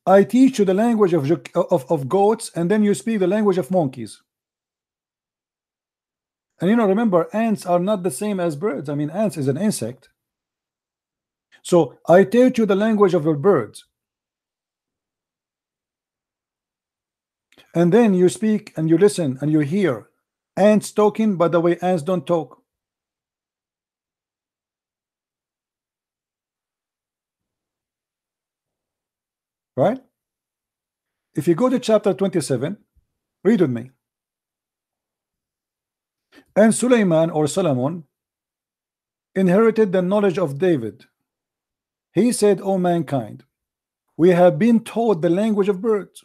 I teach you the language of, of, of goats and then you speak the language of monkeys. And you know, remember, ants are not the same as birds. I mean, ants is an insect. So I teach you the language of your birds. And then you speak and you listen and you hear ants talking, by the way, ants don't talk. Right? If you go to chapter 27, read with me. And Suleiman or Solomon inherited the knowledge of David. He said, O mankind, we have been taught the language of birds.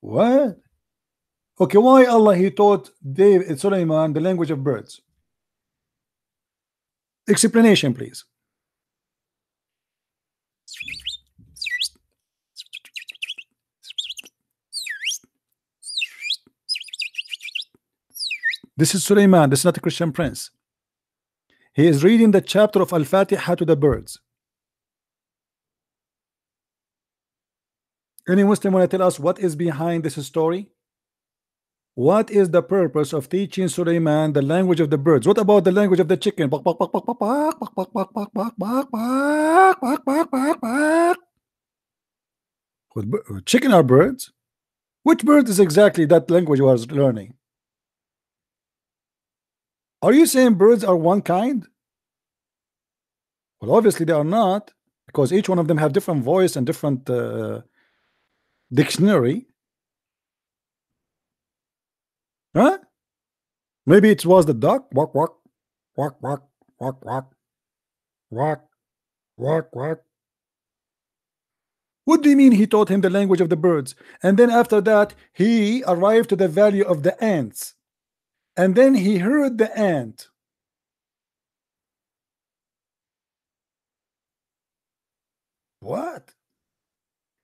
What? Okay, why Allah he taught David Suleiman the language of birds? Explanation, please. This is Suleiman, this is not a Christian prince. He is reading the chapter of Al-Fatiha to the birds. Any Muslim want to tell us what is behind this story? What is the purpose of teaching Suleiman the language of the birds? What about the language of the chicken? Chicken are birds? Which bird is exactly that language was learning? Are you saying birds are one kind? Well, obviously they are not, because each one of them have different voice and different uh, dictionary. Huh? Maybe it was the duck. Walk, walk, walk, walk, walk, walk, walk, walk, walk. What do you mean he taught him the language of the birds? And then after that, he arrived to the value of the ants. And then he heard the ant. What?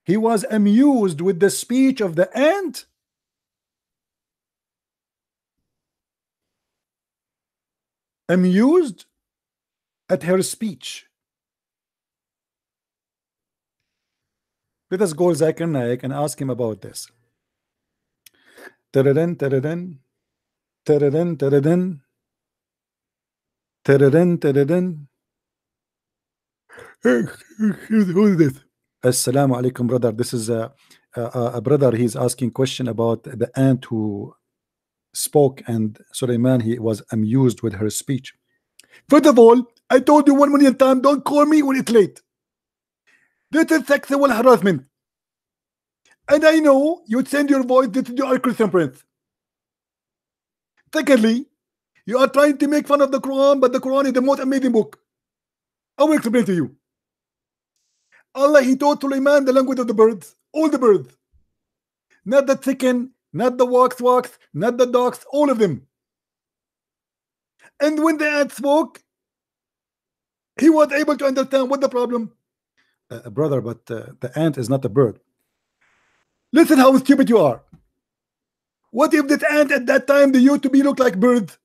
He was amused with the speech of the ant? Amused at her speech. Let us go Zakir Naik and ask him about this. Taradan, taradan, taradan, taradan, taradan. Who is this? Assalamu alaikum, brother. This is a, a, a brother. He's asking question about the ant who spoke, and Suleiman he was amused with her speech. First of all, I told you one million times, don't call me when it's late. This is sexual harassment. And I know you'd send your voice that you are Christian Prince. Secondly, you are trying to make fun of the Quran, but the Quran is the most amazing book. I will explain to you. Allah, He taught Sulaiman the language of the birds, all the birds. Not the chicken, not the wax wax, not the dogs, all of them. And when the ant spoke, he was able to understand what the problem. Uh, brother, but uh, the ant is not a bird. Listen how stupid you are. What if that ant at that time they used to be look like birds?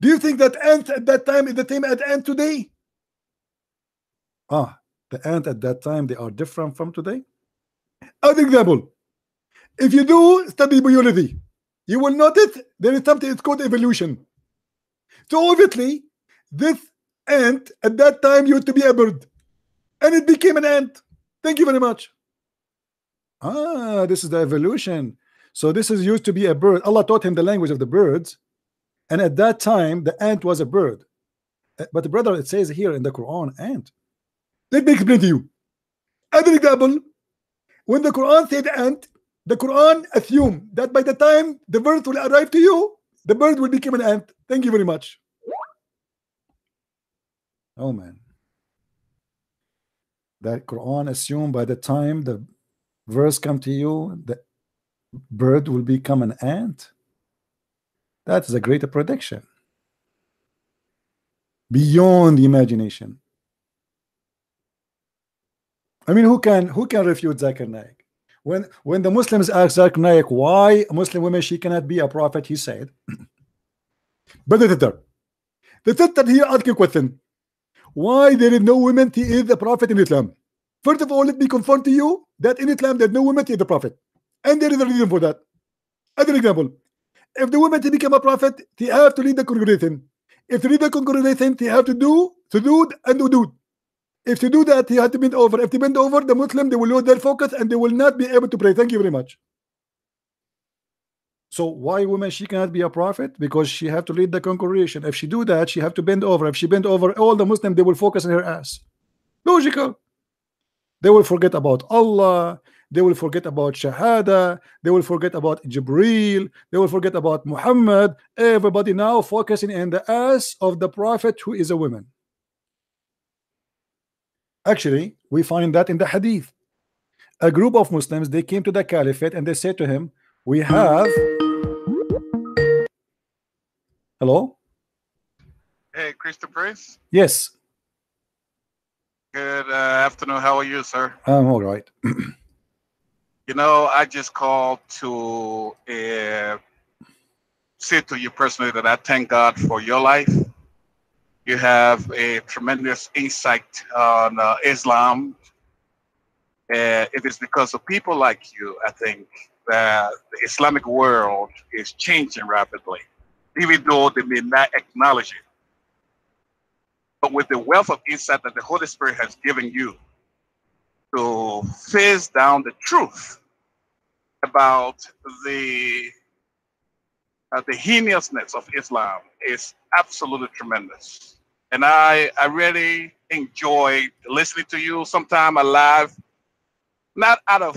Do you think that ant at that time is the same as ant today? Ah, the ant at that time they are different from today. As example, if you do study biology, you will notice there is something it's called evolution. So obviously, this ant at that time used to be a bird, and it became an ant. Thank you very much. Ah, this is the evolution. So this is used to be a bird. Allah taught him the language of the birds, and at that time the ant was a bird. Uh, But brother, it says here in the Quran, ant. Let me explain to you. As an example, when the Quran said ant, the Quran assumed that by the time the verse will arrive to you, the bird will become an ant. Thank you very much. Oh man. That Quran assumed by the time the verse come to you, the bird will become an ant. That is a greater prediction. Beyond imagination. I mean, who can who can refute Zakir Naik? When when the Muslims asked Zakir Naik why Muslim women she cannot be a prophet, he said, [clears throat] but the sister, the sister here a question, why there is no women he is a prophet in Islam? First of all, let me confirm to you that in Islam there's no woman he is a prophet, and there is a reason for that. As an example, if the woman to become a prophet, he have to lead the congregation. If to lead the congregation, he have to do sujood and udud. If to do that, he had to bend over. If they bend over, the Muslim they will lose their focus and they will not be able to pray. Thank you very much. So why woman she cannot be a prophet? Because she have to lead the congregation. If she do that, she have to bend over. If she bend over, all the Muslim they will focus on her ass. Logical. They will forget about Allah. They will forget about Shahada. They will forget about Jibril. They will forget about Muhammad. Everybody now focusing in the ass of the prophet who is a woman. Actually, we find that in the hadith. A group of Muslims they came to the caliphate and they said to him, We have hello? Hey, Christian Prince. Yes, Good uh, afternoon. How are you, sir? I'm all right. [clears throat] You know, I just called to uh, say to you personally that I thank God for your life. You have a tremendous insight on uh, Islam. Uh, it is because of people like you, I think, that the Islamic world is changing rapidly, even though they may not acknowledge it. But with the wealth of insight that the Holy Spirit has given you to face down the truth about the uh, the heinousness of Islam is absolutely tremendous. And I I really enjoy listening to you. Sometime laugh, not out of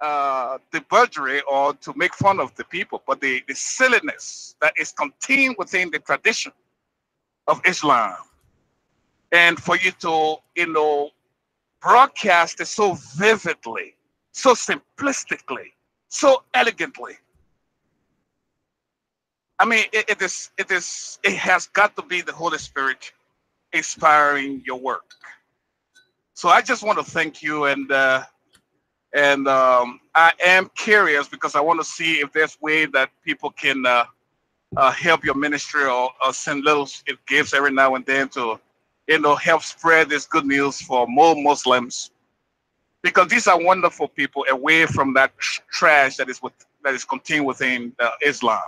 uh, debauchery or to make fun of the people, but the, the silliness that is contained within the tradition of Islam. And for you to, you know, broadcast it so vividly, so simplistically, so elegantly. I mean, it, it is, it is, it has got to be the Holy Spirit inspiring your work. So I just want to thank you, and uh, and um, I am curious because I want to see if there's way that people can uh, uh, help your ministry or, send little gifts every now and then to, you know, help spread this good news for more Muslims. Because these are wonderful people away from that trash that is with, that is contained within uh, Islam.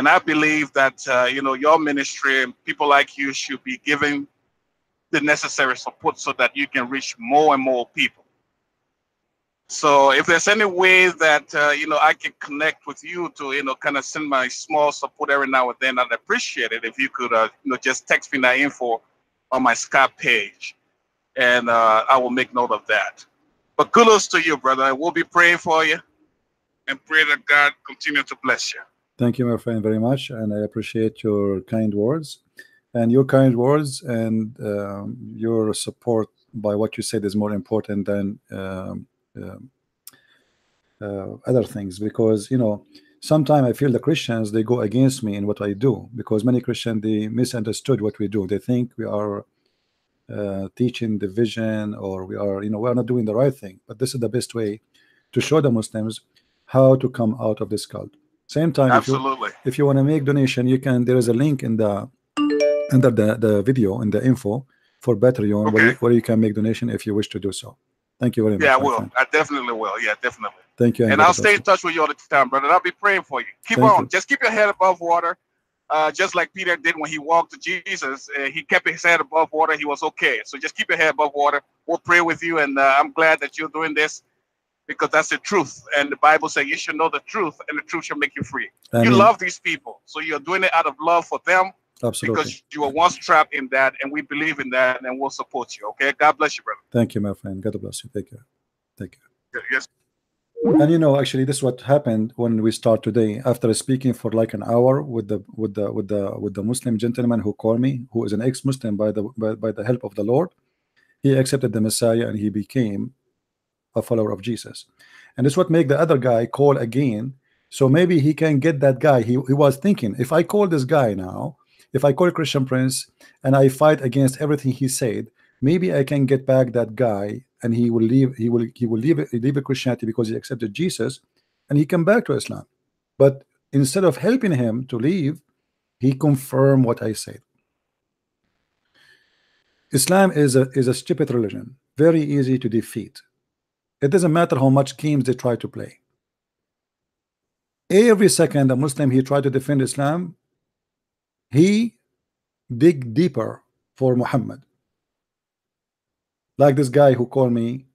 And I believe that uh, you know your ministry and people like you should be given the necessary support so that you can reach more and more people. So if there's any way that uh, you know I can connect with you to you know kind of send my small support every now and then, I'd appreciate it if you could uh, you know just text me that info on my Skype page. and uh, I will make note of that. But kudos to you, brother. I will be praying for you and pray that God continue to bless you. Thank you, my friend, very much, and I appreciate your kind words. And your kind words and um, your support by what you said is more important than um, um, uh, other things because you know sometimes I feel the Christians they go against me in what I do because many Christians they misunderstood what we do. They think we are uh, teaching division or we are you know we are not doing the right thing. But this is the best way to show the Muslims how to come out of this cult. Same time, if you, Absolutely. if you want to make donation, you can. There is a link in the under the the video in the info for Patreon where, you, where you can make donation if you wish to do so. Thank you very much. Yeah, I will. friend. I definitely will. Yeah, definitely. Thank you. And I'll stay in touch with you all the time, brother. I'll be praying for you. Keep Thank on. you. Just keep your head above water. Uh, just like Peter did when he walked to Jesus, uh, he kept his head above water. He was okay. So just keep your head above water. We'll pray with you, and uh, I'm glad that you're doing this because that's the truth. And the Bible says you should know the truth, and the truth shall make you free. I you love these people, so you're doing it out of love for them absolutely. because you were once trapped in that, and we believe in that, and we'll support you. Okay, God bless you, brother. Thank you, my friend. God bless you. Take care. Take care. Yes. And you know, actually, this is what happened when we start today. After speaking for like an hour with the with the with the with the Muslim gentleman who called me, who is an ex-Muslim by the by, by the help of the Lord, he accepted the Messiah and he became a follower of Jesus. And this what make the other guy call again. So maybe he can get that guy. He he was thinking, if I call this guy now, if I call Christian Prince and I fight against everything he said, maybe I can get back that guy and he will leave he will he will leave leave Christianity because he accepted Jesus and he come back to Islam but instead of helping him to leave he confirmed what I said Islam is a is a stupid religion very easy to defeat it doesn't matter how much games they try to play every second a Muslim he tried to defend Islam he dig deeper for Muhammad like this guy who called me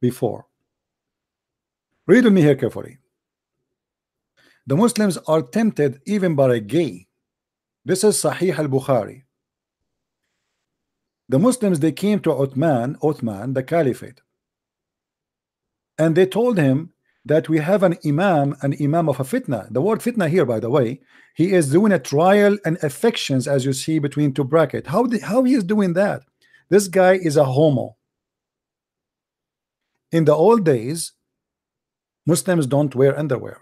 before. Read with me here carefully. The Muslims are tempted even by a gay. This is Sahih al-Bukhari. The Muslims they came to Uthman, Uthman, the Caliphate, and they told him that we have an imam, an imam of a fitna. The word fitna here, by the way, he is doing a trial and affections, as you see between two bracket. How how he is doing that? This guy is a homo. In the old days, Muslims don't wear underwear,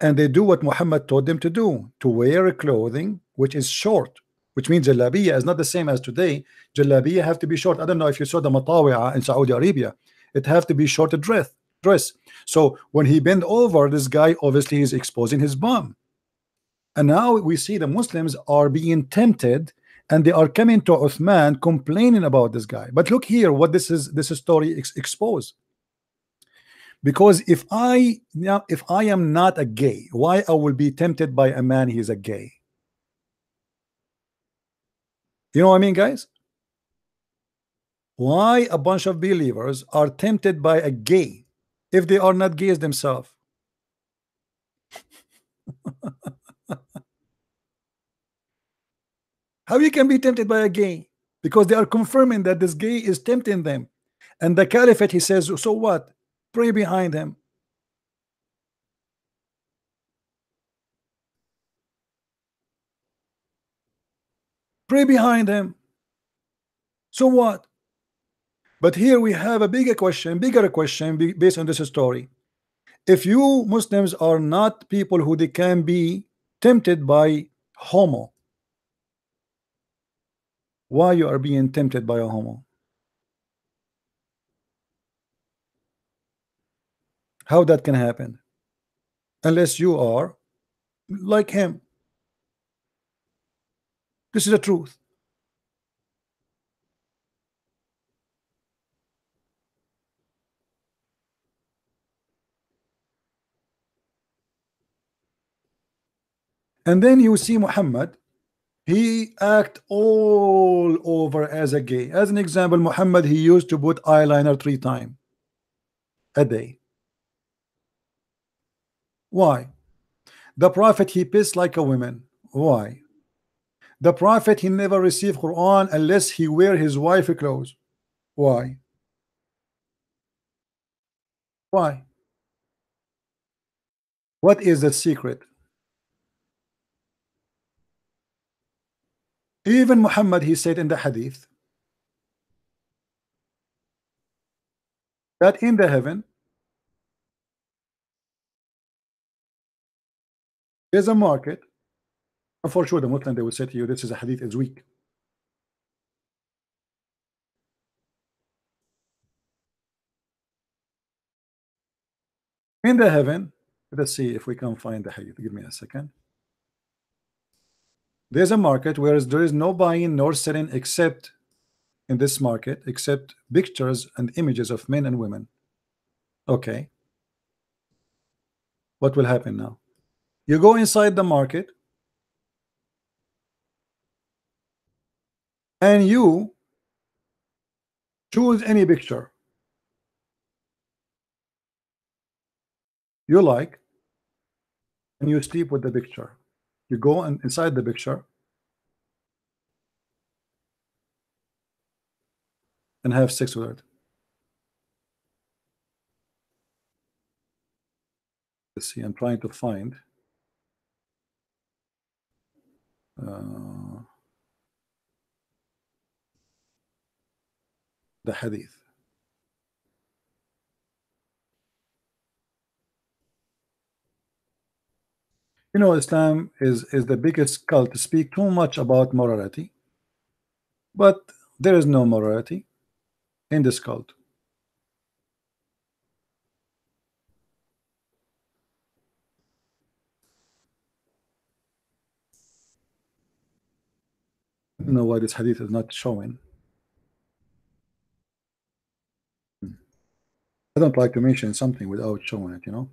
and they do what Muhammad told them to do: to wear a clothing which is short, which means jalabiya is not the same as today. Jalabiya have to be short. I don't know if you saw the matawi'a in Saudi Arabia; it have to be short dress. Dress. So when he bend over, this guy obviously is exposing his bum. And now we see the Muslims are being tempted and they are coming to Uthman complaining about this guy. But look here, what this is this story ex expose. Because if I now if I am not a gay, why I will be tempted by a man he's a gay? You know what I mean, guys? Why a bunch of believers are tempted by a gay if they are not gays themselves? [laughs] How you can be tempted by a gay? Because they are confirming that this gay is tempting them. And the caliphate, he says, so what? Pray behind him. Pray behind him. So what? But here we have a bigger question, bigger question based on this story. If you Muslims are not people who they can be tempted by homo, why you are being tempted by a homo? How that can happen? Unless you are like him. This is the truth. And then you see Muhammad, he act all over as a gay. As an example, Muhammad, he used to put eyeliner three times a day. Why? The Prophet, he pissed like a woman. Why? The Prophet, he never received Quran unless he wear his wife clothes. Why? Why? What is the secret? Even Muhammad, he said in the hadith that in the heaven there's a market. And for sure, the Muslim they will say to you, this is a hadith is weak. In the heaven, let's see if we can find the hadith. Give me a second. There's a market whereas there is no buying nor selling except in this market, except pictures and images of men and women. Okay. What will happen now? You go inside the market and you choose any picture you like and you sleep with the picture you go and inside the picture and have sex with it let's see I'm trying to find uh, the hadith you know Islam is is the biggest cult to speak too much about morality but there is no morality in this cult know why this hadith is not showing. I don't like to mention something without showing it you know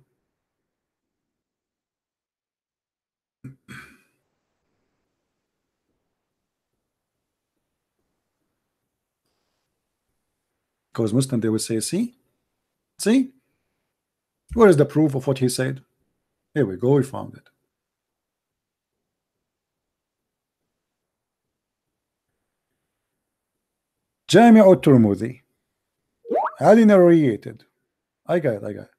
[clears throat] because Muslim they will say see? See? Where is the proof of what he said? Here we go we found it. Jami' al-Tirmidhi Ali narrated. I got it I got it.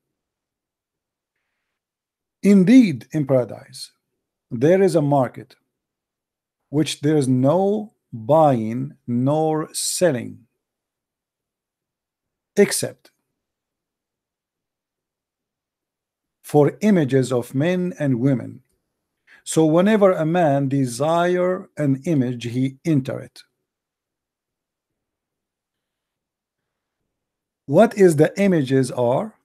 Indeed in paradise there is a market which there is no buying nor selling except for images of men and women. So whenever a man desire an image he enter it. What is the images are?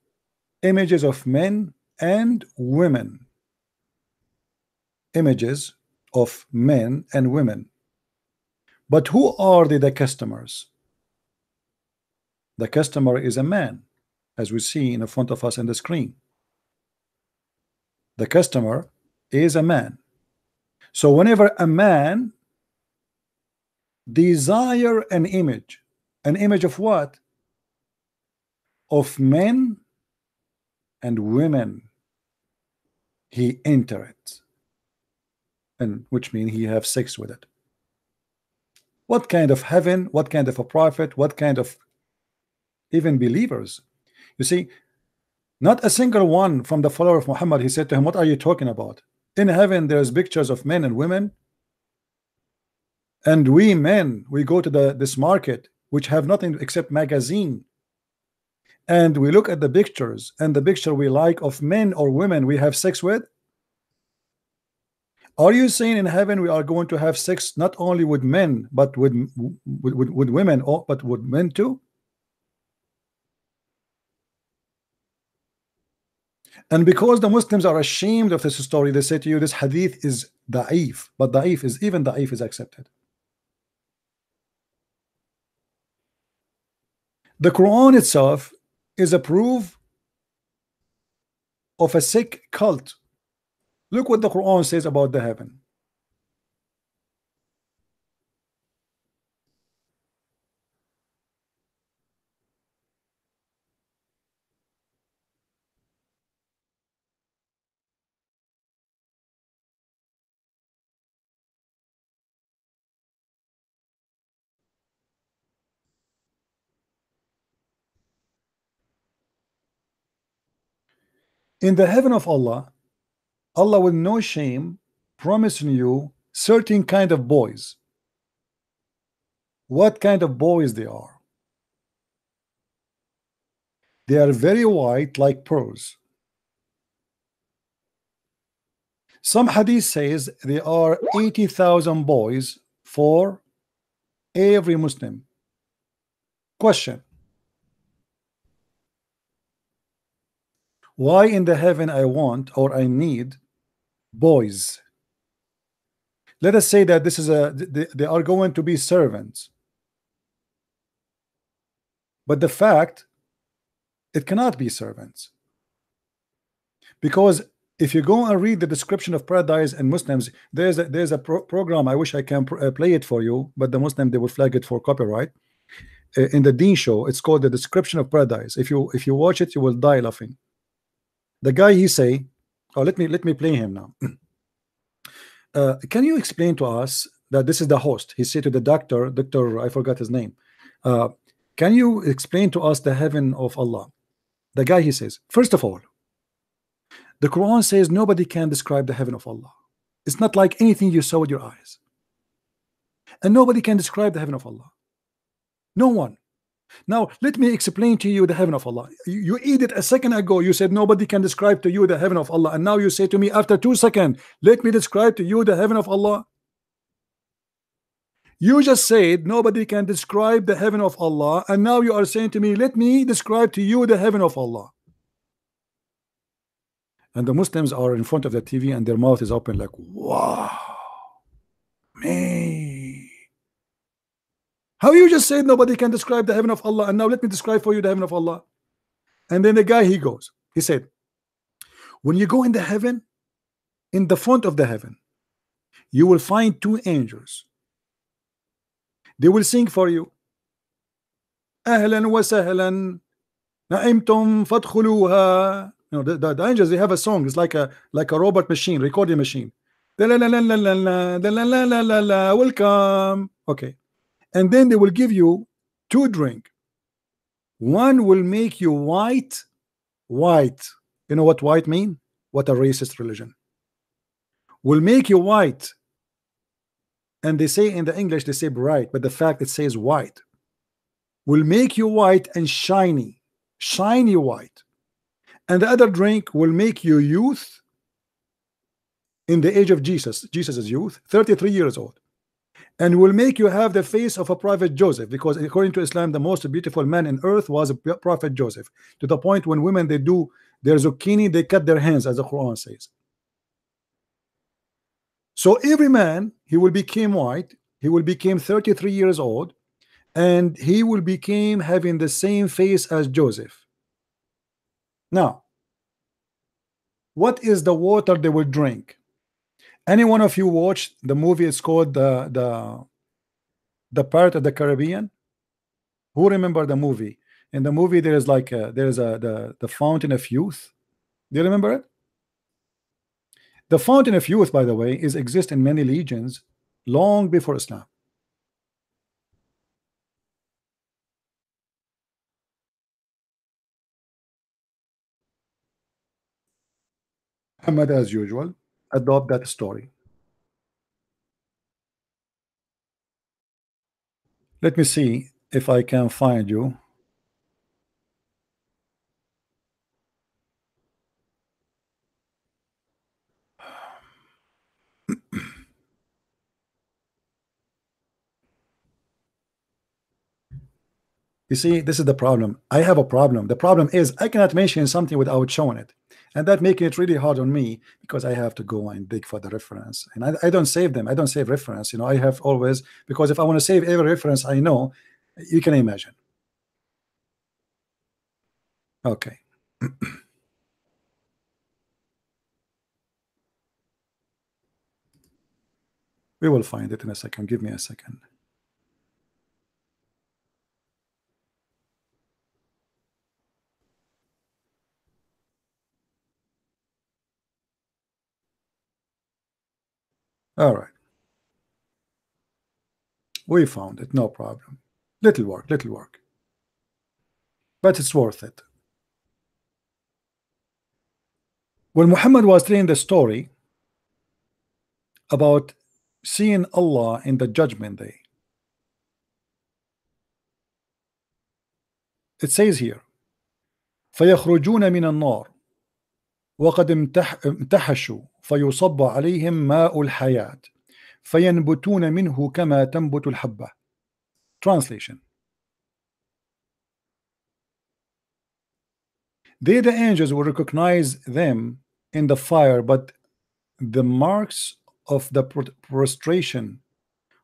Images of men and women images of men and women. But who are the, the customers? The customer is a man as we see in front of us in the screen. The customer is a man. So whenever a man desire an image an image of what? Of men and women. He enter it and which mean he have sex with it. What kind of heaven what kind of a prophet what kind of even believers? You see not a single one from the follower of Muhammad he said to him what are you talking about? In heaven there's pictures of men and women. And we men we go to the this market which have nothing except magazine. And we look at the pictures and the picture we like of men or women we have sex with are you saying in heaven we are going to have sex not only with men but with with, with, with women or but with men too? And because the Muslims are ashamed of this story they say to you this hadith is da'if but da'if is even da'if is accepted. The Quran itself is a proof of a sick cult Look what the Quran says about the heaven. in the heaven of Allah, Allah with no shame promising you certain kind of boys. What kind of boys they are? They are very white like pearls. Some hadith says there are 80,000 boys for every Muslim. Question. Why in the heaven I want or I need boys? Let us say that this is a they, are going to be servants. But the fact it cannot be servants. Because if you go and read the description of paradise and Muslims, there's a, there's a pro program. I wish I can uh, play it for you, but the Muslim they will flag it for copyright. Uh, in the Deen show, it's called the description of paradise. If you if you watch it, you will die laughing. The guy he say, oh let me let me play him now. [clears throat] uh, can you explain to us that this is the host? He said to the doctor, doctor, I forgot his name. Uh, can you explain to us the heaven of Allah? The guy he says, first of all, the Quran says nobody can describe the heaven of Allah. It's not like anything you saw with your eyes. And nobody can describe the heaven of Allah. No one. Now, let me explain to you the heaven of Allah. You, eat it a second ago. You said nobody can describe to you the heaven of Allah. And now you say to me after two seconds, let me describe to you the heaven of Allah. You just said nobody can describe the heaven of Allah. And now you are saying to me, let me describe to you the heaven of Allah and the Muslims are in front of the TV and their mouth is open like wow me how you just said nobody can describe the heaven of Allah, and now let me describe for you the heaven of Allah. And then the guy he goes, he said, When you go in the heaven, in the front of the heaven, you will find two angels. They will sing for you. Ahlan wa sahlan. Na'imtum fadkhuluha. You know, the, the, the angels they have a song, it's like a like a robot machine, recording machine. La la la la la la la la la la la la welcome. Okay and then they will give you two drink. One will make you white white. You know what white mean? What a racist religion. Will make you white. And they say in the English they say bright but the fact it says white. Will make you white and shiny shiny white. And the other drink will make you youth in the age of Jesus. Jesus is youth 33 years old and will make you have the face of a prophet Joseph because according to Islam the most beautiful man in earth was a prophet Joseph to the point when women they do their zucchini they cut their hands as the Quran says so every man he will become white he will become 33 years old and he will become having the same face as Joseph now, what is the water they will drink? Any one of you watched the movie? It's called the the the Pirate of the Caribbean. Who remember the movie? In the movie, there is like a, there is a the the fountain of youth. Do you remember it? The fountain of youth, by the way, is exist in many legions long before Islam. Muhammad, as usual, adopt that story. Let me see if I can find you. You see, this is the problem. I have a problem. The problem is I cannot mention something without showing it. And that making it really hard on me because I have to go and dig for the reference. And I, I don't save them. I don't save reference. You know I have always because if I want to save every reference I know you can imagine. Okay. [clears throat] We will find it in a second. Give me a second All right. We found it, no problem. Little work, little work. But it's worth it. when Muhammad was telling the story about seeing Allah in the judgment day it says here فيخرجون من النار وقد امتح امتحشوا فيصب عليهم ماء الحياة فينبتون منه كما تنبت الحبة Translation They the angels will recognize them in the fire but the marks of the pro- prostration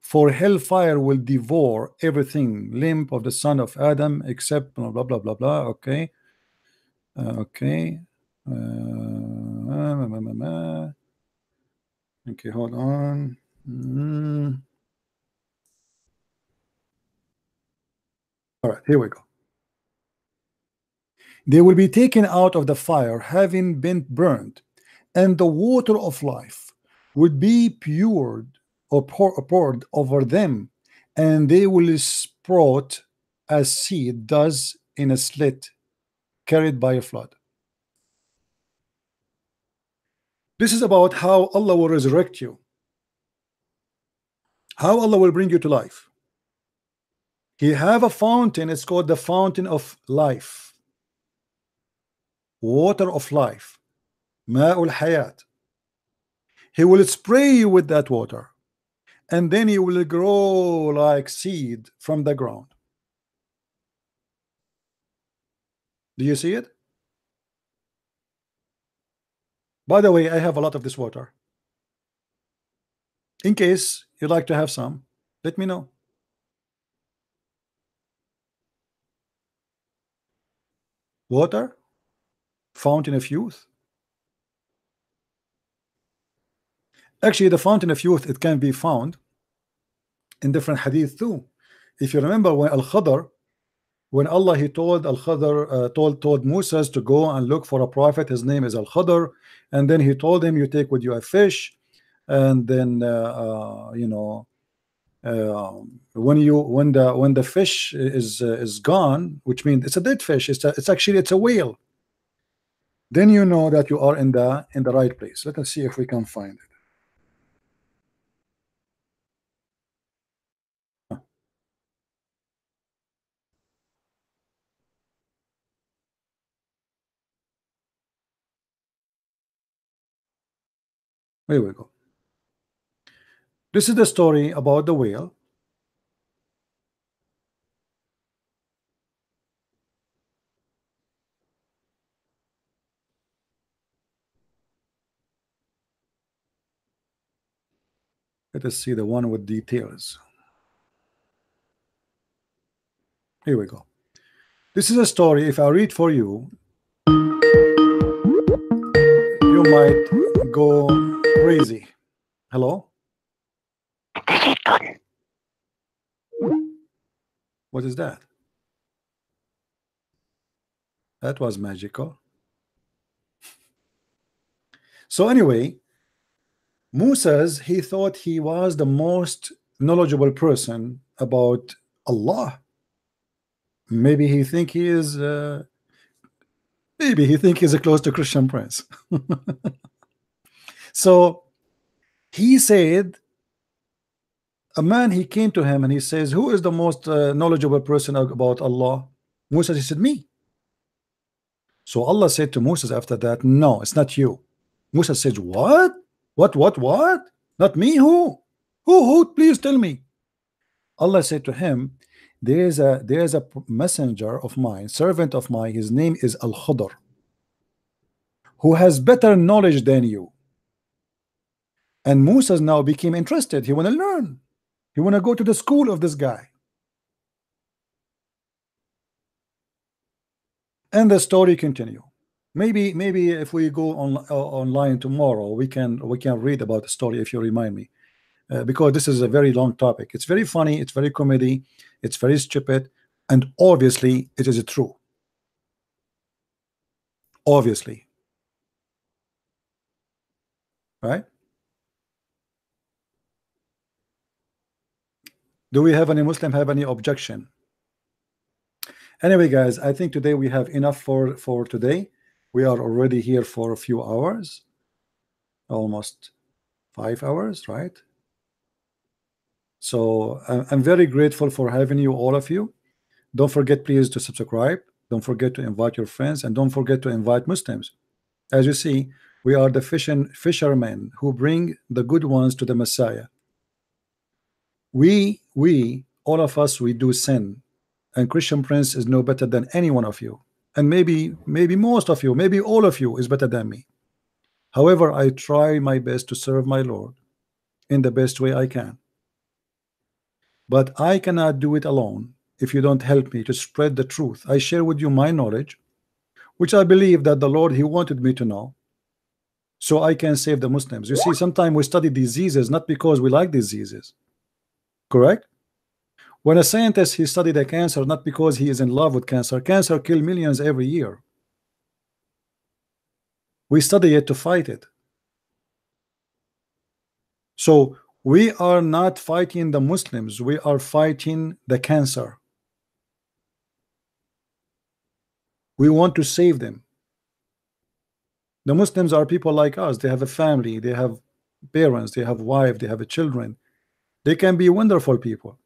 for hellfire will devour everything limb of the son of Adam except blah blah blah blah blah okay Uh, okay uh, okay hold on. Mm. all right here we go. They will be taken out of the fire having been burned and the water of life would be poured or pour, poured over them and they will sprout as seed does in a slit carried by a flood this is about how Allah will resurrect you. How Allah will bring you to life. He have a fountain it's called the fountain of life. Water of life. Ma'ul hayat. He will spray you with that water. And then you will grow like seed from the ground. Do you see it by the way I have a lot of this water. In case you'd like to have some let me know. Water? Fountain of youth? Actually the fountain of youth it can be found in different hadith too. If you remember when al-Khadr when Allah he told al-Khadr uh, told told Moses to go and look for a prophet his name is al-Khadr and then he told him you take with you a fish and then uh, uh, you know uh, when you when the when the fish is uh, is gone which means it's a dead fish it's a, it's actually it's a whale then you know that you are in the in the right place. Let us see if we can find it Here we go. This is the story about the whale. Let us see the one with details. Here we go. This is a story. If I read for you, you might go crazy. Hello? What is that? That was magical. So anyway, Moses he thought he was the most knowledgeable person about Allah. Maybe he think he is uh, maybe he think he's a close to Christian prince. [laughs] so he said a man he came to him and he says who is the most uh, knowledgeable person about Allah? Moses he said me. So Allah said to Moses after that no it's not you. Moses says what? What what what? Not me? Who? Who who? Please tell me. Allah said to him there is a there is a messenger of mine servant of mine. His name is Al-Khudr who has better knowledge than you and Moses now became interested. He want to learn. He want to go to the school of this guy. And the story continue. Maybe maybe if we go on uh, online tomorrow we can we can read about the story if you remind me. Uh, because this is a very long topic. It's very funny it's very comedy it's very stupid and obviously it is true. Obviously. Right do we have any Muslim have any objection anyway guys I think today we have enough for for today We are already here for a few hours, almost five hours, right? So I'm very grateful for having you, all of you. Don't forget, please, to subscribe. Don't forget to invite your friends, and don't forget to invite Muslims. As you see, we are the fishing fishermen who bring the good ones to the Messiah. We, we, all of us, we do sin, and Christian Prince is no better than any one of you, and maybe, maybe most of you, maybe all of you is better than me. However, I try my best to serve my Lord in the best way I can. But I cannot do it alone if you don't help me to spread the truth. I share with you my knowledge, which I believe that the Lord He wanted me to know, so I can save the Muslims. You see, sometimes we study diseases not because we like diseases, correct? When a scientist he studied a cancer not because he is in love with cancer. Cancer kill millions every year. We study it to fight it. So we are not fighting the Muslims, we are fighting the cancer. We want to save them. The Muslims are people like us, they have a family, they have parents, they have wife, they have children. They can be wonderful people.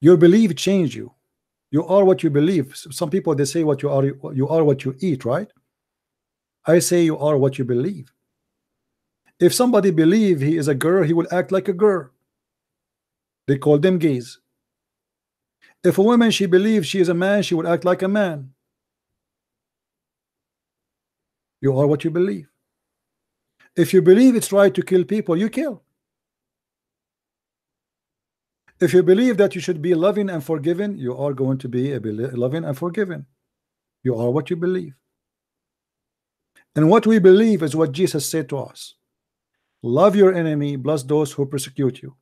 Your belief change you. You are what you believe. Some people they say what you are, you are what you eat, right? I say you are what you believe. If somebody believe he is a girl, he will act like a girl. They call them gays. If a woman she believes she is a man, she will act like a man. You are what you believe. If you believe it's right to kill people, you kill. If you believe that you should be loving and forgiven, you are going to be a loving and forgiven. You are what you believe. And what we believe is what Jesus said to us. Love your enemy, bless those who persecute you.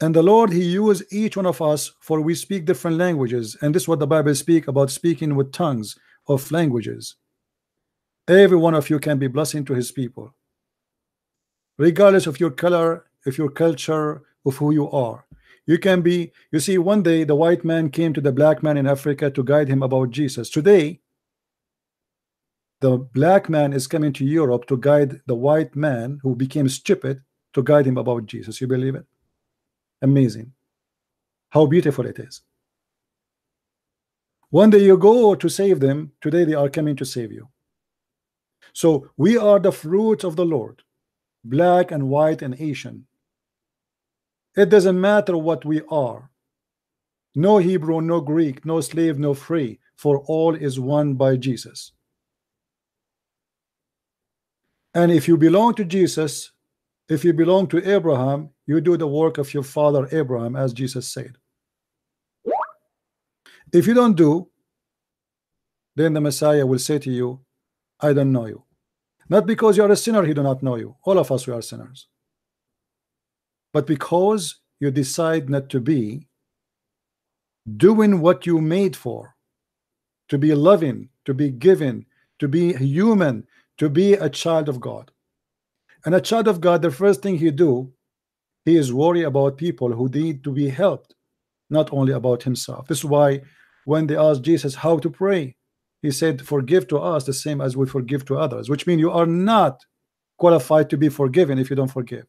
And the Lord, He used each one of us, for we speak different languages. And this is what the Bible speak about speaking with tongues of languages. Every one of you can be blessing to His people, regardless of your color, of your culture, of who you are. You can be, you see, one day the white man came to the black man in Africa to guide him about Jesus. Today, the black man is coming to Europe to guide the white man who became stupid to guide him about Jesus. You believe it? Amazing. How beautiful it is. One day you go to save them, today they are coming to save you. So we are the fruit of the Lord, black and white and Asian. It doesn't matter what we are. No Hebrew, no Greek, no slave, no free, for all is one by Jesus. And if you belong to Jesus, if you belong to Abraham, you do the work of your father Abraham, as Jesus said. If you don't do, then the Messiah will say to you, I don't know you. Not because you are a sinner, he do not know you. All of us, we are sinners. But because you decide not to be doing what you made for, to be loving, to be given, to be human, to be a child of God. And a child of God, the first thing he do, he is worried about people who need to be helped, not only about himself. This is why when they asked Jesus how to pray, he said, forgive to us the same as we forgive to others, which means you are not qualified to be forgiven if you don't forgive.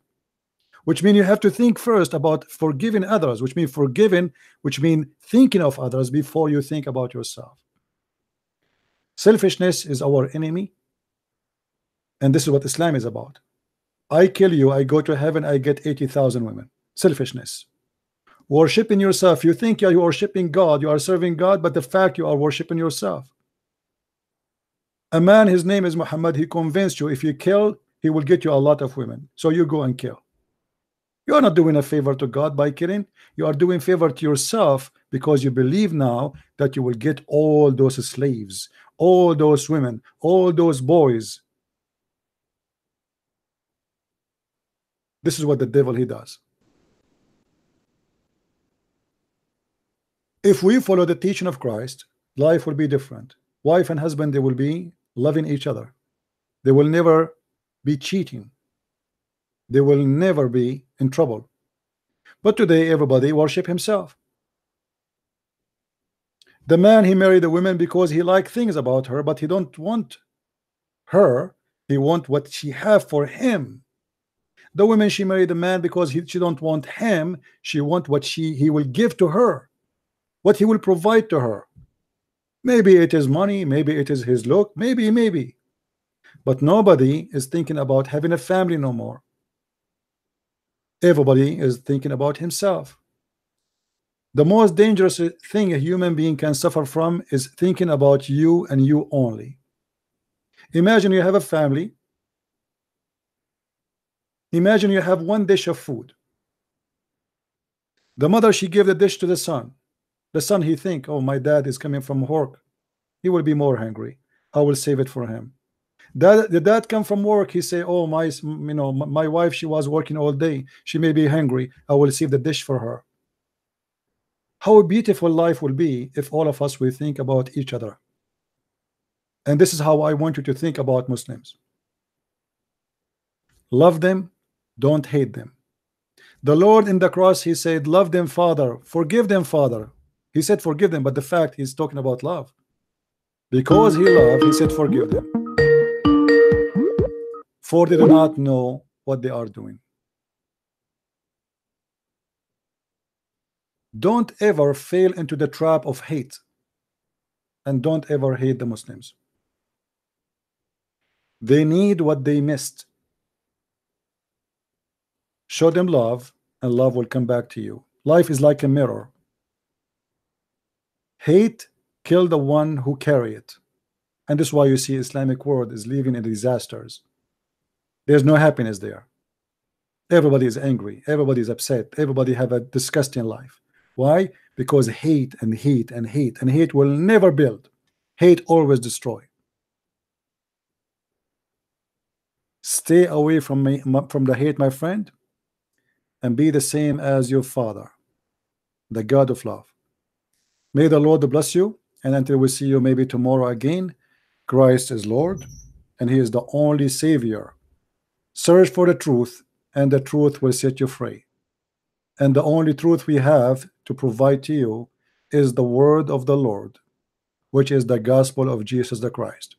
Which means you have to think first about forgiving others, which means forgiving, which means thinking of others before you think about yourself. Selfishness is our enemy, and this is what Islam is about. I kill you, I go to heaven, I get 80,000 women. Selfishness. Worshipping yourself. You think you are worshiping God, you are serving God, but the fact you are worshiping yourself. A man, his name is Muhammad, he convinced you if you kill, he will get you a lot of women. So you go and kill. You are not doing a favor to God by killing. You are doing favor to yourself because you believe now that you will get all those slaves, all those women, all those boys. This is what the devil he does. If we follow the teaching of Christ, life will be different. Wife and husband, they will be loving each other. They will never be cheating. They will never be in trouble. But today, everybody worship himself. The man he married the woman because he liked things about her, but he don't want her. He want what she have for him. The woman she married the man because he, she don't want him. She want what she he will give to her, what he will provide to her. Maybe it is money, maybe it is his look, maybe, maybe. But nobody is thinking about having a family no more. Everybody is thinking about himself. The most dangerous thing a human being can suffer from is thinking about you and you only. Imagine you have a family. Imagine you have one dish of food. The mother she gave the dish to the son. The son he think, oh my dad is coming from work. He will be more hungry. I will save it for him. Dad, the dad come from work. He say, oh my, you know, my wife she was working all day. She may be hungry. I will save the dish for her. How beautiful life will be if all of us we think about each other. And this is how I want you to think about Muslims. Love them, don't hate them. The Lord in the cross, he said, Love them, Father, forgive them, Father. He said, Forgive them, but the fact he's talking about love. Because he loved, he said, Forgive them. For they do not know what they are doing. Don't ever fail into the trap of hate. And don't ever hate the Muslims. They need what they missed. Show them love, and love will come back to you. Life is like a mirror. Hate kill the one who carry it. And this is why you see Islamic world is living in disasters. There's no happiness there. Everybody is angry. Everybody is upset. Everybody have a disgusting life. Why? Because hate and hate and hate and hate will never build. Hate always destroy. Stay away from me from the hate, my friend, and be the same as your father, the God of love. May the Lord bless you, and until we see you maybe tomorrow again, Christ is Lord, and He is the only Savior. Search for the truth, and the truth will set you free. And the only truth we have to provide to you is the word of the Lord, which is the gospel of Jesus the Christ.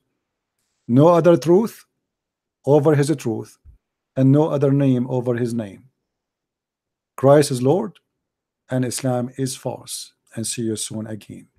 No other truth over his truth, and no other name over his name. Christ is Lord, and Islam is false. And see you soon again.